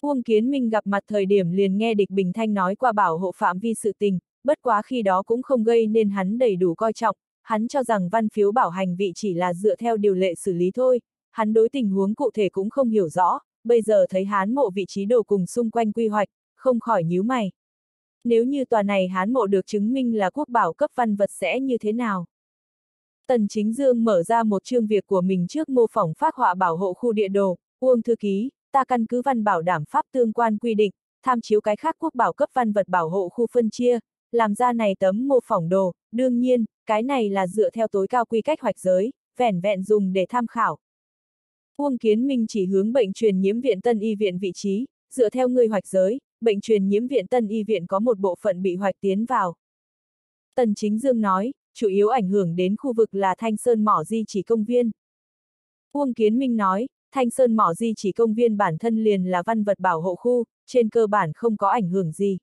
Uông Kiến Minh gặp mặt thời điểm liền nghe địch Bình Thanh nói qua bảo hộ phạm vi sự tình, bất quá khi đó cũng không gây nên hắn đầy đủ coi trọng, hắn cho rằng văn phiếu bảo hành vị chỉ là dựa theo điều lệ xử lý thôi, hắn đối tình huống cụ thể cũng không hiểu rõ, bây giờ thấy hán mộ vị trí đồ cùng xung quanh quy hoạch, không khỏi nhíu mày. Nếu như tòa này hán mộ được chứng minh là quốc bảo cấp văn vật sẽ như thế nào? Tần Chính Dương mở ra một chương việc của mình trước mô phỏng phát họa bảo hộ khu địa đồ, Uông Thư Ký, ta căn cứ văn bảo đảm pháp tương quan quy định, tham chiếu cái khác quốc bảo cấp văn vật bảo hộ khu phân chia, làm ra này tấm mô phỏng đồ, đương nhiên, cái này là dựa theo tối cao quy cách hoạch giới, vẻn vẹn dùng để tham khảo. Uông Kiến Minh chỉ hướng bệnh truyền nhiễm viện Tân Y viện vị trí, dựa theo người hoạch giới, bệnh truyền nhiễm viện Tân Y viện có một bộ phận bị hoạch tiến vào. Tần Chính Dương nói, chủ yếu ảnh hưởng đến khu vực là Thanh Sơn Mỏ Di chỉ công viên. Uông Kiến Minh nói, Thanh Sơn Mỏ Di chỉ công viên bản thân liền là văn vật bảo hộ khu, trên cơ bản không có ảnh hưởng gì.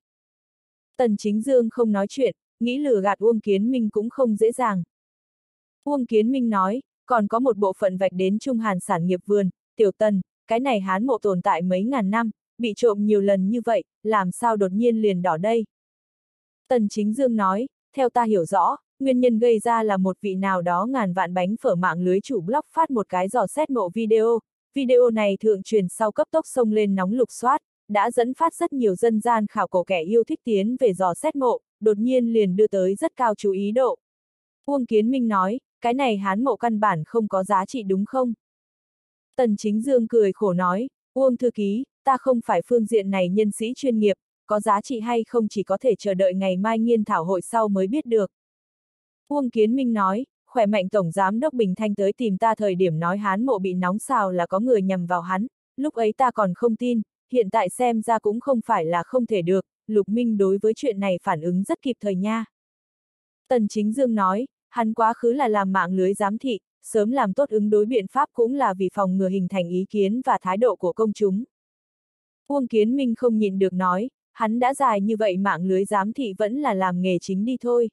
Tần Chính Dương không nói chuyện, nghĩ lừa gạt Uông Kiến Minh cũng không dễ dàng. Uông Kiến Minh nói, còn có một bộ phận vạch đến Trung Hàn sản nghiệp vườn, tiểu tần, cái này hán mộ tồn tại mấy ngàn năm, bị trộm nhiều lần như vậy, làm sao đột nhiên liền đỏ đây? Tần Chính Dương nói, theo ta hiểu rõ, nguyên nhân gây ra là một vị nào đó ngàn vạn bánh phở mạng lưới chủ blog phát một cái dò xét mộ video, video này thượng truyền sau cấp tốc sông lên nóng lục soát, đã dẫn phát rất nhiều dân gian khảo cổ kẻ yêu thích tiến về dò xét mộ, đột nhiên liền đưa tới rất cao chú ý độ. Uông Kiến Minh nói, cái này hán mộ căn bản không có giá trị đúng không? Tần Chính Dương cười khổ nói, Uông Thư Ký, ta không phải phương diện này nhân sĩ chuyên nghiệp, có giá trị hay không chỉ có thể chờ đợi ngày mai nghiên thảo hội sau mới biết được. Uông Kiến Minh nói, khỏe mạnh Tổng Giám Đốc Bình Thanh tới tìm ta thời điểm nói hán mộ bị nóng xào là có người nhầm vào hắn, lúc ấy ta còn không tin, hiện tại xem ra cũng không phải là không thể được, Lục Minh đối với chuyện này phản ứng rất kịp thời nha. Tần Chính Dương nói, hắn quá khứ là làm mạng lưới giám thị, sớm làm tốt ứng đối biện pháp cũng là vì phòng ngừa hình thành ý kiến và thái độ của công chúng. Uông Kiến Minh không nhìn được nói, hắn đã dài như vậy mạng lưới giám thị vẫn là làm nghề chính đi thôi.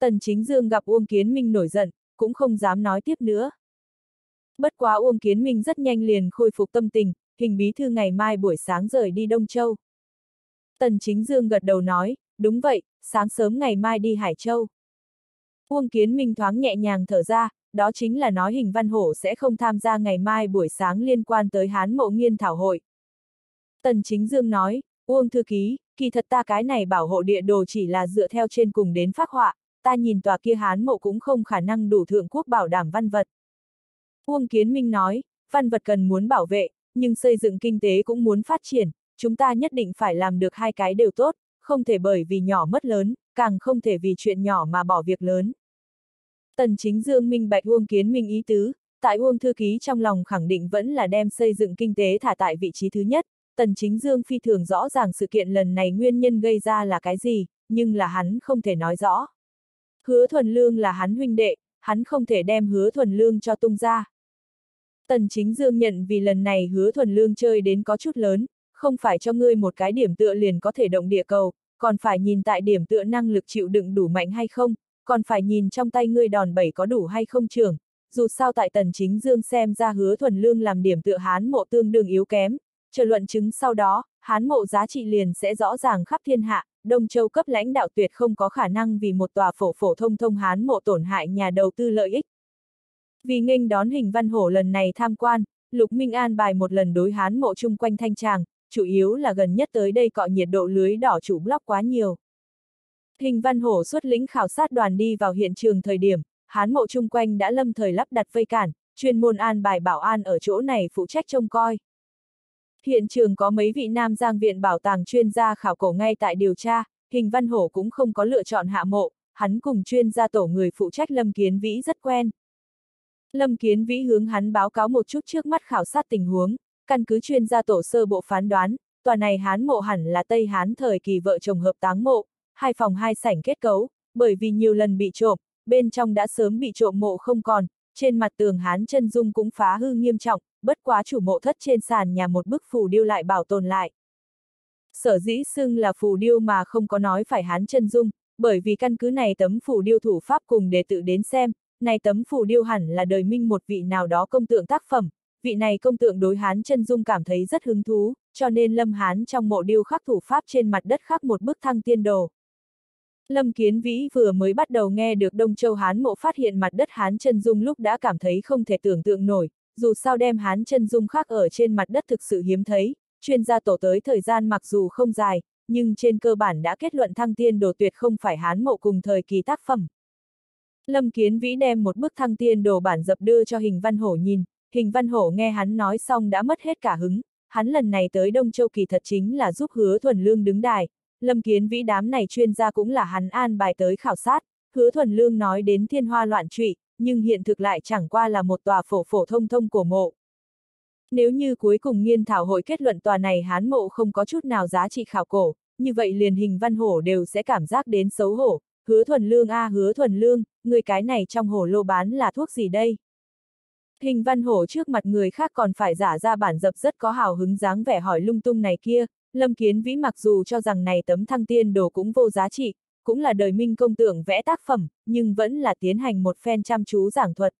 Tần Chính Dương gặp Uông Kiến Minh nổi giận, cũng không dám nói tiếp nữa. Bất quá Uông Kiến Minh rất nhanh liền khôi phục tâm tình, hình bí thư ngày mai buổi sáng rời đi Đông Châu. Tần Chính Dương gật đầu nói, đúng vậy, sáng sớm ngày mai đi Hải Châu. Uông Kiến Minh thoáng nhẹ nhàng thở ra, đó chính là nói hình văn hổ sẽ không tham gia ngày mai buổi sáng liên quan tới Hán Mộ Nghiên Thảo Hội. Tần Chính Dương nói, Uông Thư Ký, kỳ thật ta cái này bảo hộ địa đồ chỉ là dựa theo trên cùng đến phát họa, ta nhìn tòa kia Hán Mộ cũng không khả năng đủ thượng quốc bảo đảm văn vật. Uông Kiến Minh nói, văn vật cần muốn bảo vệ, nhưng xây dựng kinh tế cũng muốn phát triển, chúng ta nhất định phải làm được hai cái đều tốt, không thể bởi vì nhỏ mất lớn, càng không thể vì chuyện nhỏ mà bỏ việc lớn. Tần chính dương minh bạch Uông Kiến Minh ý tứ, tại Uông Thư Ký trong lòng khẳng định vẫn là đem xây dựng kinh tế thả tại vị trí thứ nhất, Tần chính dương phi thường rõ ràng sự kiện lần này nguyên nhân gây ra là cái gì, nhưng là hắn không thể nói rõ. Hứa thuần lương là hắn huynh đệ, hắn không thể đem hứa thuần lương cho tung ra. Tần chính dương nhận vì lần này hứa thuần lương chơi đến có chút lớn, không phải cho ngươi một cái điểm tựa liền có thể động địa cầu, còn phải nhìn tại điểm tựa năng lực chịu đựng đủ mạnh hay không, còn phải nhìn trong tay ngươi đòn bẩy có đủ hay không trưởng. Dù sao tại tần chính dương xem ra hứa thuần lương làm điểm tựa hán mộ tương đương yếu kém, chờ luận chứng sau đó, hán mộ giá trị liền sẽ rõ ràng khắp thiên hạ, Đông Châu cấp lãnh đạo tuyệt không có khả năng vì một tòa phổ phổ thông thông hán mộ tổn hại nhà đầu tư lợi ích. Vì nghênh đón hình văn hổ lần này tham quan, Lục Minh An bài một lần đối hán mộ chung quanh thanh tràng, chủ yếu là gần nhất tới đây cọ nhiệt độ lưới đỏ chủ block quá nhiều. Hình văn hổ xuất lĩnh khảo sát đoàn đi vào hiện trường thời điểm, hán mộ chung quanh đã lâm thời lắp đặt vây cản, chuyên môn an bài bảo an ở chỗ này phụ trách trông coi. Hiện trường có mấy vị nam giang viện bảo tàng chuyên gia khảo cổ ngay tại điều tra, hình văn hổ cũng không có lựa chọn hạ mộ, hắn cùng chuyên gia tổ người phụ trách Lâm Kiến Vĩ rất quen. Lâm Kiến Vĩ hướng hắn báo cáo một chút trước mắt khảo sát tình huống, căn cứ chuyên gia tổ sơ bộ phán đoán, tòa này Hán mộ hẳn là Tây Hán thời kỳ vợ chồng hợp táng mộ, hai phòng hai sảnh kết cấu, bởi vì nhiều lần bị trộm, bên trong đã sớm bị trộm mộ không còn, trên mặt tường Hán chân dung cũng phá hư nghiêm trọng, bất quá chủ mộ thất trên sàn nhà một bức phù điêu lại bảo tồn lại. Sở dĩ xưng là phù điêu mà không có nói phải Hán chân dung, bởi vì căn cứ này tấm phù điêu thủ pháp cùng để tự đến xem, này tấm phù điêu hẳn là đời minh một vị nào đó công tượng tác phẩm, vị này công tượng đối hán chân dung cảm thấy rất hứng thú, cho nên Lâm Hán trong mộ điêu khắc thủ pháp trên mặt đất khắc một bức thăng tiên đồ. Lâm Kiến Vĩ vừa mới bắt đầu nghe được Đông Châu Hán mộ phát hiện mặt đất Hán chân dung lúc đã cảm thấy không thể tưởng tượng nổi, dù sao đem Hán chân dung khác ở trên mặt đất thực sự hiếm thấy, chuyên gia tổ tới thời gian mặc dù không dài, nhưng trên cơ bản đã kết luận thăng tiên đồ tuyệt không phải Hán mộ cùng thời kỳ tác phẩm. Lâm Kiến Vĩ đem một bức thăng tiên đồ bản dập đưa cho hình văn hổ nhìn, hình văn hổ nghe hắn nói xong đã mất hết cả hứng, hắn lần này tới Đông Châu kỳ thật chính là giúp hứa thuần lương đứng đài, Lâm Kiến Vĩ đám này chuyên gia cũng là hắn an bài tới khảo sát, hứa thuần lương nói đến thiên hoa loạn trụy, nhưng hiện thực lại chẳng qua là một tòa phổ phổ thông thông của mộ. Nếu như cuối cùng nghiên thảo hội kết luận tòa này hán mộ không có chút nào giá trị khảo cổ, như vậy liền hình văn hổ đều sẽ cảm giác đến xấu hổ, hứa thuần lương a à, hứa thuần lương, người cái này trong hổ lô bán là thuốc gì đây? Hình văn hổ trước mặt người khác còn phải giả ra bản dập rất có hào hứng dáng vẻ hỏi lung tung này kia, Lâm Kiến Vĩ mặc dù cho rằng này tấm thăng tiên đồ cũng vô giá trị, cũng là đời minh công tượng vẽ tác phẩm, nhưng vẫn là tiến hành một phen chăm chú giảng thuật.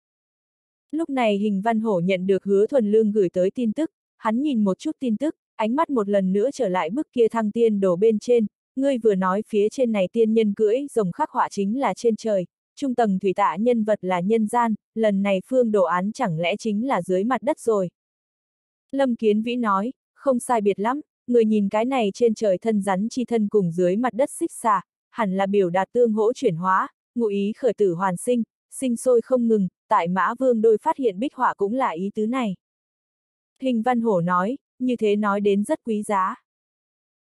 Lúc này hình văn hổ nhận được hứa thuần lương gửi tới tin tức, hắn nhìn một chút tin tức, ánh mắt một lần nữa trở lại bức kia thăng tiên đổ bên trên, ngươi vừa nói phía trên này tiên nhân cưỡi, rồng khắc họa chính là trên trời, trung tầng thủy tạ nhân vật là nhân gian, lần này phương đồ án chẳng lẽ chính là dưới mặt đất rồi. Lâm Kiến Vĩ nói, không sai biệt lắm, người nhìn cái này trên trời thân rắn chi thân cùng dưới mặt đất xích xà, hẳn là biểu đạt tương hỗ chuyển hóa, ngụ ý khởi tử hoàn sinh, sinh sôi không ngừng, tại mã vương đôi phát hiện bích họa cũng là ý tứ này. Hình văn hổ nói, như thế nói đến rất quý giá.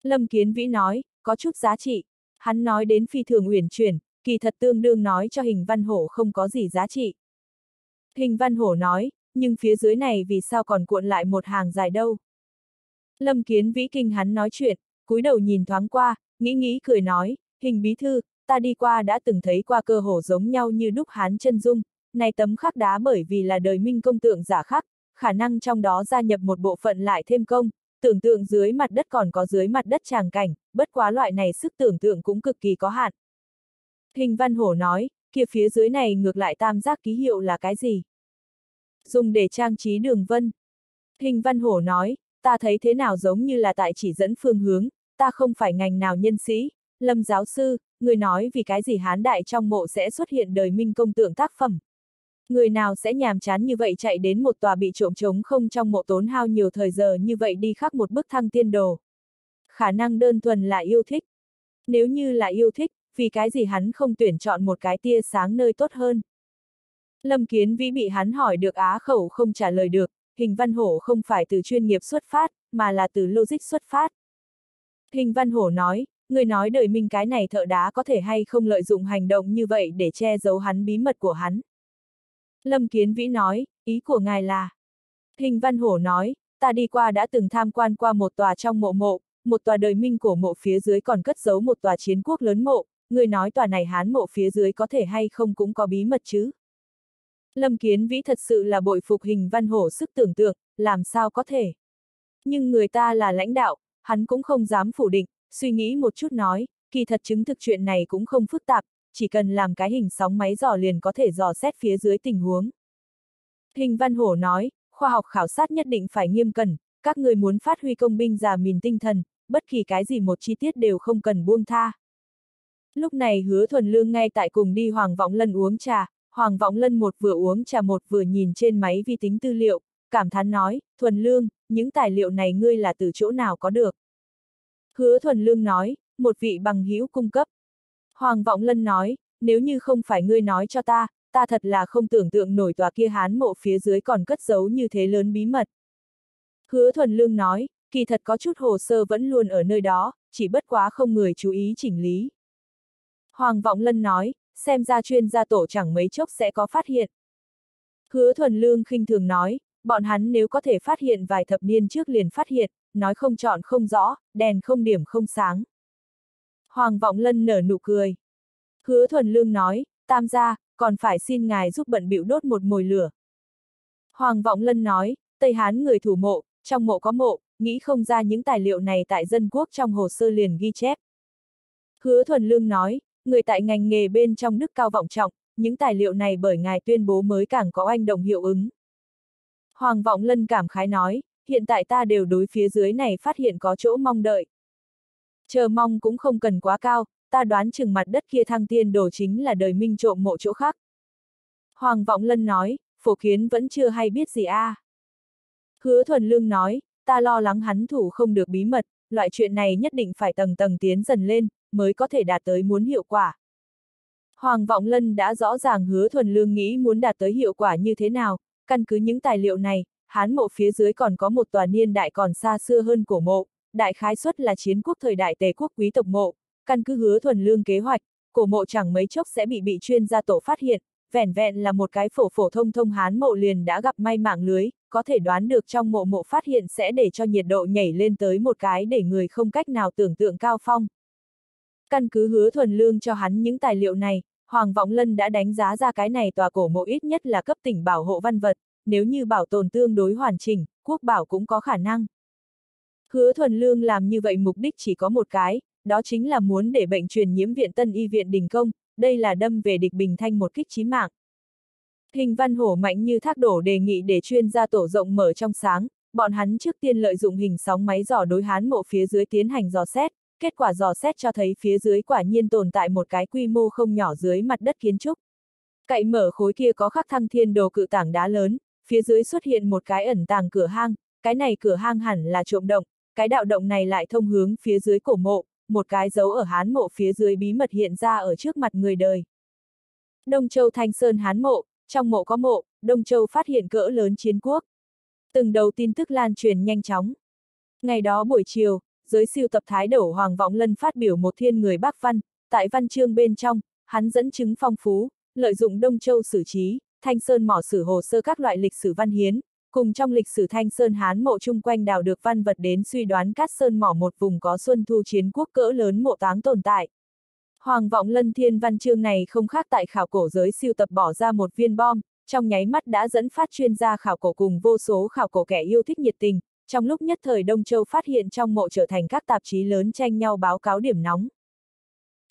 Lâm Kiến Vĩ nói, có chút giá trị. Hắn nói đến phi thường uyển chuyển, kỳ thật tương đương nói cho hình văn hổ không có gì giá trị. Hình văn hổ nói, nhưng phía dưới này vì sao còn cuộn lại một hàng dài đâu. Lâm Kiến Vĩ kinh hắn nói chuyện, cúi đầu nhìn thoáng qua, nghĩ nghĩ cười nói, hình bí thư, ta đi qua đã từng thấy qua cơ hồ giống nhau như đúc hán chân dung, này tấm khắc đá bởi vì là đời minh công tượng giả khắc, khả năng trong đó gia nhập một bộ phận lại thêm công, tưởng tượng dưới mặt đất còn có dưới mặt đất tràng cảnh, bất quá loại này sức tưởng tượng cũng cực kỳ có hạn. Hình văn hổ nói, kia phía dưới này ngược lại tam giác ký hiệu là cái gì? Dùng để trang trí đường vân. Hình văn hổ nói, ta thấy thế nào giống như là tại chỉ dẫn phương hướng, ta không phải ngành nào nhân sĩ, lâm giáo sư, người nói vì cái gì hán đại trong mộ sẽ xuất hiện đời minh công tượng tác phẩm. Người nào sẽ nhàm chán như vậy chạy đến một tòa bị trộm trống không trong mộ tốn hao nhiều thời giờ như vậy đi khắc một bức thăng tiên đồ. Khả năng đơn thuần là yêu thích. Nếu như là yêu thích, vì cái gì hắn không tuyển chọn một cái tia sáng nơi tốt hơn. Lâm Kiến Vĩ bị hắn hỏi được á khẩu không trả lời được, hình văn hổ không phải từ chuyên nghiệp xuất phát, mà là từ logic xuất phát. Hình văn hổ nói, người nói đời minh cái này thợ đá có thể hay không lợi dụng hành động như vậy để che giấu hắn bí mật của hắn. Lâm Kiến Vĩ nói, ý của ngài là. Hình Văn Hổ nói, ta đi qua đã từng tham quan qua một tòa trong mộ mộ, một tòa đời minh cổ mộ phía dưới còn cất giấu một tòa chiến quốc lớn mộ, người nói tòa này hán mộ phía dưới có thể hay không cũng có bí mật chứ. Lâm Kiến Vĩ thật sự là bội phục hình Văn Hổ sức tưởng tượng, làm sao có thể. Nhưng người ta là lãnh đạo, hắn cũng không dám phủ định, suy nghĩ một chút nói, kỳ thật chứng thực chuyện này cũng không phức tạp, chỉ cần làm cái hình sóng máy dò liền có thể dò xét phía dưới tình huống. Hình Văn Hổ nói, khoa học khảo sát nhất định phải nghiêm cẩn, các người muốn phát huy công binh già mìn tinh thần, bất kỳ cái gì một chi tiết đều không cần buông tha. Lúc này hứa thuần lương ngay tại cùng đi Hoàng Vọng Lân uống trà, Hoàng Vọng Lân một vừa uống trà một vừa nhìn trên máy vi tính tư liệu, cảm thán nói, thuần lương, những tài liệu này ngươi là từ chỗ nào có được. Hứa thuần lương nói, một vị bằng hữu cung cấp. Hoàng Vọng Lân nói, nếu như không phải ngươi nói cho ta, ta thật là không tưởng tượng nổi tòa kia hán mộ phía dưới còn cất giấu như thế lớn bí mật. Hứa Thuần Lương nói, kỳ thật có chút hồ sơ vẫn luôn ở nơi đó, chỉ bất quá không người chú ý chỉnh lý. Hoàng Vọng Lân nói, xem ra chuyên gia tổ chẳng mấy chốc sẽ có phát hiện. Hứa Thuần Lương khinh thường nói, bọn hắn nếu có thể phát hiện vài thập niên trước liền phát hiện, nói không chọn không rõ, đèn không điểm không sáng. Hoàng Vọng Lân nở nụ cười. Hứa Thuần Lương nói, tam gia, còn phải xin ngài giúp bận bịu đốt một mồi lửa. Hoàng Vọng Lân nói, Tây Hán người thủ mộ, trong mộ có mộ, nghĩ không ra những tài liệu này tại dân quốc trong hồ sơ liền ghi chép. Hứa Thuần Lương nói, người tại ngành nghề bên trong đức cao vọng trọng, những tài liệu này bởi ngài tuyên bố mới càng có anh đồng hiệu ứng. Hoàng Vọng Lân cảm khái nói, hiện tại ta đều đối phía dưới này phát hiện có chỗ mong đợi. Chờ mong cũng không cần quá cao, ta đoán chừng mặt đất kia thăng tiên đồ chính là đời minh trộm mộ chỗ khác. Hoàng Vọng Lân nói, phổ kiến vẫn chưa hay biết gì a. À. Hứa Thuần Lương nói, ta lo lắng hắn thủ không được bí mật, loại chuyện này nhất định phải tầng tầng tiến dần lên, mới có thể đạt tới muốn hiệu quả. Hoàng Vọng Lân đã rõ ràng hứa Thuần Lương nghĩ muốn đạt tới hiệu quả như thế nào, căn cứ những tài liệu này, hán mộ phía dưới còn có một tòa niên đại còn xa xưa hơn cổ mộ, đại khái suất là chiến quốc thời đại tề quốc quý tộc mộ, căn cứ hứa Thuần Lương kế hoạch, cổ mộ chẳng mấy chốc sẽ bị bị chuyên gia tổ phát hiện, vẻn vẹn là một cái phổ phổ thông thông hán mộ liền đã gặp may mạng lưới, có thể đoán được trong mộ mộ phát hiện sẽ để cho nhiệt độ nhảy lên tới một cái để người không cách nào tưởng tượng cao phong. Căn cứ hứa thuần lương cho hắn những tài liệu này, Hoàng Vọng Lân đã đánh giá ra cái này tòa cổ mộ ít nhất là cấp tỉnh bảo hộ văn vật, nếu như bảo tồn tương đối hoàn chỉnh, quốc bảo cũng có khả năng. Hứa thuần lương làm như vậy mục đích chỉ có một cái, đó chính là muốn để bệnh truyền nhiễm viện tân y viện đình công, đây là đâm về địch bình thanh một kích chí mạng. Hình văn hổ mạnh như thác đổ đề nghị để chuyên gia tổ rộng mở trong sáng, bọn hắn trước tiên lợi dụng hình sóng máy dò đối hán mộ phía dưới tiến hành dò xét, kết quả dò xét cho thấy phía dưới quả nhiên tồn tại một cái quy mô không nhỏ dưới mặt đất kiến trúc. Cậy mở khối kia có khắc thăng thiên đồ cự tảng đá lớn, phía dưới xuất hiện một cái ẩn tàng cửa hang, cái này cửa hang hẳn là trộm động, cái đạo động này lại thông hướng phía dưới cổ mộ, một cái dấu ở hán mộ phía dưới bí mật hiện ra ở trước mặt người đời. Đông Châu Thanh Sơn hán mộ, trong mộ có mộ, Đông Châu phát hiện cỡ lớn chiến quốc. Từng đầu tin tức lan truyền nhanh chóng. Ngày đó buổi chiều, giới siêu tập thái đổ Hoàng Vọng Lân phát biểu một thiên người bác văn, tại văn chương bên trong, hắn dẫn chứng phong phú, lợi dụng Đông Châu xử trí, Thanh Sơn mỏ sử hồ sơ các loại lịch sử văn hiến, cùng trong lịch sử Thanh Sơn Hán mộ chung quanh đào được văn vật đến suy đoán Cát Sơn mỏ một vùng có xuân thu chiến quốc cỡ lớn mộ táng tồn tại. Hoàng vọng lân thiên văn chương này không khác tại khảo cổ giới siêu tập bỏ ra một viên bom, trong nháy mắt đã dẫn phát chuyên gia khảo cổ cùng vô số khảo cổ kẻ yêu thích nhiệt tình, trong lúc nhất thời Đông Châu phát hiện trong mộ trở thành các tạp chí lớn tranh nhau báo cáo điểm nóng.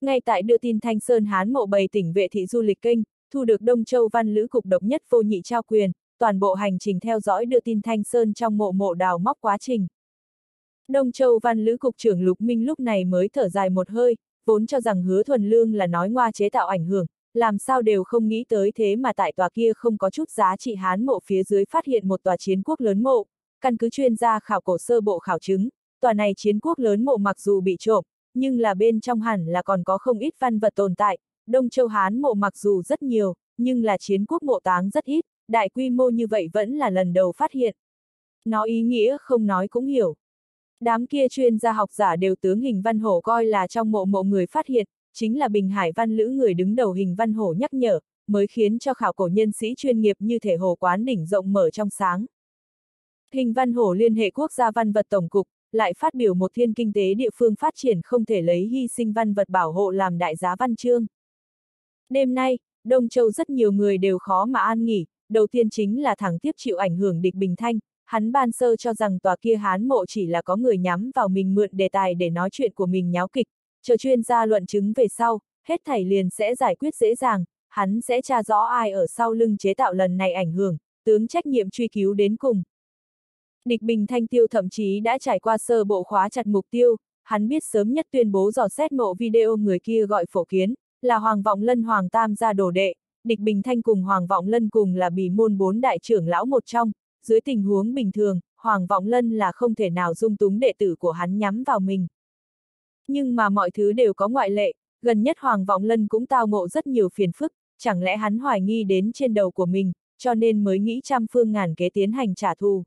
Ngay tại đưa tin Thanh Sơn Hán mộ bày tỉnh vệ thị du lịch kênh, thu được Đông Châu văn lữ cục độc nhất vô nhị trao quyền, toàn bộ hành trình theo dõi đưa tin Thanh Sơn trong mộ mộ đào móc quá trình. Đông Châu văn lữ cục trưởng Lục Minh lúc này mới thở dài một hơi, vốn cho rằng hứa thuần lương là nói ngoa chế tạo ảnh hưởng, làm sao đều không nghĩ tới thế mà tại tòa kia không có chút giá trị hán mộ phía dưới phát hiện một tòa chiến quốc lớn mộ, căn cứ chuyên gia khảo cổ sơ bộ khảo chứng, tòa này chiến quốc lớn mộ mặc dù bị trộm, nhưng là bên trong hẳn là còn có không ít văn vật tồn tại, Đông Châu Hán mộ mặc dù rất nhiều, nhưng là chiến quốc mộ táng rất ít, đại quy mô như vậy vẫn là lần đầu phát hiện. Nó ý nghĩa không nói cũng hiểu. Đám kia chuyên gia học giả đều tướng hình văn hổ coi là trong mộ mộ người phát hiện, chính là Bình Hải văn lữ người đứng đầu hình văn hổ nhắc nhở, mới khiến cho khảo cổ nhân sĩ chuyên nghiệp như thể hồ quán đỉnh rộng mở trong sáng. Hình văn hổ liên hệ quốc gia văn vật tổng cục, lại phát biểu một thiên kinh tế địa phương phát triển không thể lấy hy sinh văn vật bảo hộ làm đại giá văn chương. Đêm nay, Đông Châu rất nhiều người đều khó mà an nghỉ, đầu tiên chính là thẳng tiếp chịu ảnh hưởng địch Bình Thanh, hắn ban sơ cho rằng tòa kia hán mộ chỉ là có người nhắm vào mình mượn đề tài để nói chuyện của mình nháo kịch, chờ chuyên gia luận chứng về sau, hết thảy liền sẽ giải quyết dễ dàng, hắn sẽ tra rõ ai ở sau lưng chế tạo lần này ảnh hưởng, tướng trách nhiệm truy cứu đến cùng. Địch Bình Thanh Tiêu thậm chí đã trải qua sơ bộ khóa chặt mục tiêu, hắn biết sớm nhất tuyên bố dò xét mộ video người kia gọi phổ kiến, là Hoàng Vọng Lân Hoàng Tam gia đổ đệ, Địch Bình Thanh cùng Hoàng Vọng Lân cùng là bì môn bốn đại trưởng lão một trong, dưới tình huống bình thường, Hoàng Vọng Lân là không thể nào dung túng đệ tử của hắn nhắm vào mình. Nhưng mà mọi thứ đều có ngoại lệ, gần nhất Hoàng Vọng Lân cũng tao ngộ rất nhiều phiền phức, chẳng lẽ hắn hoài nghi đến trên đầu của mình, cho nên mới nghĩ trăm phương ngàn kế tiến hành trả thù.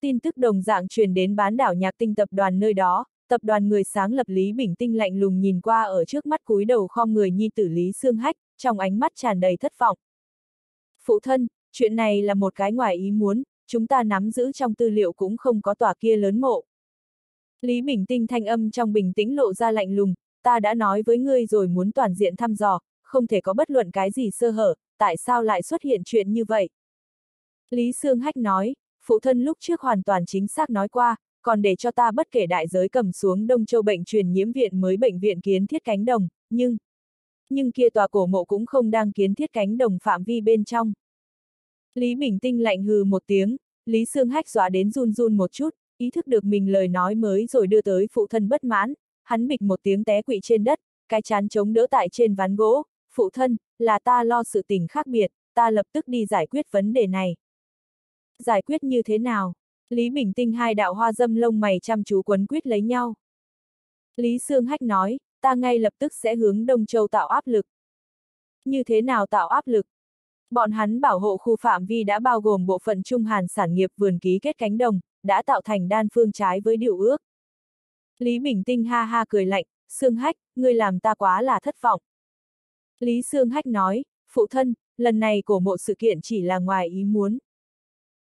Tin tức đồng dạng truyền đến bán đảo nhạc tinh tập đoàn nơi đó, tập đoàn người sáng lập Lý Bình Tinh lạnh lùng nhìn qua ở trước mắt cúi đầu khom người nhi tử Lý Sương Hách, trong ánh mắt tràn đầy thất vọng. Phụ thân, chuyện này là một cái ngoài ý muốn, chúng ta nắm giữ trong tư liệu cũng không có tòa kia lớn mộ. Lý Bình Tinh thanh âm trong bình tĩnh lộ ra lạnh lùng, ta đã nói với ngươi rồi muốn toàn diện thăm dò, không thể có bất luận cái gì sơ hở, tại sao lại xuất hiện chuyện như vậy? Lý Sương Hách nói, phụ thân lúc trước hoàn toàn chính xác nói qua, còn để cho ta bất kể đại giới cầm xuống Đông Châu bệnh truyền nhiễm viện mới bệnh viện kiến thiết cánh đồng, nhưng... Nhưng kia tòa cổ mộ cũng không đang kiến thiết cánh đồng phạm vi bên trong. Lý Bình Tinh lạnh hừ một tiếng, Lý Sương Hách dọa đến run run một chút, ý thức được mình lời nói mới rồi đưa tới phụ thân bất mãn, hắn bịch một tiếng té quỵ trên đất, cái chán chống đỡ tại trên ván gỗ, phụ thân, là ta lo sự tình khác biệt, ta lập tức đi giải quyết vấn đề này. Giải quyết như thế nào? Lý Bình Tinh hai đạo hoa dâm lông mày chăm chú quấn quyết lấy nhau. Lý Sương Hách nói, ta ngay lập tức sẽ hướng Đông Châu tạo áp lực. Như thế nào tạo áp lực? Bọn hắn bảo hộ khu phạm vi đã bao gồm bộ phận trung hàn sản nghiệp vườn ký kết cánh đồng, đã tạo thành đan phương trái với điều ước. Lý Bình Tinh ha ha cười lạnh, Sương Hách, ngươi làm ta quá là thất vọng. Lý Sương Hách nói, phụ thân, lần này cổ mộ sự kiện chỉ là ngoài ý muốn.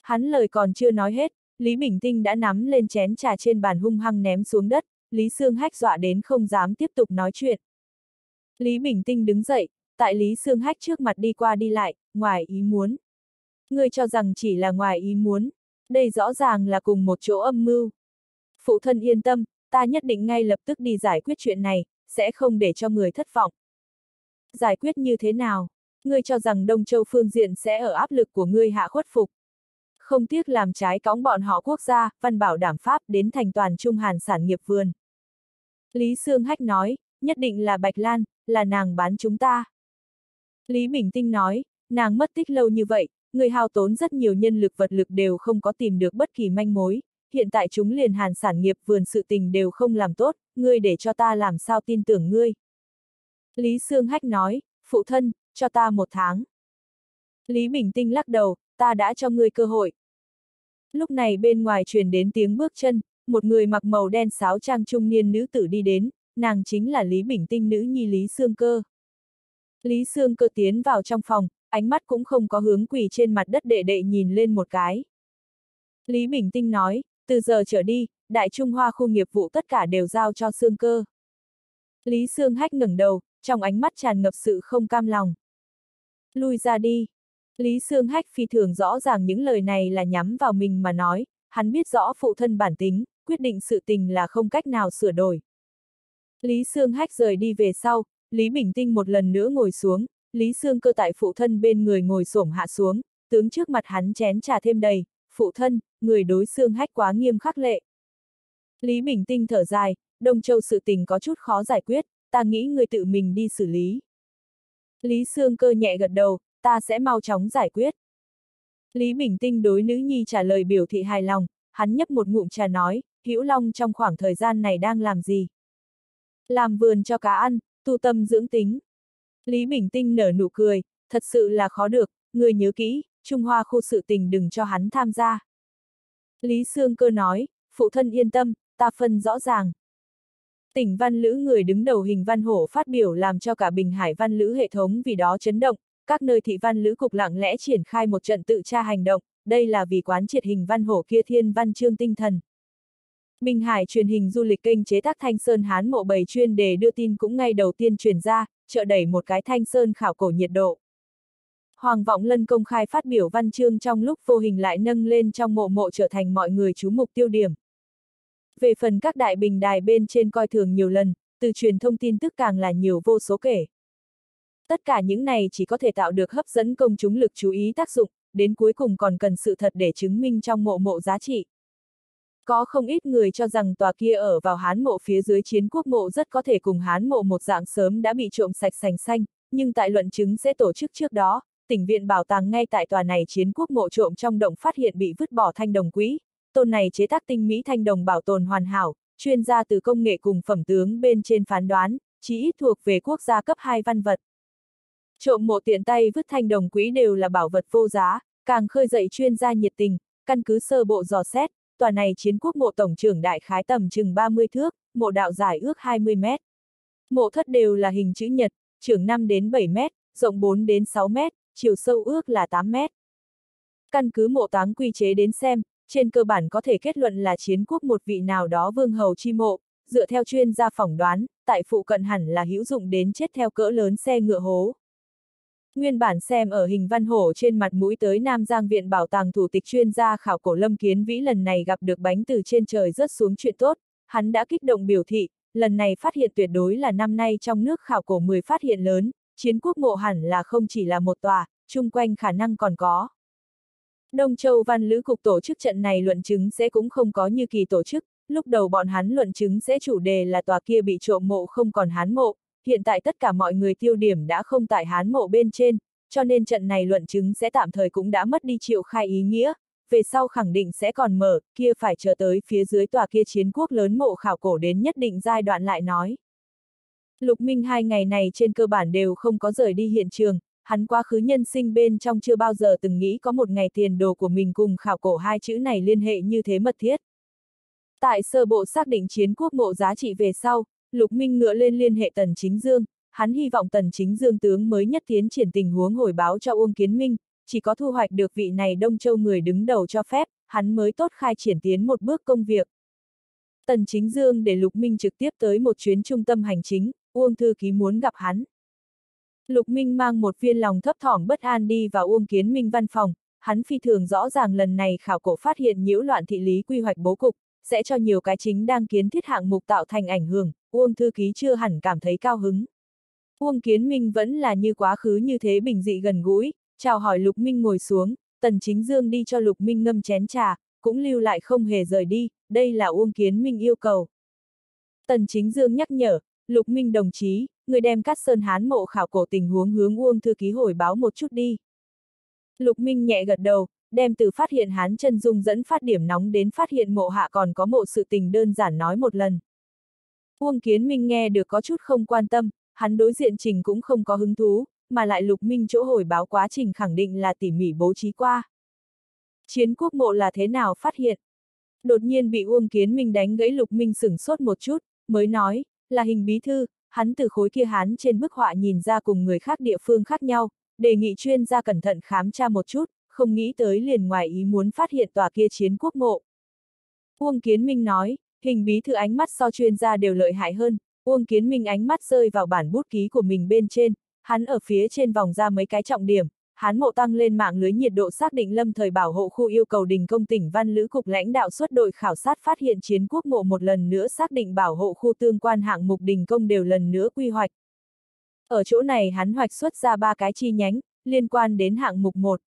Hắn lời còn chưa nói hết, Lý Bình Tinh đã nắm lên chén trà trên bàn hung hăng ném xuống đất, Lý Sương Hách dọa đến không dám tiếp tục nói chuyện. Lý Bình Tinh đứng dậy, tại Lý Sương Hách trước mặt đi qua đi lại, ngoài ý muốn. Ngươi cho rằng chỉ là ngoài ý muốn, đây rõ ràng là cùng một chỗ âm mưu. Phụ thân yên tâm, ta nhất định ngay lập tức đi giải quyết chuyện này, sẽ không để cho người thất vọng. Giải quyết như thế nào? Ngươi cho rằng Đông Châu phương diện sẽ ở áp lực của ngươi hạ khuất phục. Không tiếc làm trái cõng bọn họ quốc gia, văn bảo đảm pháp đến thành toàn trung hàn sản nghiệp vườn. Lý Sương Hách nói, nhất định là Bạch Lan, là nàng bán chúng ta. Lý Bình Tinh nói, nàng mất tích lâu như vậy, người hao tốn rất nhiều nhân lực vật lực đều không có tìm được bất kỳ manh mối, hiện tại chúng liền hàn sản nghiệp vườn sự tình đều không làm tốt, ngươi để cho ta làm sao tin tưởng ngươi. Lý Sương Hách nói, phụ thân, cho ta một tháng. Lý Bình Tinh lắc đầu, ta đã cho ngươi cơ hội. Lúc này bên ngoài truyền đến tiếng bước chân, một người mặc màu đen sáo trang trung niên nữ tử đi đến, nàng chính là Lý Bình Tinh nữ nhi Lý Sương Cơ. Lý Sương Cơ tiến vào trong phòng, ánh mắt cũng không có hướng quỳ trên mặt đất đệ đệ nhìn lên một cái. Lý Bình Tinh nói, từ giờ trở đi, Đại Trung Hoa khu nghiệp vụ tất cả đều giao cho Sương Cơ. Lý Sương Hách ngẩng đầu, trong ánh mắt tràn ngập sự không cam lòng. Lui ra đi. Lý Sương Hách phi thường rõ ràng những lời này là nhắm vào mình mà nói, hắn biết rõ phụ thân bản tính, quyết định sự tình là không cách nào sửa đổi. Lý Sương Hách rời đi về sau, Lý Bình Tinh một lần nữa ngồi xuống, Lý Sương cơ tại phụ thân bên người ngồi xổm hạ xuống, tướng trước mặt hắn chén trà thêm đầy, phụ thân, người đối Sương Hách quá nghiêm khắc lệ. Lý Bình Tinh thở dài, Đông Châu sự tình có chút khó giải quyết, ta nghĩ người tự mình đi xử lý. Lý Sương cơ nhẹ gật đầu, ta sẽ mau chóng giải quyết. Lý Bình Tinh đối nữ nhi trả lời biểu thị hài lòng, hắn nhấp một ngụm trà nói, Hữu Long trong khoảng thời gian này đang làm gì? Làm vườn cho cá ăn, tu tâm dưỡng tính. Lý Bình Tinh nở nụ cười, thật sự là khó được, người nhớ kỹ, Trung Hoa khu sự tình đừng cho hắn tham gia. Lý Sương Cơ nói, phụ thân yên tâm, ta phân rõ ràng. Tỉnh văn lữ người đứng đầu hình văn hổ phát biểu làm cho cả Bình Hải văn lữ hệ thống vì đó chấn động, các nơi thị văn lữ cục lặng lẽ triển khai một trận tự tra hành động, đây là vì quán triệt hình văn hổ kia thiên văn chương tinh thần. minh Hải truyền hình du lịch kênh chế tác Thanh Sơn Hán mộ bầy chuyên đề đưa tin cũng ngay đầu tiên truyền ra, trợ đẩy một cái Thanh Sơn khảo cổ nhiệt độ. Hoàng Vọng Lân công khai phát biểu văn chương trong lúc vô hình lại nâng lên trong mộ mộ trở thành mọi người chú mục tiêu điểm. Về phần các đại bình đài bên trên coi thường nhiều lần, từ truyền thông tin tức càng là nhiều vô số kể. Tất cả những này chỉ có thể tạo được hấp dẫn công chúng lực chú ý tác dụng, đến cuối cùng còn cần sự thật để chứng minh trong mộ mộ giá trị. Có không ít người cho rằng tòa kia ở vào hán mộ phía dưới chiến quốc mộ rất có thể cùng hán mộ một dạng sớm đã bị trộm sạch sành xanh, nhưng tại luận chứng sẽ tổ chức trước đó, tỉnh viện bảo tàng ngay tại tòa này chiến quốc mộ trộm trong động phát hiện bị vứt bỏ thanh đồng quý, tôn này chế tác tinh mỹ thanh đồng bảo tồn hoàn hảo, chuyên gia từ công nghệ cùng phẩm tướng bên trên phán đoán, chỉ ít thuộc về quốc gia cấp 2 văn vật. Trộm mộ tiện tay vứt thanh đồng quý đều là bảo vật vô giá, càng khơi dậy chuyên gia nhiệt tình, căn cứ sơ bộ dò xét, tòa này chiến quốc mộ tổng trưởng đại khái tầm chừng 30 thước, mộ đạo dài ước 20 mét. Mộ thất đều là hình chữ nhật, trưởng 5 đến 7 mét, rộng 4 đến 6 mét, chiều sâu ước là 8 mét. Căn cứ mộ táng quy chế đến xem, trên cơ bản có thể kết luận là chiến quốc một vị nào đó vương hầu chi mộ, dựa theo chuyên gia phỏng đoán, tại phụ cận hẳn là hữu dụng đến chết theo cỡ lớn xe ngựa hố. Nguyên bản xem ở hình văn hổ trên mặt mũi tới Nam Giang Viện Bảo tàng thủ tịch chuyên gia khảo cổ Lâm Kiến Vĩ lần này gặp được bánh từ trên trời rớt xuống chuyện tốt, hắn đã kích động biểu thị, lần này phát hiện tuyệt đối là năm nay trong nước khảo cổ 10 phát hiện lớn, chiến quốc mộ hẳn là không chỉ là một tòa, chung quanh khả năng còn có. Đông Châu Văn Lữ Cục tổ chức trận này luận chứng sẽ cũng không có như kỳ tổ chức, lúc đầu bọn hắn luận chứng sẽ chủ đề là tòa kia bị trộm mộ không còn hán mộ, hiện tại tất cả mọi người tiêu điểm đã không tại hán mộ bên trên, cho nên trận này luận chứng sẽ tạm thời cũng đã mất đi triệu khai ý nghĩa, về sau khẳng định sẽ còn mở, kia phải chờ tới phía dưới tòa kia chiến quốc lớn mộ khảo cổ đến nhất định giai đoạn lại nói. Lục Minh hai ngày này trên cơ bản đều không có rời đi hiện trường, hắn quá khứ nhân sinh bên trong chưa bao giờ từng nghĩ có một ngày tiền đồ của mình cùng khảo cổ hai chữ này liên hệ như thế mật thiết. Tại sơ bộ xác định chiến quốc mộ giá trị về sau, Lục Minh ngựa lên liên hệ Tần Chính Dương, hắn hy vọng Tần Chính Dương tướng mới nhất tiến triển tình huống hồi báo cho Uông Kiến Minh, chỉ có thu hoạch được vị này Đông Châu người đứng đầu cho phép, hắn mới tốt khai triển tiến một bước công việc. Tần Chính Dương để Lục Minh trực tiếp tới một chuyến trung tâm hành chính, Uông Thư Ký muốn gặp hắn. Lục Minh mang một viên lòng thấp thỏm bất an đi vào Uông Kiến Minh văn phòng, hắn phi thường rõ ràng lần này khảo cổ phát hiện nhiễu loạn thị lý quy hoạch bố cục, sẽ cho nhiều cái chính đang kiến thiết hạng mục tạo thành ảnh hưởng, Uông Thư Ký chưa hẳn cảm thấy cao hứng. Uông Kiến Minh vẫn là như quá khứ như thế bình dị gần gũi, chào hỏi Lục Minh ngồi xuống, Tần Chính Dương đi cho Lục Minh ngâm chén trà, cũng lưu lại không hề rời đi, đây là Uông Kiến Minh yêu cầu. Tần Chính Dương nhắc nhở, Lục Minh đồng chí, người đem cắt sơn hán mộ khảo cổ tình huống hướng Uông thư ký hồi báo một chút đi. Lục Minh nhẹ gật đầu, đem từ phát hiện hán chân dung dẫn phát điểm nóng đến phát hiện mộ hạ còn có mộ sự tình đơn giản nói một lần. Uông Kiến Minh nghe được có chút không quan tâm, hắn đối diện trình cũng không có hứng thú, mà lại Lục Minh chỗ hồi báo quá trình khẳng định là tỉ mỉ bố trí qua. Chiến quốc mộ là thế nào phát hiện? Đột nhiên bị Uông Kiến Minh đánh gãy Lục Minh sửng sốt một chút, mới nói, là hình bí thư, hắn từ khối kia hán trên bức họa nhìn ra cùng người khác địa phương khác nhau, đề nghị chuyên gia cẩn thận khám tra một chút, không nghĩ tới liền ngoài ý muốn phát hiện tòa kia chiến quốc mộ. Uông Kiến Minh nói, hình bí thư ánh mắt so chuyên gia đều lợi hại hơn, Uông Kiến Minh ánh mắt rơi vào bản bút ký của mình bên trên, hắn ở phía trên vòng ra mấy cái trọng điểm, hắn mộ tăng lên mạng lưới nhiệt độ xác định lâm thời bảo hộ khu yêu cầu đình công tỉnh văn lữ cục lãnh đạo xuất đội khảo sát phát hiện chiến quốc mộ một lần nữa xác định bảo hộ khu tương quan hạng mục đình công đều lần nữa quy hoạch. Ở chỗ này hắn hoạch xuất ra ba cái chi nhánh, liên quan đến hạng mục 1.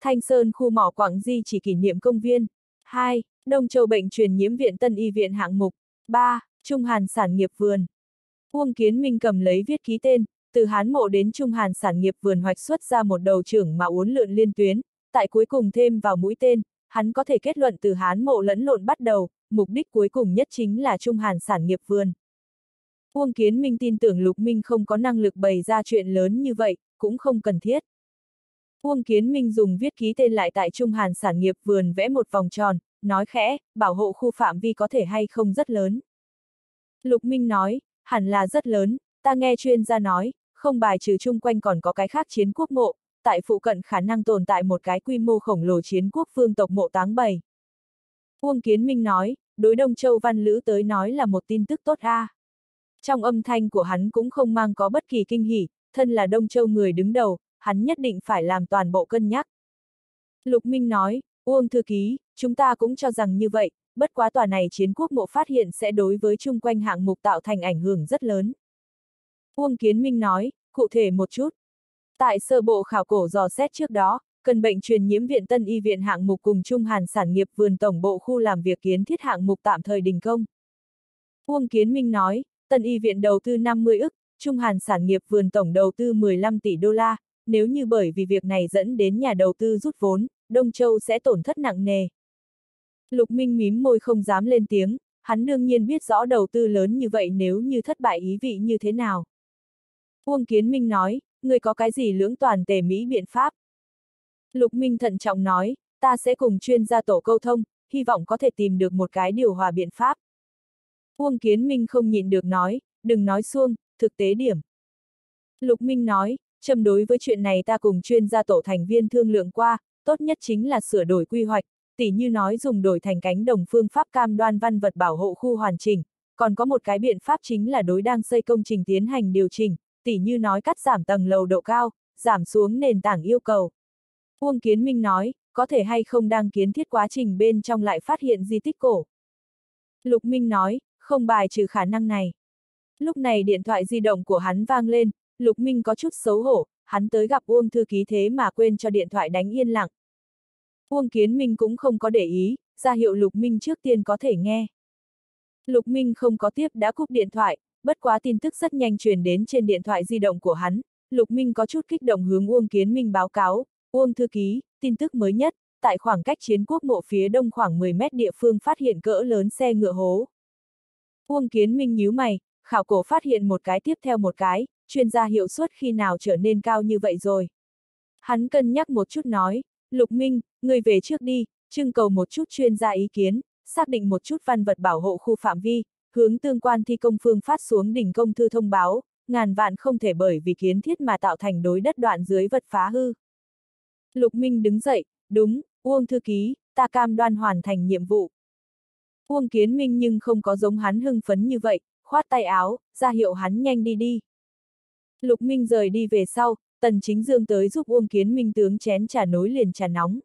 Thanh Sơn khu mỏ Quảng Di chỉ kỷ niệm công viên. 2. Đông Châu Bệnh truyền nhiễm viện Tân Y viện hạng mục. 3. Trung Hàn sản nghiệp vườn. Uông Kiến Minh cầm lấy viết ký tên, từ Hán Mộ đến Trung Hàn sản nghiệp vườn hoạch xuất ra một đầu trưởng mà uốn lượn liên tuyến, tại cuối cùng thêm vào mũi tên, hắn có thể kết luận từ Hán Mộ lẫn lộn bắt đầu, mục đích cuối cùng nhất chính là Trung Hàn sản nghiệp vườn. Uông Kiến Minh tin tưởng Lục Minh không có năng lực bày ra chuyện lớn như vậy, cũng không cần thiết. Uông Kiến Minh dùng viết ký tên lại tại Trung Hàn sản nghiệp vườn vẽ một vòng tròn, nói khẽ, bảo hộ khu phạm vi có thể hay không rất lớn. Lục Minh nói, hẳn là rất lớn, ta nghe chuyên gia nói, không bài trừ chung quanh còn có cái khác chiến quốc mộ, tại phụ cận khả năng tồn tại một cái quy mô khổng lồ chiến quốc phương tộc mộ táng bầy. Uông Kiến Minh nói, đối Đông Châu Văn Lữ tới nói là một tin tức tốt a. À. Trong âm thanh của hắn cũng không mang có bất kỳ kinh hỉ, thân là Đông Châu người đứng đầu, hắn nhất định phải làm toàn bộ cân nhắc. Lục Minh nói, Uông Thư Ký, chúng ta cũng cho rằng như vậy, bất quá tòa này chiến quốc mộ phát hiện sẽ đối với chung quanh hạng mục tạo thành ảnh hưởng rất lớn. Uông Kiến Minh nói, cụ thể một chút. Tại sơ bộ khảo cổ dò xét trước đó, cần bệnh truyền nhiễm viện Tân Y viện hạng mục cùng Trung Hàn sản nghiệp vườn tổng bộ khu làm việc kiến thiết hạng mục tạm thời đình công. Uông Kiến Minh nói, Tân Y viện đầu tư 50 ức, Trung Hàn sản nghiệp vườn tổng đầu tư 15 tỷ đô la, nếu như bởi vì việc này dẫn đến nhà đầu tư rút vốn, Đông Châu sẽ tổn thất nặng nề. Lục Minh mím môi không dám lên tiếng, hắn đương nhiên biết rõ đầu tư lớn như vậy nếu như thất bại ý vị như thế nào. Uông Kiến Minh nói, người có cái gì lưỡng toàn tề Mỹ biện pháp? Lục Minh thận trọng nói, ta sẽ cùng chuyên gia tổ câu thông, hy vọng có thể tìm được một cái điều hòa biện pháp. Uông Kiến Minh không nhịn được nói, đừng nói xuông, thực tế điểm. Lục Minh nói, châm đối với chuyện này ta cùng chuyên gia tổ thành viên thương lượng qua, tốt nhất chính là sửa đổi quy hoạch, tỉ như nói dùng đổi thành cánh đồng phương pháp cam đoan văn vật bảo hộ khu hoàn chỉnh, còn có một cái biện pháp chính là đối đang xây công trình tiến hành điều chỉnh, tỉ như nói cắt giảm tầng lầu độ cao, giảm xuống nền tảng yêu cầu. Uông Kiến Minh nói, có thể hay không đang kiến thiết quá trình bên trong lại phát hiện di tích cổ. Lục Minh nói, không bài trừ khả năng này. Lúc này điện thoại di động của hắn vang lên, Lục Minh có chút xấu hổ, hắn tới gặp Uông thư ký thế mà quên cho điện thoại đánh yên lặng. Uông Kiến Minh cũng không có để ý, ra hiệu Lục Minh trước tiên có thể nghe. Lục Minh không có tiếp đã cúp điện thoại, bất quá tin tức rất nhanh truyền đến trên điện thoại di động của hắn. Lục Minh có chút kích động hướng Uông Kiến Minh báo cáo, Uông Thư Ký, tin tức mới nhất, tại khoảng cách chiến quốc mộ phía đông khoảng 10 mét địa phương phát hiện cỡ lớn xe ngựa hố. Uông Kiến Minh nhíu mày, khảo cổ phát hiện một cái tiếp theo một cái, chuyên gia hiệu suất khi nào trở nên cao như vậy rồi. Hắn cân nhắc một chút nói, Lục Minh, người về trước đi, trưng cầu một chút chuyên gia ý kiến, xác định một chút văn vật bảo hộ khu phạm vi, hướng tương quan thi công phương phát xuống đỉnh công thư thông báo, ngàn vạn không thể bởi vì kiến thiết mà tạo thành đối đất đoạn dưới vật phá hư. Lục Minh đứng dậy, đúng, Uông Thư Ký, ta cam đoan hoàn thành nhiệm vụ. Uông Kiến Minh nhưng không có giống hắn hưng phấn như vậy, khoát tay áo, ra hiệu hắn nhanh đi đi. Lục Minh rời đi về sau, Tần Chính Dương tới giúp Uông Kiến Minh tướng chén trà nối liền trà nóng.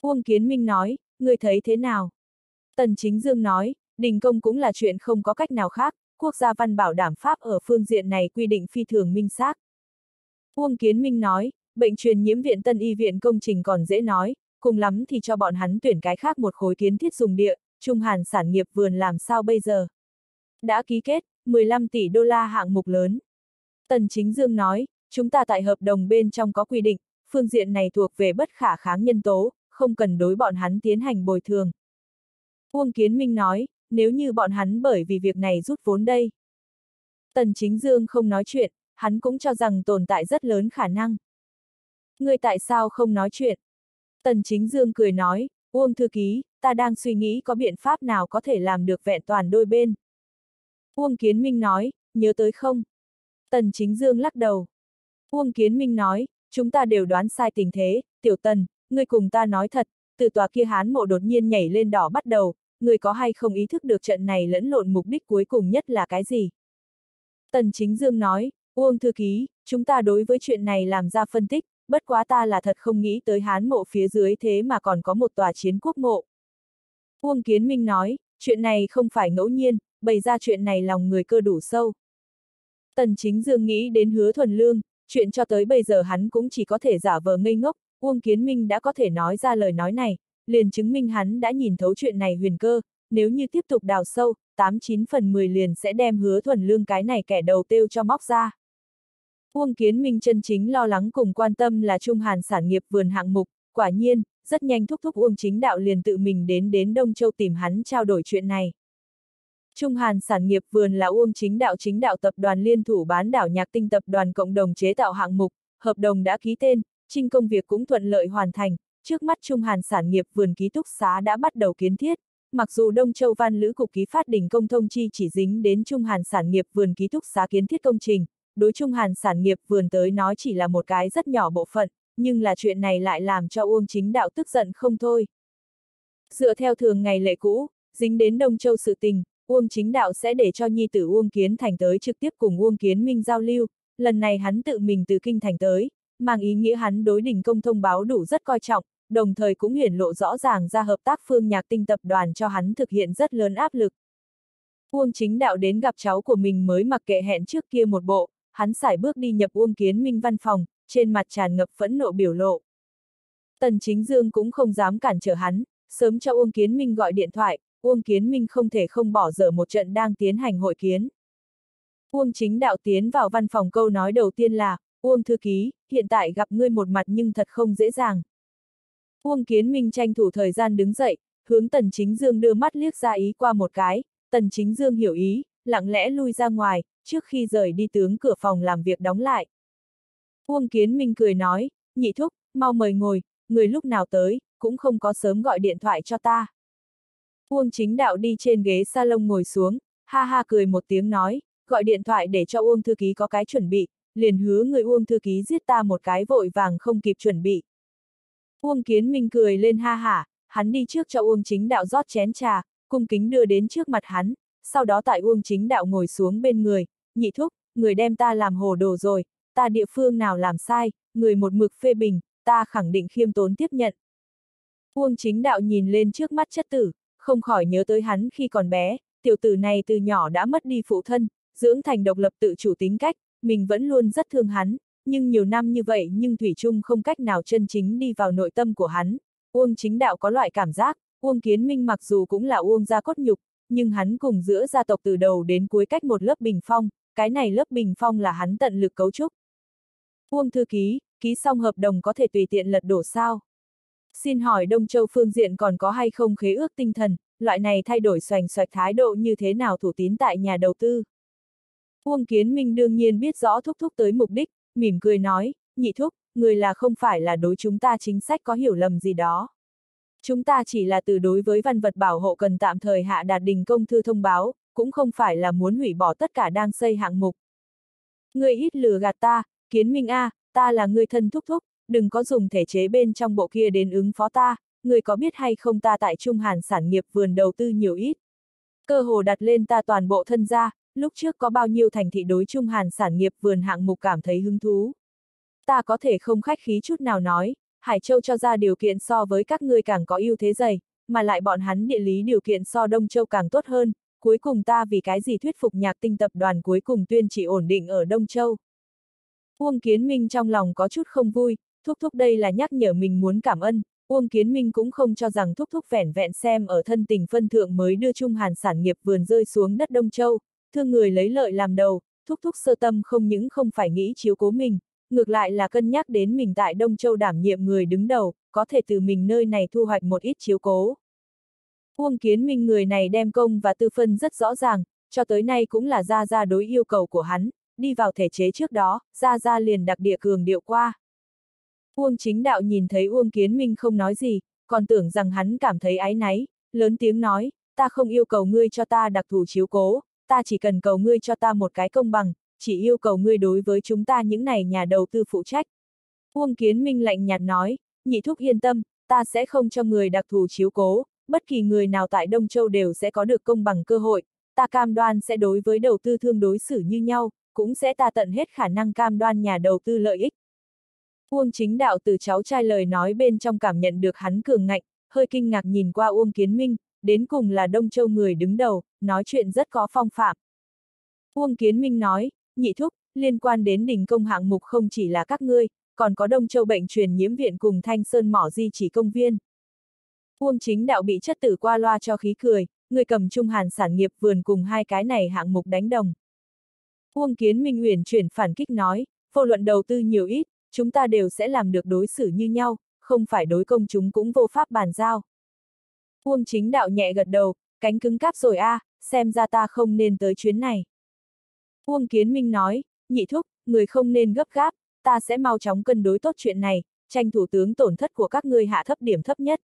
Uông Kiến Minh nói, người thấy thế nào? Tần Chính Dương nói, đình công cũng là chuyện không có cách nào khác, quốc gia văn bảo đảm pháp ở phương diện này quy định phi thường minh xác. Uông Kiến Minh nói, bệnh truyền nhiễm viện tân y viện công trình còn dễ nói, cùng lắm thì cho bọn hắn tuyển cái khác một khối kiến thiết dùng địa, trung hàn sản nghiệp vườn làm sao bây giờ. Đã ký kết, 15 tỷ đô la hạng mục lớn. Tần Chính Dương nói, chúng ta tại hợp đồng bên trong có quy định, phương diện này thuộc về bất khả kháng nhân tố, không cần đối bọn hắn tiến hành bồi thường. Uông Kiến Minh nói, nếu như bọn hắn bởi vì việc này rút vốn đây. Tần Chính Dương không nói chuyện, hắn cũng cho rằng tồn tại rất lớn khả năng. Người tại sao không nói chuyện? Tần Chính Dương cười nói, Uông Thư Ký, ta đang suy nghĩ có biện pháp nào có thể làm được vẹn toàn đôi bên. Uông Kiến Minh nói, nhớ tới không? Tần Chính Dương lắc đầu. Uông Kiến Minh nói, chúng ta đều đoán sai tình thế, tiểu tần, ngươi cùng ta nói thật, từ tòa kia hán mộ đột nhiên nhảy lên đỏ bắt đầu, ngươi có hay không ý thức được trận này lẫn lộn mục đích cuối cùng nhất là cái gì? Tần Chính Dương nói, Uông Thư Ký, chúng ta đối với chuyện này làm ra phân tích, bất quá ta là thật không nghĩ tới hán mộ phía dưới thế mà còn có một tòa chiến quốc mộ. Uông Kiến Minh nói, chuyện này không phải ngẫu nhiên, bày ra chuyện này lòng người cơ đủ sâu. Tần Chính Dương nghĩ đến hứa thuần lương, chuyện cho tới bây giờ hắn cũng chỉ có thể giả vờ ngây ngốc, Uông Kiến Minh đã có thể nói ra lời nói này, liền chứng minh hắn đã nhìn thấu chuyện này huyền cơ, nếu như tiếp tục đào sâu, 89 phần 10 liền sẽ đem hứa thuần lương cái này kẻ đầu tiêu cho móc ra. Uông Kiến Minh chân chính lo lắng cùng quan tâm là Trung Hàn sản nghiệp vườn hạng mục, quả nhiên, rất nhanh thúc thúc Uông chính đạo liền tự mình đến đến Đông Châu tìm hắn trao đổi chuyện này. Trung Hàn sản nghiệp vườn là Uông chính đạo chính đạo tập đoàn liên thủ bán đảo nhạc tinh tập đoàn cộng đồng chế tạo hạng mục, hợp đồng đã ký tên, trinh công việc cũng thuận lợi hoàn thành, trước mắt Trung Hàn sản nghiệp vườn ký túc xá đã bắt đầu kiến thiết. Mặc dù Đông Châu Văn Lữ Cục ký phát đình công thông chi chỉ dính đến Trung Hàn sản nghiệp vườn ký túc xá kiến thiết công trình, đối Trung Hàn sản nghiệp vườn tới nói chỉ là một cái rất nhỏ bộ phận, nhưng là chuyện này lại làm cho Uông chính đạo tức giận không thôi. Dựa theo thường ngày lệ cũ, dính đến Đông Châu sự tình, Uông chính đạo sẽ để cho nhi tử Uông Kiến Thành tới trực tiếp cùng Uông Kiến Minh giao lưu, lần này hắn tự mình từ kinh thành tới, mang ý nghĩa hắn đối đình công thông báo đủ rất coi trọng, đồng thời cũng hiển lộ rõ ràng ra hợp tác phương nhạc tinh tập đoàn cho hắn thực hiện rất lớn áp lực. Uông chính đạo đến gặp cháu của mình mới mặc kệ hẹn trước kia một bộ, hắn xài bước đi nhập Uông Kiến Minh văn phòng, trên mặt tràn ngập phẫn nộ biểu lộ. Tần Chính Dương cũng không dám cản trở hắn, sớm cho Uông Kiến Minh gọi điện thoại, Uông Kiến Minh không thể không bỏ dở một trận đang tiến hành hội kiến. Uông chính đạo tiến vào văn phòng câu nói đầu tiên là, Uông thư ký, hiện tại gặp ngươi một mặt nhưng thật không dễ dàng. Uông Kiến Minh tranh thủ thời gian đứng dậy, hướng Tần Chính Dương đưa mắt liếc ra ý qua một cái, Tần Chính Dương hiểu ý, lặng lẽ lui ra ngoài, trước khi rời đi tướng cửa phòng làm việc đóng lại. Uông Kiến Minh cười nói, nhị thúc, mau mời ngồi, người lúc nào tới, cũng không có sớm gọi điện thoại cho ta. Uông chính đạo đi trên ghế salon ngồi xuống, ha ha cười một tiếng nói, gọi điện thoại để cho Uông thư ký có cái chuẩn bị, liền hứa người Uông thư ký giết ta một cái vội vàng không kịp chuẩn bị. Uông Kiến Minh cười lên ha hả, hắn đi trước cho Uông chính đạo rót chén trà, cung kính đưa đến trước mặt hắn, sau đó tại Uông chính đạo ngồi xuống bên người, nhị thúc, người đem ta làm hồ đồ rồi, ta địa phương nào làm sai, người một mực phê bình, ta khẳng định khiêm tốn tiếp nhận. Uông chính đạo nhìn lên trước mắt chất tử, không khỏi nhớ tới hắn khi còn bé, tiểu tử này từ nhỏ đã mất đi phụ thân, dưỡng thành độc lập tự chủ tính cách, mình vẫn luôn rất thương hắn, nhưng nhiều năm như vậy nhưng Thủy Trung không cách nào chân chính đi vào nội tâm của hắn. Uông chính đạo có loại cảm giác, Uông Kiến Minh mặc dù cũng là Uông gia cốt nhục, nhưng hắn cùng giữa gia tộc từ đầu đến cuối cách một lớp bình phong, cái này lớp bình phong là hắn tận lực cấu trúc. Uông thư ký, ký xong hợp đồng có thể tùy tiện lật đổ sao? Xin hỏi Đông Châu phương diện còn có hay không khế ước tinh thần, loại này thay đổi xoành xoạch thái độ như thế nào thủ tín tại nhà đầu tư? Uông Kiến Minh đương nhiên biết rõ thúc thúc tới mục đích, mỉm cười nói, nhị thúc, người là không phải là đối chúng ta chính sách có hiểu lầm gì đó. Chúng ta chỉ là từ đối với văn vật bảo hộ cần tạm thời hạ đạt đình công thư thông báo, cũng không phải là muốn hủy bỏ tất cả đang xây hạng mục. Người ít lừa gạt ta, Kiến Minh A, ta là người thân thúc thúc, đừng có dùng thể chế bên trong bộ kia đến ứng phó ta, người có biết hay không ta tại Trung Hàn sản nghiệp vườn đầu tư nhiều ít. Cơ hồ đặt lên ta toàn bộ thân gia, lúc trước có bao nhiêu thành thị đối Trung Hàn sản nghiệp vườn hạng mục cảm thấy hứng thú. Ta có thể không khách khí chút nào nói, Hải Châu cho ra điều kiện so với các ngươi càng có ưu thế dày, mà lại bọn hắn địa lý điều kiện so Đông Châu càng tốt hơn, cuối cùng ta vì cái gì thuyết phục nhạc tinh tập đoàn cuối cùng tuyên chỉ ổn định ở Đông Châu. Uông Kiến Minh trong lòng có chút không vui, thúc thúc đây là nhắc nhở mình muốn cảm ơn, Uông Kiến Minh cũng không cho rằng thúc thúc vẻn vẹn xem ở thân tình phân thượng mới đưa Trung Hàn sản nghiệp vườn rơi xuống đất Đông Châu, thương người lấy lợi làm đầu, thúc thúc sơ tâm không những không phải nghĩ chiếu cố mình, ngược lại là cân nhắc đến mình tại Đông Châu đảm nhiệm người đứng đầu, có thể từ mình nơi này thu hoạch một ít chiếu cố. Uông Kiến Minh người này đem công và tư phân rất rõ ràng, cho tới nay cũng là ra ra đối yêu cầu của hắn, đi vào thể chế trước đó, ra ra liền đặc địa cường điệu qua. Uông chính đạo nhìn thấy Uông Kiến Minh không nói gì, còn tưởng rằng hắn cảm thấy áy náy, lớn tiếng nói, ta không yêu cầu ngươi cho ta đặc thù chiếu cố, ta chỉ cần cầu ngươi cho ta một cái công bằng, chỉ yêu cầu ngươi đối với chúng ta những này nhà đầu tư phụ trách. Uông Kiến Minh lạnh nhạt nói, nhị thúc yên tâm, ta sẽ không cho người đặc thù chiếu cố, bất kỳ người nào tại Đông Châu đều sẽ có được công bằng cơ hội, ta cam đoan sẽ đối với đầu tư thương đối xử như nhau, cũng sẽ ta tận hết khả năng cam đoan nhà đầu tư lợi ích. Uông chính đạo từ cháu trai lời nói bên trong cảm nhận được hắn cường ngạnh, hơi kinh ngạc nhìn qua Uông Kiến Minh, đến cùng là Đông Châu người đứng đầu, nói chuyện rất có phong phạm. Uông Kiến Minh nói, nhị thúc, liên quan đến đình công hạng mục không chỉ là các ngươi, còn có Đông Châu bệnh truyền nhiễm viện cùng Thanh Sơn mỏ di chỉ công viên. Uông chính đạo bị chất tử qua loa cho khí cười, người cầm trung hàn sản nghiệp vườn cùng hai cái này hạng mục đánh đồng. Uông Kiến Minh Uyển chuyển phản kích nói, vô luận đầu tư nhiều ít, chúng ta đều sẽ làm được đối xử như nhau, không phải đối công chúng cũng vô pháp bàn giao. Uông chính đạo nhẹ gật đầu, cánh cứng cáp rồi a, à, xem ra ta không nên tới chuyến này. Uông Kiến Minh nói, nhị thúc, người không nên gấp gáp, ta sẽ mau chóng cân đối tốt chuyện này, tranh thủ tướng tổn thất của các ngươi hạ thấp điểm thấp nhất.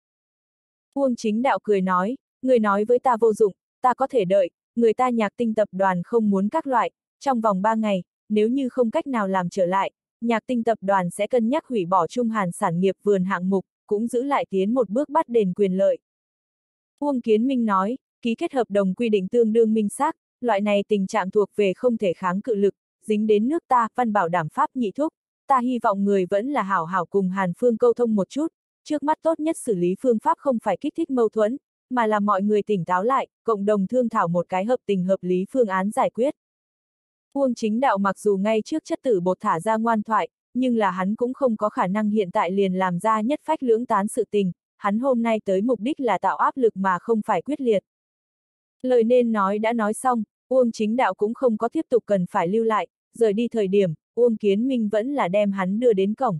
Uông chính đạo cười nói, người nói với ta vô dụng, ta có thể đợi, người ta nhạc tinh tập đoàn không muốn các loại, trong vòng 3 ngày, nếu như không cách nào làm trở lại, nhạc tinh tập đoàn sẽ cân nhắc hủy bỏ Trung Hàn sản nghiệp vườn hạng mục, cũng giữ lại tiến một bước bắt đền quyền lợi. Uông Kiến Minh nói, ký kết hợp đồng quy định tương đương minh xác, loại này tình trạng thuộc về không thể kháng cự lực, dính đến nước ta, văn bảo đảm pháp nhị thúc, ta hy vọng người vẫn là hảo hảo cùng Hàn Phương câu thông một chút, trước mắt tốt nhất xử lý phương pháp không phải kích thích mâu thuẫn, mà là mọi người tỉnh táo lại, cộng đồng thương thảo một cái hợp tình hợp lý phương án giải quyết. Uông chính đạo mặc dù ngay trước chất tử bột thả ra ngoan thoại, nhưng là hắn cũng không có khả năng hiện tại liền làm ra nhất phách lưỡng tán sự tình, hắn hôm nay tới mục đích là tạo áp lực mà không phải quyết liệt. Lời nên nói đã nói xong, Uông chính đạo cũng không có tiếp tục cần phải lưu lại, rời đi thời điểm, Uông Kiến Minh vẫn là đem hắn đưa đến cổng.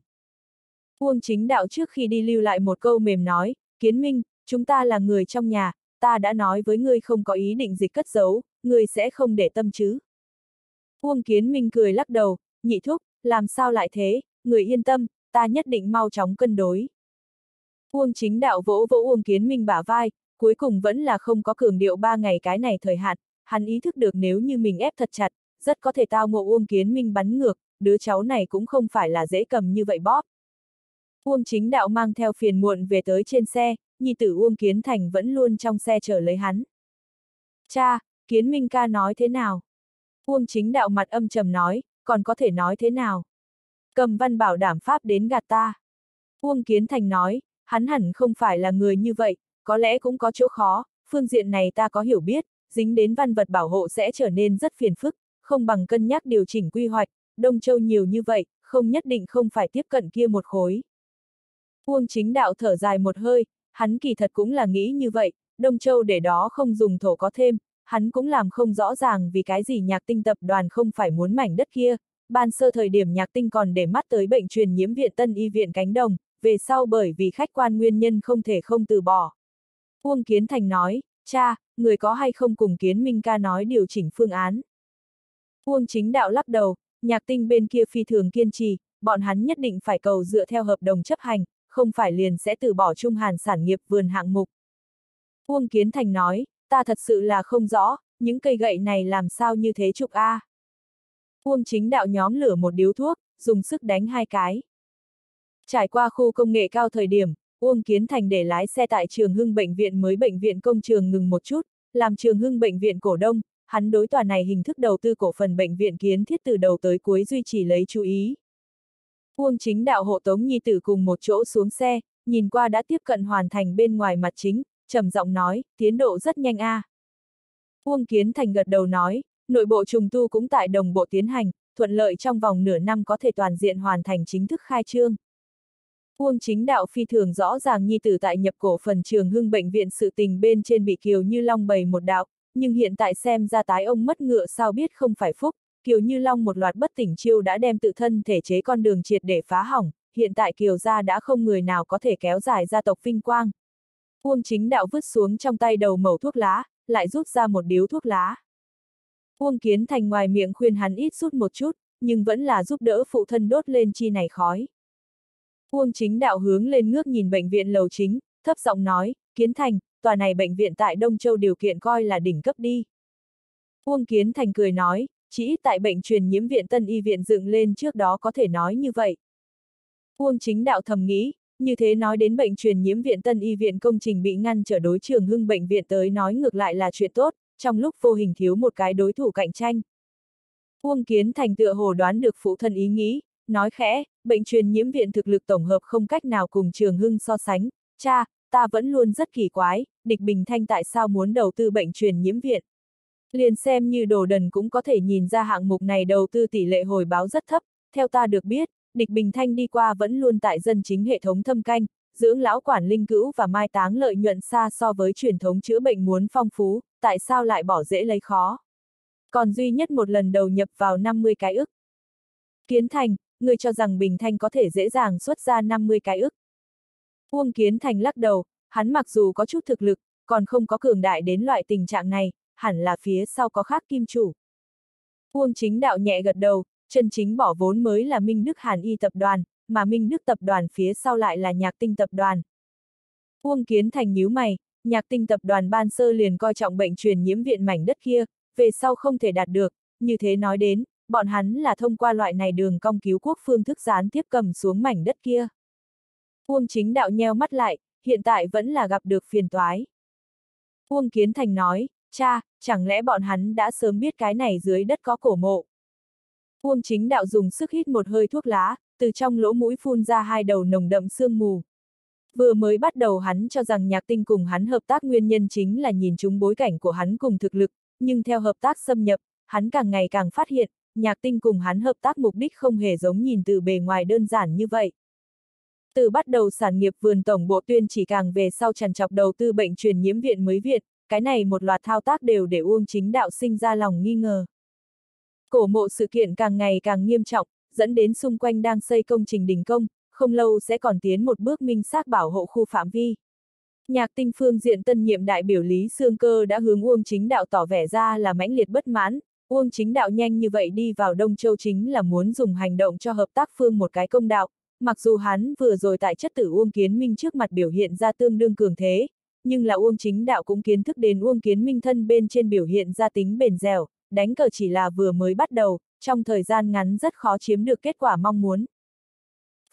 Uông chính đạo trước khi đi lưu lại một câu mềm nói, Kiến Minh, chúng ta là người trong nhà, ta đã nói với ngươi không có ý định dịch cất giấu, ngươi sẽ không để tâm chứ. Uông Kiến Minh cười lắc đầu, nhị thúc, làm sao lại thế, người yên tâm, ta nhất định mau chóng cân đối. Uông chính đạo vỗ vỗ Uông Kiến Minh bả vai, cuối cùng vẫn là không có cường điệu ba ngày cái này thời hạn, hắn ý thức được nếu như mình ép thật chặt, rất có thể tao ngộ Uông Kiến Minh bắn ngược, đứa cháu này cũng không phải là dễ cầm như vậy bóp. Uông chính đạo mang theo phiền muộn về tới trên xe, nhi tử Uông Kiến Thành vẫn luôn trong xe chờ lấy hắn. Cha, Kiến Minh ca nói thế nào? Uông chính đạo mặt âm trầm nói, còn có thể nói thế nào? Cầm văn bảo đảm pháp đến gạt ta. Uông Kiến Thành nói, hắn hẳn không phải là người như vậy, có lẽ cũng có chỗ khó, phương diện này ta có hiểu biết, dính đến văn vật bảo hộ sẽ trở nên rất phiền phức, không bằng cân nhắc điều chỉnh quy hoạch, Đông Châu nhiều như vậy, không nhất định không phải tiếp cận kia một khối. Uông chính đạo thở dài một hơi, hắn kỳ thật cũng là nghĩ như vậy, Đông Châu để đó không dùng thổ có thêm, hắn cũng làm không rõ ràng vì cái gì nhạc tinh tập đoàn không phải muốn mảnh đất kia, ban sơ thời điểm nhạc tinh còn để mắt tới bệnh truyền nhiễm viện tân y viện cánh đồng, về sau bởi vì khách quan nguyên nhân không thể không từ bỏ. Uông Kiến Thành nói, cha, người có hay không cùng Kiến Minh ca nói điều chỉnh phương án. Uông chính đạo lắc đầu, nhạc tinh bên kia phi thường kiên trì, bọn hắn nhất định phải cầu dựa theo hợp đồng chấp hành, không phải liền sẽ từ bỏ trung hàn sản nghiệp vườn hạng mục. Uông Kiến Thành nói, ta thật sự là không rõ, những cây gậy này làm sao như thế trục A. Uông chính đạo nhóm lửa một điếu thuốc, dùng sức đánh hai cái. Trải qua khu công nghệ cao thời điểm, Uông Kiến Thành để lái xe tại trường hưng bệnh viện mới bệnh viện công trường ngừng một chút, làm trường hưng bệnh viện cổ đông, hắn đối tòa này hình thức đầu tư cổ phần bệnh viện kiến thiết từ đầu tới cuối duy trì lấy chú ý. Uông chính đạo hộ tống nhi tử cùng một chỗ xuống xe, nhìn qua đã tiếp cận hoàn thành bên ngoài mặt chính, trầm giọng nói, tiến độ rất nhanh a. À. Uông Kiến Thành gật đầu nói, nội bộ trùng tu cũng tại đồng bộ tiến hành, thuận lợi trong vòng nửa năm có thể toàn diện hoàn thành chính thức khai trương. Uông chính đạo phi thường rõ ràng nhi tử tại nhập cổ phần trường hưng bệnh viện sự tình bên trên bị Kiều Như Long bày một đạo, nhưng hiện tại xem ra tái ông mất ngựa sao biết không phải phúc, Kiều Như Long một loạt bất tỉnh chiêu đã đem tự thân thể chế con đường triệt để phá hỏng, hiện tại Kiều gia đã không người nào có thể kéo dài gia tộc vinh quang. Uông chính đạo vứt xuống trong tay đầu mẩu thuốc lá, lại rút ra một điếu thuốc lá. Uông Kiến Thành ngoài miệng khuyên hắn ít rút một chút, nhưng vẫn là giúp đỡ phụ thân đốt lên chi này khói. Uông chính đạo hướng lên ngước nhìn bệnh viện lầu chính, thấp giọng nói, Kiến Thành, tòa này bệnh viện tại Đông Châu điều kiện coi là đỉnh cấp đi. Uông Kiến Thành cười nói, chỉ tại bệnh truyền nhiễm viện Tân Y viện dựng lên trước đó có thể nói như vậy. Uông chính đạo thầm nghĩ, như thế nói đến bệnh truyền nhiễm viện Tân Y viện công trình bị ngăn trở đối trường hưng bệnh viện tới nói ngược lại là chuyện tốt, trong lúc vô hình thiếu một cái đối thủ cạnh tranh. Uông Kiến Thành tựa hồ đoán được phụ thân ý nghĩ, nói khẽ, bệnh truyền nhiễm viện thực lực tổng hợp không cách nào cùng trường hưng so sánh, cha, ta vẫn luôn rất kỳ quái, địch bình thanh tại sao muốn đầu tư bệnh truyền nhiễm viện. Liền xem như đồ đần cũng có thể nhìn ra hạng mục này đầu tư tỷ lệ hồi báo rất thấp, theo ta được biết, địch bình thanh đi qua vẫn luôn tại dân chính hệ thống thâm canh, dưỡng lão quản linh cữu và mai táng lợi nhuận xa so với truyền thống chữa bệnh muốn phong phú, tại sao lại bỏ dễ lấy khó. Còn duy nhất một lần đầu nhập vào 50 cái ức. Kiến Thành, người cho rằng Bình Thanh có thể dễ dàng xuất ra 50 cái ức. Uông Kiến Thành lắc đầu, hắn mặc dù có chút thực lực, còn không có cường đại đến loại tình trạng này, hẳn là phía sau có khác kim chủ. Uông chính đạo nhẹ gật đầu, chân chính bỏ vốn mới là Minh Đức Hàn Y tập đoàn, mà Minh Đức tập đoàn phía sau lại là nhạc tinh tập đoàn. Uông Kiến Thành nhíu mày, nhạc tinh tập đoàn ban sơ liền coi trọng bệnh truyền nhiễm viện mảnh đất kia, về sau không thể đạt được, như thế nói đến, bọn hắn là thông qua loại này đường cong cứu quốc phương thức gián tiếp cầm xuống mảnh đất kia. Uông chính đạo nheo mắt lại, hiện tại vẫn là gặp được phiền toái. Uông Kiến Thành nói, cha, chẳng lẽ bọn hắn đã sớm biết cái này dưới đất có cổ mộ. Uông chính đạo dùng sức hít một hơi thuốc lá, từ trong lỗ mũi phun ra hai đầu nồng đậm sương mù. Vừa mới bắt đầu hắn cho rằng nhạc tinh cùng hắn hợp tác nguyên nhân chính là nhìn chúng bối cảnh của hắn cùng thực lực, nhưng theo hợp tác xâm nhập, hắn càng ngày càng phát hiện, nhạc tinh cùng hắn hợp tác mục đích không hề giống nhìn từ bề ngoài đơn giản như vậy. Từ bắt đầu sản nghiệp vườn tổng bộ tuyên chỉ càng về sau tràn chọc đầu tư bệnh truyền nhiễm viện mới việt, cái này một loạt thao tác đều để Uông chính đạo sinh ra lòng nghi ngờ. Cổ mộ sự kiện càng ngày càng nghiêm trọng, dẫn đến xung quanh đang xây công trình đình công, không lâu sẽ còn tiến một bước minh xác bảo hộ khu phạm vi. Nhạc tinh phương diện tân nhiệm đại biểu Lý Sương Cơ đã hướng Uông chính đạo tỏ vẻ ra là mãnh liệt bất mãn, Uông chính đạo nhanh như vậy đi vào Đông Châu chính là muốn dùng hành động cho hợp tác phương một cái công đạo, mặc dù hắn vừa rồi tại chất tử Uông Kiến Minh trước mặt biểu hiện ra tương đương cường thế, nhưng là Uông chính đạo cũng kiến thức đến Uông Kiến Minh thân bên trên biểu hiện ra tính bền dẻo, đánh cờ chỉ là vừa mới bắt đầu, trong thời gian ngắn rất khó chiếm được kết quả mong muốn.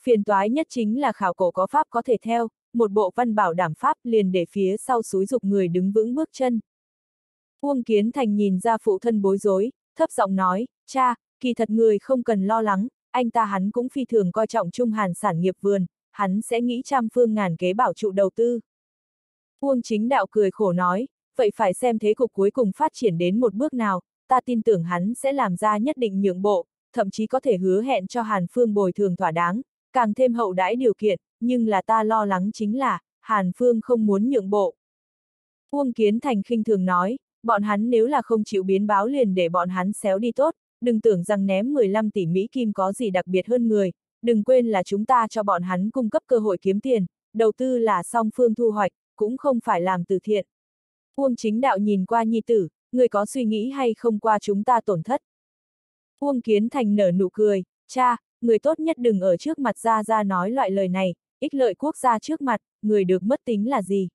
Phiền toái nhất chính là khảo cổ có pháp có thể theo, một bộ văn bảo đảm pháp liền để phía sau suối dục người đứng vững bước chân. Uông Kiến Thành nhìn ra phụ thân bối rối, thấp giọng nói, cha, kỳ thật người không cần lo lắng, anh ta hắn cũng phi thường coi trọng Trung Hàn sản nghiệp vườn, hắn sẽ nghĩ trăm phương ngàn kế bảo trụ đầu tư. Uông chính đạo cười khổ nói, vậy phải xem thế cục cuối cùng phát triển đến một bước nào, ta tin tưởng hắn sẽ làm ra nhất định nhượng bộ, thậm chí có thể hứa hẹn cho Hàn Phương bồi thường thỏa đáng, càng thêm hậu đãi điều kiện, nhưng là ta lo lắng chính là, Hàn Phương không muốn nhượng bộ. Uông Kiến Thành khinh thường nói, bọn hắn nếu là không chịu biến báo liền để bọn hắn xéo đi tốt, đừng tưởng rằng ném 15 tỷ Mỹ Kim có gì đặc biệt hơn người, đừng quên là chúng ta cho bọn hắn cung cấp cơ hội kiếm tiền, đầu tư là song phương thu hoạch, cũng không phải làm từ thiện. Uông chính đạo nhìn qua nhi tử, người có suy nghĩ hay không qua chúng ta tổn thất. Uông Kiến Thành nở nụ cười, cha, người tốt nhất đừng ở trước mặt ra ra nói loại lời này, ích lợi quốc gia trước mặt, người được mất tính là gì.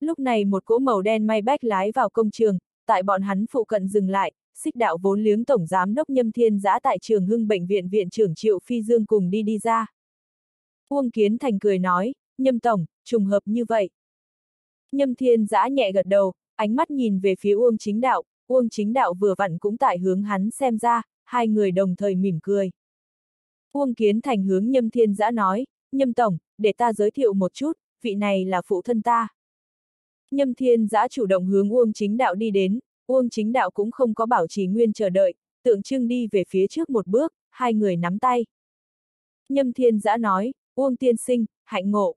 Lúc này một cỗ màu đen may bách lái vào công trường, tại bọn hắn phụ cận dừng lại, xích đạo vốn liếng tổng giám đốc nhâm thiên giã tại trường hưng bệnh viện viện trưởng Triệu Phi Dương cùng đi đi ra. Uông Kiến Thành cười nói, nhâm tổng, trùng hợp như vậy. Nhâm thiên giã nhẹ gật đầu, ánh mắt nhìn về phía Uông chính đạo, Uông chính đạo vừa vặn cũng tại hướng hắn xem ra, hai người đồng thời mỉm cười. Uông Kiến Thành hướng Nhâm Thiên Giã nói, Nhâm Tổng, để ta giới thiệu một chút, vị này là phụ thân ta. Nhâm Thiên Giã chủ động hướng Uông Chính Đạo đi đến, Uông Chính Đạo cũng không có bảo trì nguyên chờ đợi, tượng trưng đi về phía trước một bước, hai người nắm tay. Nhâm Thiên Giã nói, Uông Tiên Sinh, hạnh ngộ.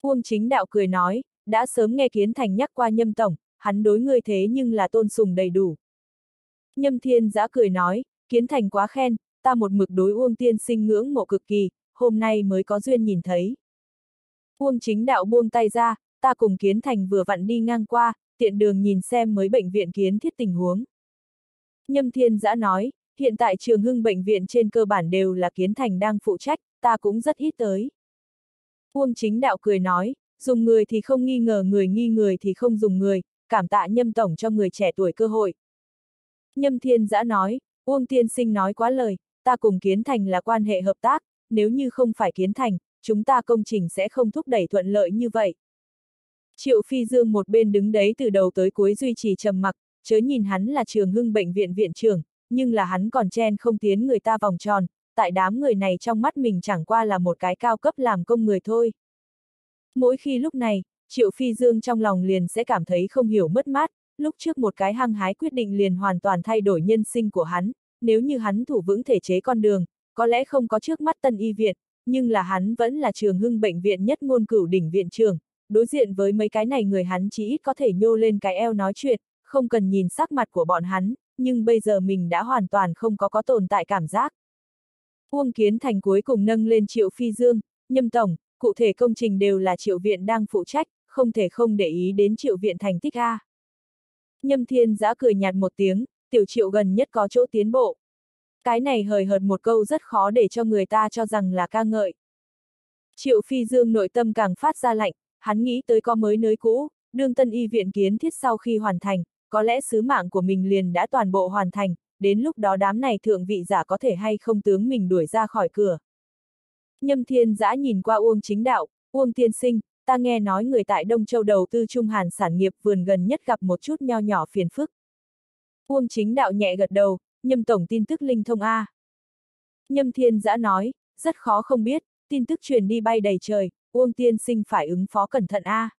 Uông Chính Đạo cười nói, đã sớm nghe Kiến Thành nhắc qua Nhâm Tổng, hắn đối ngươi thế nhưng là tôn sùng đầy đủ. Nhâm Thiên Giã cười nói, Kiến Thành quá khen, ta một mực đối Uông Tiên Sinh ngưỡng mộ cực kỳ, hôm nay mới có duyên nhìn thấy. Uông chính đạo buông tay ra, ta cùng Kiến Thành vừa vặn đi ngang qua, tiện đường nhìn xem mới bệnh viện kiến thiết tình huống. Nhâm Thiên Giã nói, hiện tại trường hưng bệnh viện trên cơ bản đều là Kiến Thành đang phụ trách, ta cũng rất ít tới. Uông chính đạo cười nói, dùng người thì không nghi ngờ người nghi người thì không dùng người, cảm tạ nhâm tổng cho người trẻ tuổi cơ hội. Nhâm Thiên Giã nói, Uông Tiên Sinh nói quá lời, ta cùng Kiến Thành là quan hệ hợp tác, nếu như không phải Kiến Thành, chúng ta công trình sẽ không thúc đẩy thuận lợi như vậy. Triệu Phi Dương một bên đứng đấy từ đầu tới cuối duy trì trầm mặc, chớ nhìn hắn là trường hưng bệnh viện viện trưởng, nhưng là hắn còn chen không tiến người ta vòng tròn, tại đám người này trong mắt mình chẳng qua là một cái cao cấp làm công người thôi. Mỗi khi lúc này, Triệu Phi Dương trong lòng liền sẽ cảm thấy không hiểu mất mát, lúc trước một cái hăng hái quyết định liền hoàn toàn thay đổi nhân sinh của hắn, nếu như hắn thủ vững thể chế con đường, có lẽ không có trước mắt tân y viện, nhưng là hắn vẫn là trường hưng bệnh viện nhất ngôn cửu đỉnh viện trường, đối diện với mấy cái này người hắn chỉ ít có thể nhô lên cái eo nói chuyện, không cần nhìn sắc mặt của bọn hắn, nhưng bây giờ mình đã hoàn toàn không có có tồn tại cảm giác. Uông Kiến Thành cuối cùng nâng lên Triệu Phi Dương, nhâm tổng, cụ thể công trình đều là Triệu Viện đang phụ trách, không thể không để ý đến Triệu Viện thành tích A. Nhâm Thiên giã cười nhạt một tiếng, tiểu Triệu gần nhất có chỗ tiến bộ. Cái này hời hợt một câu rất khó để cho người ta cho rằng là ca ngợi. Triệu Phi Dương nội tâm càng phát ra lạnh, hắn nghĩ tới có mới nới cũ, đương tân y viện kiến thiết sau khi hoàn thành, có lẽ sứ mạng của mình liền đã toàn bộ hoàn thành, đến lúc đó đám này thượng vị giả có thể hay không tướng mình đuổi ra khỏi cửa. Nhâm thiên giã nhìn qua Uông chính đạo, Uông tiên sinh, ta nghe nói người tại Đông Châu đầu tư Trung Hàn sản nghiệp vườn gần nhất gặp một chút nho nhỏ phiền phức. Uông chính đạo nhẹ gật đầu, nhâm tổng tin tức linh thông A. Nhâm thiên giã nói, rất khó không biết, tin tức truyền đi bay đầy trời, Uông tiên sinh phải ứng phó cẩn thận A.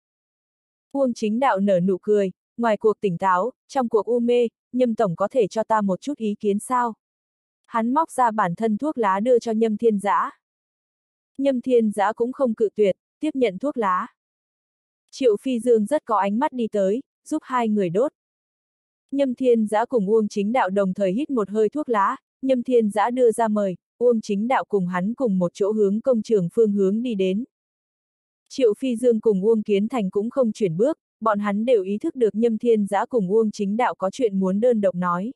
Uông chính đạo nở nụ cười, ngoài cuộc tỉnh táo, trong cuộc u mê, nhâm tổng có thể cho ta một chút ý kiến sao? Hắn móc ra bản thân thuốc lá đưa cho nhâm thiên giã. Nhâm thiên giã cũng không cự tuyệt, tiếp nhận thuốc lá. Triệu Phi Dương rất có ánh mắt đi tới, giúp hai người đốt. Nhâm thiên giã cùng Uông chính đạo đồng thời hít một hơi thuốc lá, nhâm thiên giã đưa ra mời, Uông chính đạo cùng hắn cùng một chỗ hướng công trường phương hướng đi đến. Triệu Phi Dương cùng Uông Kiến Thành cũng không chuyển bước, bọn hắn đều ý thức được nhâm thiên giã cùng Uông chính đạo có chuyện muốn đơn độc nói.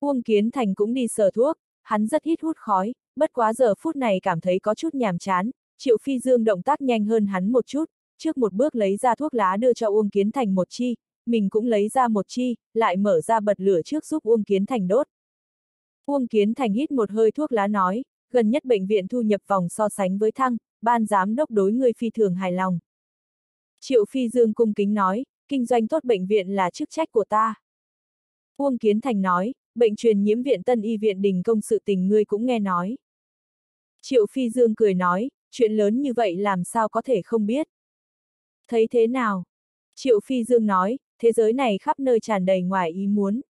Uông Kiến Thành cũng đi sờ thuốc, hắn rất ít hút khói, bất quá giờ phút này cảm thấy có chút nhàm chán, Triệu Phi Dương động tác nhanh hơn hắn một chút, trước một bước lấy ra thuốc lá đưa cho Uông Kiến Thành một chi, mình cũng lấy ra một chi, lại mở ra bật lửa trước giúp Uông Kiến Thành đốt. Uông Kiến Thành hít một hơi thuốc lá nói, gần nhất bệnh viện thu nhập vòng so sánh với thăng, ban giám đốc đối người phi thường hài lòng. Triệu Phi Dương cung kính nói, kinh doanh tốt bệnh viện là chức trách của ta. Uông Kiến Thành nói, bệnh truyền nhiễm viện Tân Y viện đình công sự tình ngươi cũng nghe nói. Triệu Phi Dương cười nói, chuyện lớn như vậy làm sao có thể không biết. Thấy thế nào? Triệu Phi Dương nói, thế giới này khắp nơi tràn đầy ngoài ý muốn.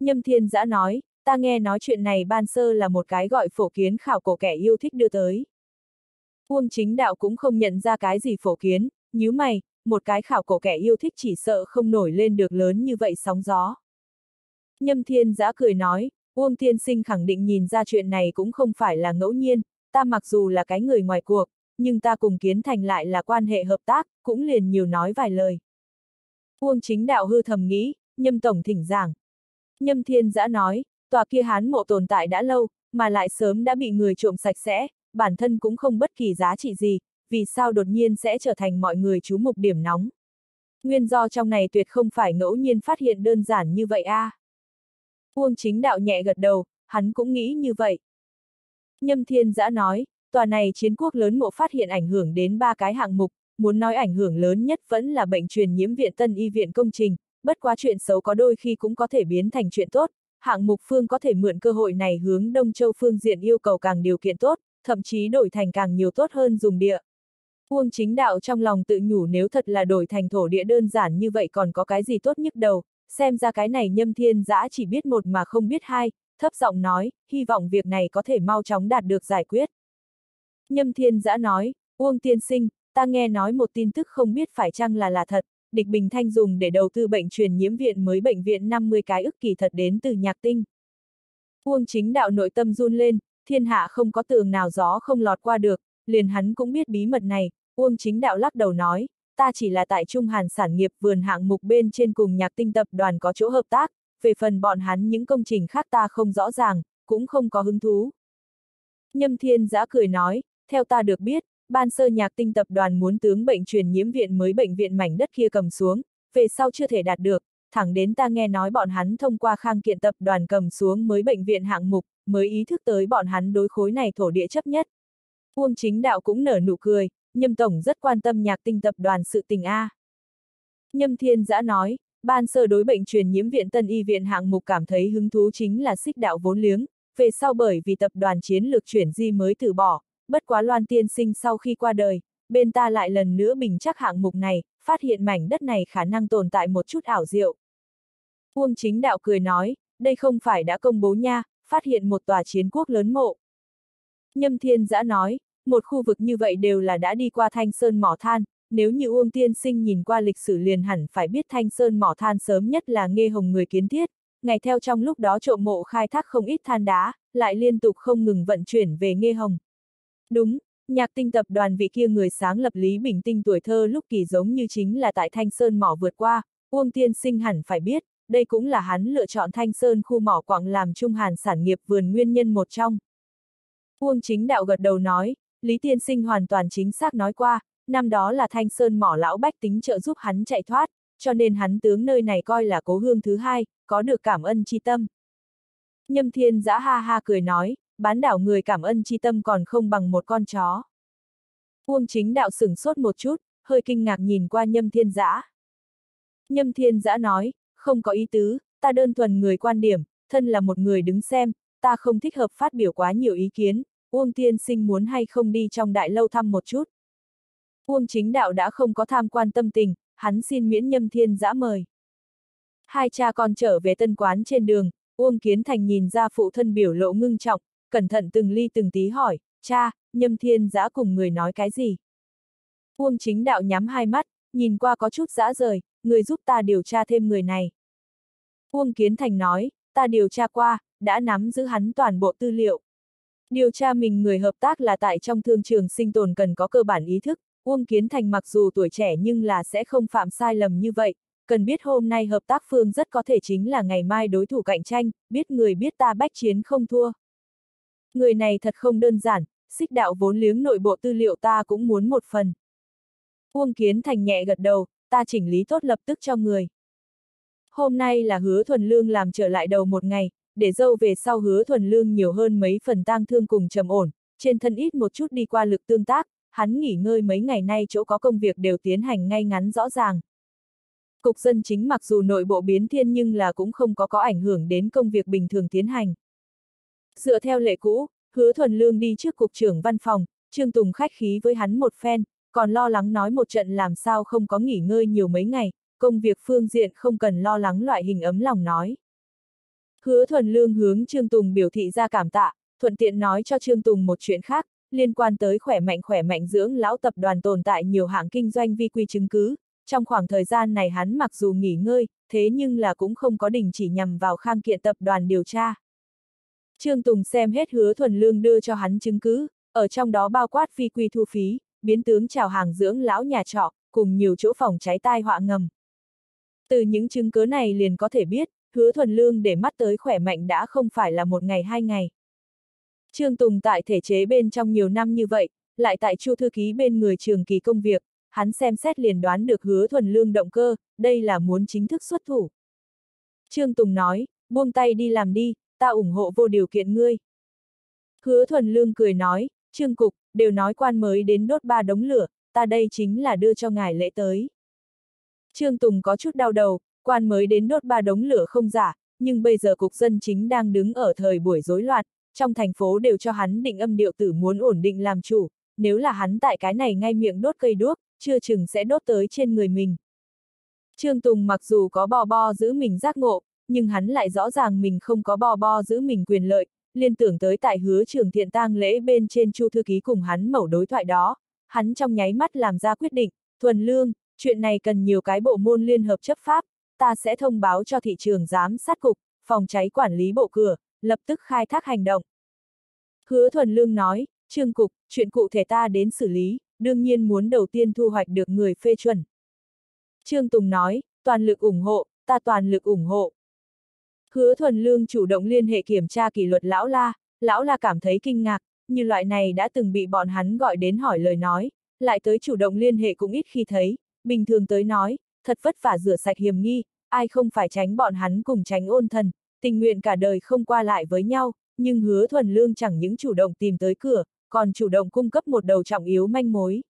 Nhâm Thiên Giã nói, ta nghe nói chuyện này ban sơ là một cái gọi phổ kiến khảo cổ kẻ yêu thích đưa tới. Uông chính đạo cũng không nhận ra cái gì phổ kiến, nhíu mày, một cái khảo cổ kẻ yêu thích chỉ sợ không nổi lên được lớn như vậy sóng gió. Nhâm thiên giã cười nói, Uông Thiên Sinh khẳng định nhìn ra chuyện này cũng không phải là ngẫu nhiên, ta mặc dù là cái người ngoài cuộc, nhưng ta cùng kiến thành lại là quan hệ hợp tác, cũng liền nhiều nói vài lời. Uông chính đạo hư thầm nghĩ, nhâm tổng thỉnh giảng. Nhâm thiên giã nói, tòa kia hán mộ tồn tại đã lâu, mà lại sớm đã bị người trộm sạch sẽ, bản thân cũng không bất kỳ giá trị gì, vì sao đột nhiên sẽ trở thành mọi người chú mục điểm nóng. Nguyên do trong này tuyệt không phải ngẫu nhiên phát hiện đơn giản như vậy a. À. Uông chính đạo nhẹ gật đầu, hắn cũng nghĩ như vậy. Nhâm thiên giã nói, tòa này chiến quốc lớn mộ phát hiện ảnh hưởng đến ba cái hạng mục, muốn nói ảnh hưởng lớn nhất vẫn là bệnh truyền nhiễm viện tân y viện công trình, bất quá chuyện xấu có đôi khi cũng có thể biến thành chuyện tốt, hạng mục phương có thể mượn cơ hội này hướng Đông Châu phương diện yêu cầu càng điều kiện tốt, thậm chí đổi thành càng nhiều tốt hơn dùng địa. Uông chính đạo trong lòng tự nhủ nếu thật là đổi thành thổ địa đơn giản như vậy còn có cái gì tốt nhất đầu, xem ra cái này nhâm thiên giã chỉ biết một mà không biết hai, thấp giọng nói, hy vọng việc này có thể mau chóng đạt được giải quyết. Nhâm thiên giã nói, Uông tiên sinh, ta nghe nói một tin tức không biết phải chăng là là thật, địch Bình Thanh dùng để đầu tư bệnh truyền nhiễm viện mới bệnh viện 50 cái ức kỳ thật đến từ nhạc tinh. Uông chính đạo nội tâm run lên, thiên hạ không có tường nào gió không lọt qua được, liền hắn cũng biết bí mật này, Uông chính đạo lắc đầu nói, ta chỉ là tại Trung Hàn sản nghiệp vườn hạng mục bên trên cùng nhạc tinh tập đoàn có chỗ hợp tác, về phần bọn hắn những công trình khác ta không rõ ràng, cũng không có hứng thú. Nhâm Thiên giã cười nói, theo ta được biết, ban sơ nhạc tinh tập đoàn muốn tướng bệnh truyền nhiễm viện mới bệnh viện mảnh đất kia cầm xuống, về sau chưa thể đạt được, thẳng đến ta nghe nói bọn hắn thông qua khang kiện tập đoàn cầm xuống mới bệnh viện hạng mục, mới ý thức tới bọn hắn đối khối này thổ địa chấp nhất. Uông chính đạo cũng nở nụ cười, Nhâm Tổng rất quan tâm nhạc tinh tập đoàn sự tình A. Nhâm Thiên Giã nói, ban sơ đối bệnh truyền nhiễm viện tân y viện hạng mục cảm thấy hứng thú chính là xích đạo vốn liếng, về sau bởi vì tập đoàn chiến lược chuyển di mới từ bỏ, bất quá loan tiên sinh sau khi qua đời, bên ta lại lần nữa bình chắc hạng mục này, phát hiện mảnh đất này khả năng tồn tại một chút ảo diệu. Uông chính đạo cười nói, đây không phải đã công bố nha, phát hiện một tòa chiến quốc lớn mộ. Nhâm Thiên Giã nói, một khu vực như vậy đều là đã đi qua Thanh Sơn mỏ than, nếu như Uông Tiên Sinh nhìn qua lịch sử liền hẳn phải biết Thanh Sơn mỏ than sớm nhất là nghe hồng người kiến thiết, ngày theo trong lúc đó trộm mộ khai thác không ít than đá, lại liên tục không ngừng vận chuyển về nghe hồng. Đúng, nhạc tinh tập đoàn vị kia người sáng lập Lý Bình Tinh tuổi thơ lúc kỳ giống như chính là tại Thanh Sơn mỏ vượt qua, Uông Tiên Sinh hẳn phải biết, đây cũng là hắn lựa chọn Thanh Sơn khu mỏ quặng làm trung hàn sản nghiệp vườn nguyên nhân một trong. Uông chính đạo gật đầu nói, Lý Tiên Sinh hoàn toàn chính xác nói qua, năm đó là Thanh Sơn mỏ lão bách tính trợ giúp hắn chạy thoát, cho nên hắn tướng nơi này coi là cố hương thứ hai, có được cảm ơn chi tâm. Nhâm Thiên giã ha ha cười nói, bán đảo người cảm ơn chi tâm còn không bằng một con chó. Uông chính đạo sửng sốt một chút, hơi kinh ngạc nhìn qua nhâm thiên giã. Nhâm thiên giã nói, không có ý tứ, ta đơn thuần người quan điểm, thân là một người đứng xem, ta không thích hợp phát biểu quá nhiều ý kiến, Uông tiên sinh muốn hay không đi trong đại lâu thăm một chút. Uông chính đạo đã không có tham quan tâm tình, hắn xin miễn nhâm thiên giã mời. Hai cha con trở về tân quán trên đường, Uông Kiến Thành nhìn ra phụ thân biểu lộ ngưng trọng, cẩn thận từng ly từng tí hỏi, cha, nhâm thiên giã cùng người nói cái gì? Uông chính đạo nhắm hai mắt, nhìn qua có chút dã rời, người giúp ta điều tra thêm người này. Uông Kiến Thành nói, ta điều tra qua, đã nắm giữ hắn toàn bộ tư liệu. Điều tra mình người hợp tác là tại trong thương trường sinh tồn cần có cơ bản ý thức, Uông Kiến Thành mặc dù tuổi trẻ nhưng là sẽ không phạm sai lầm như vậy, cần biết hôm nay hợp tác phương rất có thể chính là ngày mai đối thủ cạnh tranh, biết người biết ta bách chiến không thua. Người này thật không đơn giản, xích đạo vốn liếng nội bộ tư liệu ta cũng muốn một phần. Uông Kiến Thành nhẹ gật đầu, ta chỉnh lý tốt lập tức cho người. Hôm nay là hứa thuần lương làm trở lại đầu một ngày, để dâu về sau hứa thuần lương nhiều hơn mấy phần tang thương cùng trầm ổn, trên thân ít một chút đi qua lực tương tác, hắn nghỉ ngơi mấy ngày nay chỗ có công việc đều tiến hành ngay ngắn rõ ràng. Cục dân chính mặc dù nội bộ biến thiên nhưng là cũng không có có ảnh hưởng đến công việc bình thường tiến hành. Dựa theo lệ cũ, hứa thuần lương đi trước cục trưởng văn phòng, Trương Tùng khách khí với hắn một phen, còn lo lắng nói một trận làm sao không có nghỉ ngơi nhiều mấy ngày, công việc phương diện không cần lo lắng loại hình ấm lòng nói. Hứa thuần lương hướng Trương Tùng biểu thị ra cảm tạ, thuận tiện nói cho Trương Tùng một chuyện khác, liên quan tới khỏe mạnh khỏe mạnh dưỡng lão tập đoàn tồn tại nhiều hạng kinh doanh vi quy chứng cứ. Trong khoảng thời gian này hắn mặc dù nghỉ ngơi, thế nhưng là cũng không có đình chỉ nhằm vào khang kiện tập đoàn điều tra. Trương Tùng xem hết hứa thuần lương đưa cho hắn chứng cứ, ở trong đó bao quát vi quy thu phí, biến tướng chào hàng dưỡng lão nhà trọ, cùng nhiều chỗ phòng cháy tai họa ngầm. Từ những chứng cứ này liền có thể biết, hứa thuần lương để mắt tới khỏe mạnh đã không phải là một ngày hai ngày. Trương Tùng tại thể chế bên trong nhiều năm như vậy, lại tại chu thư ký bên người trường kỳ công việc, hắn xem xét liền đoán được hứa thuần lương động cơ, đây là muốn chính thức xuất thủ. Trương Tùng nói, buông tay đi làm đi, ta ủng hộ vô điều kiện ngươi. Hứa thuần lương cười nói, Trương Cục, đều nói quan mới đến đốt ba đống lửa, ta đây chính là đưa cho ngài lễ tới. Trương Tùng có chút đau đầu, quan mới đến đốt ba đống lửa không giả, nhưng bây giờ cục dân chính đang đứng ở thời buổi rối loạn, trong thành phố đều cho hắn định âm điệu tử muốn ổn định làm chủ, nếu là hắn tại cái này ngay miệng đốt cây đuốc, chưa chừng sẽ đốt tới trên người mình. Trương Tùng mặc dù có bò bo giữ mình giác ngộ, nhưng hắn lại rõ ràng mình không có bò bo giữ mình quyền lợi, liên tưởng tới tại hứa trường thiện tang lễ bên trên chu thư ký cùng hắn mẩu đối thoại đó, hắn trong nháy mắt làm ra quyết định, thuần lương, chuyện này cần nhiều cái bộ môn liên hợp chấp pháp, ta sẽ thông báo cho thị trường giám sát cục, phòng cháy quản lý bộ cửa, lập tức khai thác hành động. Hứa thuần lương nói, trương cục, chuyện cụ thể ta đến xử lý, đương nhiên muốn đầu tiên thu hoạch được người phê chuẩn. Trương Tùng nói, toàn lực ủng hộ, ta toàn lực ủng hộ. Hứa thuần lương chủ động liên hệ kiểm tra kỷ luật lão la, lão la cảm thấy kinh ngạc, như loại này đã từng bị bọn hắn gọi đến hỏi lời nói, lại tới chủ động liên hệ cũng ít khi thấy, bình thường tới nói, thật vất vả rửa sạch hiểm nghi, ai không phải tránh bọn hắn cùng tránh ôn thần, tình nguyện cả đời không qua lại với nhau, nhưng hứa thuần lương chẳng những chủ động tìm tới cửa, còn chủ động cung cấp một đầu trọng yếu manh mối.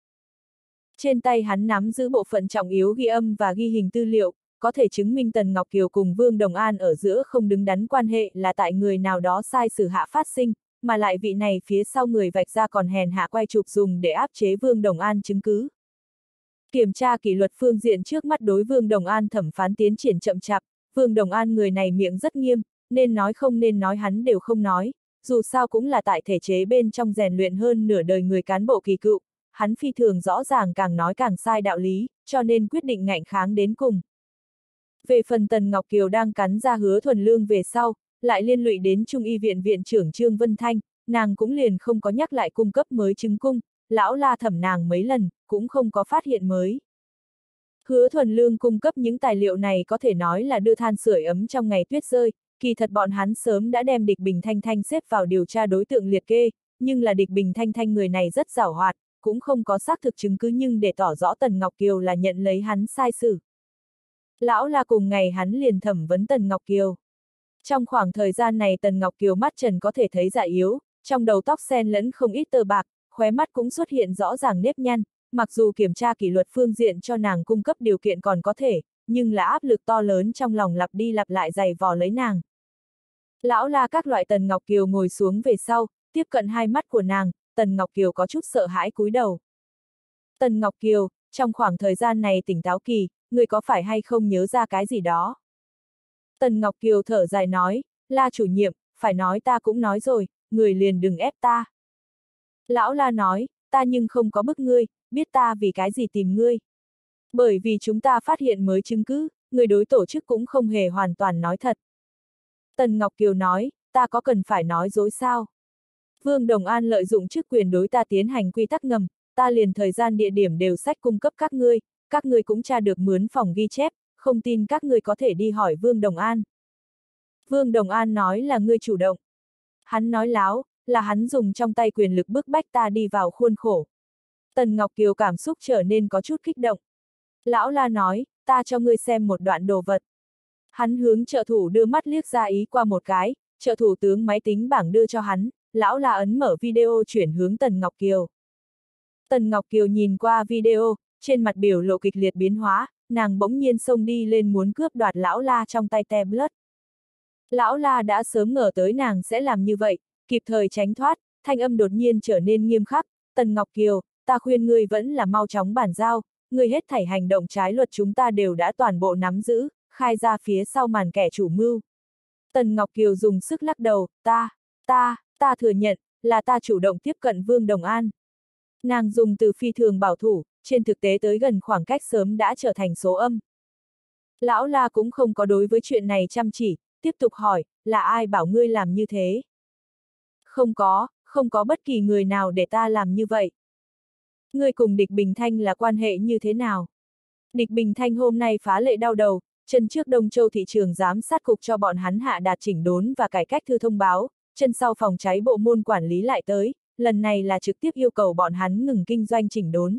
Trên tay hắn nắm giữ bộ phận trọng yếu ghi âm và ghi hình tư liệu, có thể chứng minh Tần Ngọc Kiều cùng Vương Đồng An ở giữa không đứng đắn quan hệ là tại người nào đó sai sử hạ phát sinh, mà lại vị này phía sau người vạch ra còn hèn hạ quay chụp dùng để áp chế Vương Đồng An chứng cứ. Kiểm tra kỷ luật phương diện trước mắt đối Vương Đồng An thẩm phán tiến triển chậm chạp, Vương Đồng An người này miệng rất nghiêm, nên nói không nên nói hắn đều không nói, dù sao cũng là tại thể chế bên trong rèn luyện hơn nửa đời người cán bộ kỳ cựu, hắn phi thường rõ ràng càng nói càng sai đạo lý, cho nên quyết định ngạnh kháng đến cùng. Về phần Tần Ngọc Kiều đang cắn ra hứa thuần lương về sau, lại liên lụy đến Trung y viện viện trưởng Trương Vân Thanh, nàng cũng liền không có nhắc lại cung cấp mới chứng cung, lão la thẩm nàng mấy lần, cũng không có phát hiện mới. Hứa thuần lương cung cấp những tài liệu này có thể nói là đưa than sưởi ấm trong ngày tuyết rơi, kỳ thật bọn hắn sớm đã đem địch Bình Thanh Thanh xếp vào điều tra đối tượng liệt kê, nhưng là địch Bình Thanh Thanh người này rất giảo hoạt, cũng không có xác thực chứng cứ nhưng để tỏ rõ Tần Ngọc Kiều là nhận lấy hắn sai xử. Lão là cùng ngày hắn liền thẩm vấn Tần Ngọc Kiều. Trong khoảng thời gian này Tần Ngọc Kiều mắt trần có thể thấy dạ yếu, trong đầu tóc sen lẫn không ít tơ bạc, khóe mắt cũng xuất hiện rõ ràng nếp nhăn, mặc dù kiểm tra kỷ luật phương diện cho nàng cung cấp điều kiện còn có thể, nhưng là áp lực to lớn trong lòng lặp đi lặp lại giày vò lấy nàng. Lão la các loại Tần Ngọc Kiều ngồi xuống về sau, tiếp cận hai mắt của nàng, Tần Ngọc Kiều có chút sợ hãi cúi đầu. Tần Ngọc Kiều, trong khoảng thời gian này tỉnh táo kỳ, người có phải hay không nhớ ra cái gì đó? Tần Ngọc Kiều thở dài nói, la chủ nhiệm, phải nói ta cũng nói rồi, người liền đừng ép ta. Lão la nói, ta nhưng không có bức ngươi, biết ta vì cái gì tìm ngươi. Bởi vì chúng ta phát hiện mới chứng cứ, người đối tổ chức cũng không hề hoàn toàn nói thật. Tần Ngọc Kiều nói, ta có cần phải nói dối sao? Vương Đồng An lợi dụng chức quyền đối ta tiến hành quy tắc ngầm, ta liền thời gian địa điểm đều sách cung cấp các ngươi, các ngươi cũng tra được mướn phòng ghi chép, không tin các ngươi có thể đi hỏi Vương Đồng An. Vương Đồng An nói là ngươi chủ động. Hắn nói láo, là hắn dùng trong tay quyền lực bức bách ta đi vào khuôn khổ. Tần Ngọc Kiều cảm xúc trở nên có chút kích động. Lão la nói, ta cho ngươi xem một đoạn đồ vật. Hắn hướng trợ thủ đưa mắt liếc ra ý qua một cái, trợ thủ tướng máy tính bảng đưa cho hắn, lão la ấn mở video chuyển hướng Tần Ngọc Kiều. Tần Ngọc Kiều nhìn qua video, trên mặt biểu lộ kịch liệt biến hóa, nàng bỗng nhiên xông đi lên muốn cướp đoạt lão la trong tay tablet. Lão la đã sớm ngờ tới nàng sẽ làm như vậy, kịp thời tránh thoát, thanh âm đột nhiên trở nên nghiêm khắc, Tần Ngọc Kiều, ta khuyên ngươi vẫn là mau chóng bản giao, ngươi hết thảy hành động trái luật chúng ta đều đã toàn bộ nắm giữ, khai ra phía sau màn kẻ chủ mưu. Tần Ngọc Kiều dùng sức lắc đầu, ta, ta, ta thừa nhận, là ta chủ động tiếp cận Vương Đồng An. Nàng dùng từ phi thường bảo thủ, trên thực tế tới gần khoảng cách sớm đã trở thành số âm. Lão La cũng không có đối với chuyện này chăm chỉ, tiếp tục hỏi, là ai bảo ngươi làm như thế? Không có, không có bất kỳ người nào để ta làm như vậy. Ngươi cùng địch Bình Thanh là quan hệ như thế nào? Địch Bình Thanh hôm nay phá lệ đau đầu, chân trước Đông Châu thị trường giám sát cục cho bọn hắn hạ đạt chỉnh đốn và cải cách thư thông báo, chân sau phòng cháy bộ môn quản lý lại tới, lần này là trực tiếp yêu cầu bọn hắn ngừng kinh doanh chỉnh đốn.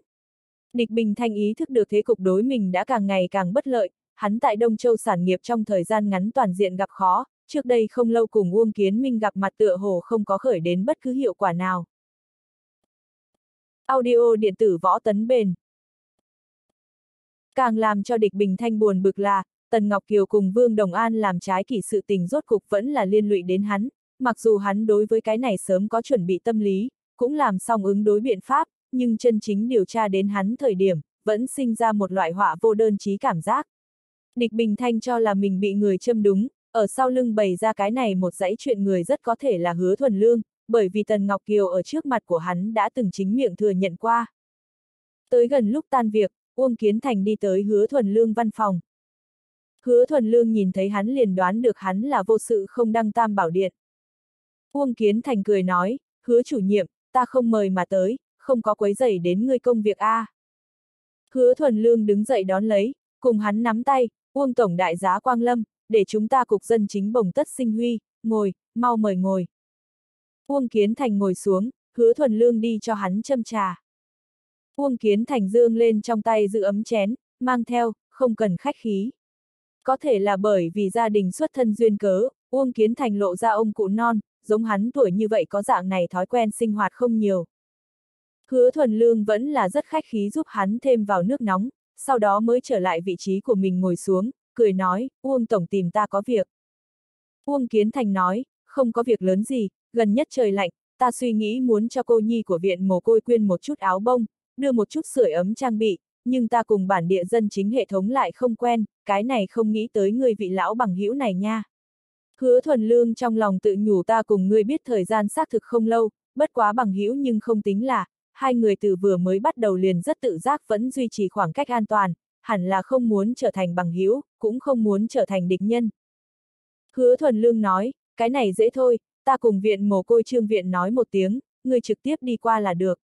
Địch Bình Thanh ý thức được thế cục đối mình đã càng ngày càng bất lợi, hắn tại Đông Châu sản nghiệp trong thời gian ngắn toàn diện gặp khó, trước đây không lâu cùng Uông Kiến Minh gặp mặt tựa hồ không có khởi đến bất cứ hiệu quả nào. Audio điện tử võ tấn bền. Càng làm cho địch Bình Thanh buồn bực là, Tần Ngọc Kiều cùng Vương Đồng An làm trái kỷ sự tình rốt cục vẫn là liên lụy đến hắn, mặc dù hắn đối với cái này sớm có chuẩn bị tâm lý, cũng làm xong ứng đối biện pháp, nhưng chân chính điều tra đến hắn thời điểm, vẫn sinh ra một loại họa vô đơn trí cảm giác. Địch Bình Thanh cho là mình bị người châm đúng, ở sau lưng bày ra cái này một dãy chuyện người rất có thể là hứa thuần lương, bởi vì Tần Ngọc Kiều ở trước mặt của hắn đã từng chính miệng thừa nhận qua. Tới gần lúc tan việc, Uông Kiến Thành đi tới hứa thuần lương văn phòng. Hứa thuần lương nhìn thấy hắn liền đoán được hắn là vô sự không đăng tam bảo điện. Uông Kiến Thành cười nói, hứa chủ nhiệm, ta không mời mà tới, không có quấy rầy đến ngươi công việc a. À. Hứa thuần lương đứng dậy đón lấy, cùng hắn nắm tay, Uông Tổng Đại giá Quang Lâm, để chúng ta cục dân chính bồng tất sinh huy, ngồi, mau mời ngồi. Uông Kiến Thành ngồi xuống, hứa thuần lương đi cho hắn châm trà. Uông Kiến Thành dương lên trong tay giữ ấm chén, mang theo, không cần khách khí. Có thể là bởi vì gia đình xuất thân duyên cớ, Uông Kiến Thành lộ ra ông cụ non, giống hắn tuổi như vậy có dạng này thói quen sinh hoạt không nhiều. Hứa thuần lương vẫn là rất khách khí giúp hắn thêm vào nước nóng, sau đó mới trở lại vị trí của mình ngồi xuống, cười nói, Uông Tổng tìm ta có việc. Uông Kiến Thành nói, không có việc lớn gì, gần nhất trời lạnh, ta suy nghĩ muốn cho cô nhi của viện mồ côi quyên một chút áo bông, đưa một chút sưởi ấm trang bị, nhưng ta cùng bản địa dân chính hệ thống lại không quen, cái này không nghĩ tới người vị lão bằng hữu này nha. Hứa thuần lương trong lòng tự nhủ ta cùng ngươi biết thời gian xác thực không lâu, bất quá bằng hữu nhưng không tính là, hai người từ vừa mới bắt đầu liền rất tự giác vẫn duy trì khoảng cách an toàn, hẳn là không muốn trở thành bằng hữu, cũng không muốn trở thành địch nhân. Hứa thuần lương nói, cái này dễ thôi, ta cùng viện mồ côi trương viện nói một tiếng, người trực tiếp đi qua là được.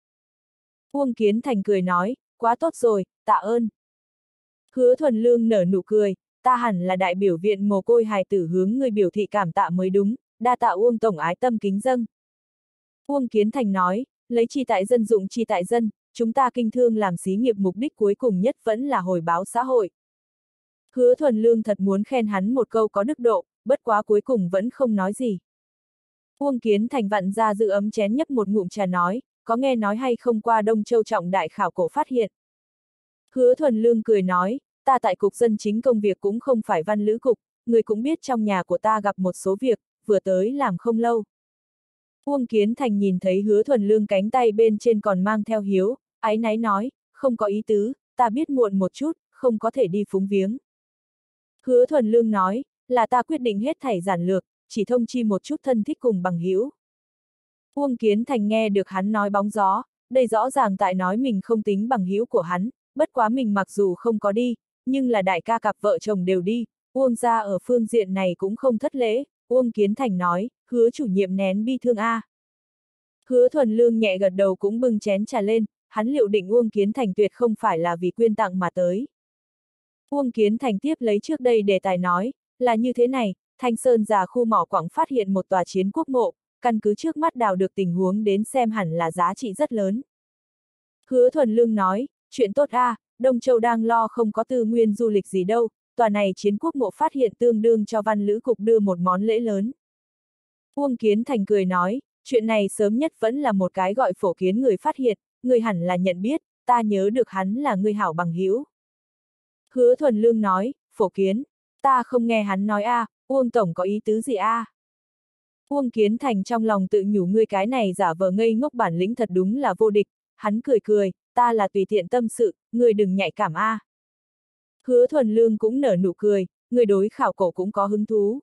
Uông Kiến Thành cười nói, quá tốt rồi, tạ ơn. Hứa thuần lương nở nụ cười, ta hẳn là đại biểu viện mồ côi hài tử hướng người biểu thị cảm tạ mới đúng, đa tạ Uông Tổng ái tâm kính dâng. Uông Kiến Thành nói, lấy chi tại dân dụng chi tại dân, chúng ta kinh thương làm xí nghiệp mục đích cuối cùng nhất vẫn là hồi báo xã hội. Hứa thuần lương thật muốn khen hắn một câu có đức độ, bất quá cuối cùng vẫn không nói gì. Uông Kiến Thành vặn ra giữ ấm chén nhấp một ngụm trà nói, có nghe nói hay không qua Đông Châu trọng đại khảo cổ phát hiện. Hứa thuần lương cười nói, ta tại cục dân chính công việc cũng không phải văn lữ cục, người cũng biết trong nhà của ta gặp một số việc, vừa tới làm không lâu. Uông Kiến Thành nhìn thấy hứa thuần lương cánh tay bên trên còn mang theo hiếu, ái náy nói, không có ý tứ, ta biết muộn một chút, không có thể đi phúng viếng. Hứa thuần lương nói, là ta quyết định hết thảy giản lược, chỉ thông chi một chút thân thích cùng bằng hữu. Uông Kiến Thành nghe được hắn nói bóng gió, đây rõ ràng tại nói mình không tính bằng hữu của hắn, bất quá mình mặc dù không có đi, nhưng là đại ca cặp vợ chồng đều đi, Uông gia ở phương diện này cũng không thất lễ, Uông Kiến Thành nói, hứa chủ nhiệm nén bi thương A. Hứa thuần lương nhẹ gật đầu cũng bưng chén trà lên, hắn liệu định Uông Kiến Thành tuyệt không phải là vì quyên tặng mà tới. Uông Kiến Thành tiếp lấy trước đây đề tài nói, là như thế này, Thanh Sơn già khu mỏ quảng phát hiện một tòa chiến quốc mộ, căn cứ trước mắt đào được tình huống đến xem hẳn là giá trị rất lớn. Hứa thuần lương nói, chuyện tốt a, à, Đông Châu đang lo không có tư nguyên du lịch gì đâu, tòa này chiến quốc mộ phát hiện tương đương cho văn lữ cục đưa một món lễ lớn. Uông Kiến Thành cười nói, chuyện này sớm nhất vẫn là một cái gọi phổ kiến người phát hiện, người hẳn là nhận biết, ta nhớ được hắn là người hảo bằng hữu. Hứa thuần lương nói, phổ kiến, ta không nghe hắn nói a, à, Uông Tổng có ý tứ gì a? À? Uông Kiến Thành trong lòng tự nhủ ngươi cái này giả vờ ngây ngốc bản lĩnh thật đúng là vô địch, hắn cười cười, ta là tùy tiện tâm sự, ngươi đừng nhạy cảm a. À. Hứa thuần lương cũng nở nụ cười, người đối khảo cổ cũng có hứng thú.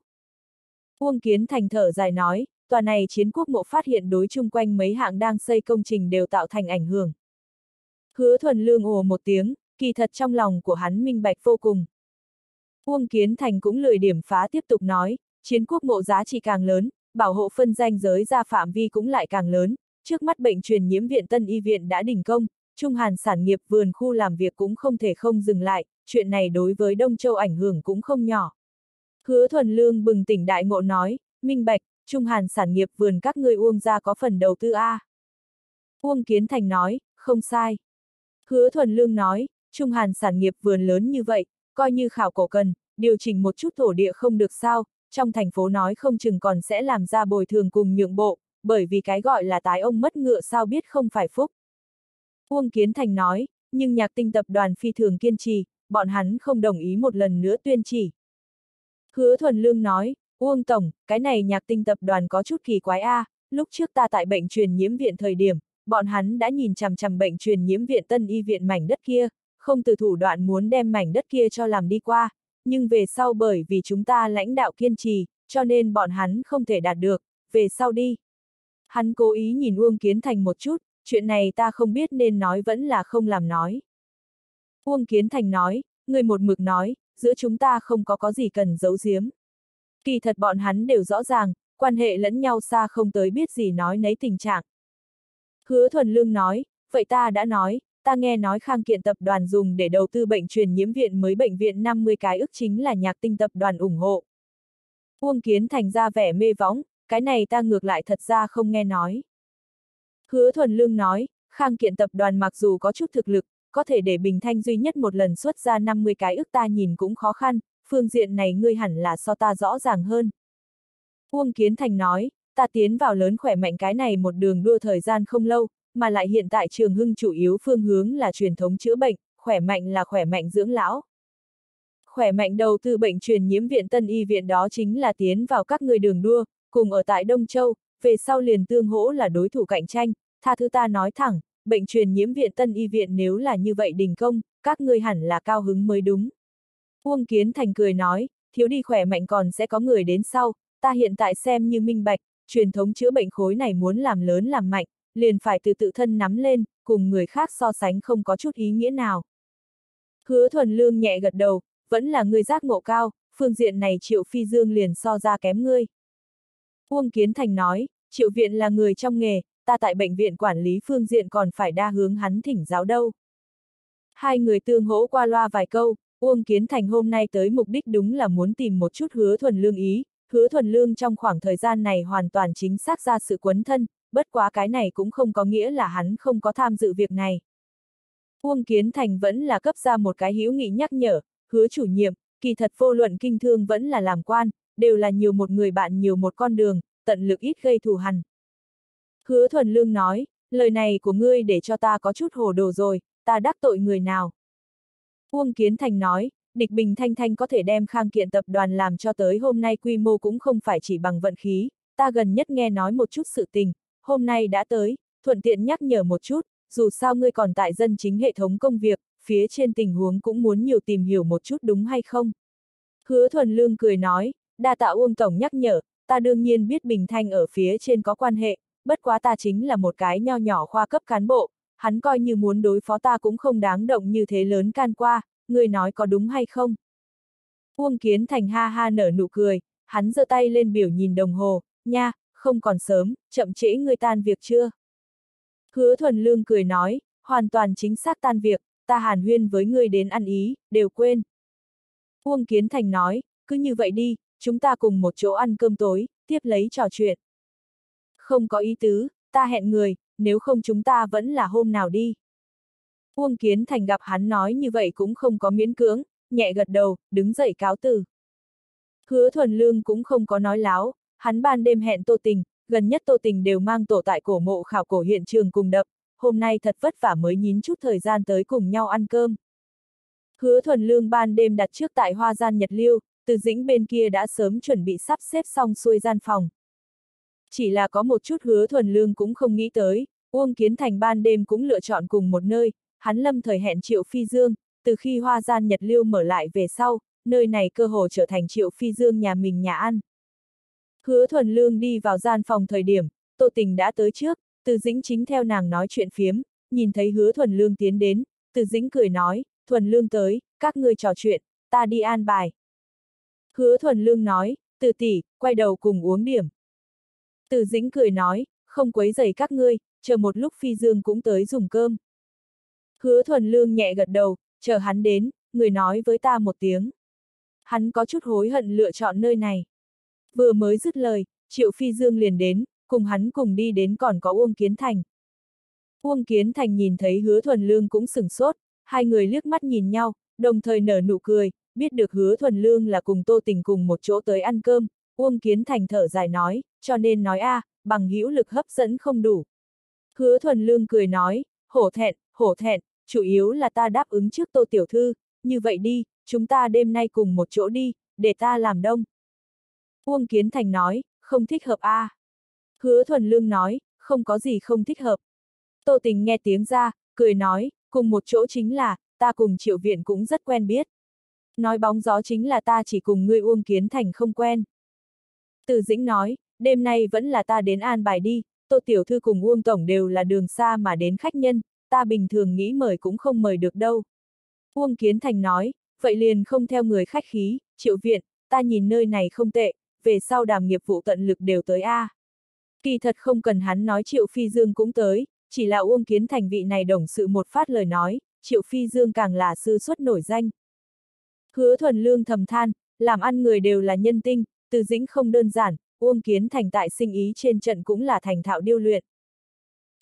Uông Kiến Thành thở dài nói, tòa này chiến quốc mộ phát hiện đối chung quanh mấy hạng đang xây công trình đều tạo thành ảnh hưởng. Hứa thuần lương ồ một tiếng, kỳ thật trong lòng của hắn minh bạch vô cùng. Uông Kiến Thành cũng lười điểm phá tiếp tục nói, chiến quốc mộ giá trị càng lớn, bảo hộ phân danh giới ra phạm vi cũng lại càng lớn, trước mắt bệnh truyền nhiễm viện Tân Y Viện đã đình công, Trung Hàn sản nghiệp vườn khu làm việc cũng không thể không dừng lại, chuyện này đối với Đông Châu ảnh hưởng cũng không nhỏ. Hứa thuần lương bừng tỉnh đại ngộ nói, minh bạch, Trung Hàn sản nghiệp vườn các ngươi Uông ra có phần đầu tư A. Uông Kiến Thành nói, không sai. Hứa thuần lương nói, Trung Hàn sản nghiệp vườn lớn như vậy, coi như khảo cổ cần, điều chỉnh một chút thổ địa không được sao, trong thành phố nói không chừng còn sẽ làm ra bồi thường cùng nhượng bộ, bởi vì cái gọi là tái ông mất ngựa sao biết không phải phúc. Uông Kiến Thành nói, nhưng nhạc tinh tập đoàn phi thường kiên trì, bọn hắn không đồng ý một lần nữa tuyên chỉ. Hứa Thuần Lương nói, Uông Tổng, cái này nhạc tinh tập đoàn có chút kỳ quái a. lúc trước ta tại bệnh truyền nhiễm viện thời điểm, bọn hắn đã nhìn chằm chằm bệnh truyền nhiễm viện tân y viện mảnh đất kia, không từ thủ đoạn muốn đem mảnh đất kia cho làm đi qua, nhưng về sau bởi vì chúng ta lãnh đạo kiên trì, cho nên bọn hắn không thể đạt được, về sau đi. Hắn cố ý nhìn Uông Kiến Thành một chút, chuyện này ta không biết nên nói vẫn là không làm nói. Uông Kiến Thành nói, người một mực nói, giữa chúng ta không có có gì cần giấu giếm. Kỳ thật bọn hắn đều rõ ràng, quan hệ lẫn nhau xa không tới biết gì nói nấy tình trạng. Hứa Thuần Lương nói, vậy ta đã nói, ta nghe nói khang kiện tập đoàn dùng để đầu tư bệnh truyền nhiễm viện mới bệnh viện 50 cái ước chính là nhạc tinh tập đoàn ủng hộ. Uông Kiến thành ra vẻ mê võng, cái này ta ngược lại thật ra không nghe nói. Hứa Thuần Lương nói, khang kiện tập đoàn mặc dù có chút thực lực, có thể để Bình Thanh duy nhất một lần xuất ra 50 cái ước ta nhìn cũng khó khăn, phương diện này ngươi hẳn là so ta rõ ràng hơn. Uông Kiến Thành nói, ta tiến vào lớn khỏe mạnh cái này một đường đua thời gian không lâu, mà lại hiện tại trường hưng chủ yếu phương hướng là truyền thống chữa bệnh, khỏe mạnh là khỏe mạnh dưỡng lão. Khỏe mạnh đầu tư bệnh truyền nhiễm viện tân y viện đó chính là tiến vào các người đường đua, cùng ở tại Đông Châu, về sau liền tương hỗ là đối thủ cạnh tranh, tha thứ ta nói thẳng, bệnh truyền nhiễm viện tân y viện nếu là như vậy đình công, các người hẳn là cao hứng mới đúng. Uông Kiến Thành cười nói, thiếu đi khỏe mạnh còn sẽ có người đến sau, ta hiện tại xem như minh bạch, truyền thống chữa bệnh khối này muốn làm lớn làm mạnh, liền phải từ tự thân nắm lên, cùng người khác so sánh không có chút ý nghĩa nào. Hứa thuần lương nhẹ gật đầu, vẫn là người giác ngộ cao, phương diện này triệu phi dương liền so ra kém ngươi. Uông Kiến Thành nói, triệu viện là người trong nghề, ta tại bệnh viện quản lý phương diện còn phải đa hướng hắn thỉnh giáo đâu. Hai người tương hỗ qua loa vài câu, Uông Kiến Thành hôm nay tới mục đích đúng là muốn tìm một chút hứa thuần lương ý, hứa thuần lương trong khoảng thời gian này hoàn toàn chính xác ra sự quấn thân, bất quá cái này cũng không có nghĩa là hắn không có tham dự việc này. Uông Kiến Thành vẫn là cấp ra một cái hữu nghị nhắc nhở, hứa chủ nhiệm, kỳ thật vô luận kinh thương vẫn là làm quan, đều là nhiều một người bạn nhiều một con đường, tận lực ít gây thù hằn. Hứa thuần lương nói, lời này của ngươi để cho ta có chút hồ đồ rồi, ta đắc tội người nào. Uông Kiến Thành nói, địch bình thanh thanh có thể đem khang kiện tập đoàn làm cho tới hôm nay quy mô cũng không phải chỉ bằng vận khí, ta gần nhất nghe nói một chút sự tình, hôm nay đã tới, thuận tiện nhắc nhở một chút, dù sao ngươi còn tại dân chính hệ thống công việc, phía trên tình huống cũng muốn nhiều tìm hiểu một chút đúng hay không. Hứa thuần lương cười nói, đa tạ Uông Tổng nhắc nhở, ta đương nhiên biết Bình Thanh ở phía trên có quan hệ, bất quá ta chính là một cái nho nhỏ khoa cấp cán bộ, hắn coi như muốn đối phó ta cũng không đáng động như thế lớn can qua, Ngươi nói có đúng hay không? Uông Kiến Thành ha ha nở nụ cười, hắn giơ tay lên biểu nhìn đồng hồ, nha, không còn sớm, chậm trễ người tan việc chưa? Hứa thuần lương cười nói, hoàn toàn chính xác tan việc, ta hàn huyên với người đến ăn ý, đều quên. Uông Kiến Thành nói, cứ như vậy đi, chúng ta cùng một chỗ ăn cơm tối, tiếp lấy trò chuyện. Không có ý tứ, ta hẹn người, nếu không chúng ta vẫn là hôm nào đi. Uông Kiến Thành gặp hắn nói như vậy cũng không có miễn cưỡng, nhẹ gật đầu, đứng dậy cáo từ. Hứa thuần lương cũng không có nói láo, hắn ban đêm hẹn Tô Tình, gần nhất Tô Tình đều mang tổ tại cổ mộ khảo cổ hiện trường cùng đập, hôm nay thật vất vả mới nhín chút thời gian tới cùng nhau ăn cơm. Hứa thuần lương ban đêm đặt trước tại hoa gian nhật liêu, từ dĩnh bên kia đã sớm chuẩn bị sắp xếp xong xuôi gian phòng. Chỉ là có một chút hứa thuần lương cũng không nghĩ tới, Uông Kiến Thành ban đêm cũng lựa chọn cùng một nơi, hắn lâm thời hẹn Triệu Phi Dương, từ khi hoa gian Nhật Liêu mở lại về sau, nơi này cơ hồ trở thành Triệu Phi Dương nhà mình nhà ăn. Hứa thuần lương đi vào gian phòng thời điểm, Tô Tình đã tới trước, từ dĩnh chính theo nàng nói chuyện phiếm, nhìn thấy hứa thuần lương tiến đến, từ dĩnh cười nói, thuần lương tới, các ngươi trò chuyện, ta đi an bài. Hứa thuần lương nói, từ tỷ, quay đầu cùng uống điểm. Từ dĩnh cười nói, không quấy rầy các ngươi, chờ một lúc phi dương cũng tới dùng cơm. Hứa thuần lương nhẹ gật đầu, chờ hắn đến, người nói với ta một tiếng. Hắn có chút hối hận lựa chọn nơi này. Vừa mới dứt lời, triệu phi dương liền đến, cùng hắn cùng đi đến còn có Uông Kiến Thành. Uông Kiến Thành nhìn thấy hứa thuần lương cũng sừng sốt, hai người liếc mắt nhìn nhau, đồng thời nở nụ cười, biết được hứa thuần lương là cùng tô tình cùng một chỗ tới ăn cơm, Uông Kiến Thành thở dài nói, cho nên nói a, à, bằng hữu lực hấp dẫn không đủ. Hứa thuần lương cười nói, hổ thẹn, hổ thẹn, chủ yếu là ta đáp ứng trước tô tiểu thư, như vậy đi, chúng ta đêm nay cùng một chỗ đi, để ta làm đông. Uông Kiến Thành nói, không thích hợp a. À. Hứa thuần lương nói, không có gì không thích hợp. Tô tình nghe tiếng ra, cười nói, cùng một chỗ chính là, ta cùng triệu viện cũng rất quen biết. Nói bóng gió chính là ta chỉ cùng ngươi Uông Kiến Thành không quen. Từ dĩnh nói, đêm nay vẫn là ta đến an bài đi, Tô Tiểu Thư cùng Uông Tổng đều là đường xa mà đến khách nhân, ta bình thường nghĩ mời cũng không mời được đâu. Uông Kiến Thành nói, vậy liền không theo người khách khí, triệu viện, ta nhìn nơi này không tệ, về sau đàm nghiệp vụ tận lực đều tới A. Kỳ thật không cần hắn nói Triệu Phi Dương cũng tới, chỉ là Uông Kiến Thành vị này đồng sự một phát lời nói, Triệu Phi Dương càng là sư xuất nổi danh. Hứa thuần lương thầm than, làm ăn người đều là nhân tinh, từ dĩnh không đơn giản, Uông Kiến Thành tại sinh ý trên trận cũng là thành thạo điêu luyện.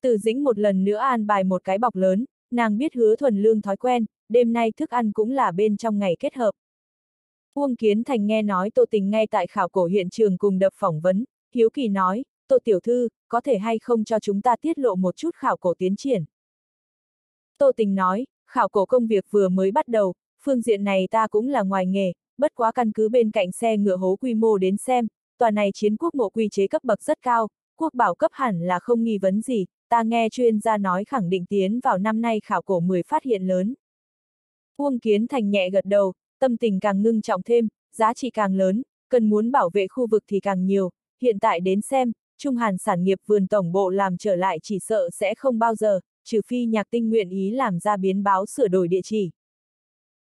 Từ dĩnh một lần nữa an bài một cái bọc lớn, nàng biết hứa thuần lương thói quen, đêm nay thức ăn cũng là bên trong ngày kết hợp. Uông Kiến Thành nghe nói Tô Tình ngay tại khảo cổ hiện trường cùng đập phỏng vấn, Hiếu Kỳ nói, Tô Tiểu Thư, có thể hay không cho chúng ta tiết lộ một chút khảo cổ tiến triển? Tô Tình nói, khảo cổ công việc vừa mới bắt đầu, phương diện này ta cũng là ngoài nghề, bất quá căn cứ bên cạnh xe ngựa hố quy mô đến xem, tòa này chiến quốc mộ quy chế cấp bậc rất cao, quốc bảo cấp hẳn là không nghi vấn gì, ta nghe chuyên gia nói khẳng định tiến vào năm nay khảo cổ 10 phát hiện lớn. Uông Kiến Thành nhẹ gật đầu, tâm tình càng ngưng trọng thêm, giá trị càng lớn, cần muốn bảo vệ khu vực thì càng nhiều, hiện tại đến xem, Trung Hàn sản nghiệp vườn tổng bộ làm trở lại chỉ sợ sẽ không bao giờ, trừ phi nhạc tinh nguyện ý làm ra biến báo sửa đổi địa chỉ.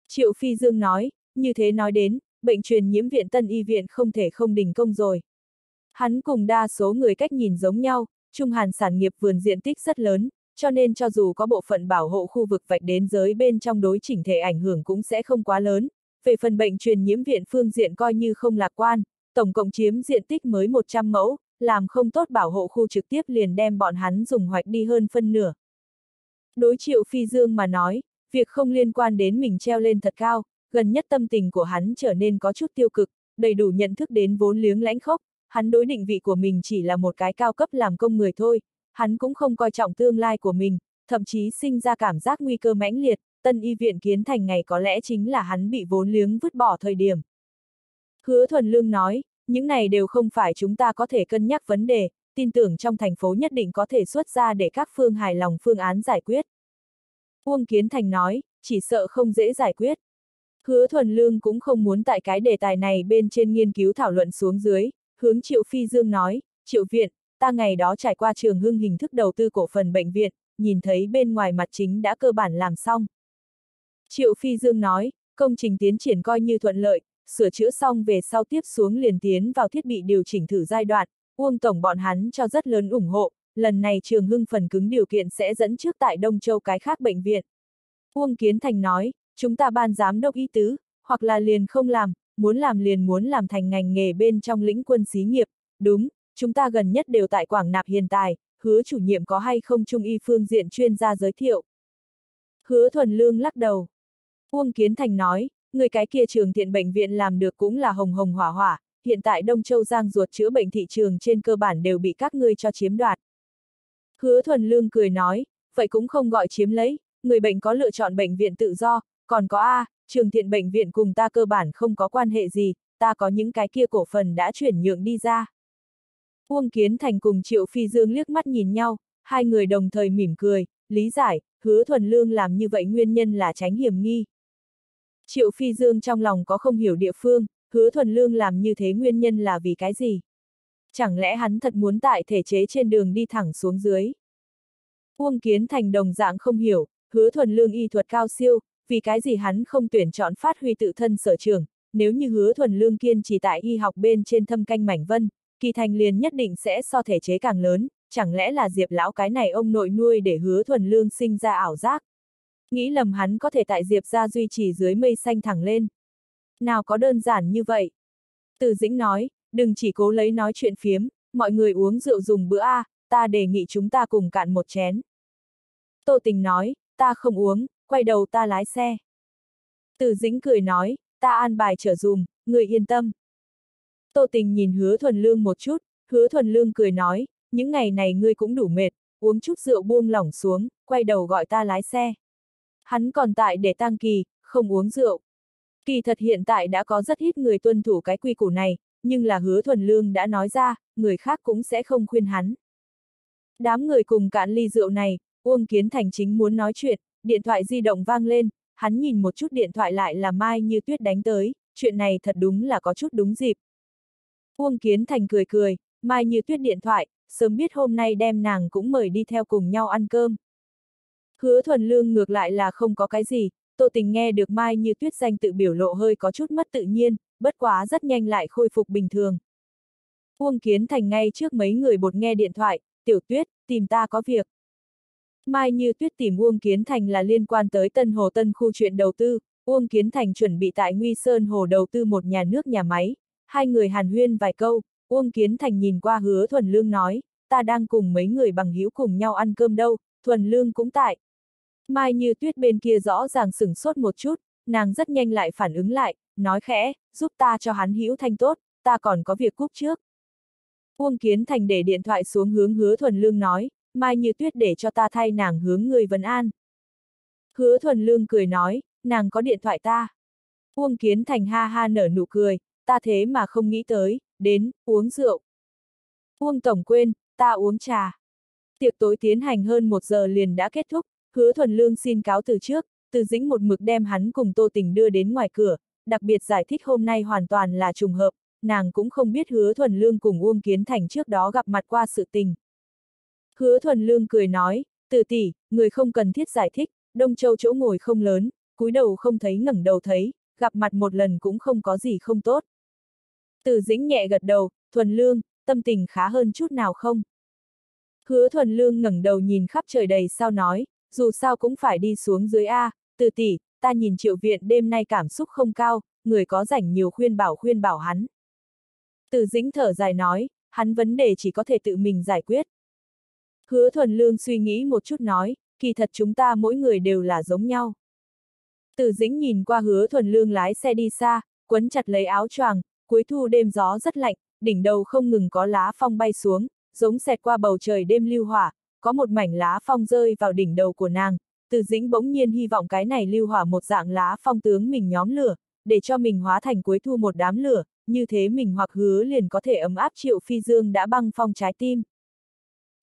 Triệu Phi Dương nói, như thế nói đến, bệnh truyền nhiễm viện Tân Y Viện không thể không đình công rồi. Hắn cùng đa số người cách nhìn giống nhau, Trung Hàn sản nghiệp vườn diện tích rất lớn, cho nên cho dù có bộ phận bảo hộ khu vực vạch đến giới bên trong đối chỉnh thể ảnh hưởng cũng sẽ không quá lớn. Về phần bệnh truyền nhiễm viện phương diện coi như không lạc quan, tổng cộng chiếm diện tích mới 100 mẫu, làm không tốt bảo hộ khu trực tiếp liền đem bọn hắn dùng hoạch đi hơn phân nửa. Đối triệu phi dương mà nói, việc không liên quan đến mình treo lên thật cao, gần nhất tâm tình của hắn trở nên có chút tiêu cực, đầy đủ nhận thức đến vốn liếng lãnh khốc, hắn đối định vị của mình chỉ là một cái cao cấp làm công người thôi, hắn cũng không coi trọng tương lai của mình, thậm chí sinh ra cảm giác nguy cơ mãnh liệt, tân y viện kiến thành ngày có lẽ chính là hắn bị vốn liếng vứt bỏ thời điểm. Hứa Thuần Lương nói, những này đều không phải chúng ta có thể cân nhắc vấn đề, tin tưởng trong thành phố nhất định có thể xuất ra để các phương hài lòng phương án giải quyết. Uông Kiến Thành nói, chỉ sợ không dễ giải quyết. Hứa Thuần Lương cũng không muốn tại cái đề tài này bên trên nghiên cứu thảo luận xuống dưới, hướng Triệu Phi Dương nói, Triệu Viện, ta ngày đó trải qua trường hưng hình thức đầu tư cổ phần bệnh viện, nhìn thấy bên ngoài mặt chính đã cơ bản làm xong. Triệu Phi Dương nói, công trình tiến triển coi như thuận lợi, sửa chữa xong về sau tiếp xuống liền tiến vào thiết bị điều chỉnh thử giai đoạn, Uông Tổng bọn hắn cho rất lớn ủng hộ, lần này trường hưng phần cứng điều kiện sẽ dẫn trước tại Đông Châu cái khác bệnh viện. Uông Kiến Thành nói, chúng ta ban giám đốc y tứ, hoặc là liền không làm, muốn làm liền muốn làm thành ngành nghề bên trong lĩnh quân xí nghiệp, đúng, chúng ta gần nhất đều tại Quảng Nạp hiện tại, hứa chủ nhiệm có hay không trung y phương diện chuyên gia giới thiệu. Hứa thuần lương lắc đầu. Uông Kiến Thành nói, người cái kia trường thiện bệnh viện làm được cũng là hồng hồng hỏa hỏa, hiện tại Đông Châu Giang ruột chữa bệnh thị trường trên cơ bản đều bị các ngươi cho chiếm đoạt. Hứa thuần lương cười nói, vậy cũng không gọi chiếm lấy, người bệnh có lựa chọn bệnh viện tự do, còn có A, trường thiện bệnh viện cùng ta cơ bản không có quan hệ gì, ta có những cái kia cổ phần đã chuyển nhượng đi ra. Uông Kiến Thành cùng Triệu Phi Dương liếc mắt nhìn nhau, hai người đồng thời mỉm cười, lý giải, hứa thuần lương làm như vậy nguyên nhân là tránh hiểm nghi. Triệu Phi Dương trong lòng có không hiểu địa phương, hứa thuần lương làm như thế nguyên nhân là vì cái gì? Chẳng lẽ hắn thật muốn tại thể chế trên đường đi thẳng xuống dưới? Uông Kiến Thành đồng dạng không hiểu, hứa thuần lương y thuật cao siêu, vì cái gì hắn không tuyển chọn phát huy tự thân sở trường, nếu như hứa thuần lương kiên chỉ tại y học bên trên thâm canh mảnh vân, kỳ thành liền nhất định sẽ so thể chế càng lớn, chẳng lẽ là diệp lão cái này ông nội nuôi để hứa thuần lương sinh ra ảo giác. Nghĩ lầm hắn có thể tại diệp ra duy trì dưới mây xanh thẳng lên. Nào có đơn giản như vậy. Từ dĩnh nói, đừng chỉ cố lấy nói chuyện phiếm, mọi người uống rượu dùng bữa A, ta đề nghị chúng ta cùng cạn một chén. Tô tình nói, ta không uống, quay đầu ta lái xe. Từ dĩnh cười nói, ta an bài trở dùm, người yên tâm. Tô tình nhìn hứa thuần lương một chút, hứa thuần lương cười nói, những ngày này ngươi cũng đủ mệt, uống chút rượu buông lỏng xuống, quay đầu gọi ta lái xe. Hắn còn tại để tăng kỳ, không uống rượu. Kỳ thật hiện tại đã có rất ít người tuân thủ cái quy củ này, nhưng là hứa thuần lương đã nói ra, người khác cũng sẽ không khuyên hắn. Đám người cùng cạn ly rượu này, Uông Kiến Thành chính muốn nói chuyện, điện thoại di động vang lên, hắn nhìn một chút điện thoại lại là Mai Như Tuyết đánh tới, chuyện này thật đúng là có chút đúng dịp. Uông Kiến Thành cười cười, Mai Như Tuyết điện thoại, sớm biết hôm nay đem nàng cũng mời đi theo cùng nhau ăn cơm. Hứa thuần lương ngược lại là không có cái gì, Tô Tình nghe được Mai Như Tuyết danh tự biểu lộ hơi có chút mất tự nhiên, bất quá rất nhanh lại khôi phục bình thường. Uông Kiến Thành ngay trước mấy người bột nghe điện thoại, tiểu tuyết, tìm ta có việc. Mai Như Tuyết tìm Uông Kiến Thành là liên quan tới Tân Hồ Tân khu chuyện đầu tư, Uông Kiến Thành chuẩn bị tại Nguy Sơn Hồ đầu tư một nhà nước nhà máy, hai người hàn huyên vài câu, Uông Kiến Thành nhìn qua hứa Thuần Lương nói, ta đang cùng mấy người bằng hữu cùng nhau ăn cơm đâu, Thuần Lương cũng tại. Mai Như Tuyết bên kia rõ ràng sửng sốt một chút, nàng rất nhanh lại phản ứng lại, nói khẽ, giúp ta cho hắn hữu thanh tốt, ta còn có việc cúp trước. Uông Kiến Thành để điện thoại xuống hướng hứa Thuần Lương nói, Mai Như Tuyết để cho ta thay nàng hướng người vấn an. Hứa Thuần Lương cười nói, nàng có điện thoại ta. Uông Kiến Thành ha ha nở nụ cười, ta thế mà không nghĩ tới, đến, uống rượu. Uông Tổng quên, ta uống trà. Tiệc tối tiến hành hơn một giờ liền đã kết thúc, hứa thuần lương xin cáo từ trước, từ dĩnh một mực đem hắn cùng tô tình đưa đến ngoài cửa, đặc biệt giải thích hôm nay hoàn toàn là trùng hợp, nàng cũng không biết hứa thuần lương cùng Uông Kiến Thành trước đó gặp mặt qua sự tình. Hứa thuần lương cười nói, từ tỷ, người không cần thiết giải thích, Đông Châu chỗ ngồi không lớn, cúi đầu không thấy ngẩng đầu thấy, gặp mặt một lần cũng không có gì không tốt. Từ dĩnh nhẹ gật đầu, thuần lương, tâm tình khá hơn chút nào không? Hứa thuần lương ngẩng đầu nhìn khắp trời đầy sao nói, dù sao cũng phải đi xuống dưới A, từ tỷ, ta nhìn triệu viện đêm nay cảm xúc không cao, người có rảnh nhiều khuyên bảo khuyên bảo hắn. Từ dĩnh thở dài nói, hắn vấn đề chỉ có thể tự mình giải quyết. Hứa thuần lương suy nghĩ một chút nói, kỳ thật chúng ta mỗi người đều là giống nhau. Từ dĩnh nhìn qua hứa thuần lương lái xe đi xa, quấn chặt lấy áo choàng, cuối thu đêm gió rất lạnh, đỉnh đầu không ngừng có lá phong bay xuống, giống xẹt qua bầu trời đêm lưu hỏa, có một mảnh lá phong rơi vào đỉnh đầu của nàng, từ dĩnh bỗng nhiên hy vọng cái này lưu hỏa một dạng lá phong tướng mình nhóm lửa, để cho mình hóa thành cuối thu một đám lửa, như thế mình hoặc hứa liền có thể ấm áp triệu phi dương đã băng phong trái tim.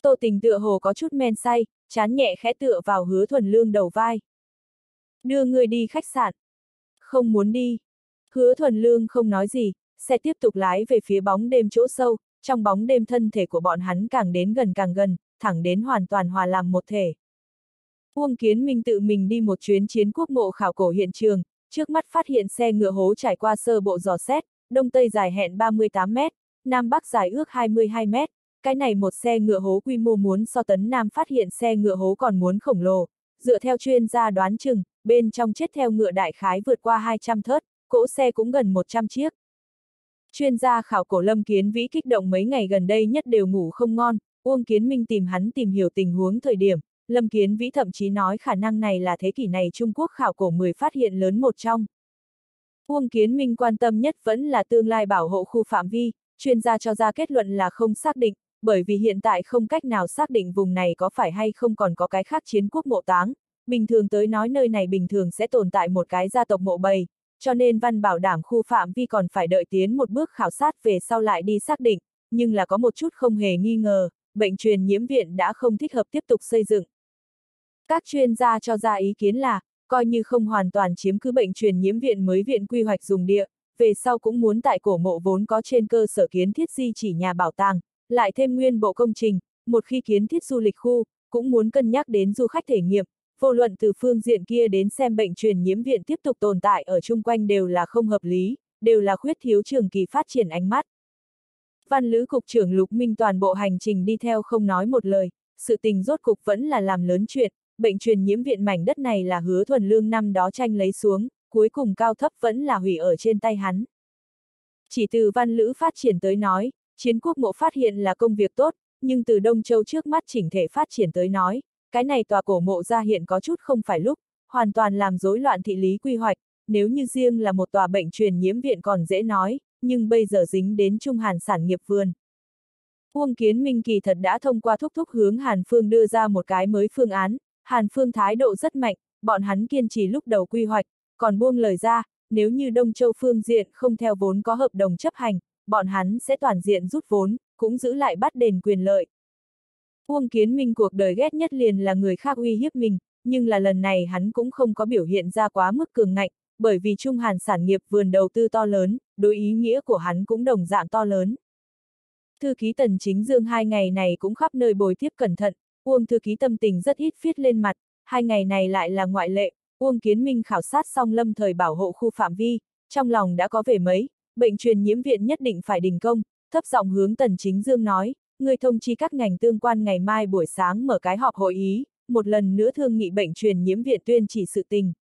Tô tình tựa hồ có chút men say, chán nhẹ khẽ tựa vào hứa thuần lương đầu vai. Đưa người đi khách sạn. Không muốn đi. Hứa thuần lương không nói gì, xe tiếp tục lái về phía bóng đêm chỗ sâu, trong bóng đêm thân thể của bọn hắn càng đến gần càng gần, thẳng đến hoàn toàn hòa làm một thể. Uông Kiến Minh tự mình đi một chuyến chiến quốc mộ khảo cổ hiện trường, trước mắt phát hiện xe ngựa hố trải qua sơ bộ dò xét, đông tây dài hẹn 38 mét, nam bắc dài ước 22 mét. Cái này một xe ngựa hố quy mô muốn so tấn nam phát hiện xe ngựa hố còn muốn khổng lồ, dựa theo chuyên gia đoán chừng, bên trong chết theo ngựa đại khái vượt qua 200 thớt, cỗ xe cũng gần 100 chiếc. Chuyên gia khảo cổ Lâm Kiến Vĩ kích động mấy ngày gần đây nhất đều ngủ không ngon, Uông Kiến Minh tìm hắn tìm hiểu tình huống thời điểm, Lâm Kiến Vĩ thậm chí nói khả năng này là thế kỷ này Trung Quốc khảo cổ 10 phát hiện lớn một trong. Uông Kiến Minh quan tâm nhất vẫn là tương lai bảo hộ khu phạm vi, chuyên gia cho ra kết luận là không xác định, bởi vì hiện tại không cách nào xác định vùng này có phải hay không còn có cái khác chiến quốc mộ táng. Bình thường tới nói nơi này bình thường sẽ tồn tại một cái gia tộc mộ bầy, cho nên văn bảo đảm khu phạm vi còn phải đợi tiến một bước khảo sát về sau lại đi xác định, nhưng là có một chút không hề nghi ngờ, bệnh truyền nhiễm viện đã không thích hợp tiếp tục xây dựng. Các chuyên gia cho ra ý kiến là, coi như không hoàn toàn chiếm cứ bệnh truyền nhiễm viện mới viện quy hoạch dùng địa, về sau cũng muốn tại cổ mộ vốn có trên cơ sở kiến thiết di chỉ nhà bảo tàng, lại thêm nguyên bộ công trình, một khi kiến thiết du lịch khu, cũng muốn cân nhắc đến du khách thể nghiệm, vô luận từ phương diện kia đến xem bệnh truyền nhiễm viện tiếp tục tồn tại ở chung quanh đều là không hợp lý, đều là khuyết thiếu trường kỳ phát triển ánh mắt. Văn Lữ Cục trưởng Lục Minh toàn bộ hành trình đi theo không nói một lời, sự tình rốt cục vẫn là làm lớn chuyện, bệnh truyền nhiễm viện mảnh đất này là hứa thuần lương năm đó tranh lấy xuống, cuối cùng cao thấp vẫn là hủy ở trên tay hắn. Chỉ từ văn lữ phát triển tới nói, chiến quốc mộ phát hiện là công việc tốt, nhưng từ Đông Châu trước mắt chỉnh thể phát triển tới nói, cái này tòa cổ mộ ra hiện có chút không phải lúc, hoàn toàn làm rối loạn thị lý quy hoạch, nếu như riêng là một tòa bệnh truyền nhiễm viện còn dễ nói, nhưng bây giờ dính đến Trung Hàn sản nghiệp vườn. Uông Kiến Minh kỳ thật đã thông qua thúc thúc hướng Hàn Phương đưa ra một cái mới phương án, Hàn Phương thái độ rất mạnh, bọn hắn kiên trì lúc đầu quy hoạch, còn buông lời ra, nếu như Đông Châu phương diện không theo vốn có hợp đồng chấp hành, bọn hắn sẽ toàn diện rút vốn, cũng giữ lại bắt đền quyền lợi. Uông Kiến Minh cuộc đời ghét nhất liền là người khác uy hiếp mình, nhưng là lần này hắn cũng không có biểu hiện ra quá mức cường ngạnh, bởi vì Trung Hàn sản nghiệp vườn đầu tư to lớn, đối ý nghĩa của hắn cũng đồng dạng to lớn. Thư ký Tần Chính Dương hai ngày này cũng khắp nơi bồi tiếp cẩn thận, Uông thư ký tâm tình rất ít viết lên mặt, hai ngày này lại là ngoại lệ, Uông Kiến Minh khảo sát xong lâm thời bảo hộ khu phạm vi, trong lòng đã có về mấy, bệnh truyền nhiễm viện nhất định phải đình công, thấp giọng hướng Tần Chính Dương nói, người thông chi các ngành tương quan ngày mai buổi sáng mở cái họp hội ý, một lần nữa thương nghị bệnh truyền nhiễm viện tuyên chỉ sự tình.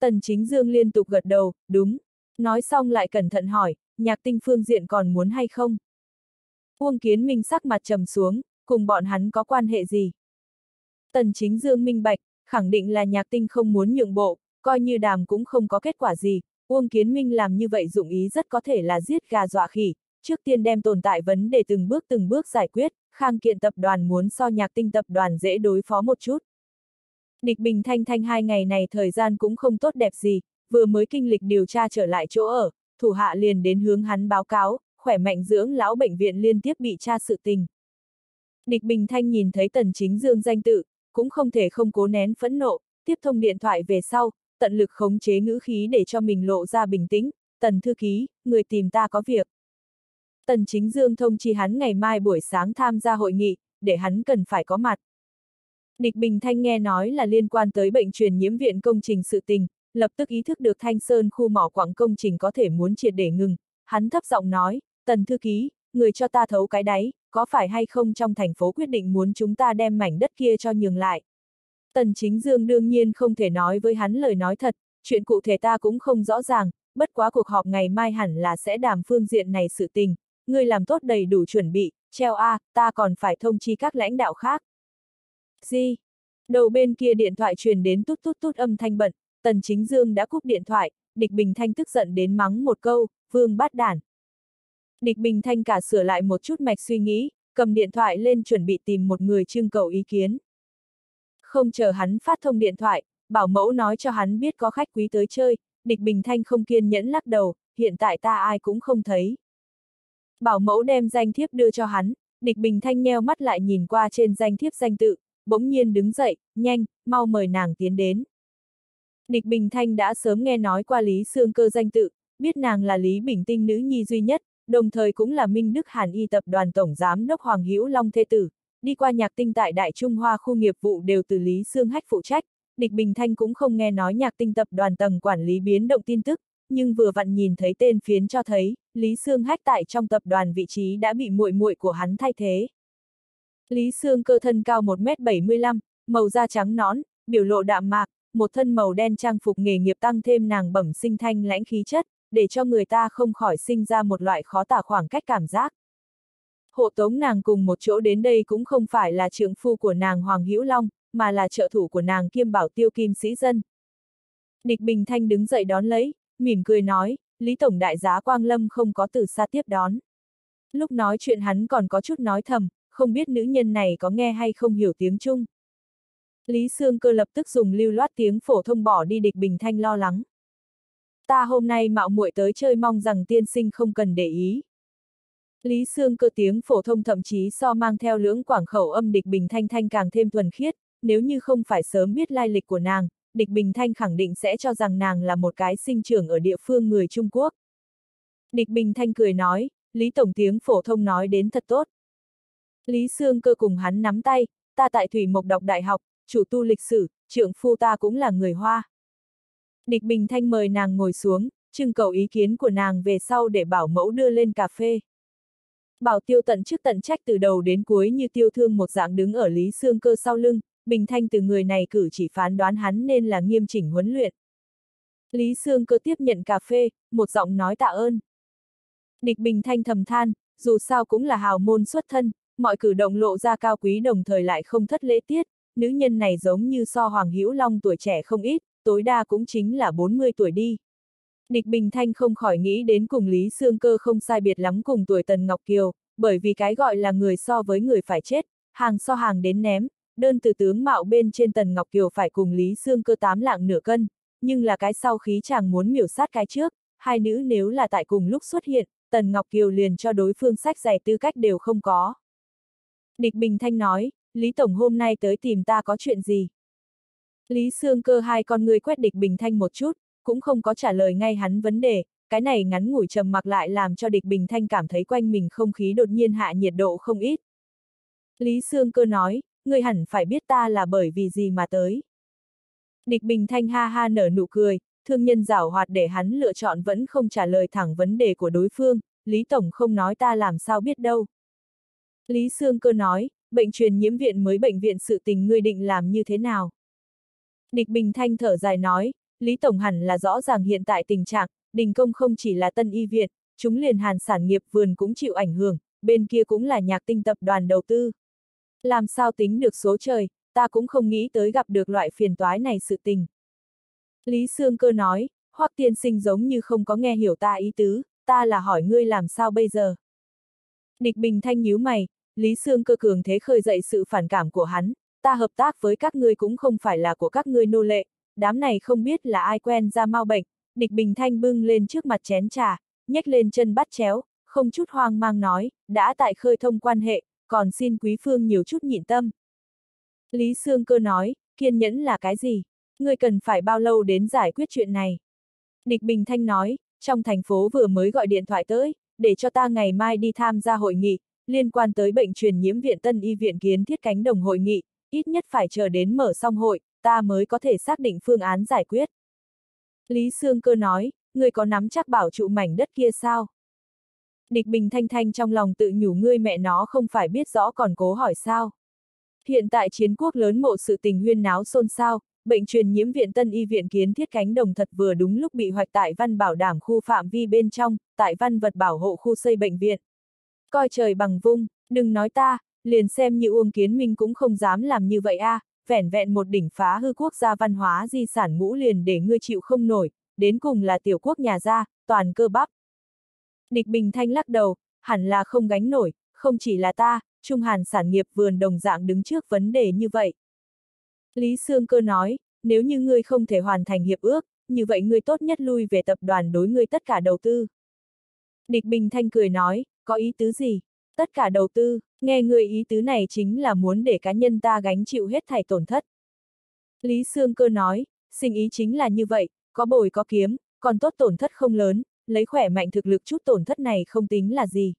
Tần Chính Dương liên tục gật đầu, đúng. Nói xong lại cẩn thận hỏi, nhạc tinh phương diện còn muốn hay không? Uông Kiến Minh sắc mặt trầm xuống, cùng bọn hắn có quan hệ gì? Tần Chính Dương minh bạch, khẳng định là nhạc tinh không muốn nhượng bộ, coi như đàm cũng không có kết quả gì, Uông Kiến Minh làm như vậy dụng ý rất có thể là giết gà dọa khỉ, trước tiên đem tồn tại vấn đề từng bước từng bước giải quyết, khang kiện tập đoàn muốn so nhạc tinh tập đoàn dễ đối phó một chút. Địch Bình Thanh Thanh hai ngày này thời gian cũng không tốt đẹp gì, vừa mới kinh lịch điều tra trở lại chỗ ở, thủ hạ liền đến hướng hắn báo cáo, khỏe mạnh dưỡng lão bệnh viện liên tiếp bị tra sự tình. Địch Bình Thanh nhìn thấy Tần Chính Dương danh tự, cũng không thể không cố nén phẫn nộ, tiếp thông điện thoại về sau, tận lực khống chế ngữ khí để cho mình lộ ra bình tĩnh, Tần Thư Ký, người tìm ta có việc. Tần Chính Dương thông chi hắn ngày mai buổi sáng tham gia hội nghị, để hắn cần phải có mặt. Địch Bình Thanh nghe nói là liên quan tới bệnh truyền nhiễm viện công trình sự tình, lập tức ý thức được Thanh Sơn khu mỏ quảng công trình có thể muốn triệt để ngừng. Hắn thấp giọng nói, Tần Thư Ký, người cho ta thấu cái đáy, có phải hay không trong thành phố quyết định muốn chúng ta đem mảnh đất kia cho nhường lại. Tần Chính Dương đương nhiên không thể nói với hắn lời nói thật, chuyện cụ thể ta cũng không rõ ràng, bất quá cuộc họp ngày mai hẳn là sẽ đàm phương diện này sự tình, ngươi làm tốt đầy đủ chuẩn bị, treo A, ta còn phải thông chi các lãnh đạo khác. Gì? Đầu bên kia điện thoại truyền đến tút tút tút âm thanh bận, Tần Chính Dương đã cúp điện thoại, Địch Bình Thanh tức giận đến mắng một câu, vương Bát đản. Địch Bình Thanh cả sửa lại một chút mạch suy nghĩ, cầm điện thoại lên chuẩn bị tìm một người trưng cầu ý kiến. Không chờ hắn phát thông điện thoại, bảo mẫu nói cho hắn biết có khách quý tới chơi, Địch Bình Thanh không kiên nhẫn lắc đầu, hiện tại ta ai cũng không thấy. Bảo mẫu đem danh thiếp đưa cho hắn, Địch Bình Thanh nheo mắt lại nhìn qua trên danh thiếp danh tự, bỗng nhiên đứng dậy, nhanh, mau mời nàng tiến đến. Địch Bình Thanh đã sớm nghe nói qua Lý Sương Cơ danh tự, biết nàng là Lý Bình Tinh nữ nhi duy nhất, đồng thời cũng là Minh Đức Hàn Y tập đoàn Tổng Giám đốc Hoàng Hữu Long Thê Tử, đi qua nhạc tinh tại Đại Trung Hoa khu nghiệp vụ đều từ Lý Sương Hách phụ trách, Địch Bình Thanh cũng không nghe nói nhạc tinh tập đoàn tầng quản lý biến động tin tức, nhưng vừa vặn nhìn thấy tên phiến cho thấy, Lý Sương Hách tại trong tập đoàn vị trí đã bị muội muội của hắn thay thế. Lý Sương cơ thân cao 1m75, màu da trắng nõn, biểu lộ đạm mạc, một thân màu đen trang phục nghề nghiệp tăng thêm nàng bẩm sinh thanh lãnh khí chất, để cho người ta không khỏi sinh ra một loại khó tả khoảng cách cảm giác. Hộ tống nàng cùng một chỗ đến đây cũng không phải là trưởng phu của nàng Hoàng Hữu Long, mà là trợ thủ của nàng kiêm bảo tiêu kim sĩ dân. Địch Bình Thanh đứng dậy đón lấy, mỉm cười nói, Lý Tổng Đại giá Quang Lâm không có từ xa tiếp đón. Lúc nói chuyện hắn còn có chút nói thầm, không biết nữ nhân này có nghe hay không hiểu tiếng Trung. Lý Sương Cơ lập tức dùng lưu loát tiếng phổ thông bỏ đi địch bình thanh lo lắng. Ta hôm nay mạo muội tới chơi mong rằng tiên sinh không cần để ý. Lý Sương Cơ tiếng phổ thông thậm chí so mang theo lưỡng quảng khẩu âm địch bình thanh thanh càng thêm thuần khiết, nếu như không phải sớm biết lai lịch của nàng, địch bình thanh khẳng định sẽ cho rằng nàng là một cái sinh trưởng ở địa phương người Trung Quốc. Địch Bình Thanh cười nói, Lý Tổng tiếng phổ thông nói đến thật tốt. Lý Sương cơ cùng hắn nắm tay, ta tại Thủy Mộc đọc đại học, chủ tu lịch sử, trưởng phu ta cũng là người Hoa. Địch Bình Thanh mời nàng ngồi xuống, trưng cầu ý kiến của nàng về sau để bảo mẫu đưa lên cà phê. Bảo tiêu tận trước tận trách từ đầu đến cuối như tiêu thương một dạng đứng ở Lý Sương cơ sau lưng, Bình Thanh từ người này cử chỉ phán đoán hắn nên là nghiêm chỉnh huấn luyện. Lý Sương cơ tiếp nhận cà phê, một giọng nói tạ ơn. Địch Bình Thanh thầm than, dù sao cũng là hào môn xuất thân, mọi cử động lộ ra cao quý đồng thời lại không thất lễ tiết, nữ nhân này giống như so Hoàng Hữu Long tuổi trẻ không ít, tối đa cũng chính là 40 tuổi đi. Địch Bình Thanh không khỏi nghĩ đến cùng Lý Sương Cơ không sai biệt lắm cùng tuổi Tần Ngọc Kiều, bởi vì cái gọi là người so với người phải chết, hàng so hàng đến ném, đơn từ tướng mạo bên trên Tần Ngọc Kiều phải cùng Lý Sương Cơ tám lạng nửa cân, nhưng là cái sau khí chàng muốn miểu sát cái trước, hai nữ nếu là tại cùng lúc xuất hiện, Tần Ngọc Kiều liền cho đối phương sách giày tư cách đều không có. Địch Bình Thanh nói, Lý Tổng hôm nay tới tìm ta có chuyện gì? Lý Sương Cơ hai con người quét Địch Bình Thanh một chút, cũng không có trả lời ngay hắn vấn đề, cái này ngắn ngủi trầm mặc lại làm cho địch bình thanh cảm thấy quanh mình không khí đột nhiên hạ nhiệt độ không ít. Lý Sương Cơ nói, người hẳn phải biết ta là bởi vì gì mà tới. Địch bình thanh ha ha nở nụ cười, thương nhân giảo hoạt để hắn lựa chọn vẫn không trả lời thẳng vấn đề của đối phương, Lý Tổng không nói ta làm sao biết đâu. Lý Sương Cơ nói, bệnh truyền nhiễm viện mới bệnh viện sự tình ngươi định làm như thế nào? Địch Bình Thanh thở dài nói, Lý Tổng hẳn là rõ ràng hiện tại tình trạng, đình công không chỉ là tân y viện, chúng liền hàn sản nghiệp vườn cũng chịu ảnh hưởng, bên kia cũng là nhạc tinh tập đoàn đầu tư. Làm sao tính được số trời, ta cũng không nghĩ tới gặp được loại phiền toái này sự tình. Lý Sương Cơ nói, Hoắc tiên sinh giống như không có nghe hiểu ta ý tứ, ta là hỏi ngươi làm sao bây giờ. Địch Bình Thanh nhíu mày, Lý Sương Cơ cường thế khơi dậy sự phản cảm của hắn, ta hợp tác với các ngươi cũng không phải là của các ngươi nô lệ, đám này không biết là ai quen ra mau bệnh, địch bình thanh bưng lên trước mặt chén trà, nhếch lên chân bắt chéo, không chút hoang mang nói, đã tại khơi thông quan hệ, còn xin quý phương nhiều chút nhịn tâm. Lý Sương Cơ nói, kiên nhẫn là cái gì? Ngươi cần phải bao lâu đến giải quyết chuyện này? Địch Bình Thanh nói, trong thành phố vừa mới gọi điện thoại tới, để cho ta ngày mai đi tham gia hội nghị, liên quan tới bệnh truyền nhiễm viện Tân Y Viện kiến thiết cánh đồng hội nghị, ít nhất phải chờ đến mở xong hội, ta mới có thể xác định phương án giải quyết. Lý Sương Cơ nói, ngươi có nắm chắc bảo trụ mảnh đất kia sao? Địch Bình Thanh Thanh trong lòng tự nhủ ngươi mẹ nó không phải biết rõ còn cố hỏi sao. Hiện tại chiến quốc lớn mộ sự tình huyên náo xôn xao, bệnh truyền nhiễm viện Tân Y viện kiến thiết cánh đồng thật vừa đúng lúc bị hoạch tại văn bảo đảm khu phạm vi bên trong, tại văn vật bảo hộ khu xây bệnh viện. Coi trời bằng vung, đừng nói ta, liền xem như Uông Kiến Minh cũng không dám làm như vậy a, à, vẻn vẹn một đỉnh phá hư quốc gia văn hóa di sản ngũ liền để ngươi chịu không nổi, đến cùng là tiểu quốc nhà gia, toàn cơ bắp. Địch Bình Thanh lắc đầu, hẳn là không gánh nổi, không chỉ là ta, Trung Hàn sản nghiệp vườn đồng dạng đứng trước vấn đề như vậy. Lý Sương Cơ nói, nếu như ngươi không thể hoàn thành hiệp ước, như vậy ngươi tốt nhất lui về tập đoàn đối ngươi tất cả đầu tư. Địch Bình Thanh cười nói, có ý tứ gì? Tất cả đầu tư, nghe người ý tứ này chính là muốn để cá nhân ta gánh chịu hết thảy tổn thất. Lý Sương Cơ nói, sinh ý chính là như vậy, có bồi có kiếm, còn tốt tổn thất không lớn, lấy khỏe mạnh thực lực chút tổn thất này không tính là gì.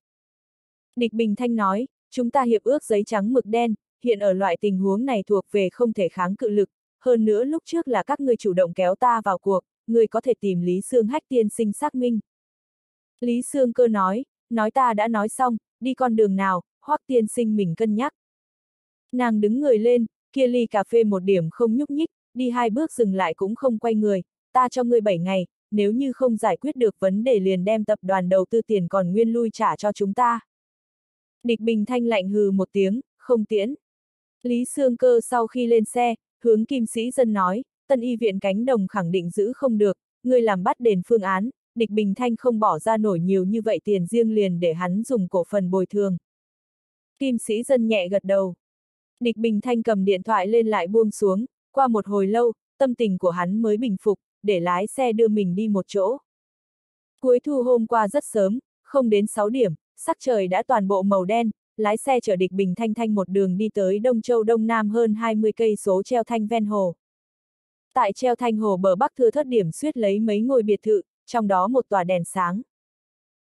Địch Bình Thanh nói, chúng ta hiệp ước giấy trắng mực đen, hiện ở loại tình huống này thuộc về không thể kháng cự lực, hơn nữa lúc trước là các ngươi chủ động kéo ta vào cuộc, người có thể tìm Lý Sương Hách tiên sinh xác minh. Lý Sương Cơ nói, nói ta đã nói xong, đi con đường nào, hoắc tiên sinh mình cân nhắc. Nàng đứng người lên, kia ly cà phê một điểm không nhúc nhích, đi hai bước dừng lại cũng không quay người, ta cho ngươi bảy ngày, nếu như không giải quyết được vấn đề liền đem tập đoàn đầu tư tiền còn nguyên lui trả cho chúng ta. Địch Bình Thanh lạnh hừ một tiếng, không tiễn. Lý Sương Cơ sau khi lên xe, hướng kim sĩ dân nói, tân y viện cánh đồng khẳng định giữ không được, ngươi làm bắt đền phương án, địch Bình Thanh không bỏ ra nổi nhiều như vậy tiền riêng liền để hắn dùng cổ phần bồi thường. Kim sĩ dân nhẹ gật đầu. Địch Bình Thanh cầm điện thoại lên lại buông xuống, qua một hồi lâu, tâm tình của hắn mới bình phục, để lái xe đưa mình đi một chỗ. Cuối thu hôm qua rất sớm, không đến 6 điểm, sắc trời đã toàn bộ màu đen, lái xe chở địch Bình Thanh Thanh một đường đi tới Đông Châu Đông Nam hơn 20 cây số treo thanh ven hồ. Tại treo thanh hồ bờ bắc thưa thất điểm suýt lấy mấy ngôi biệt thự, trong đó một tòa đèn sáng.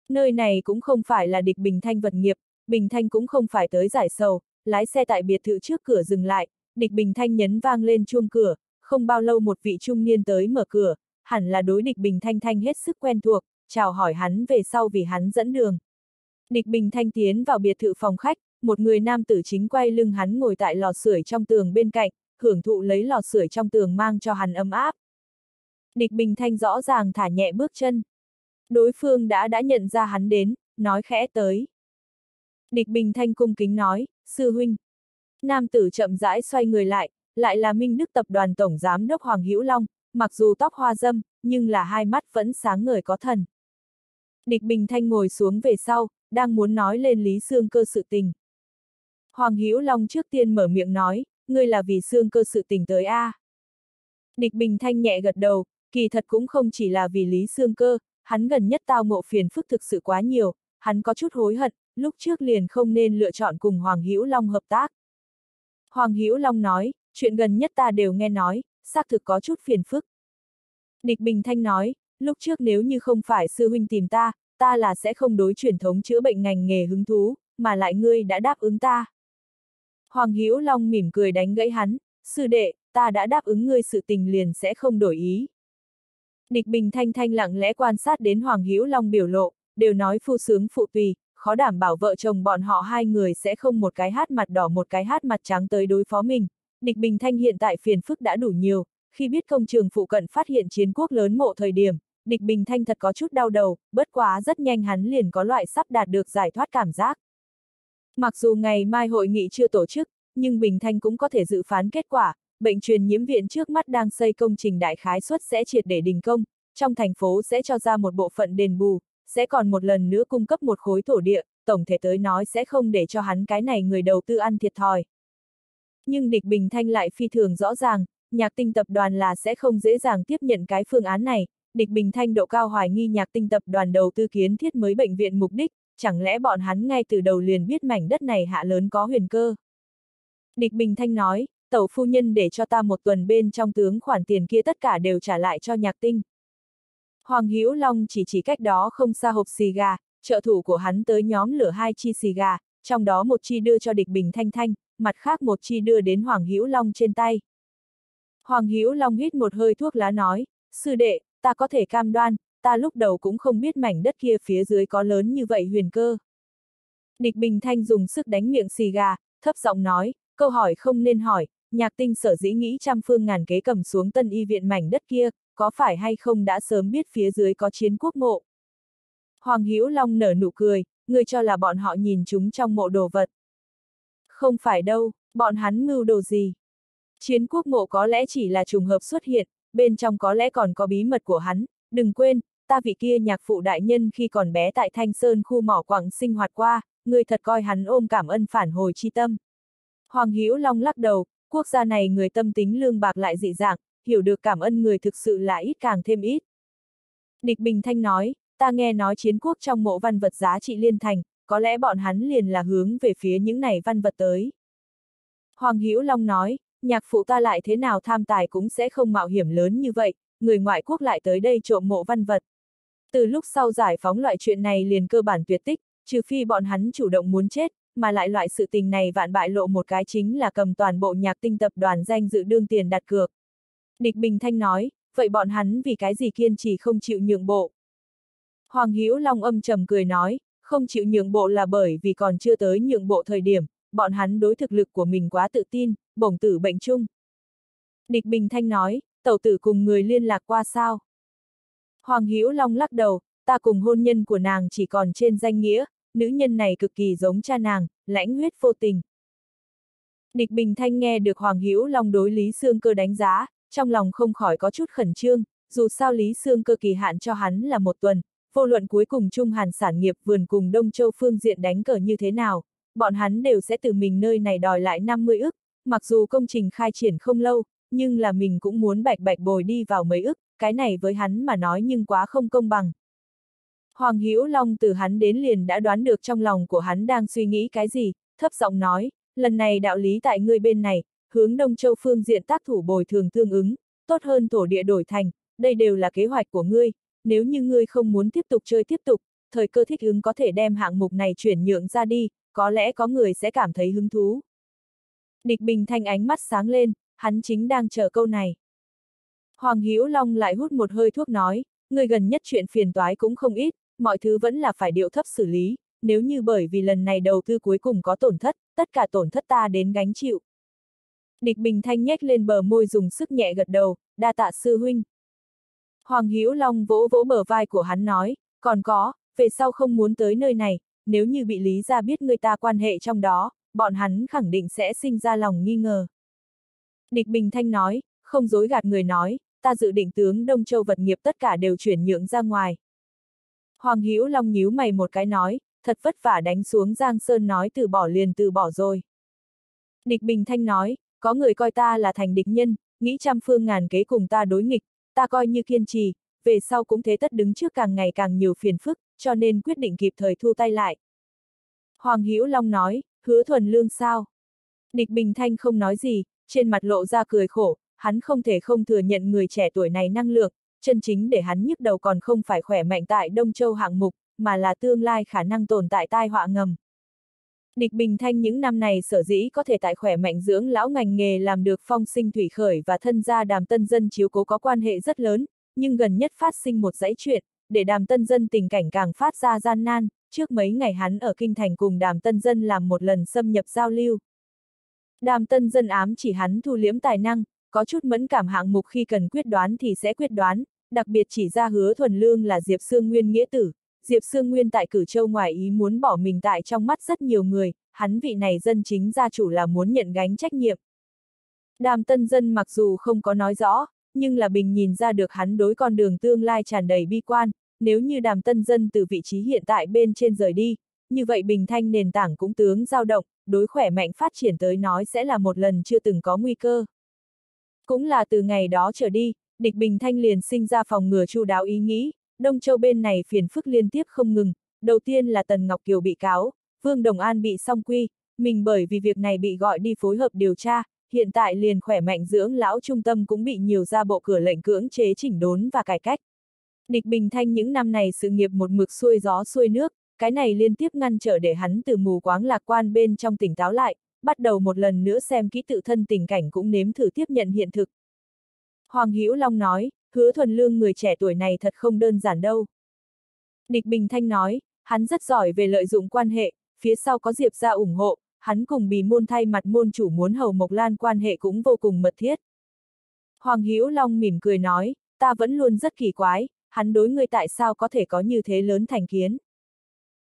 Nơi này cũng không phải là địch Bình Thanh vật nghiệp, Bình Thanh cũng không phải tới giải sầu, lái xe tại biệt thự trước cửa dừng lại, địch Bình Thanh nhấn vang lên chuông cửa, không bao lâu một vị trung niên tới mở cửa, hẳn là đối địch Bình Thanh Thanh hết sức quen thuộc, chào hỏi hắn về sau vì hắn dẫn đường. Địch Bình Thanh tiến vào biệt thự phòng khách, một người nam tử chính quay lưng hắn ngồi tại lò sưởi trong tường bên cạnh, hưởng thụ lấy lò sưởi trong tường mang cho hắn ấm áp. Địch Bình Thanh rõ ràng thả nhẹ bước chân. Đối phương đã đã nhận ra hắn đến, nói khẽ tới. Địch Bình Thanh cung kính nói, sư huynh. Nam tử chậm rãi xoay người lại, lại là Minh Đức Tập đoàn Tổng Giám đốc Hoàng Hữu Long, mặc dù tóc hoa dâm, nhưng là hai mắt vẫn sáng ngời có thần. Địch Bình Thanh ngồi xuống về sau, đang muốn nói lên Lý Sương cơ sự tình. Hoàng Hữu Long trước tiên mở miệng nói, ngươi là vì Sương cơ sự tình tới A. Địch Bình Thanh nhẹ gật đầu, kỳ thật cũng không chỉ là vì Lý Sương cơ, hắn gần nhất tao ngộ phiền phức thực sự quá nhiều, hắn có chút hối hận, lúc trước liền không nên lựa chọn cùng Hoàng Hữu Long hợp tác. Hoàng Hữu Long nói, chuyện gần nhất ta đều nghe nói, xác thực có chút phiền phức. Địch Bình Thanh nói, lúc trước nếu như không phải sư huynh tìm ta, ta là sẽ không đối truyền thống chữa bệnh ngành nghề hứng thú, mà lại ngươi đã đáp ứng ta. Hoàng Hữu Long mỉm cười đánh gãy hắn, sư đệ, ta đã đáp ứng ngươi sự tình liền sẽ không đổi ý. Địch Bình Thanh Thanh lặng lẽ quan sát đến Hoàng Hữu Long biểu lộ, đều nói phu sướng phụ tùy, khó đảm bảo vợ chồng bọn họ hai người sẽ không một cái hát mặt đỏ một cái hát mặt trắng tới đối phó mình. Địch Bình Thanh hiện tại phiền phức đã đủ nhiều, khi biết công trường phụ cận phát hiện chiến quốc lớn mộ thời điểm, Địch Bình Thanh thật có chút đau đầu, bất quá rất nhanh hắn liền có loại sắp đạt được giải thoát cảm giác. Mặc dù ngày mai hội nghị chưa tổ chức, nhưng Bình Thanh cũng có thể dự phán kết quả, bệnh truyền nhiễm viện trước mắt đang xây công trình đại khái suất sẽ triệt để đình công, trong thành phố sẽ cho ra một bộ phận đền bù, sẽ còn một lần nữa cung cấp một khối thổ địa, tổng thể tới nói sẽ không để cho hắn cái này người đầu tư ăn thiệt thòi. Nhưng địch Bình Thanh lại phi thường rõ ràng, nhạc tinh tập đoàn là sẽ không dễ dàng tiếp nhận cái phương án này, địch Bình Thanh độ cao hoài nghi nhạc tinh tập đoàn đầu tư kiến thiết mới bệnh viện mục đích, chẳng lẽ bọn hắn ngay từ đầu liền biết mảnh đất này hạ lớn có huyền cơ. Địch Bình Thanh nói, tẩu phu nhân để cho ta một tuần bên trong tướng khoản tiền kia tất cả đều trả lại cho nhạc tinh. Hoàng Hữu Long chỉ chỉ cách đó không xa hộp xì gà, trợ thủ của hắn tới nhóm lửa hai chi xì gà, trong đó một chi đưa cho địch Bình Thanh Thanh, mặt khác một chi đưa đến Hoàng Hữu Long trên tay. Hoàng Hữu Long hít một hơi thuốc lá nói, sư đệ, ta có thể cam đoan, ta lúc đầu cũng không biết mảnh đất kia phía dưới có lớn như vậy huyền cơ. Địch Bình Thanh dùng sức đánh miệng xì gà, thấp giọng nói, câu hỏi không nên hỏi, nhạc tinh sở dĩ nghĩ trăm phương ngàn kế cầm xuống tân y viện mảnh đất kia, có phải hay không đã sớm biết phía dưới có chiến quốc mộ. Hoàng Hữu Long nở nụ cười, người cho là bọn họ nhìn chúng trong mộ đồ vật. Không phải đâu, bọn hắn mưu đồ gì. Chiến quốc mộ có lẽ chỉ là trùng hợp xuất hiện, bên trong có lẽ còn có bí mật của hắn, đừng quên, ta vị kia nhạc phụ đại nhân khi còn bé tại Thanh Sơn khu mỏ quảng sinh hoạt qua, người thật coi hắn ôm cảm ơn phản hồi chi tâm. Hoàng Hữu Long lắc đầu, quốc gia này người tâm tính lương bạc lại dị dạng, hiểu được cảm ơn người thực sự là ít càng thêm ít. Địch Bình Thanh nói, ta nghe nói chiến quốc trong mộ văn vật giá trị liên thành, có lẽ bọn hắn liền là hướng về phía những này văn vật tới. Hoàng Hữu Long nói, nhạc phụ ta lại thế nào tham tài cũng sẽ không mạo hiểm lớn như vậy, người ngoại quốc lại tới đây trộm mộ văn vật. Từ lúc sau giải phóng loại chuyện này liền cơ bản tuyệt tích, trừ phi bọn hắn chủ động muốn chết, mà lại loại sự tình này vạn bại lộ một cái chính là cầm toàn bộ nhạc tinh tập đoàn danh dự đương tiền đặt cược. Địch Bình Thanh nói, vậy bọn hắn vì cái gì kiên trì không chịu nhượng bộ. Hoàng Hữu Long âm trầm cười nói, không chịu nhượng bộ là bởi vì còn chưa tới nhượng bộ thời điểm, bọn hắn đối thực lực của mình quá tự tin, bổng tử bệnh chung. Địch Bình Thanh nói, tẩu tử cùng người liên lạc qua sao? Hoàng Hữu Long lắc đầu, ta cùng hôn nhân của nàng chỉ còn trên danh nghĩa, nữ nhân này cực kỳ giống cha nàng, lãnh huyết vô tình. Địch Bình Thanh nghe được Hoàng Hữu Long đối Lý Sương Cơ đánh giá, trong lòng không khỏi có chút khẩn trương, dù sao Lý Sương Cơ kỳ hạn cho hắn là một tuần, vô luận cuối cùng Trung Hàn sản nghiệp vườn cùng Đông Châu phương diện đánh cờ như thế nào, bọn hắn đều sẽ từ mình nơi này đòi lại 50 ức, mặc dù công trình khai triển không lâu, nhưng là mình cũng muốn bạch bạch bồi đi vào mấy ức, cái này với hắn mà nói nhưng quá không công bằng. Hoàng Hữu Long từ hắn đến liền đã đoán được trong lòng của hắn đang suy nghĩ cái gì, thấp giọng nói, lần này đạo lý tại ngươi bên này, hướng Đông Châu phương diện tác thủ bồi thường tương ứng, tốt hơn thổ địa đổi thành, đây đều là kế hoạch của ngươi, nếu như ngươi không muốn tiếp tục chơi tiếp tục, thời cơ thích ứng có thể đem hạng mục này chuyển nhượng ra đi, có lẽ có người sẽ cảm thấy hứng thú. Địch Bình Thanh ánh mắt sáng lên, hắn chính đang chờ câu này. Hoàng Hữu Long lại hút một hơi thuốc nói, người gần nhất chuyện phiền toái cũng không ít, mọi thứ vẫn là phải điệu thấp xử lý, nếu như bởi vì lần này đầu tư cuối cùng có tổn thất, tất cả tổn thất ta đến gánh chịu. Địch Bình Thanh nhếch lên bờ môi dùng sức nhẹ gật đầu, đa tạ sư huynh. Hoàng Hữu Long vỗ vỗ bờ vai của hắn nói, còn có, về sau không muốn tới nơi này, nếu như bị Lý ra biết người ta quan hệ trong đó, bọn hắn khẳng định sẽ sinh ra lòng nghi ngờ. Địch Bình Thanh nói, không dối gạt người nói, ta dự định tướng Đông Châu vật nghiệp tất cả đều chuyển nhượng ra ngoài. Hoàng Hữu Long nhíu mày một cái nói, thật vất vả đánh xuống Giang Sơn nói từ bỏ liền từ bỏ rồi. Địch Bình Thanh nói, có người coi ta là thành địch nhân, nghĩ trăm phương ngàn kế cùng ta đối nghịch, ta coi như kiên trì, về sau cũng thế tất đứng trước càng ngày càng nhiều phiền phức, cho nên quyết định kịp thời thu tay lại. Hoàng Hữu Long nói, hứa thuần lương sao? Địch Bình Thanh không nói gì, trên mặt lộ ra cười khổ, hắn không thể không thừa nhận người trẻ tuổi này năng lượng, chân chính để hắn nhức đầu còn không phải khỏe mạnh tại Đông Châu hạng mục, mà là tương lai khả năng tồn tại tai họa ngầm. Địch Bình Thanh những năm này sở dĩ có thể tại khỏe mạnh dưỡng lão ngành nghề làm được phong sinh thủy khởi và thân gia đàm tân dân chiếu cố có quan hệ rất lớn, nhưng gần nhất phát sinh một dãy chuyện, để đàm tân dân tình cảnh càng phát ra gian nan, trước mấy ngày hắn ở Kinh Thành cùng đàm tân dân làm một lần xâm nhập giao lưu. Đàm tân dân ám chỉ hắn thu liếm tài năng, có chút mẫn cảm hạng mục khi cần quyết đoán thì sẽ quyết đoán, đặc biệt chỉ ra hứa thuần lương là Diệp Sương Nguyên nghĩa tử. Diệp Sương Nguyên tại cử châu ngoài ý muốn bỏ mình tại trong mắt rất nhiều người, hắn vị này dân chính gia chủ là muốn nhận gánh trách nhiệm. Đàm tân dân mặc dù không có nói rõ, nhưng là bình nhìn ra được hắn đối con đường tương lai tràn đầy bi quan, nếu như đàm tân dân từ vị trí hiện tại bên trên rời đi, như vậy bình thanh nền tảng cũng tướng dao động, đối khỏe mạnh phát triển tới nói sẽ là một lần chưa từng có nguy cơ. Cũng là từ ngày đó trở đi, địch bình thanh liền sinh ra phòng ngừa chu đáo ý nghĩ, Đông Châu bên này phiền phức liên tiếp không ngừng, đầu tiên là Tần Ngọc Kiều bị cáo, Vương Đồng An bị song quy, mình bởi vì việc này bị gọi đi phối hợp điều tra, hiện tại liền khỏe mạnh dưỡng lão trung tâm cũng bị nhiều ra bộ cửa lệnh cưỡng chế chỉnh đốn và cải cách. Địch Bình Thanh những năm này sự nghiệp một mực xuôi gió xuôi nước, cái này liên tiếp ngăn trở để hắn từ mù quáng lạc quan bên trong tỉnh táo lại, bắt đầu một lần nữa xem kỹ tự thân tình cảnh cũng nếm thử tiếp nhận hiện thực. Hoàng Hữu Long nói, hứa thuần lương người trẻ tuổi này thật không đơn giản đâu. Địch Bình Thanh nói, hắn rất giỏi về lợi dụng quan hệ, phía sau có Diệp ra ủng hộ, hắn cùng bì môn thay mặt môn chủ muốn hầu Mộc Lan quan hệ cũng vô cùng mật thiết. Hoàng Hữu Long mỉm cười nói, ta vẫn luôn rất kỳ quái, hắn đối ngươi tại sao có thể có như thế lớn thành kiến.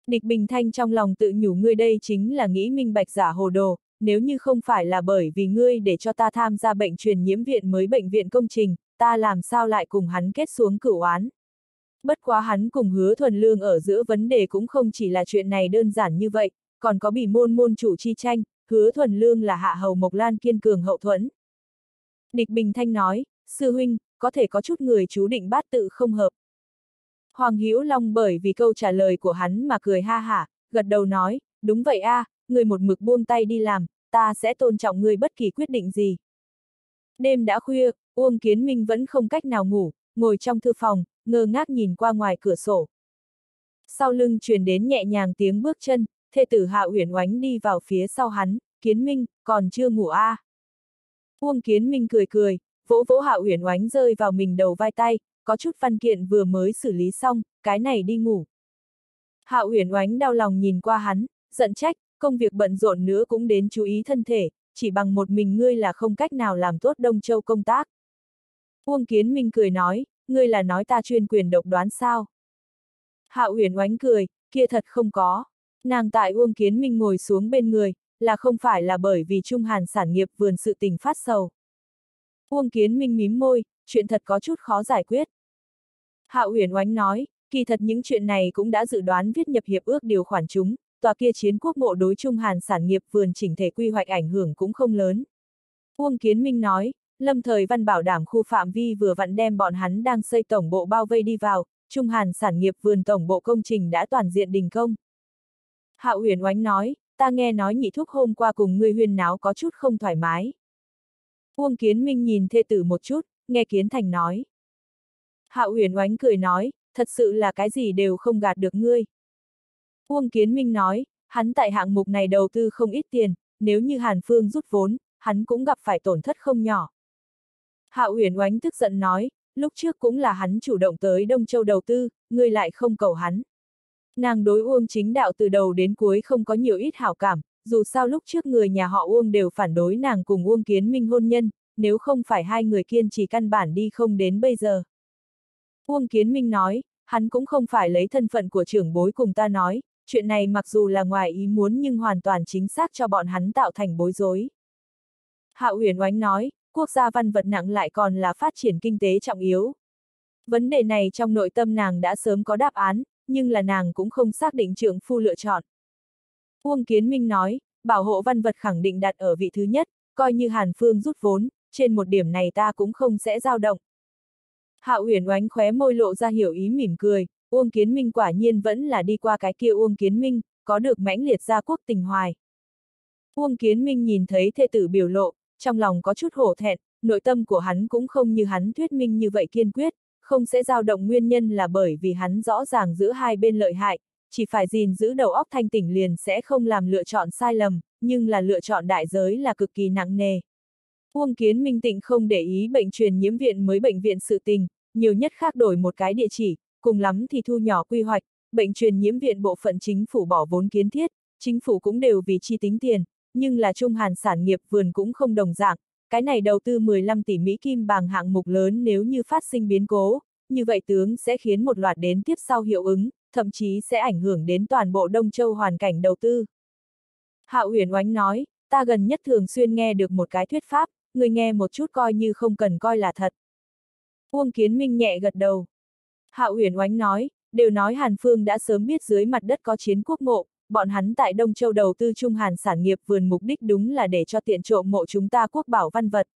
Địch Bình Thanh trong lòng tự nhủ ngươi đây chính là nghĩ minh bạch giả hồ đồ, nếu như không phải là bởi vì ngươi để cho ta tham gia bệnh truyền nhiễm viện mới bệnh viện công trình, ta làm sao lại cùng hắn kết xuống cửu oán. Bất quá hắn cùng hứa thuần lương ở giữa vấn đề cũng không chỉ là chuyện này đơn giản như vậy, còn có bị môn môn chủ chi tranh, hứa thuần lương là hạ hầu Mộc Lan kiên cường hậu thuẫn. Địch Bình Thanh nói, sư huynh, có thể có chút người chú định bát tự không hợp. Hoàng Hữu Long bởi vì câu trả lời của hắn mà cười ha hả, gật đầu nói, đúng vậy a, à, người một mực buông tay đi làm, ta sẽ tôn trọng người bất kỳ quyết định gì. Đêm đã khuya, Uông Kiến Minh vẫn không cách nào ngủ, ngồi trong thư phòng, ngơ ngác nhìn qua ngoài cửa sổ. Sau lưng truyền đến nhẹ nhàng tiếng bước chân, thê tử Hạ Uyển Oánh đi vào phía sau hắn, Kiến Minh, còn chưa ngủ a? À? Uông Kiến Minh cười cười, vỗ vỗ Hạ Uyển Oánh rơi vào mình đầu vai tay, có chút văn kiện vừa mới xử lý xong, cái này đi ngủ. Hạ Uyển Oánh đau lòng nhìn qua hắn, giận trách, công việc bận rộn nữa cũng đến chú ý thân thể, chỉ bằng một mình ngươi là không cách nào làm tốt Đông Châu công tác. Uông Kiến Minh cười nói, ngươi là nói ta chuyên quyền độc đoán sao? Hạ Uyển Oánh cười, kia thật không có. Nàng tại Uông Kiến Minh ngồi xuống bên người, là không phải là bởi vì Trung Hàn sản nghiệp vườn sự tình phát sầu. Uông Kiến Minh mím môi, chuyện thật có chút khó giải quyết. Hạ Uyển Oánh nói, kỳ thật những chuyện này cũng đã dự đoán viết nhập hiệp ước điều khoản chúng, tòa kia chiến quốc mộ đối Trung Hàn sản nghiệp vườn chỉnh thể quy hoạch ảnh hưởng cũng không lớn. Uông Kiến Minh nói, lâm thời văn bảo đảm khu phạm vi vừa vặn đem bọn hắn đang xây tổng bộ bao vây đi vào, Trung Hàn sản nghiệp vườn tổng bộ công trình đã toàn diện đình công. Hạ Uyển Oánh nói, ta nghe nói nhị thúc hôm qua cùng ngươi huyên náo có chút không thoải mái. Uông Kiến Minh nhìn thê tử một chút, nghe Kiến Thành nói. Hạ Uyển Oánh cười nói, thật sự là cái gì đều không gạt được ngươi. Uông Kiến Minh nói, hắn tại hạng mục này đầu tư không ít tiền, nếu như Hàn Phương rút vốn, hắn cũng gặp phải tổn thất không nhỏ. Hạ Uyển Oánh tức giận nói, lúc trước cũng là hắn chủ động tới Đông Châu đầu tư, ngươi lại không cầu hắn. Nàng đối Uông chính đạo từ đầu đến cuối không có nhiều ít hảo cảm, dù sao lúc trước người nhà họ Uông đều phản đối nàng cùng Uông Kiến Minh hôn nhân, nếu không phải hai người kiên trì căn bản đi không đến bây giờ. Uông Kiến Minh nói, hắn cũng không phải lấy thân phận của trưởng bối cùng ta nói, chuyện này mặc dù là ngoài ý muốn nhưng hoàn toàn chính xác cho bọn hắn tạo thành bối rối. Hạ Uyển Oánh nói, quốc gia văn vật nặng lại còn là phát triển kinh tế trọng yếu. Vấn đề này trong nội tâm nàng đã sớm có đáp án, nhưng là nàng cũng không xác định trưởng phu lựa chọn. Uông Kiến Minh nói, bảo hộ văn vật khẳng định đặt ở vị thứ nhất, coi như Hàn Phương rút vốn, trên một điểm này ta cũng không sẽ dao động. Hạ Uyển oánh khóe môi lộ ra hiểu ý mỉm cười, Uông Kiến Minh quả nhiên vẫn là đi qua cái kia Uông Kiến Minh, có được mãnh liệt gia quốc tình hoài. Uông Kiến Minh nhìn thấy thê tử biểu lộ, trong lòng có chút hổ thẹn, nội tâm của hắn cũng không như hắn thuyết minh như vậy kiên quyết, không sẽ dao động nguyên nhân là bởi vì hắn rõ ràng giữa hai bên lợi hại, chỉ phải gìn giữ đầu óc thanh tỉnh liền sẽ không làm lựa chọn sai lầm, nhưng là lựa chọn đại giới là cực kỳ nặng nề. Uông Kiến Minh Tịnh không để ý bệnh truyền nhiễm viện mới bệnh viện sự tình, nhiều nhất khác đổi một cái địa chỉ, cùng lắm thì thu nhỏ quy hoạch, bệnh truyền nhiễm viện bộ phận chính phủ bỏ vốn kiến thiết, chính phủ cũng đều vì chi tính tiền, nhưng là Trung Hàn sản nghiệp vườn cũng không đồng dạng, cái này đầu tư 15 tỷ Mỹ Kim bằng hạng mục lớn nếu như phát sinh biến cố, như vậy tướng sẽ khiến một loạt đến tiếp sau hiệu ứng, thậm chí sẽ ảnh hưởng đến toàn bộ Đông Châu hoàn cảnh đầu tư. Hạ Uyển Oánh nói, ta gần nhất thường xuyên nghe được một cái thuyết pháp, người nghe một chút coi như không cần coi là thật. Uông Kiến Minh nhẹ gật đầu. Hạ Uyển Oánh nói, đều nói Hàn Phương đã sớm biết dưới mặt đất có chiến quốc mộ, bọn hắn tại Đông Châu đầu tư Trung Hàn sản nghiệp vườn mục đích đúng là để cho tiện trộm mộ chúng ta quốc bảo văn vật.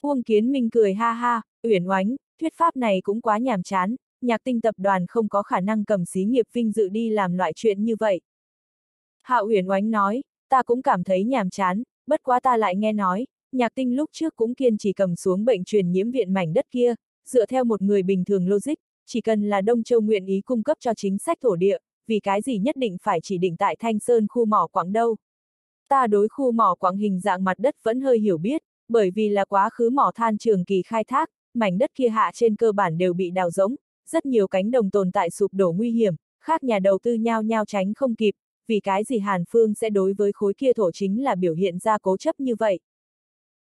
Uông Kiến Minh cười ha ha, Uyển Oánh, thuyết pháp này cũng quá nhàm chán, nhạc tinh tập đoàn không có khả năng cầm xí nghiệp vinh dự đi làm loại chuyện như vậy. Hạ Uyển Oánh nói, ta cũng cảm thấy nhàm chán, bất quá ta lại nghe nói, nhạc tinh lúc trước cũng kiên trì cầm xuống bệnh truyền nhiễm viện mảnh đất kia, dựa theo một người bình thường logic, chỉ cần là Đông Châu nguyện ý cung cấp cho chính sách thổ địa, vì cái gì nhất định phải chỉ định tại Thanh Sơn khu mỏ quảng đâu. Ta đối khu mỏ quảng hình dạng mặt đất vẫn hơi hiểu biết, bởi vì là quá khứ mỏ than trường kỳ khai thác, mảnh đất kia hạ trên cơ bản đều bị đào rỗng, rất nhiều cánh đồng tồn tại sụp đổ nguy hiểm, khác nhà đầu tư nhao nhao tránh không kịp, vì cái gì Hàn Phương sẽ đối với khối kia thổ chính là biểu hiện ra cố chấp như vậy.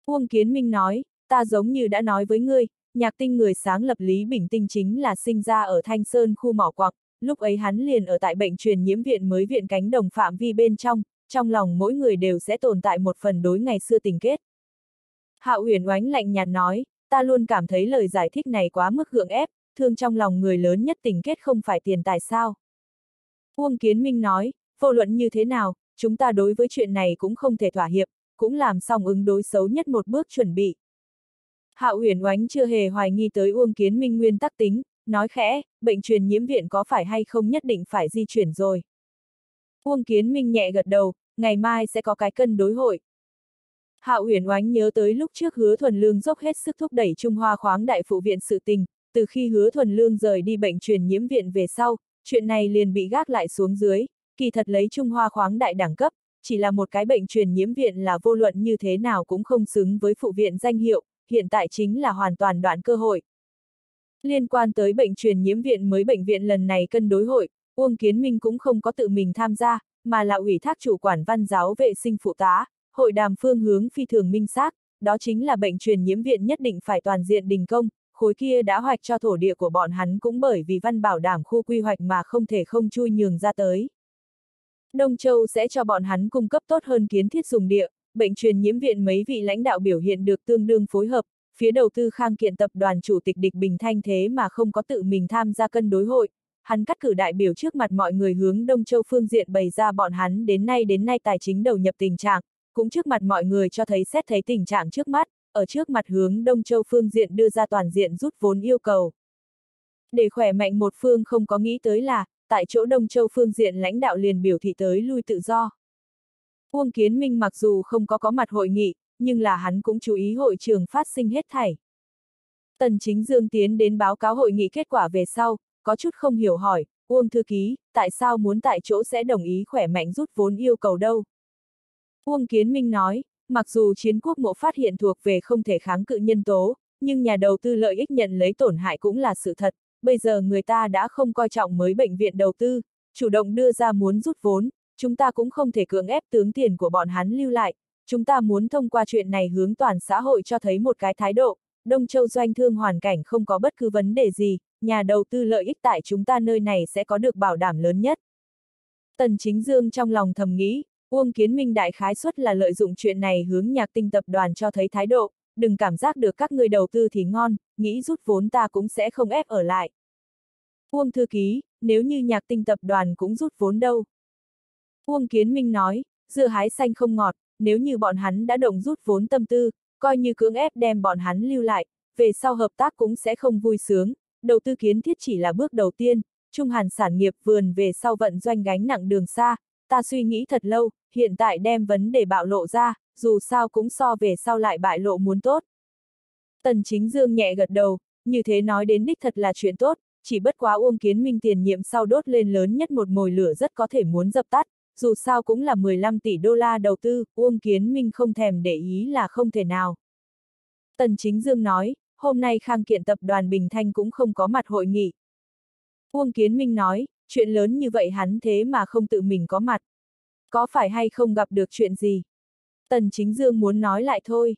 Uông Kiến Minh nói, ta giống như đã nói với ngươi, nhạc tinh người sáng lập Lý Bình Tinh chính là sinh ra ở Thanh Sơn khu mỏ quặng, lúc ấy hắn liền ở tại bệnh truyền nhiễm viện mới viện cánh đồng phạm vi bên trong, trong lòng mỗi người đều sẽ tồn tại một phần đối ngày xưa tình kết. Hạ Uyển oánh lạnh nhạt nói, ta luôn cảm thấy lời giải thích này quá mức gượng ép, thương trong lòng người lớn nhất tình kết không phải tiền tài sao. Uông Kiến Minh nói, vô luận như thế nào, chúng ta đối với chuyện này cũng không thể thỏa hiệp, cũng làm xong ứng đối xấu nhất một bước chuẩn bị. Hạ Uyển Oánh chưa hề hoài nghi tới Uông Kiến Minh nguyên tắc tính, nói khẽ, bệnh truyền nhiễm viện có phải hay không nhất định phải di chuyển rồi. Uông Kiến Minh nhẹ gật đầu, ngày mai sẽ có cái cân đối hội. Hạ Uyển Oánh nhớ tới lúc trước hứa thuần lương dốc hết sức thúc đẩy Trung Hoa khoáng đại phụ viện sự tình, từ khi hứa thuần lương rời đi bệnh truyền nhiễm viện về sau, chuyện này liền bị gác lại xuống dưới, kỳ thật lấy Trung Hoa khoáng đại đẳng cấp, chỉ là một cái bệnh truyền nhiễm viện là vô luận như thế nào cũng không xứng với phụ viện danh hiệu, hiện tại chính là hoàn toàn đoạn cơ hội. Liên quan tới bệnh truyền nhiễm viện mới bệnh viện lần này cân đối hội, Uông Kiến Minh cũng không có tự mình tham gia, mà là ủy thác chủ quản văn giáo vệ sinh phụ tá, hội đàm phương hướng phi thường minh xác, đó chính là bệnh truyền nhiễm viện nhất định phải toàn diện đình công, khối kia đã hoạch cho thổ địa của bọn hắn cũng bởi vì văn bảo đảm khu quy hoạch mà không thể không chui nhường ra tới. Đông Châu sẽ cho bọn hắn cung cấp tốt hơn kiến thiết dùng địa, bệnh truyền nhiễm viện mấy vị lãnh đạo biểu hiện được tương đương phối hợp, phía đầu tư khang kiện tập đoàn chủ tịch địch Bình Thanh thế mà không có tự mình tham gia cân đối hội, hắn cắt cử đại biểu trước mặt mọi người hướng Đông Châu phương diện bày ra bọn hắn đến nay đến nay tài chính đầu nhập tình trạng, cũng trước mặt mọi người cho thấy xét thấy tình trạng trước mắt, ở trước mặt hướng Đông Châu phương diện đưa ra toàn diện rút vốn yêu cầu. Để khỏe mạnh một phương không có nghĩ tới là, tại chỗ Đông Châu phương diện lãnh đạo liền biểu thị tới lui tự do. Uông Kiến Minh mặc dù không có có mặt hội nghị, nhưng là hắn cũng chú ý hội trường phát sinh hết thảy. Tần Chính Dương tiến đến báo cáo hội nghị kết quả về sau, có chút không hiểu hỏi, Uông Thư Ký, tại sao muốn tại chỗ sẽ đồng ý khỏe mạnh rút vốn yêu cầu đâu? Uông Kiến Minh nói, mặc dù chiến quốc mộ phát hiện thuộc về không thể kháng cự nhân tố, nhưng nhà đầu tư lợi ích nhận lấy tổn hại cũng là sự thật, bây giờ người ta đã không coi trọng mới bệnh viện đầu tư, chủ động đưa ra muốn rút vốn, chúng ta cũng không thể cưỡng ép tướng tiền của bọn hắn lưu lại, chúng ta muốn thông qua chuyện này hướng toàn xã hội cho thấy một cái thái độ, Đông Châu doanh thương hoàn cảnh không có bất cứ vấn đề gì, nhà đầu tư lợi ích tại chúng ta nơi này sẽ có được bảo đảm lớn nhất. Tần Chính Dương trong lòng thầm nghĩ, Uông Kiến Minh đại khái suất là lợi dụng chuyện này hướng nhạc tinh tập đoàn cho thấy thái độ, đừng cảm giác được các người đầu tư thì ngon, nghĩ rút vốn ta cũng sẽ không ép ở lại. Uông thư ký, nếu như nhạc tinh tập đoàn cũng rút vốn đâu. Uông Kiến Minh nói, dưa hái xanh không ngọt, nếu như bọn hắn đã động rút vốn tâm tư, coi như cưỡng ép đem bọn hắn lưu lại, về sau hợp tác cũng sẽ không vui sướng, đầu tư kiến thiết chỉ là bước đầu tiên, trung hàn sản nghiệp vườn về sau vận doanh gánh nặng đường xa, ta suy nghĩ thật lâu, hiện tại đem vấn đề bạo lộ ra, dù sao cũng so về sau lại bại lộ muốn tốt. Tần chính dương nhẹ gật đầu, như thế nói đến đích thật là chuyện tốt, chỉ bất quá Uông Kiến Minh tiền nhiệm sau đốt lên lớn nhất một mồi lửa rất có thể muốn dập tắt, dù sao cũng là 15 tỷ đô la đầu tư, Uông Kiến Minh không thèm để ý là không thể nào. Tần Chính Dương nói, hôm nay Khang Kiện tập đoàn Bình Thanh cũng không có mặt hội nghị. Uông Kiến Minh nói, chuyện lớn như vậy hắn thế mà không tự mình có mặt. Có phải hay không gặp được chuyện gì? Tần Chính Dương muốn nói lại thôi.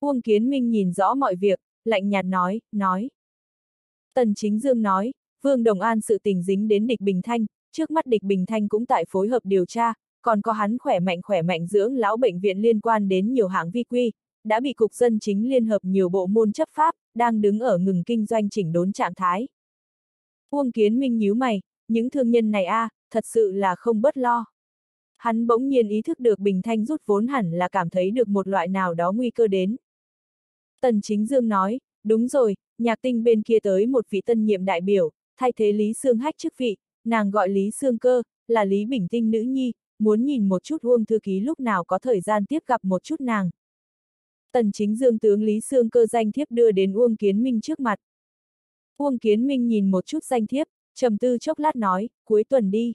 Uông Kiến Minh nhìn rõ mọi việc, lạnh nhạt nói, nói. Tần Chính Dương nói, Vương Đồng An sự tình dính đến địch Bình Thanh, trước mắt địch Bình Thanh cũng tại phối hợp điều tra, còn có hắn khỏe mạnh khỏe mạnh dưỡng lão bệnh viện liên quan đến nhiều hãng vi quy, đã bị Cục Dân Chính Liên Hợp nhiều bộ môn chấp pháp, đang đứng ở ngừng kinh doanh chỉnh đốn trạng thái. Uông Kiến Minh nhíu mày, những thương nhân này a, à, thật sự là không bất lo. Hắn bỗng nhiên ý thức được Bình Thanh rút vốn hẳn là cảm thấy được một loại nào đó nguy cơ đến. Tần Chính Dương nói, đúng rồi, nhạc tinh bên kia tới một vị tân nhiệm đại biểu, thay thế Lý Sương Hách chức vị, nàng gọi Lý Sương Cơ, là Lý Bình Tinh nữ nhi, muốn nhìn một chút Uông Thư Ký lúc nào có thời gian tiếp gặp một chút nàng. Tần chính dương tướng Lý Sương Cơ danh thiếp đưa đến Uông Kiến Minh trước mặt. Uông Kiến Minh nhìn một chút danh thiếp, trầm tư chốc lát nói, cuối tuần đi.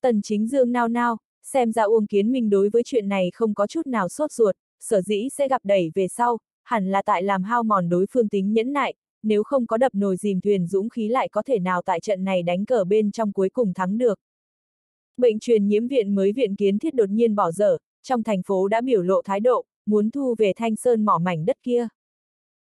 Tần chính dương nao nao, xem ra Uông Kiến Minh đối với chuyện này không có chút nào sốt ruột, sở dĩ sẽ gặp đẩy về sau, hẳn là tại làm hao mòn đối phương tính nhẫn nại, nếu không có đập nồi dìm thuyền dũng khí lại có thể nào tại trận này đánh cờ bên trong cuối cùng thắng được. Bệnh truyền nhiễm viện mới viện kiến thiết đột nhiên bỏ dở, trong thành phố đã biểu lộ thái độ, muốn thu về thanh sơn mỏ mảnh đất kia.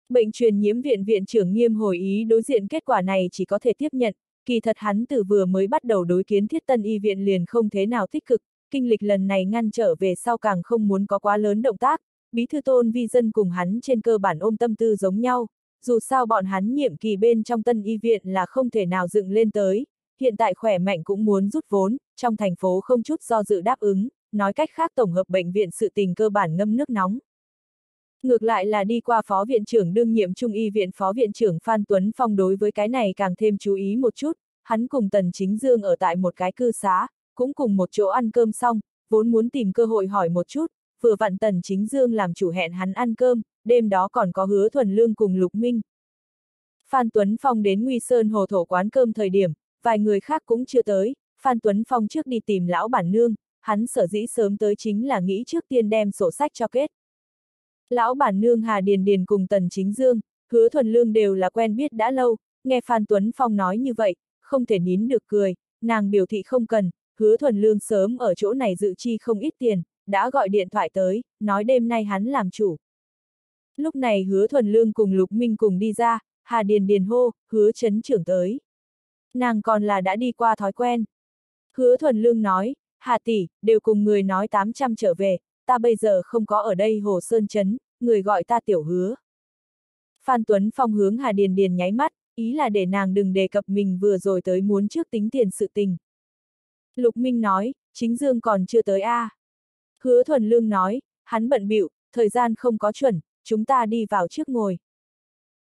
Bệnh truyền nhiễm viện viện trưởng nghiêm hồi ý đối diện kết quả này chỉ có thể tiếp nhận, kỳ thật hắn từ vừa mới bắt đầu đối kiến thiết tân y viện liền không thế nào tích cực, kinh lịch lần này ngăn trở về sau càng không muốn có quá lớn động tác, bí thư tôn vi dân cùng hắn trên cơ bản ôm tâm tư giống nhau, dù sao bọn hắn nhiệm kỳ bên trong tân y viện là không thể nào dựng lên tới, hiện tại khỏe mạnh cũng muốn rút vốn, trong thành phố không chút do dự đáp ứng, nói cách khác tổng hợp bệnh viện sự tình cơ bản ngâm nước nóng. Ngược lại là đi qua phó viện trưởng đương nhiệm trung y viện phó viện trưởng Phan Tuấn Phong đối với cái này càng thêm chú ý một chút, hắn cùng Tần Chính Dương ở tại một cái cư xá, cũng cùng một chỗ ăn cơm xong, vốn muốn tìm cơ hội hỏi một chút, vừa vặn Tần Chính Dương làm chủ hẹn hắn ăn cơm, đêm đó còn có hứa thuần lương cùng Lục Minh. Phan Tuấn Phong đến Nguy Sơn Hồ Thổ quán cơm thời điểm, vài người khác cũng chưa tới, Phan Tuấn Phong trước đi tìm lão bản nương, hắn sở dĩ sớm tới chính là nghĩ trước tiên đem sổ sách cho kết. Lão bản nương Hà Điền Điền cùng Tần Chính Dương, hứa thuần lương đều là quen biết đã lâu, nghe Phan Tuấn Phong nói như vậy, không thể nín được cười, nàng biểu thị không cần, hứa thuần lương sớm ở chỗ này dự chi không ít tiền, đã gọi điện thoại tới, nói đêm nay hắn làm chủ. Lúc này hứa thuần lương cùng Lục Minh cùng đi ra, Hà Điền Điền hô, hứa chấn trưởng tới. Nàng còn là đã đi qua thói quen. Hứa thuần lương nói, Hà tỷ, đều cùng người nói 800 trở về, ta bây giờ không có ở đây Hồ Sơn Trấn, người gọi ta tiểu hứa. Phan Tuấn Phong hướng Hà Điền Điền nháy mắt, ý là để nàng đừng đề cập mình vừa rồi tới muốn trước tính tiền sự tình. Lục Minh nói, chính Dương còn chưa tới a. À. Hứa Thuần Lương nói, hắn bận bịu, thời gian không có chuẩn, chúng ta đi vào trước ngồi.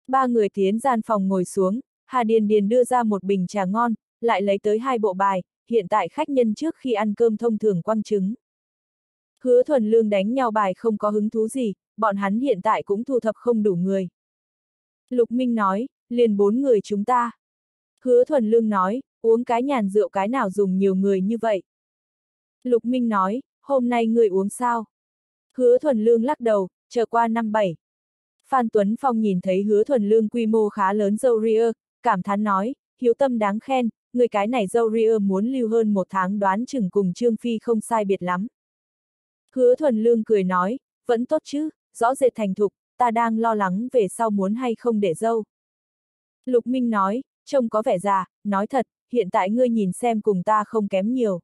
Ba người tiến gian phòng ngồi xuống, Hà Điền Điền đưa ra một bình trà ngon, lại lấy tới hai bộ bài, hiện tại khách nhân trước khi ăn cơm thông thường quăng trứng. Hứa thuần lương đánh nhau bài không có hứng thú gì, bọn hắn hiện tại cũng thu thập không đủ người. Lục Minh nói, liền bốn người chúng ta. Hứa thuần lương nói, uống cái nhàn rượu cái nào dùng nhiều người như vậy. Lục Minh nói, hôm nay người uống sao? Hứa thuần lương lắc đầu, chờ qua năm bảy. Phan Tuấn Phong nhìn thấy hứa thuần lương quy mô khá lớn dâu ria, cảm thán nói, hiếu tâm đáng khen, người cái này dâu ria muốn lưu hơn một tháng đoán chừng cùng Trương Phi không sai biệt lắm. Hứa thuần lương cười nói, vẫn tốt chứ, rõ rệt thành thục, ta đang lo lắng về sau muốn hay không để dâu. Lục Minh nói, trông có vẻ già, nói thật, hiện tại ngươi nhìn xem cùng ta không kém nhiều.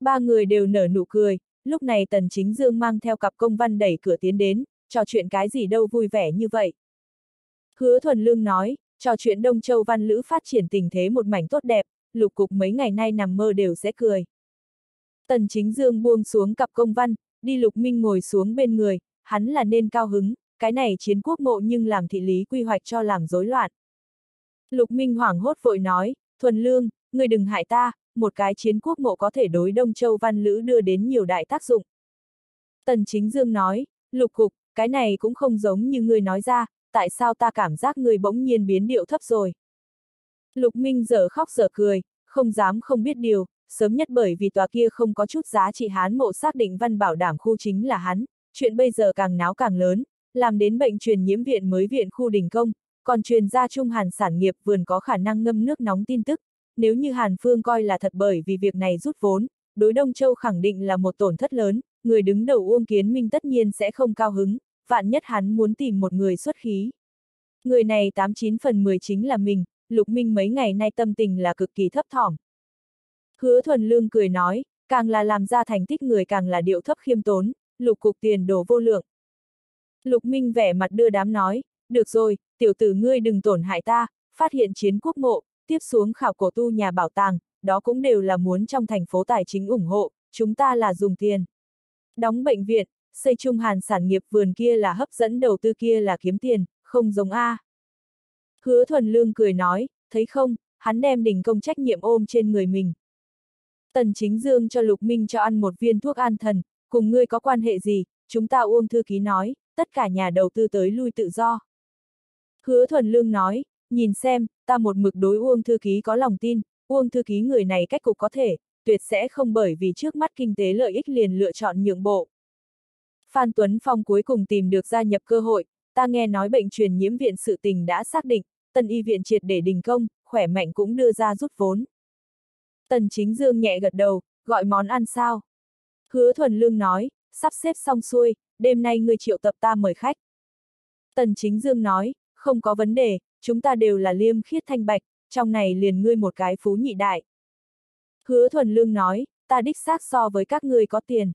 Ba người đều nở nụ cười, lúc này Tần Chính Dương mang theo cặp công văn đẩy cửa tiến đến, trò chuyện cái gì đâu vui vẻ như vậy. Hứa Thuần Lương nói, trò chuyện Đông Châu Văn Lữ phát triển tình thế một mảnh tốt đẹp, lục cục mấy ngày nay nằm mơ đều sẽ cười. Tần Chính Dương buông xuống cặp công văn, đi Lục Minh ngồi xuống bên người, hắn là nên cao hứng, cái này chiến quốc mộ nhưng làm thị lý quy hoạch cho làm rối loạn. Lục Minh hoảng hốt vội nói, Thuần Lương, người đừng hại ta, một cái chiến quốc mộ có thể đối Đông Châu Văn Lữ đưa đến nhiều đại tác dụng. Tần Chính Dương nói, Lục Cục, cái này cũng không giống như người nói ra, tại sao ta cảm giác người bỗng nhiên biến điệu thấp rồi. Lục Minh giờ khóc giờ cười, không dám không biết điều, sớm nhất bởi vì tòa kia không có chút giá trị hán mộ xác định văn bảo đảm khu chính là hắn, chuyện bây giờ càng náo càng lớn, làm đến bệnh truyền nhiễm viện mới viện khu đình công, còn truyền ra Trung Hàn sản nghiệp vườn có khả năng ngâm nước nóng tin tức, nếu như Hàn Phương coi là thật bởi vì việc này rút vốn, đối Đông Châu khẳng định là một tổn thất lớn, người đứng đầu Uông Kiến Minh tất nhiên sẽ không cao hứng, vạn nhất hắn muốn tìm một người xuất khí. Người này 89 phần 10 chính là mình, Lục Minh mấy ngày nay tâm tình là cực kỳ thấp thỏm. Hứa Thuần Lương cười nói, càng là làm ra thành tích người càng là điệu thấp khiêm tốn, lục cục tiền đồ vô lượng. Lục Minh vẻ mặt đưa đám nói, được rồi, tiểu tử ngươi đừng tổn hại ta, phát hiện chiến quốc mộ, tiếp xuống khảo cổ tu nhà bảo tàng, đó cũng đều là muốn trong thành phố tài chính ủng hộ, chúng ta là dùng tiền. Đóng bệnh viện, xây trung hàn sản nghiệp vườn kia là hấp dẫn đầu tư kia là kiếm tiền, không giống A. Hứa thuần lương cười nói, thấy không, hắn đem đỉnh công trách nhiệm ôm trên người mình. Tần chính dương cho Lục Minh cho ăn một viên thuốc an thần, cùng ngươi có quan hệ gì, chúng ta uông thư ký nói, tất cả nhà đầu tư tới lui tự do. Hứa thuần lương nói, nhìn xem, ta một mực đối Uông thư ký có lòng tin, Uông thư ký người này cách cục có thể, tuyệt sẽ không bởi vì trước mắt kinh tế lợi ích liền lựa chọn nhượng bộ. Phan Tuấn Phong cuối cùng tìm được gia nhập cơ hội, ta nghe nói bệnh truyền nhiễm viện sự tình đã xác định, tân y viện triệt để đình công, khỏe mạnh cũng đưa ra rút vốn. Tần chính dương nhẹ gật đầu, gọi món ăn sao? Hứa thuần lương nói, sắp xếp xong xuôi, đêm nay người triệu tập ta mời khách. Tần chính dương nói, không có vấn đề, chúng ta đều là liêm khiết thanh bạch, trong này liền ngươi một cái phú nhị đại. Hứa thuần lương nói, ta đích xác so với các ngươi có tiền.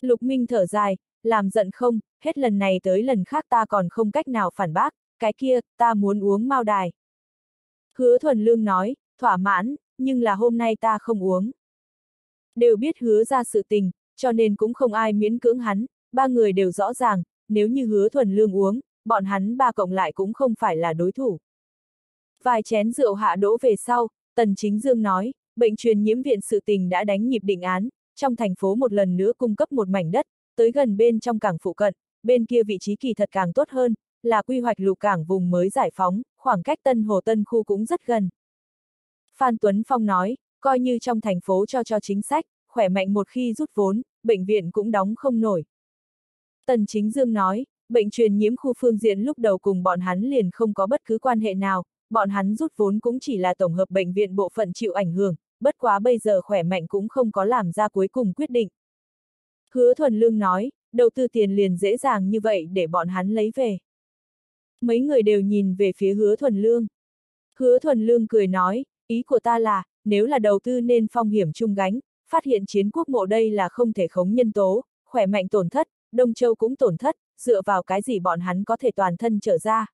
Lục Minh thở dài, làm giận không, hết lần này tới lần khác ta còn không cách nào phản bác, cái kia, ta muốn uống mao đài. Hứa thuần lương nói, thỏa mãn, nhưng là hôm nay ta không uống. Đều biết hứa ra sự tình, cho nên cũng không ai miễn cưỡng hắn, ba người đều rõ ràng, nếu như hứa thuần lương uống, bọn hắn ba cộng lại cũng không phải là đối thủ. Vài chén rượu hạ đỗ về sau, Tần Chính Dương nói, bệnh truyền nhiễm viện sự tình đã đánh nhịp định án, trong thành phố một lần nữa cung cấp một mảnh đất, tới gần bên trong cảng phụ cận, bên kia vị trí kỳ thật càng tốt hơn, là quy hoạch lục cảng vùng mới giải phóng, khoảng cách Tân Hồ Tân khu cũng rất gần. Phan Tuấn Phong nói, coi như trong thành phố cho cho chính sách, khỏe mạnh một khi rút vốn, bệnh viện cũng đóng không nổi. Tần Chính Dương nói, bệnh truyền nhiễm khu phương diện lúc đầu cùng bọn hắn liền không có bất cứ quan hệ nào, bọn hắn rút vốn cũng chỉ là tổng hợp bệnh viện bộ phận chịu ảnh hưởng, bất quá bây giờ khỏe mạnh cũng không có làm ra cuối cùng quyết định. Hứa Thuần Lương nói, đầu tư tiền liền dễ dàng như vậy để bọn hắn lấy về. Mấy người đều nhìn về phía hứa Thuần Lương. Hứa Thuần Lương cười nói, ý của ta là, nếu là đầu tư nên phong hiểm chung gánh, phát hiện chiến quốc mộ đây là không thể khống nhân tố, khỏe mạnh tổn thất, Đông Châu cũng tổn thất, dựa vào cái gì bọn hắn có thể toàn thân trở ra.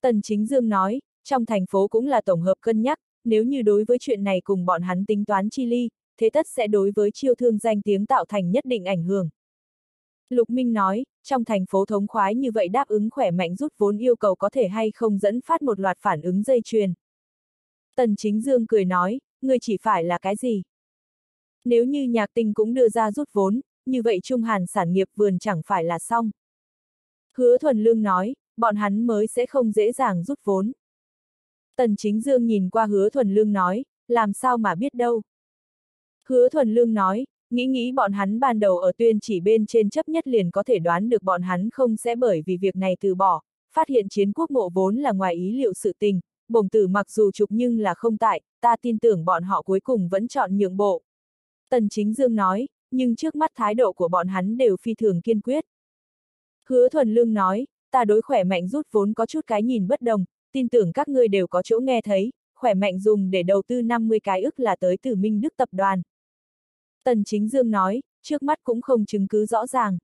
Tần Chính Dương nói, trong thành phố cũng là tổng hợp cân nhắc, nếu như đối với chuyện này cùng bọn hắn tính toán chi ly, thế tất sẽ đối với chiêu thương danh tiếng tạo thành nhất định ảnh hưởng. Lục Minh nói, trong thành phố thống khoái như vậy đáp ứng khỏe mạnh rút vốn yêu cầu có thể hay không dẫn phát một loạt phản ứng dây chuyền. Tần Chính Dương cười nói, người chỉ phải là cái gì? Nếu như nhạc tình cũng đưa ra rút vốn, như vậy Trung Hàn sản nghiệp vườn chẳng phải là xong. Hứa Thuần Lương nói, bọn hắn mới sẽ không dễ dàng rút vốn. Tần chính dương nhìn qua hứa thuần lương nói, làm sao mà biết đâu. Hứa thuần lương nói, nghĩ nghĩ bọn hắn ban đầu ở tuyên chỉ bên trên chấp nhất liền có thể đoán được bọn hắn không sẽ bởi vì việc này từ bỏ, phát hiện chiến quốc mộ vốn là ngoài ý liệu sự tình, bổng tử mặc dù trục nhưng là không tại, ta tin tưởng bọn họ cuối cùng vẫn chọn nhượng bộ. Tần chính dương nói, nhưng trước mắt thái độ của bọn hắn đều phi thường kiên quyết. Hứa thuần lương nói, ta đối khỏe mạnh rút vốn có chút cái nhìn bất đồng, tin tưởng các ngươi đều có chỗ nghe thấy, khỏe mạnh dùng để đầu tư 50 cái ức là tới từ Minh Đức Tập đoàn. Tần Chính Dương nói, trước mắt cũng không chứng cứ rõ ràng.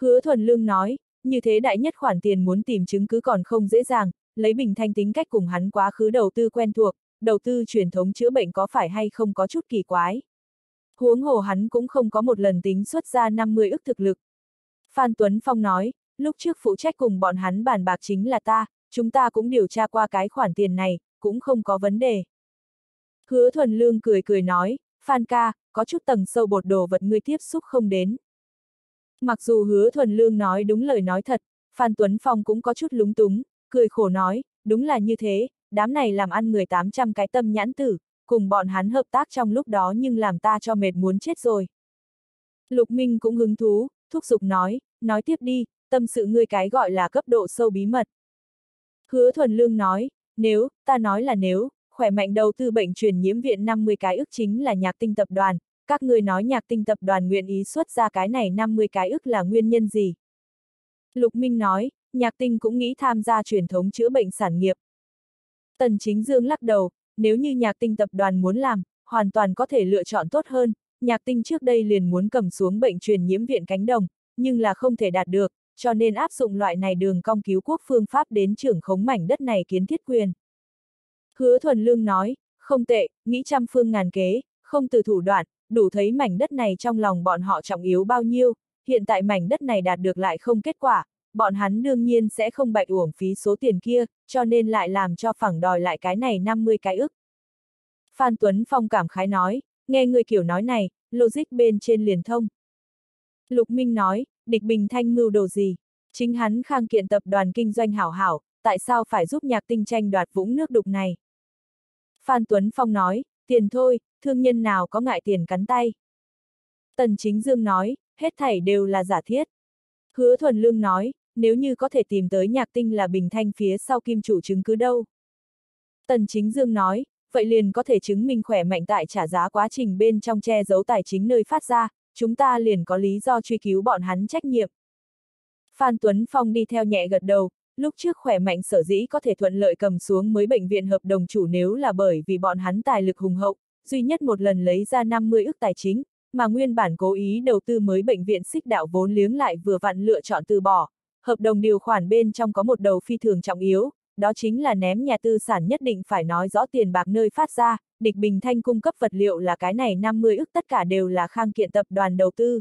Hứa Thuần Lương nói, như thế đại nhất khoản tiền muốn tìm chứng cứ còn không dễ dàng, lấy bình thanh tính cách cùng hắn quá khứ đầu tư quen thuộc, đầu tư truyền thống chữa bệnh có phải hay không có chút kỳ quái. Huống hồ hắn cũng không có một lần tính xuất ra 50 ức thực lực. Phan Tuấn Phong nói, lúc trước phụ trách cùng bọn hắn bàn bạc chính là ta, chúng ta cũng điều tra qua cái khoản tiền này, cũng không có vấn đề. Hứa thuần lương cười cười nói, Phan ca, có chút tầng sâu bột đồ vật ngươi tiếp xúc không đến. Mặc dù hứa thuần lương nói đúng lời nói thật, Phan Tuấn Phong cũng có chút lúng túng, cười khổ nói, đúng là như thế, đám này làm ăn người 800 cái tâm nhãn tử, cùng bọn hắn hợp tác trong lúc đó nhưng làm ta cho mệt muốn chết rồi. Lục Minh cũng hứng thú, thúc giục nói, nói tiếp đi, tâm sự ngươi cái gọi là cấp độ sâu bí mật. Hứa thuần lương nói, nếu, ta nói là nếu, khỏe mạnh đầu tư bệnh truyền nhiễm viện 50 cái ước chính là nhạc tinh tập đoàn, các người nói nhạc tinh tập đoàn nguyện ý xuất ra cái này 50 cái ước là nguyên nhân gì? Lục Minh nói, nhạc tinh cũng nghĩ tham gia truyền thống chữa bệnh sản nghiệp. Tần Chính Dương lắc đầu, nếu như nhạc tinh tập đoàn muốn làm, hoàn toàn có thể lựa chọn tốt hơn, nhạc tinh trước đây liền muốn cầm xuống bệnh truyền nhiễm viện cánh đồng, nhưng là không thể đạt được, cho nên áp dụng loại này đường cong cứu quốc phương pháp đến trưởng khống mảnh đất này kiến thiết quyền. Hứa thuần lương nói, không tệ, nghĩ trăm phương ngàn kế, không từ thủ đoạn, đủ thấy mảnh đất này trong lòng bọn họ trọng yếu bao nhiêu, hiện tại mảnh đất này đạt được lại không kết quả, bọn hắn đương nhiên sẽ không bạch uổng phí số tiền kia, cho nên lại làm cho phẳng đòi lại cái này 50 cái ức. Phan Tuấn Phong cảm khái nói, nghe người kiểu nói này, logic bên trên liền thông. Lục Minh nói, địch bình thanh mưu đồ gì? Chính hắn khang kiện tập đoàn kinh doanh hảo hảo, tại sao phải giúp nhạc tinh tranh đoạt vũng nước đục này? Phan Tuấn Phong nói, tiền thôi, thương nhân nào có ngại tiền cắn tay. Tần Chính Dương nói, hết thảy đều là giả thiết. Hứa Thuần Lương nói, nếu như có thể tìm tới nhạc tinh là bình thanh phía sau kim chủ chứng cứ đâu. Tần Chính Dương nói, vậy liền có thể chứng minh khỏe mạnh tại trả giá quá trình bên trong che giấu tài chính nơi phát ra, chúng ta liền có lý do truy cứu bọn hắn trách nhiệm. Phan Tuấn Phong đi theo nhẹ gật đầu, lúc trước khỏe mạnh sở dĩ có thể thuận lợi cầm xuống mới bệnh viện hợp đồng chủ nếu là bởi vì bọn hắn tài lực hùng hậu, duy nhất một lần lấy ra 50 ức tài chính, mà nguyên bản cố ý đầu tư mới bệnh viện xích đạo vốn liếng lại vừa vặn lựa chọn từ bỏ. Hợp đồng điều khoản bên trong có một đầu phi thường trọng yếu, đó chính là ném nhà tư sản nhất định phải nói rõ tiền bạc nơi phát ra, địch bình thanh cung cấp vật liệu là cái này 50 ức tất cả đều là khang kiện tập đoàn đầu tư.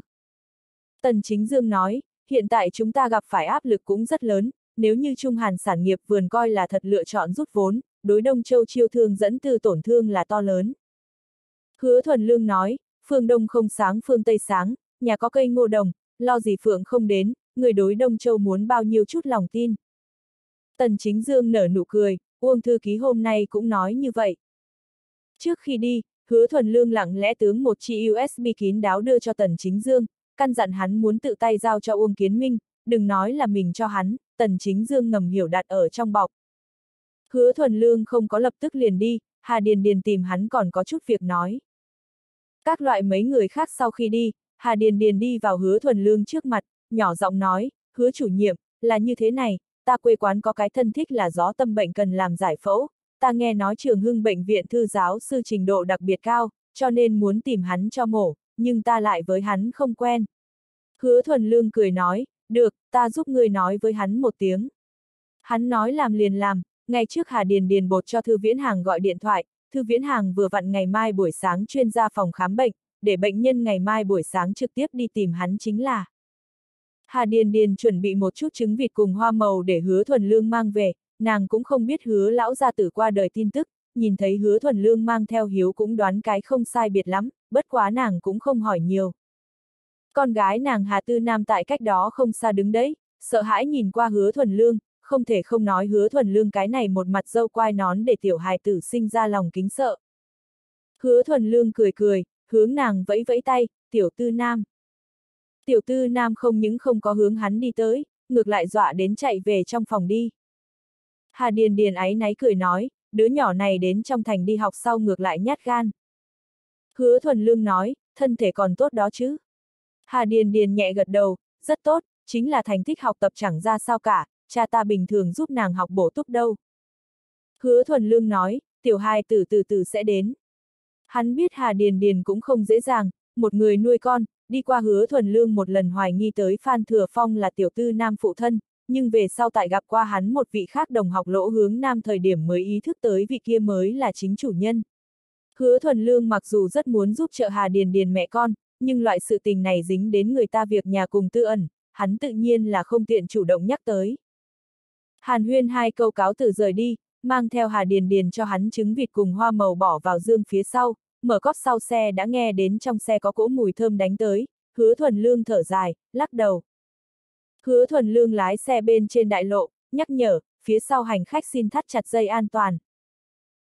Tần Chính Dương nói, hiện tại chúng ta gặp phải áp lực cũng rất lớn, nếu như Trung Hàn sản nghiệp vườn coi là thật lựa chọn rút vốn, đối Đông Châu chiêu thương dẫn từ tổn thương là to lớn. Hứa Thuần Lương nói, phương Đông không sáng phương Tây sáng, nhà có cây ngô đồng, lo gì phượng không đến, người đối Đông Châu muốn bao nhiêu chút lòng tin. Tần Chính Dương nở nụ cười, Uông Thư Ký hôm nay cũng nói như vậy. Trước khi đi, hứa thuần lương lặng lẽ tướng một chi USB kín đáo đưa cho Tần Chính Dương, căn dặn hắn muốn tự tay giao cho Uông Kiến Minh, đừng nói là mình cho hắn, Tần Chính Dương ngầm hiểu đặt ở trong bọc. Hứa thuần lương không có lập tức liền đi, Hà Điền Điền tìm hắn còn có chút việc nói. Các loại mấy người khác sau khi đi, Hà Điền Điền đi vào hứa thuần lương trước mặt, nhỏ giọng nói, hứa chủ nhiệm, là như thế này, ta quê quán có cái thân thích là gió tâm bệnh cần làm giải phẫu, ta nghe nói trường hưng bệnh viện thư giáo sư trình độ đặc biệt cao, cho nên muốn tìm hắn cho mổ, nhưng ta lại với hắn không quen. Hứa thuần lương cười nói, được, ta giúp ngươi nói với hắn một tiếng. Hắn nói làm liền làm, ngay trước Hà Điền Điền bột cho Thư Viễn Hàng gọi điện thoại, Thư Viễn Hàng vừa vặn ngày mai buổi sáng chuyên gia phòng khám bệnh, để bệnh nhân ngày mai buổi sáng trực tiếp đi tìm hắn chính là. Hà Điền Điền chuẩn bị một chút trứng vịt cùng hoa màu để hứa thuần lương mang về, nàng cũng không biết hứa lão gia tử qua đời tin tức, nhìn thấy hứa thuần lương mang theo hiếu cũng đoán cái không sai biệt lắm, bất quá nàng cũng không hỏi nhiều. Con gái nàng Hà Tư Nam tại cách đó không xa đứng đấy, sợ hãi nhìn qua hứa thuần lương, không thể không nói hứa thuần lương cái này một mặt dâu quai nón để tiểu hài tử sinh ra lòng kính sợ. Hứa thuần lương cười cười, hướng nàng vẫy vẫy tay, tiểu tư nam. Tiểu tư nam không những không có hướng hắn đi tới, ngược lại dọa đến chạy về trong phòng đi. Hà Điền Điền áy náy cười nói, đứa nhỏ này đến trong thành đi học sau ngược lại nhát gan. Hứa thuần lương nói, thân thể còn tốt đó chứ. Hà Điền Điền nhẹ gật đầu, rất tốt, chính là thành tích học tập chẳng ra sao cả, cha ta bình thường giúp nàng học bổ túc đâu. Hứa thuần lương nói, tiểu hai từ từ từ sẽ đến. Hắn biết Hà Điền Điền cũng không dễ dàng, một người nuôi con, đi qua hứa thuần lương một lần hoài nghi tới Phan Thừa Phong là tiểu tư nam phụ thân, nhưng về sau tại gặp qua hắn một vị khác đồng học lỗ hướng nam thời điểm mới ý thức tới vị kia mới là chính chủ nhân. Hứa thuần lương mặc dù rất muốn giúp trợ Hà Điền Điền mẹ con, nhưng loại sự tình này dính đến người ta việc nhà cùng tư ẩn, hắn tự nhiên là không tiện chủ động nhắc tới. Hàn huyên hai câu cáo từ rời đi, mang theo Hà Điền Điền cho hắn trứng vịt cùng hoa màu bỏ vào dương phía sau, mở cóp sau xe đã nghe đến trong xe có cỗ mùi thơm đánh tới, hứa thuần lương thở dài, lắc đầu. Hứa thuần lương lái xe bên trên đại lộ, nhắc nhở, phía sau hành khách xin thắt chặt dây an toàn.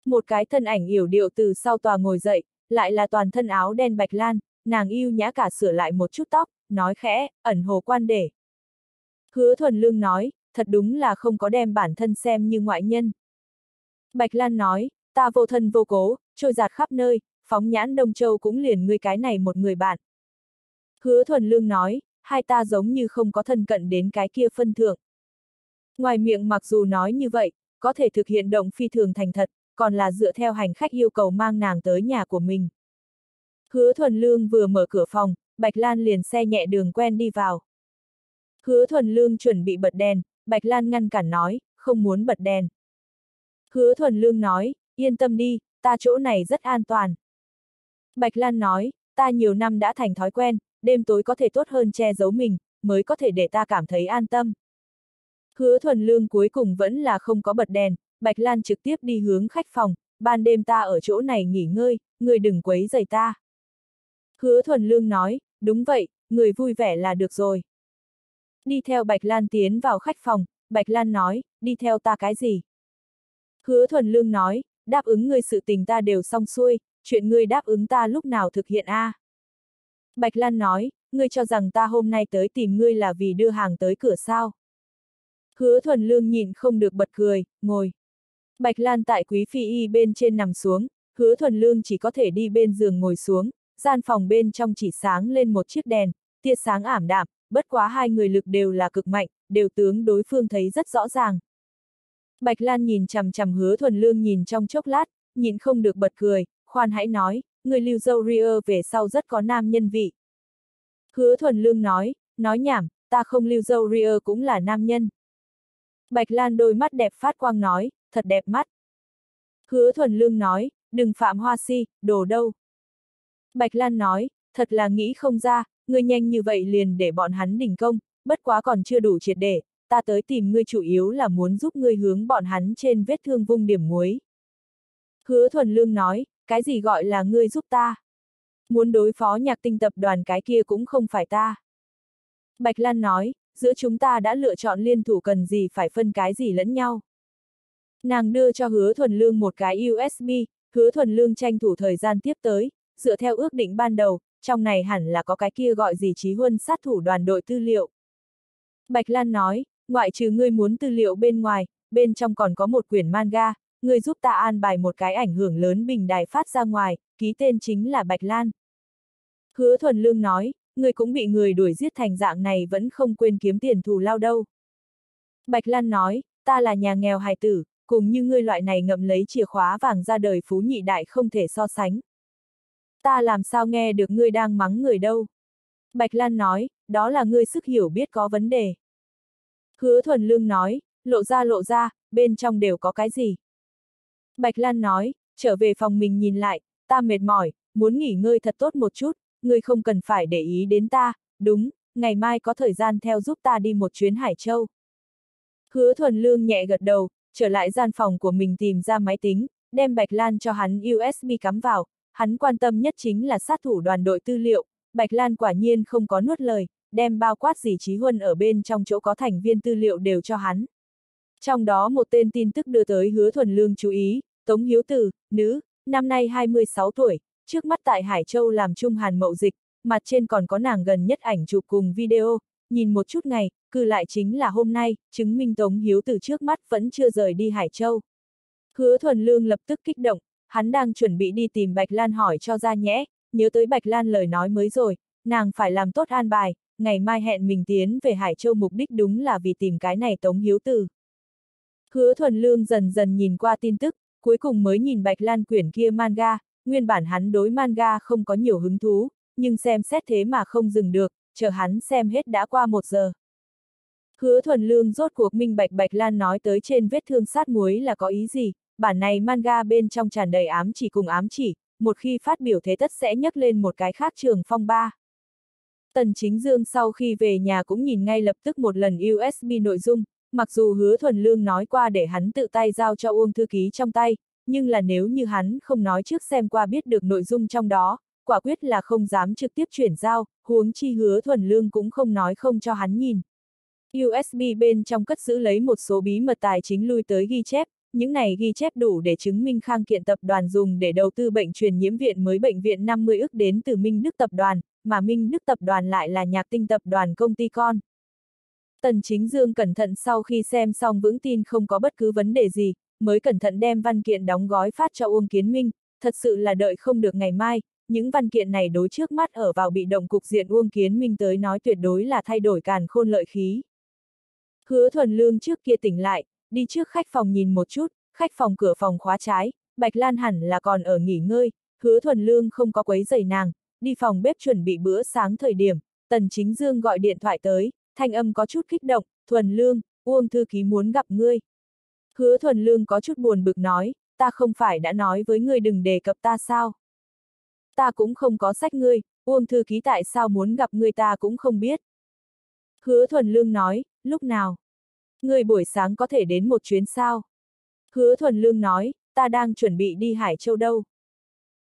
Một cái thân ảnh yểu điệu từ sau tòa ngồi dậy, lại là toàn thân áo đen bạch lan, nàng yêu nhã cả sửa lại một chút tóc, nói khẽ, ẩn hồ quan để. Hứa thuần lương nói, thật đúng là không có đem bản thân xem như ngoại nhân. Bạch Lan nói, ta vô thân vô cố, trôi giạt khắp nơi, phóng nhãn Đông Châu cũng liền ngươi cái này một người bạn. Hứa thuần lương nói, hai ta giống như không có thân cận đến cái kia phân thượng. Ngoài miệng mặc dù nói như vậy, có thể thực hiện động phi thường thành thật, còn là dựa theo hành khách yêu cầu mang nàng tới nhà của mình. Hứa thuần lương vừa mở cửa phòng, Bạch Lan liền xe nhẹ đường quen đi vào. Hứa thuần lương chuẩn bị bật đèn, Bạch Lan ngăn cản nói, không muốn bật đèn. Hứa thuần lương nói, yên tâm đi, ta chỗ này rất an toàn. Bạch Lan nói, ta nhiều năm đã thành thói quen, đêm tối có thể tốt hơn che giấu mình, mới có thể để ta cảm thấy an tâm. Hứa thuần lương cuối cùng vẫn là không có bật đèn, Bạch Lan trực tiếp đi hướng khách phòng, ban đêm ta ở chỗ này nghỉ ngơi, người đừng quấy rầy ta. Hứa thuần lương nói, đúng vậy, người vui vẻ là được rồi. Đi theo Bạch Lan tiến vào khách phòng, Bạch Lan nói, đi theo ta cái gì? Hứa thuần lương nói, đáp ứng người sự tình ta đều xong xuôi, chuyện ngươi đáp ứng ta lúc nào thực hiện a? À? Bạch Lan nói, ngươi cho rằng ta hôm nay tới tìm ngươi là vì đưa hàng tới cửa sao? Hứa thuần lương nhìn không được bật cười, ngồi. Bạch Lan tại quý phi y bên trên nằm xuống, hứa thuần lương chỉ có thể đi bên giường ngồi xuống, gian phòng bên trong chỉ sáng lên một chiếc đèn, tia sáng ảm đạm, bất quá hai người lực đều là cực mạnh, đều tướng đối phương thấy rất rõ ràng. Bạch Lan nhìn chằm chằm hứa thuần lương nhìn trong chốc lát, nhìn không được bật cười, khoan hãy nói, người lưu dâu Ria về sau rất có nam nhân vị. Hứa thuần lương nói, nói nhảm, ta không lưu dâu Ria cũng là nam nhân. Bạch Lan đôi mắt đẹp phát quang nói, thật đẹp mắt. Hứa thuần lương nói, đừng phạm hoa si, đồ đâu. Bạch Lan nói, thật là nghĩ không ra, ngươi nhanh như vậy liền để bọn hắn đình công, bất quá còn chưa đủ triệt để, ta tới tìm ngươi chủ yếu là muốn giúp ngươi hướng bọn hắn trên vết thương vung điểm muối. Hứa thuần lương nói, cái gì gọi là ngươi giúp ta? Muốn đối phó nhạc tinh tập đoàn cái kia cũng không phải ta. Bạch Lan nói, giữa chúng ta đã lựa chọn liên thủ cần gì phải phân cái gì lẫn nhau. Nàng đưa cho hứa thuần lương một cái USB, hứa thuần lương tranh thủ thời gian tiếp tới, dựa theo ước định ban đầu, trong này hẳn là có cái kia gọi gì trí huân sát thủ đoàn đội tư liệu. Bạch Lan nói, ngoại trừ ngươi muốn tư liệu bên ngoài, bên trong còn có một quyển manga, Người giúp ta an bài một cái ảnh hưởng lớn bình đài phát ra ngoài, ký tên chính là Bạch Lan. Hứa Thuần Lương nói, người cũng bị người đuổi giết thành dạng này vẫn không quên kiếm tiền thù lao đâu. Bạch Lan nói, ta là nhà nghèo hài tử, cùng như ngươi loại này ngậm lấy chìa khóa vàng ra đời phú nhị đại không thể so sánh. Ta làm sao nghe được ngươi đang mắng người đâu? Bạch Lan nói, đó là ngươi sức hiểu biết có vấn đề. Hứa Thuần Lương nói, lộ ra lộ ra, bên trong đều có cái gì? Bạch Lan nói, trở về phòng mình nhìn lại, ta mệt mỏi, muốn nghỉ ngơi thật tốt một chút, ngươi không cần phải để ý đến ta, đúng, ngày mai có thời gian theo giúp ta đi một chuyến Hải Châu. Hứa Thuần Lương nhẹ gật đầu, trở lại gian phòng của mình tìm ra máy tính, đem Bạch Lan cho hắn USB cắm vào, hắn quan tâm nhất chính là sát thủ đoàn đội tư liệu, Bạch Lan quả nhiên không có nuốt lời, đem bao quát gì trí huân ở bên trong chỗ có thành viên tư liệu đều cho hắn. Trong đó một tên tin tức đưa tới hứa thuần lương chú ý, Tống Hiếu Từ, nữ, năm nay 26 tuổi, trước mắt tại Hải Châu làm trung hàn mậu dịch, mặt trên còn có nàng gần nhất ảnh chụp cùng video, nhìn một chút ngày, cư lại chính là hôm nay, chứng minh Tống Hiếu từ trước mắt vẫn chưa rời đi Hải Châu. Hứa thuần lương lập tức kích động, hắn đang chuẩn bị đi tìm Bạch Lan hỏi cho ra nhẽ, nhớ tới Bạch Lan lời nói mới rồi, nàng phải làm tốt an bài, ngày mai hẹn mình tiến về Hải Châu mục đích đúng là vì tìm cái này Tống Hiếu Từ. Hứa thuần lương dần dần nhìn qua tin tức, cuối cùng mới nhìn Bạch Lan quyển kia manga, nguyên bản hắn đối manga không có nhiều hứng thú, nhưng xem xét thế mà không dừng được, chờ hắn xem hết đã qua một giờ. Hứa thuần lương rốt cuộc minh bạch Bạch Lan nói tới trên vết thương sát muối là có ý gì, bản này manga bên trong tràn đầy ám chỉ cùng ám chỉ, một khi phát biểu thế tất sẽ nhấc lên một cái khác trường phong ba. Tần Chính Dương sau khi về nhà cũng nhìn ngay lập tức một lần USB nội dung, mặc dù hứa thuần lương nói qua để hắn tự tay giao cho Uông Thư Ký trong tay, nhưng là nếu như hắn không nói trước xem qua biết được nội dung trong đó, quả quyết là không dám trực tiếp chuyển giao, huống chi hứa thuần lương cũng không nói không cho hắn nhìn. USB bên trong cất giữ lấy một số bí mật tài chính lui tới ghi chép, những này ghi chép đủ để chứng minh Khang Kiện tập đoàn dùng để đầu tư bệnh truyền nhiễm viện mới bệnh viện 50 ức đến từ Minh Đức tập đoàn, mà Minh Đức tập đoàn lại là nhạc tinh tập đoàn công ty con. Tần Chính Dương cẩn thận sau khi xem xong vững tin không có bất cứ vấn đề gì, mới cẩn thận đem văn kiện đóng gói phát cho Uông Kiến Minh, thật sự là đợi không được ngày mai, những văn kiện này đối trước mắt ở vào bị động cục diện Uông Kiến Minh tới nói tuyệt đối là thay đổi càn khôn lợi khí. Hứa thuần lương trước kia tỉnh lại, đi trước khách phòng nhìn một chút, khách phòng cửa phòng khóa trái, Bạch Lan hẳn là còn ở nghỉ ngơi, hứa thuần lương không có quấy giày nàng, đi phòng bếp chuẩn bị bữa sáng thời điểm, Tần Chính Dương gọi điện thoại tới, thanh âm có chút kích động, thuần lương, Uông thư ký muốn gặp ngươi. Hứa thuần lương có chút buồn bực nói, ta không phải đã nói với ngươi đừng đề cập ta sao? Ta cũng không có sách ngươi, Uông thư ký tại sao muốn gặp ngươi ta cũng không biết. Hứa thuần lương nói, lúc nào? Ngươi buổi sáng có thể đến một chuyến sao? Hứa thuần lương nói, ta đang chuẩn bị đi Hải Châu đâu.